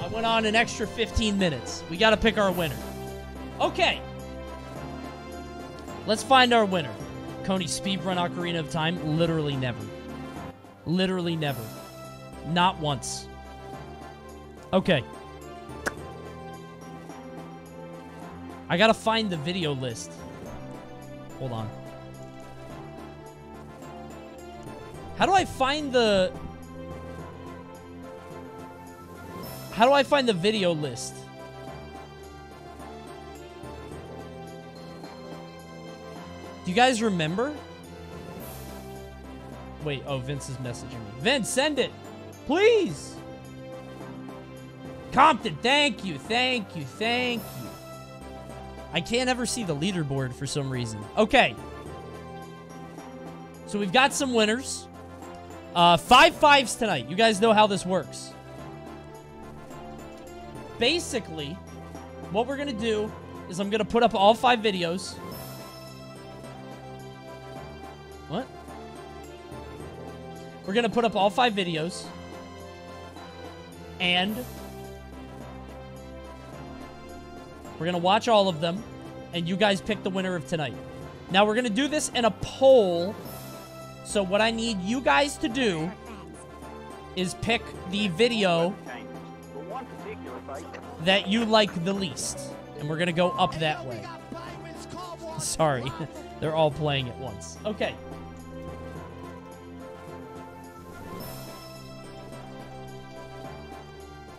I went on an extra 15 minutes. We gotta pick our winner. Okay. Let's find our winner. Coney speedrun Ocarina of Time? Literally never. Literally never. Not once. Okay. I gotta find the video list. Hold on. How do I find the... How do I find the video list? Do you guys remember? Wait, oh, Vince is messaging me. Vince, send it! Please! Compton, thank you, thank you, thank you. I can't ever see the leaderboard for some reason. Okay. So we've got some winners. Uh, five fives tonight. You guys know how this works. Basically, what we're going to do is I'm going to put up all five videos. What? We're going to put up all five videos. And we're going to watch all of them. And you guys pick the winner of tonight. Now, we're going to do this in a poll. So what I need you guys to do is pick the video that you like the least. And we're going to go up that way. [laughs] Sorry. [laughs] They're all playing at once. Okay.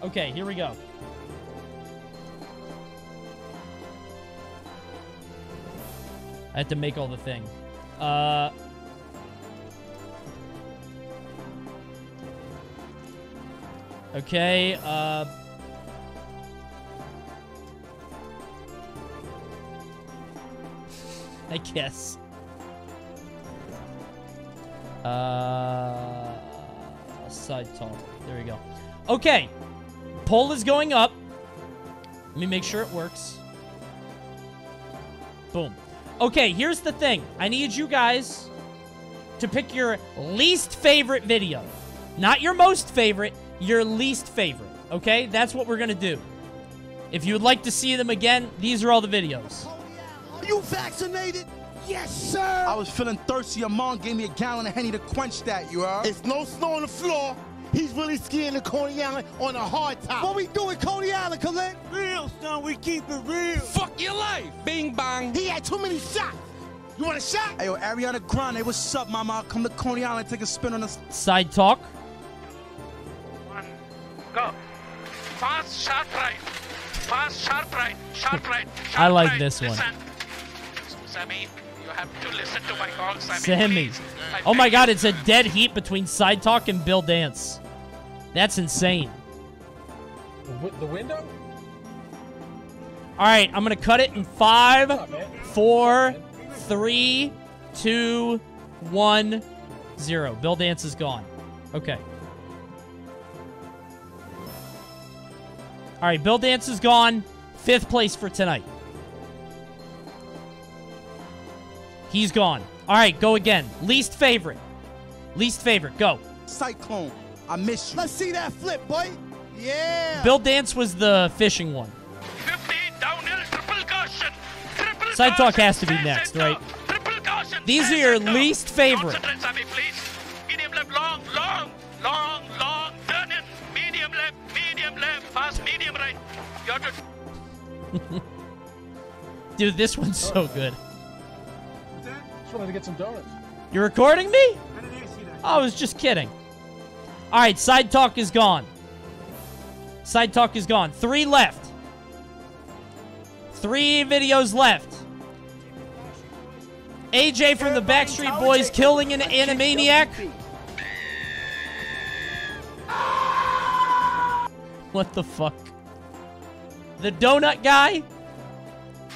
Okay, here we go. I had to make all the thing. Uh... Okay, uh... [laughs] I guess. Uh... Side talk. There we go. Okay. Poll is going up. Let me make sure it works. Boom. Okay, here's the thing. I need you guys to pick your least favorite video. Not your most favorite, your least favorite. Okay? That's what we're going to do. If you would like to see them again, these are all the videos. Oh, are you vaccinated? Yes, sir. I was feeling thirsty. Your mom gave me a gallon of Henny to quench that, you heard? It's no snow on the floor. He's really skiing the Coney Island on a hard top. What we doing, Coney Island, Colette? Real, son. We keep it real. Fuck your life. Bing bang. He had too many shots. You want a shot? Hey, yo, Ariana Grande, what's up, mama? I'll come to Coney Island, take a spin on the... Side talk. One, go. Fast, sharp right. Fast, sharp right. Sharp right. Sharp I like right. this one. Listen. Samir, have to listen to my call, Samir. Samir. please. Oh my god, it's a dead heat between Side Talk and Bill Dance. That's insane. The, the window? All right, I'm going to cut it in five, four, three, two, one, zero. Bill Dance is gone. Okay. All right, Bill Dance is gone. Fifth place for tonight. He's gone. All right, go again. Least favorite. Least favorite. Go. Cyclone, I miss you. Let's see that flip, boy. Yeah. Bill Dance was the fishing one. 50 downhill, triple caution. Triple Side talk has to be next, right? Triple caution. These are your least favorite. Concentrate, Samir, please. Medium left, long, long, long, long. Turn in. Medium left, medium left. Fast, medium right. You have to Dude, this one's so good. Wanted to get some donuts. You're recording me? I was just kidding. All right, side talk is gone. Side talk is gone. Three left. Three videos left. AJ from the Backstreet Boys killing an Animaniac. What the fuck? The donut guy?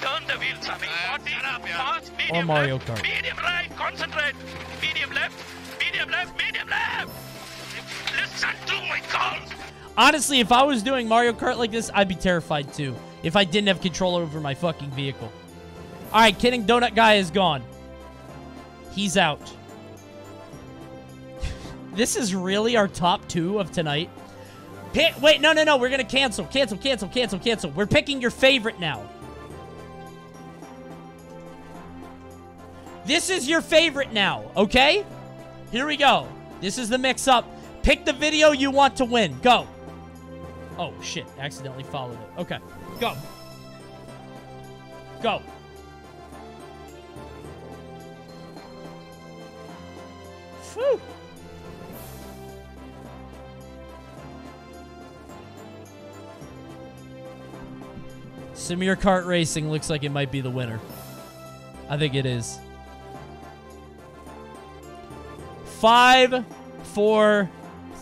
Turn the wheel, Samir. 40, fast, Or medium oh Mario left, Kart. medium right, concentrate. Medium left, medium left, medium left. Listen to my calls. Honestly, if I was doing Mario Kart like this, I'd be terrified too. If I didn't have control over my fucking vehicle. Alright, kidding donut guy is gone. He's out. [laughs] this is really our top two of tonight. Pick, wait, no, no, no. We're gonna cancel, cancel, cancel, cancel, cancel. We're picking your favorite now. This is your favorite now, okay? Here we go. This is the mix-up. Pick the video you want to win. Go. Oh, shit. Accidentally followed it. Okay. Go. Go. Phew. Samir Kart Racing looks like it might be the winner. I think it is. Five, four,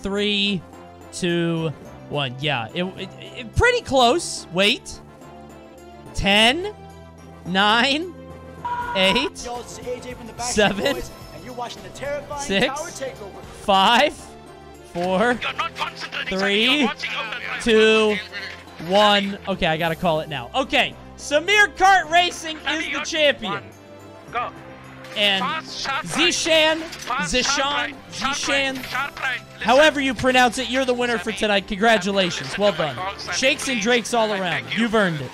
three, two, one. Yeah, it, it, it- pretty close. Wait. Ten, nine, eight, Yo, it's AJ from the Backstreet Seven, Boys, and you're watching the terrifying six, Tower Takeover. five, four, three, two, one. Okay, I gotta call it now. Okay, Samir Kart Racing is the champion. Go. And Fast, sharp right. Zishan, Zishan, sharp right, sharp right, Zishan, sharp right. Listen. however you pronounce it, you're the winner for tonight. Congratulations. Well done. Shakes and Drakes all around. You've earned it.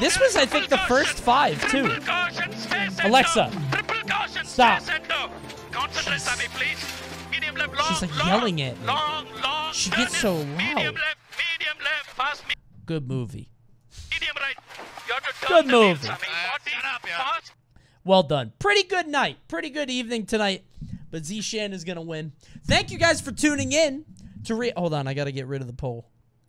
This was, I think, the first five, too. Alexa, stop. Concentrate, Samir, please. Medium left, long, She's like yelling at me. She gets so. Loud. left, medium left, fast, Good movie. medium right. You have Good movie. Samir. 40, fast. Well done. Pretty good night. Pretty good evening tonight. But Zishan is going to win. Thank you guys for tuning in to re. Hold on. I got to get rid of the poll.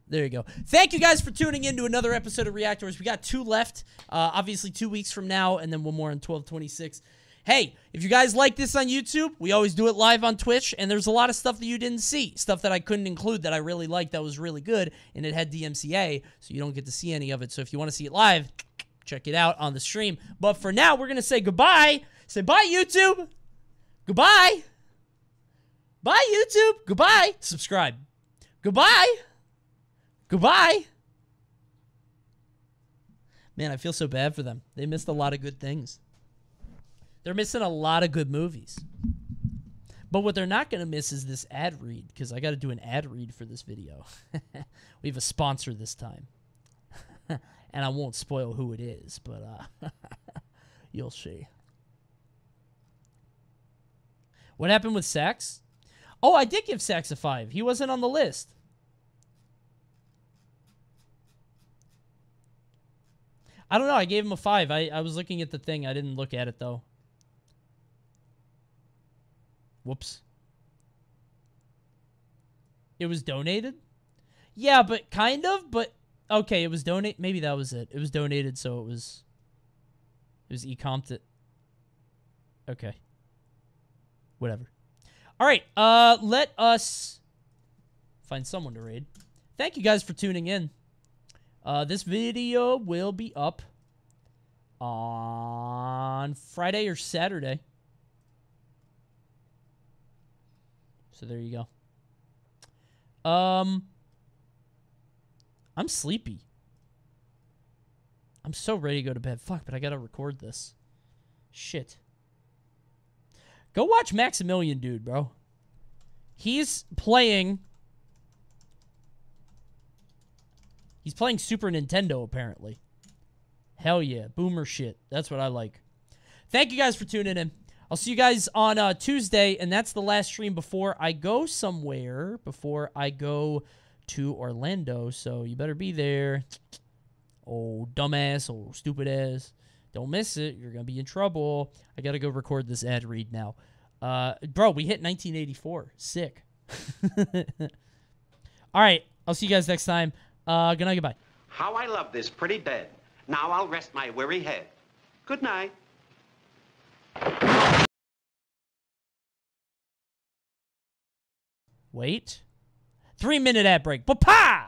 There you go. Thank you guys for tuning in to another episode of React Wars. We got two left. Uh, obviously, two weeks from now, and then one more on 1226. Hey, if you guys like this on YouTube, we always do it live on Twitch, and there's a lot of stuff that you didn't see. Stuff that I couldn't include that I really liked that was really good, and it had DMCA, so you don't get to see any of it. So if you want to see it live, check it out on the stream. But for now, we're going to say goodbye. Say bye, YouTube. Goodbye. Bye, YouTube. Goodbye. Subscribe. Goodbye. Goodbye. Man, I feel so bad for them. They missed a lot of good things. They're missing a lot of good movies. But what they're not going to miss is this ad read because I got to do an ad read for this video. [laughs] we have a sponsor this time. [laughs] and I won't spoil who it is, but uh, [laughs] you'll see. What happened with Sax? Oh, I did give Sax a 5. He wasn't on the list. I don't know. I gave him a 5. I, I was looking at the thing. I didn't look at it, though. Whoops. It was donated? Yeah, but kind of, but okay, it was donate maybe that was it. It was donated so it was it was e-comped it. Okay. Whatever. All right, uh let us find someone to raid. Thank you guys for tuning in. Uh this video will be up on Friday or Saturday. So there you go. Um I'm sleepy. I'm so ready to go to bed. Fuck, but I gotta record this. Shit. Go watch Maximilian, dude, bro. He's playing. He's playing Super Nintendo, apparently. Hell yeah. Boomer shit. That's what I like. Thank you guys for tuning in. I'll see you guys on uh, Tuesday, and that's the last stream before I go somewhere, before I go to Orlando. So you better be there. Oh, dumbass, oh, stupid ass. Don't miss it. You're going to be in trouble. I got to go record this ad read now. Uh, bro, we hit 1984. Sick. [laughs] All right. I'll see you guys next time. Uh, good night. Goodbye. How I love this pretty bed. Now I'll rest my weary head. Good night. Wait. Three minute ad break. Papa!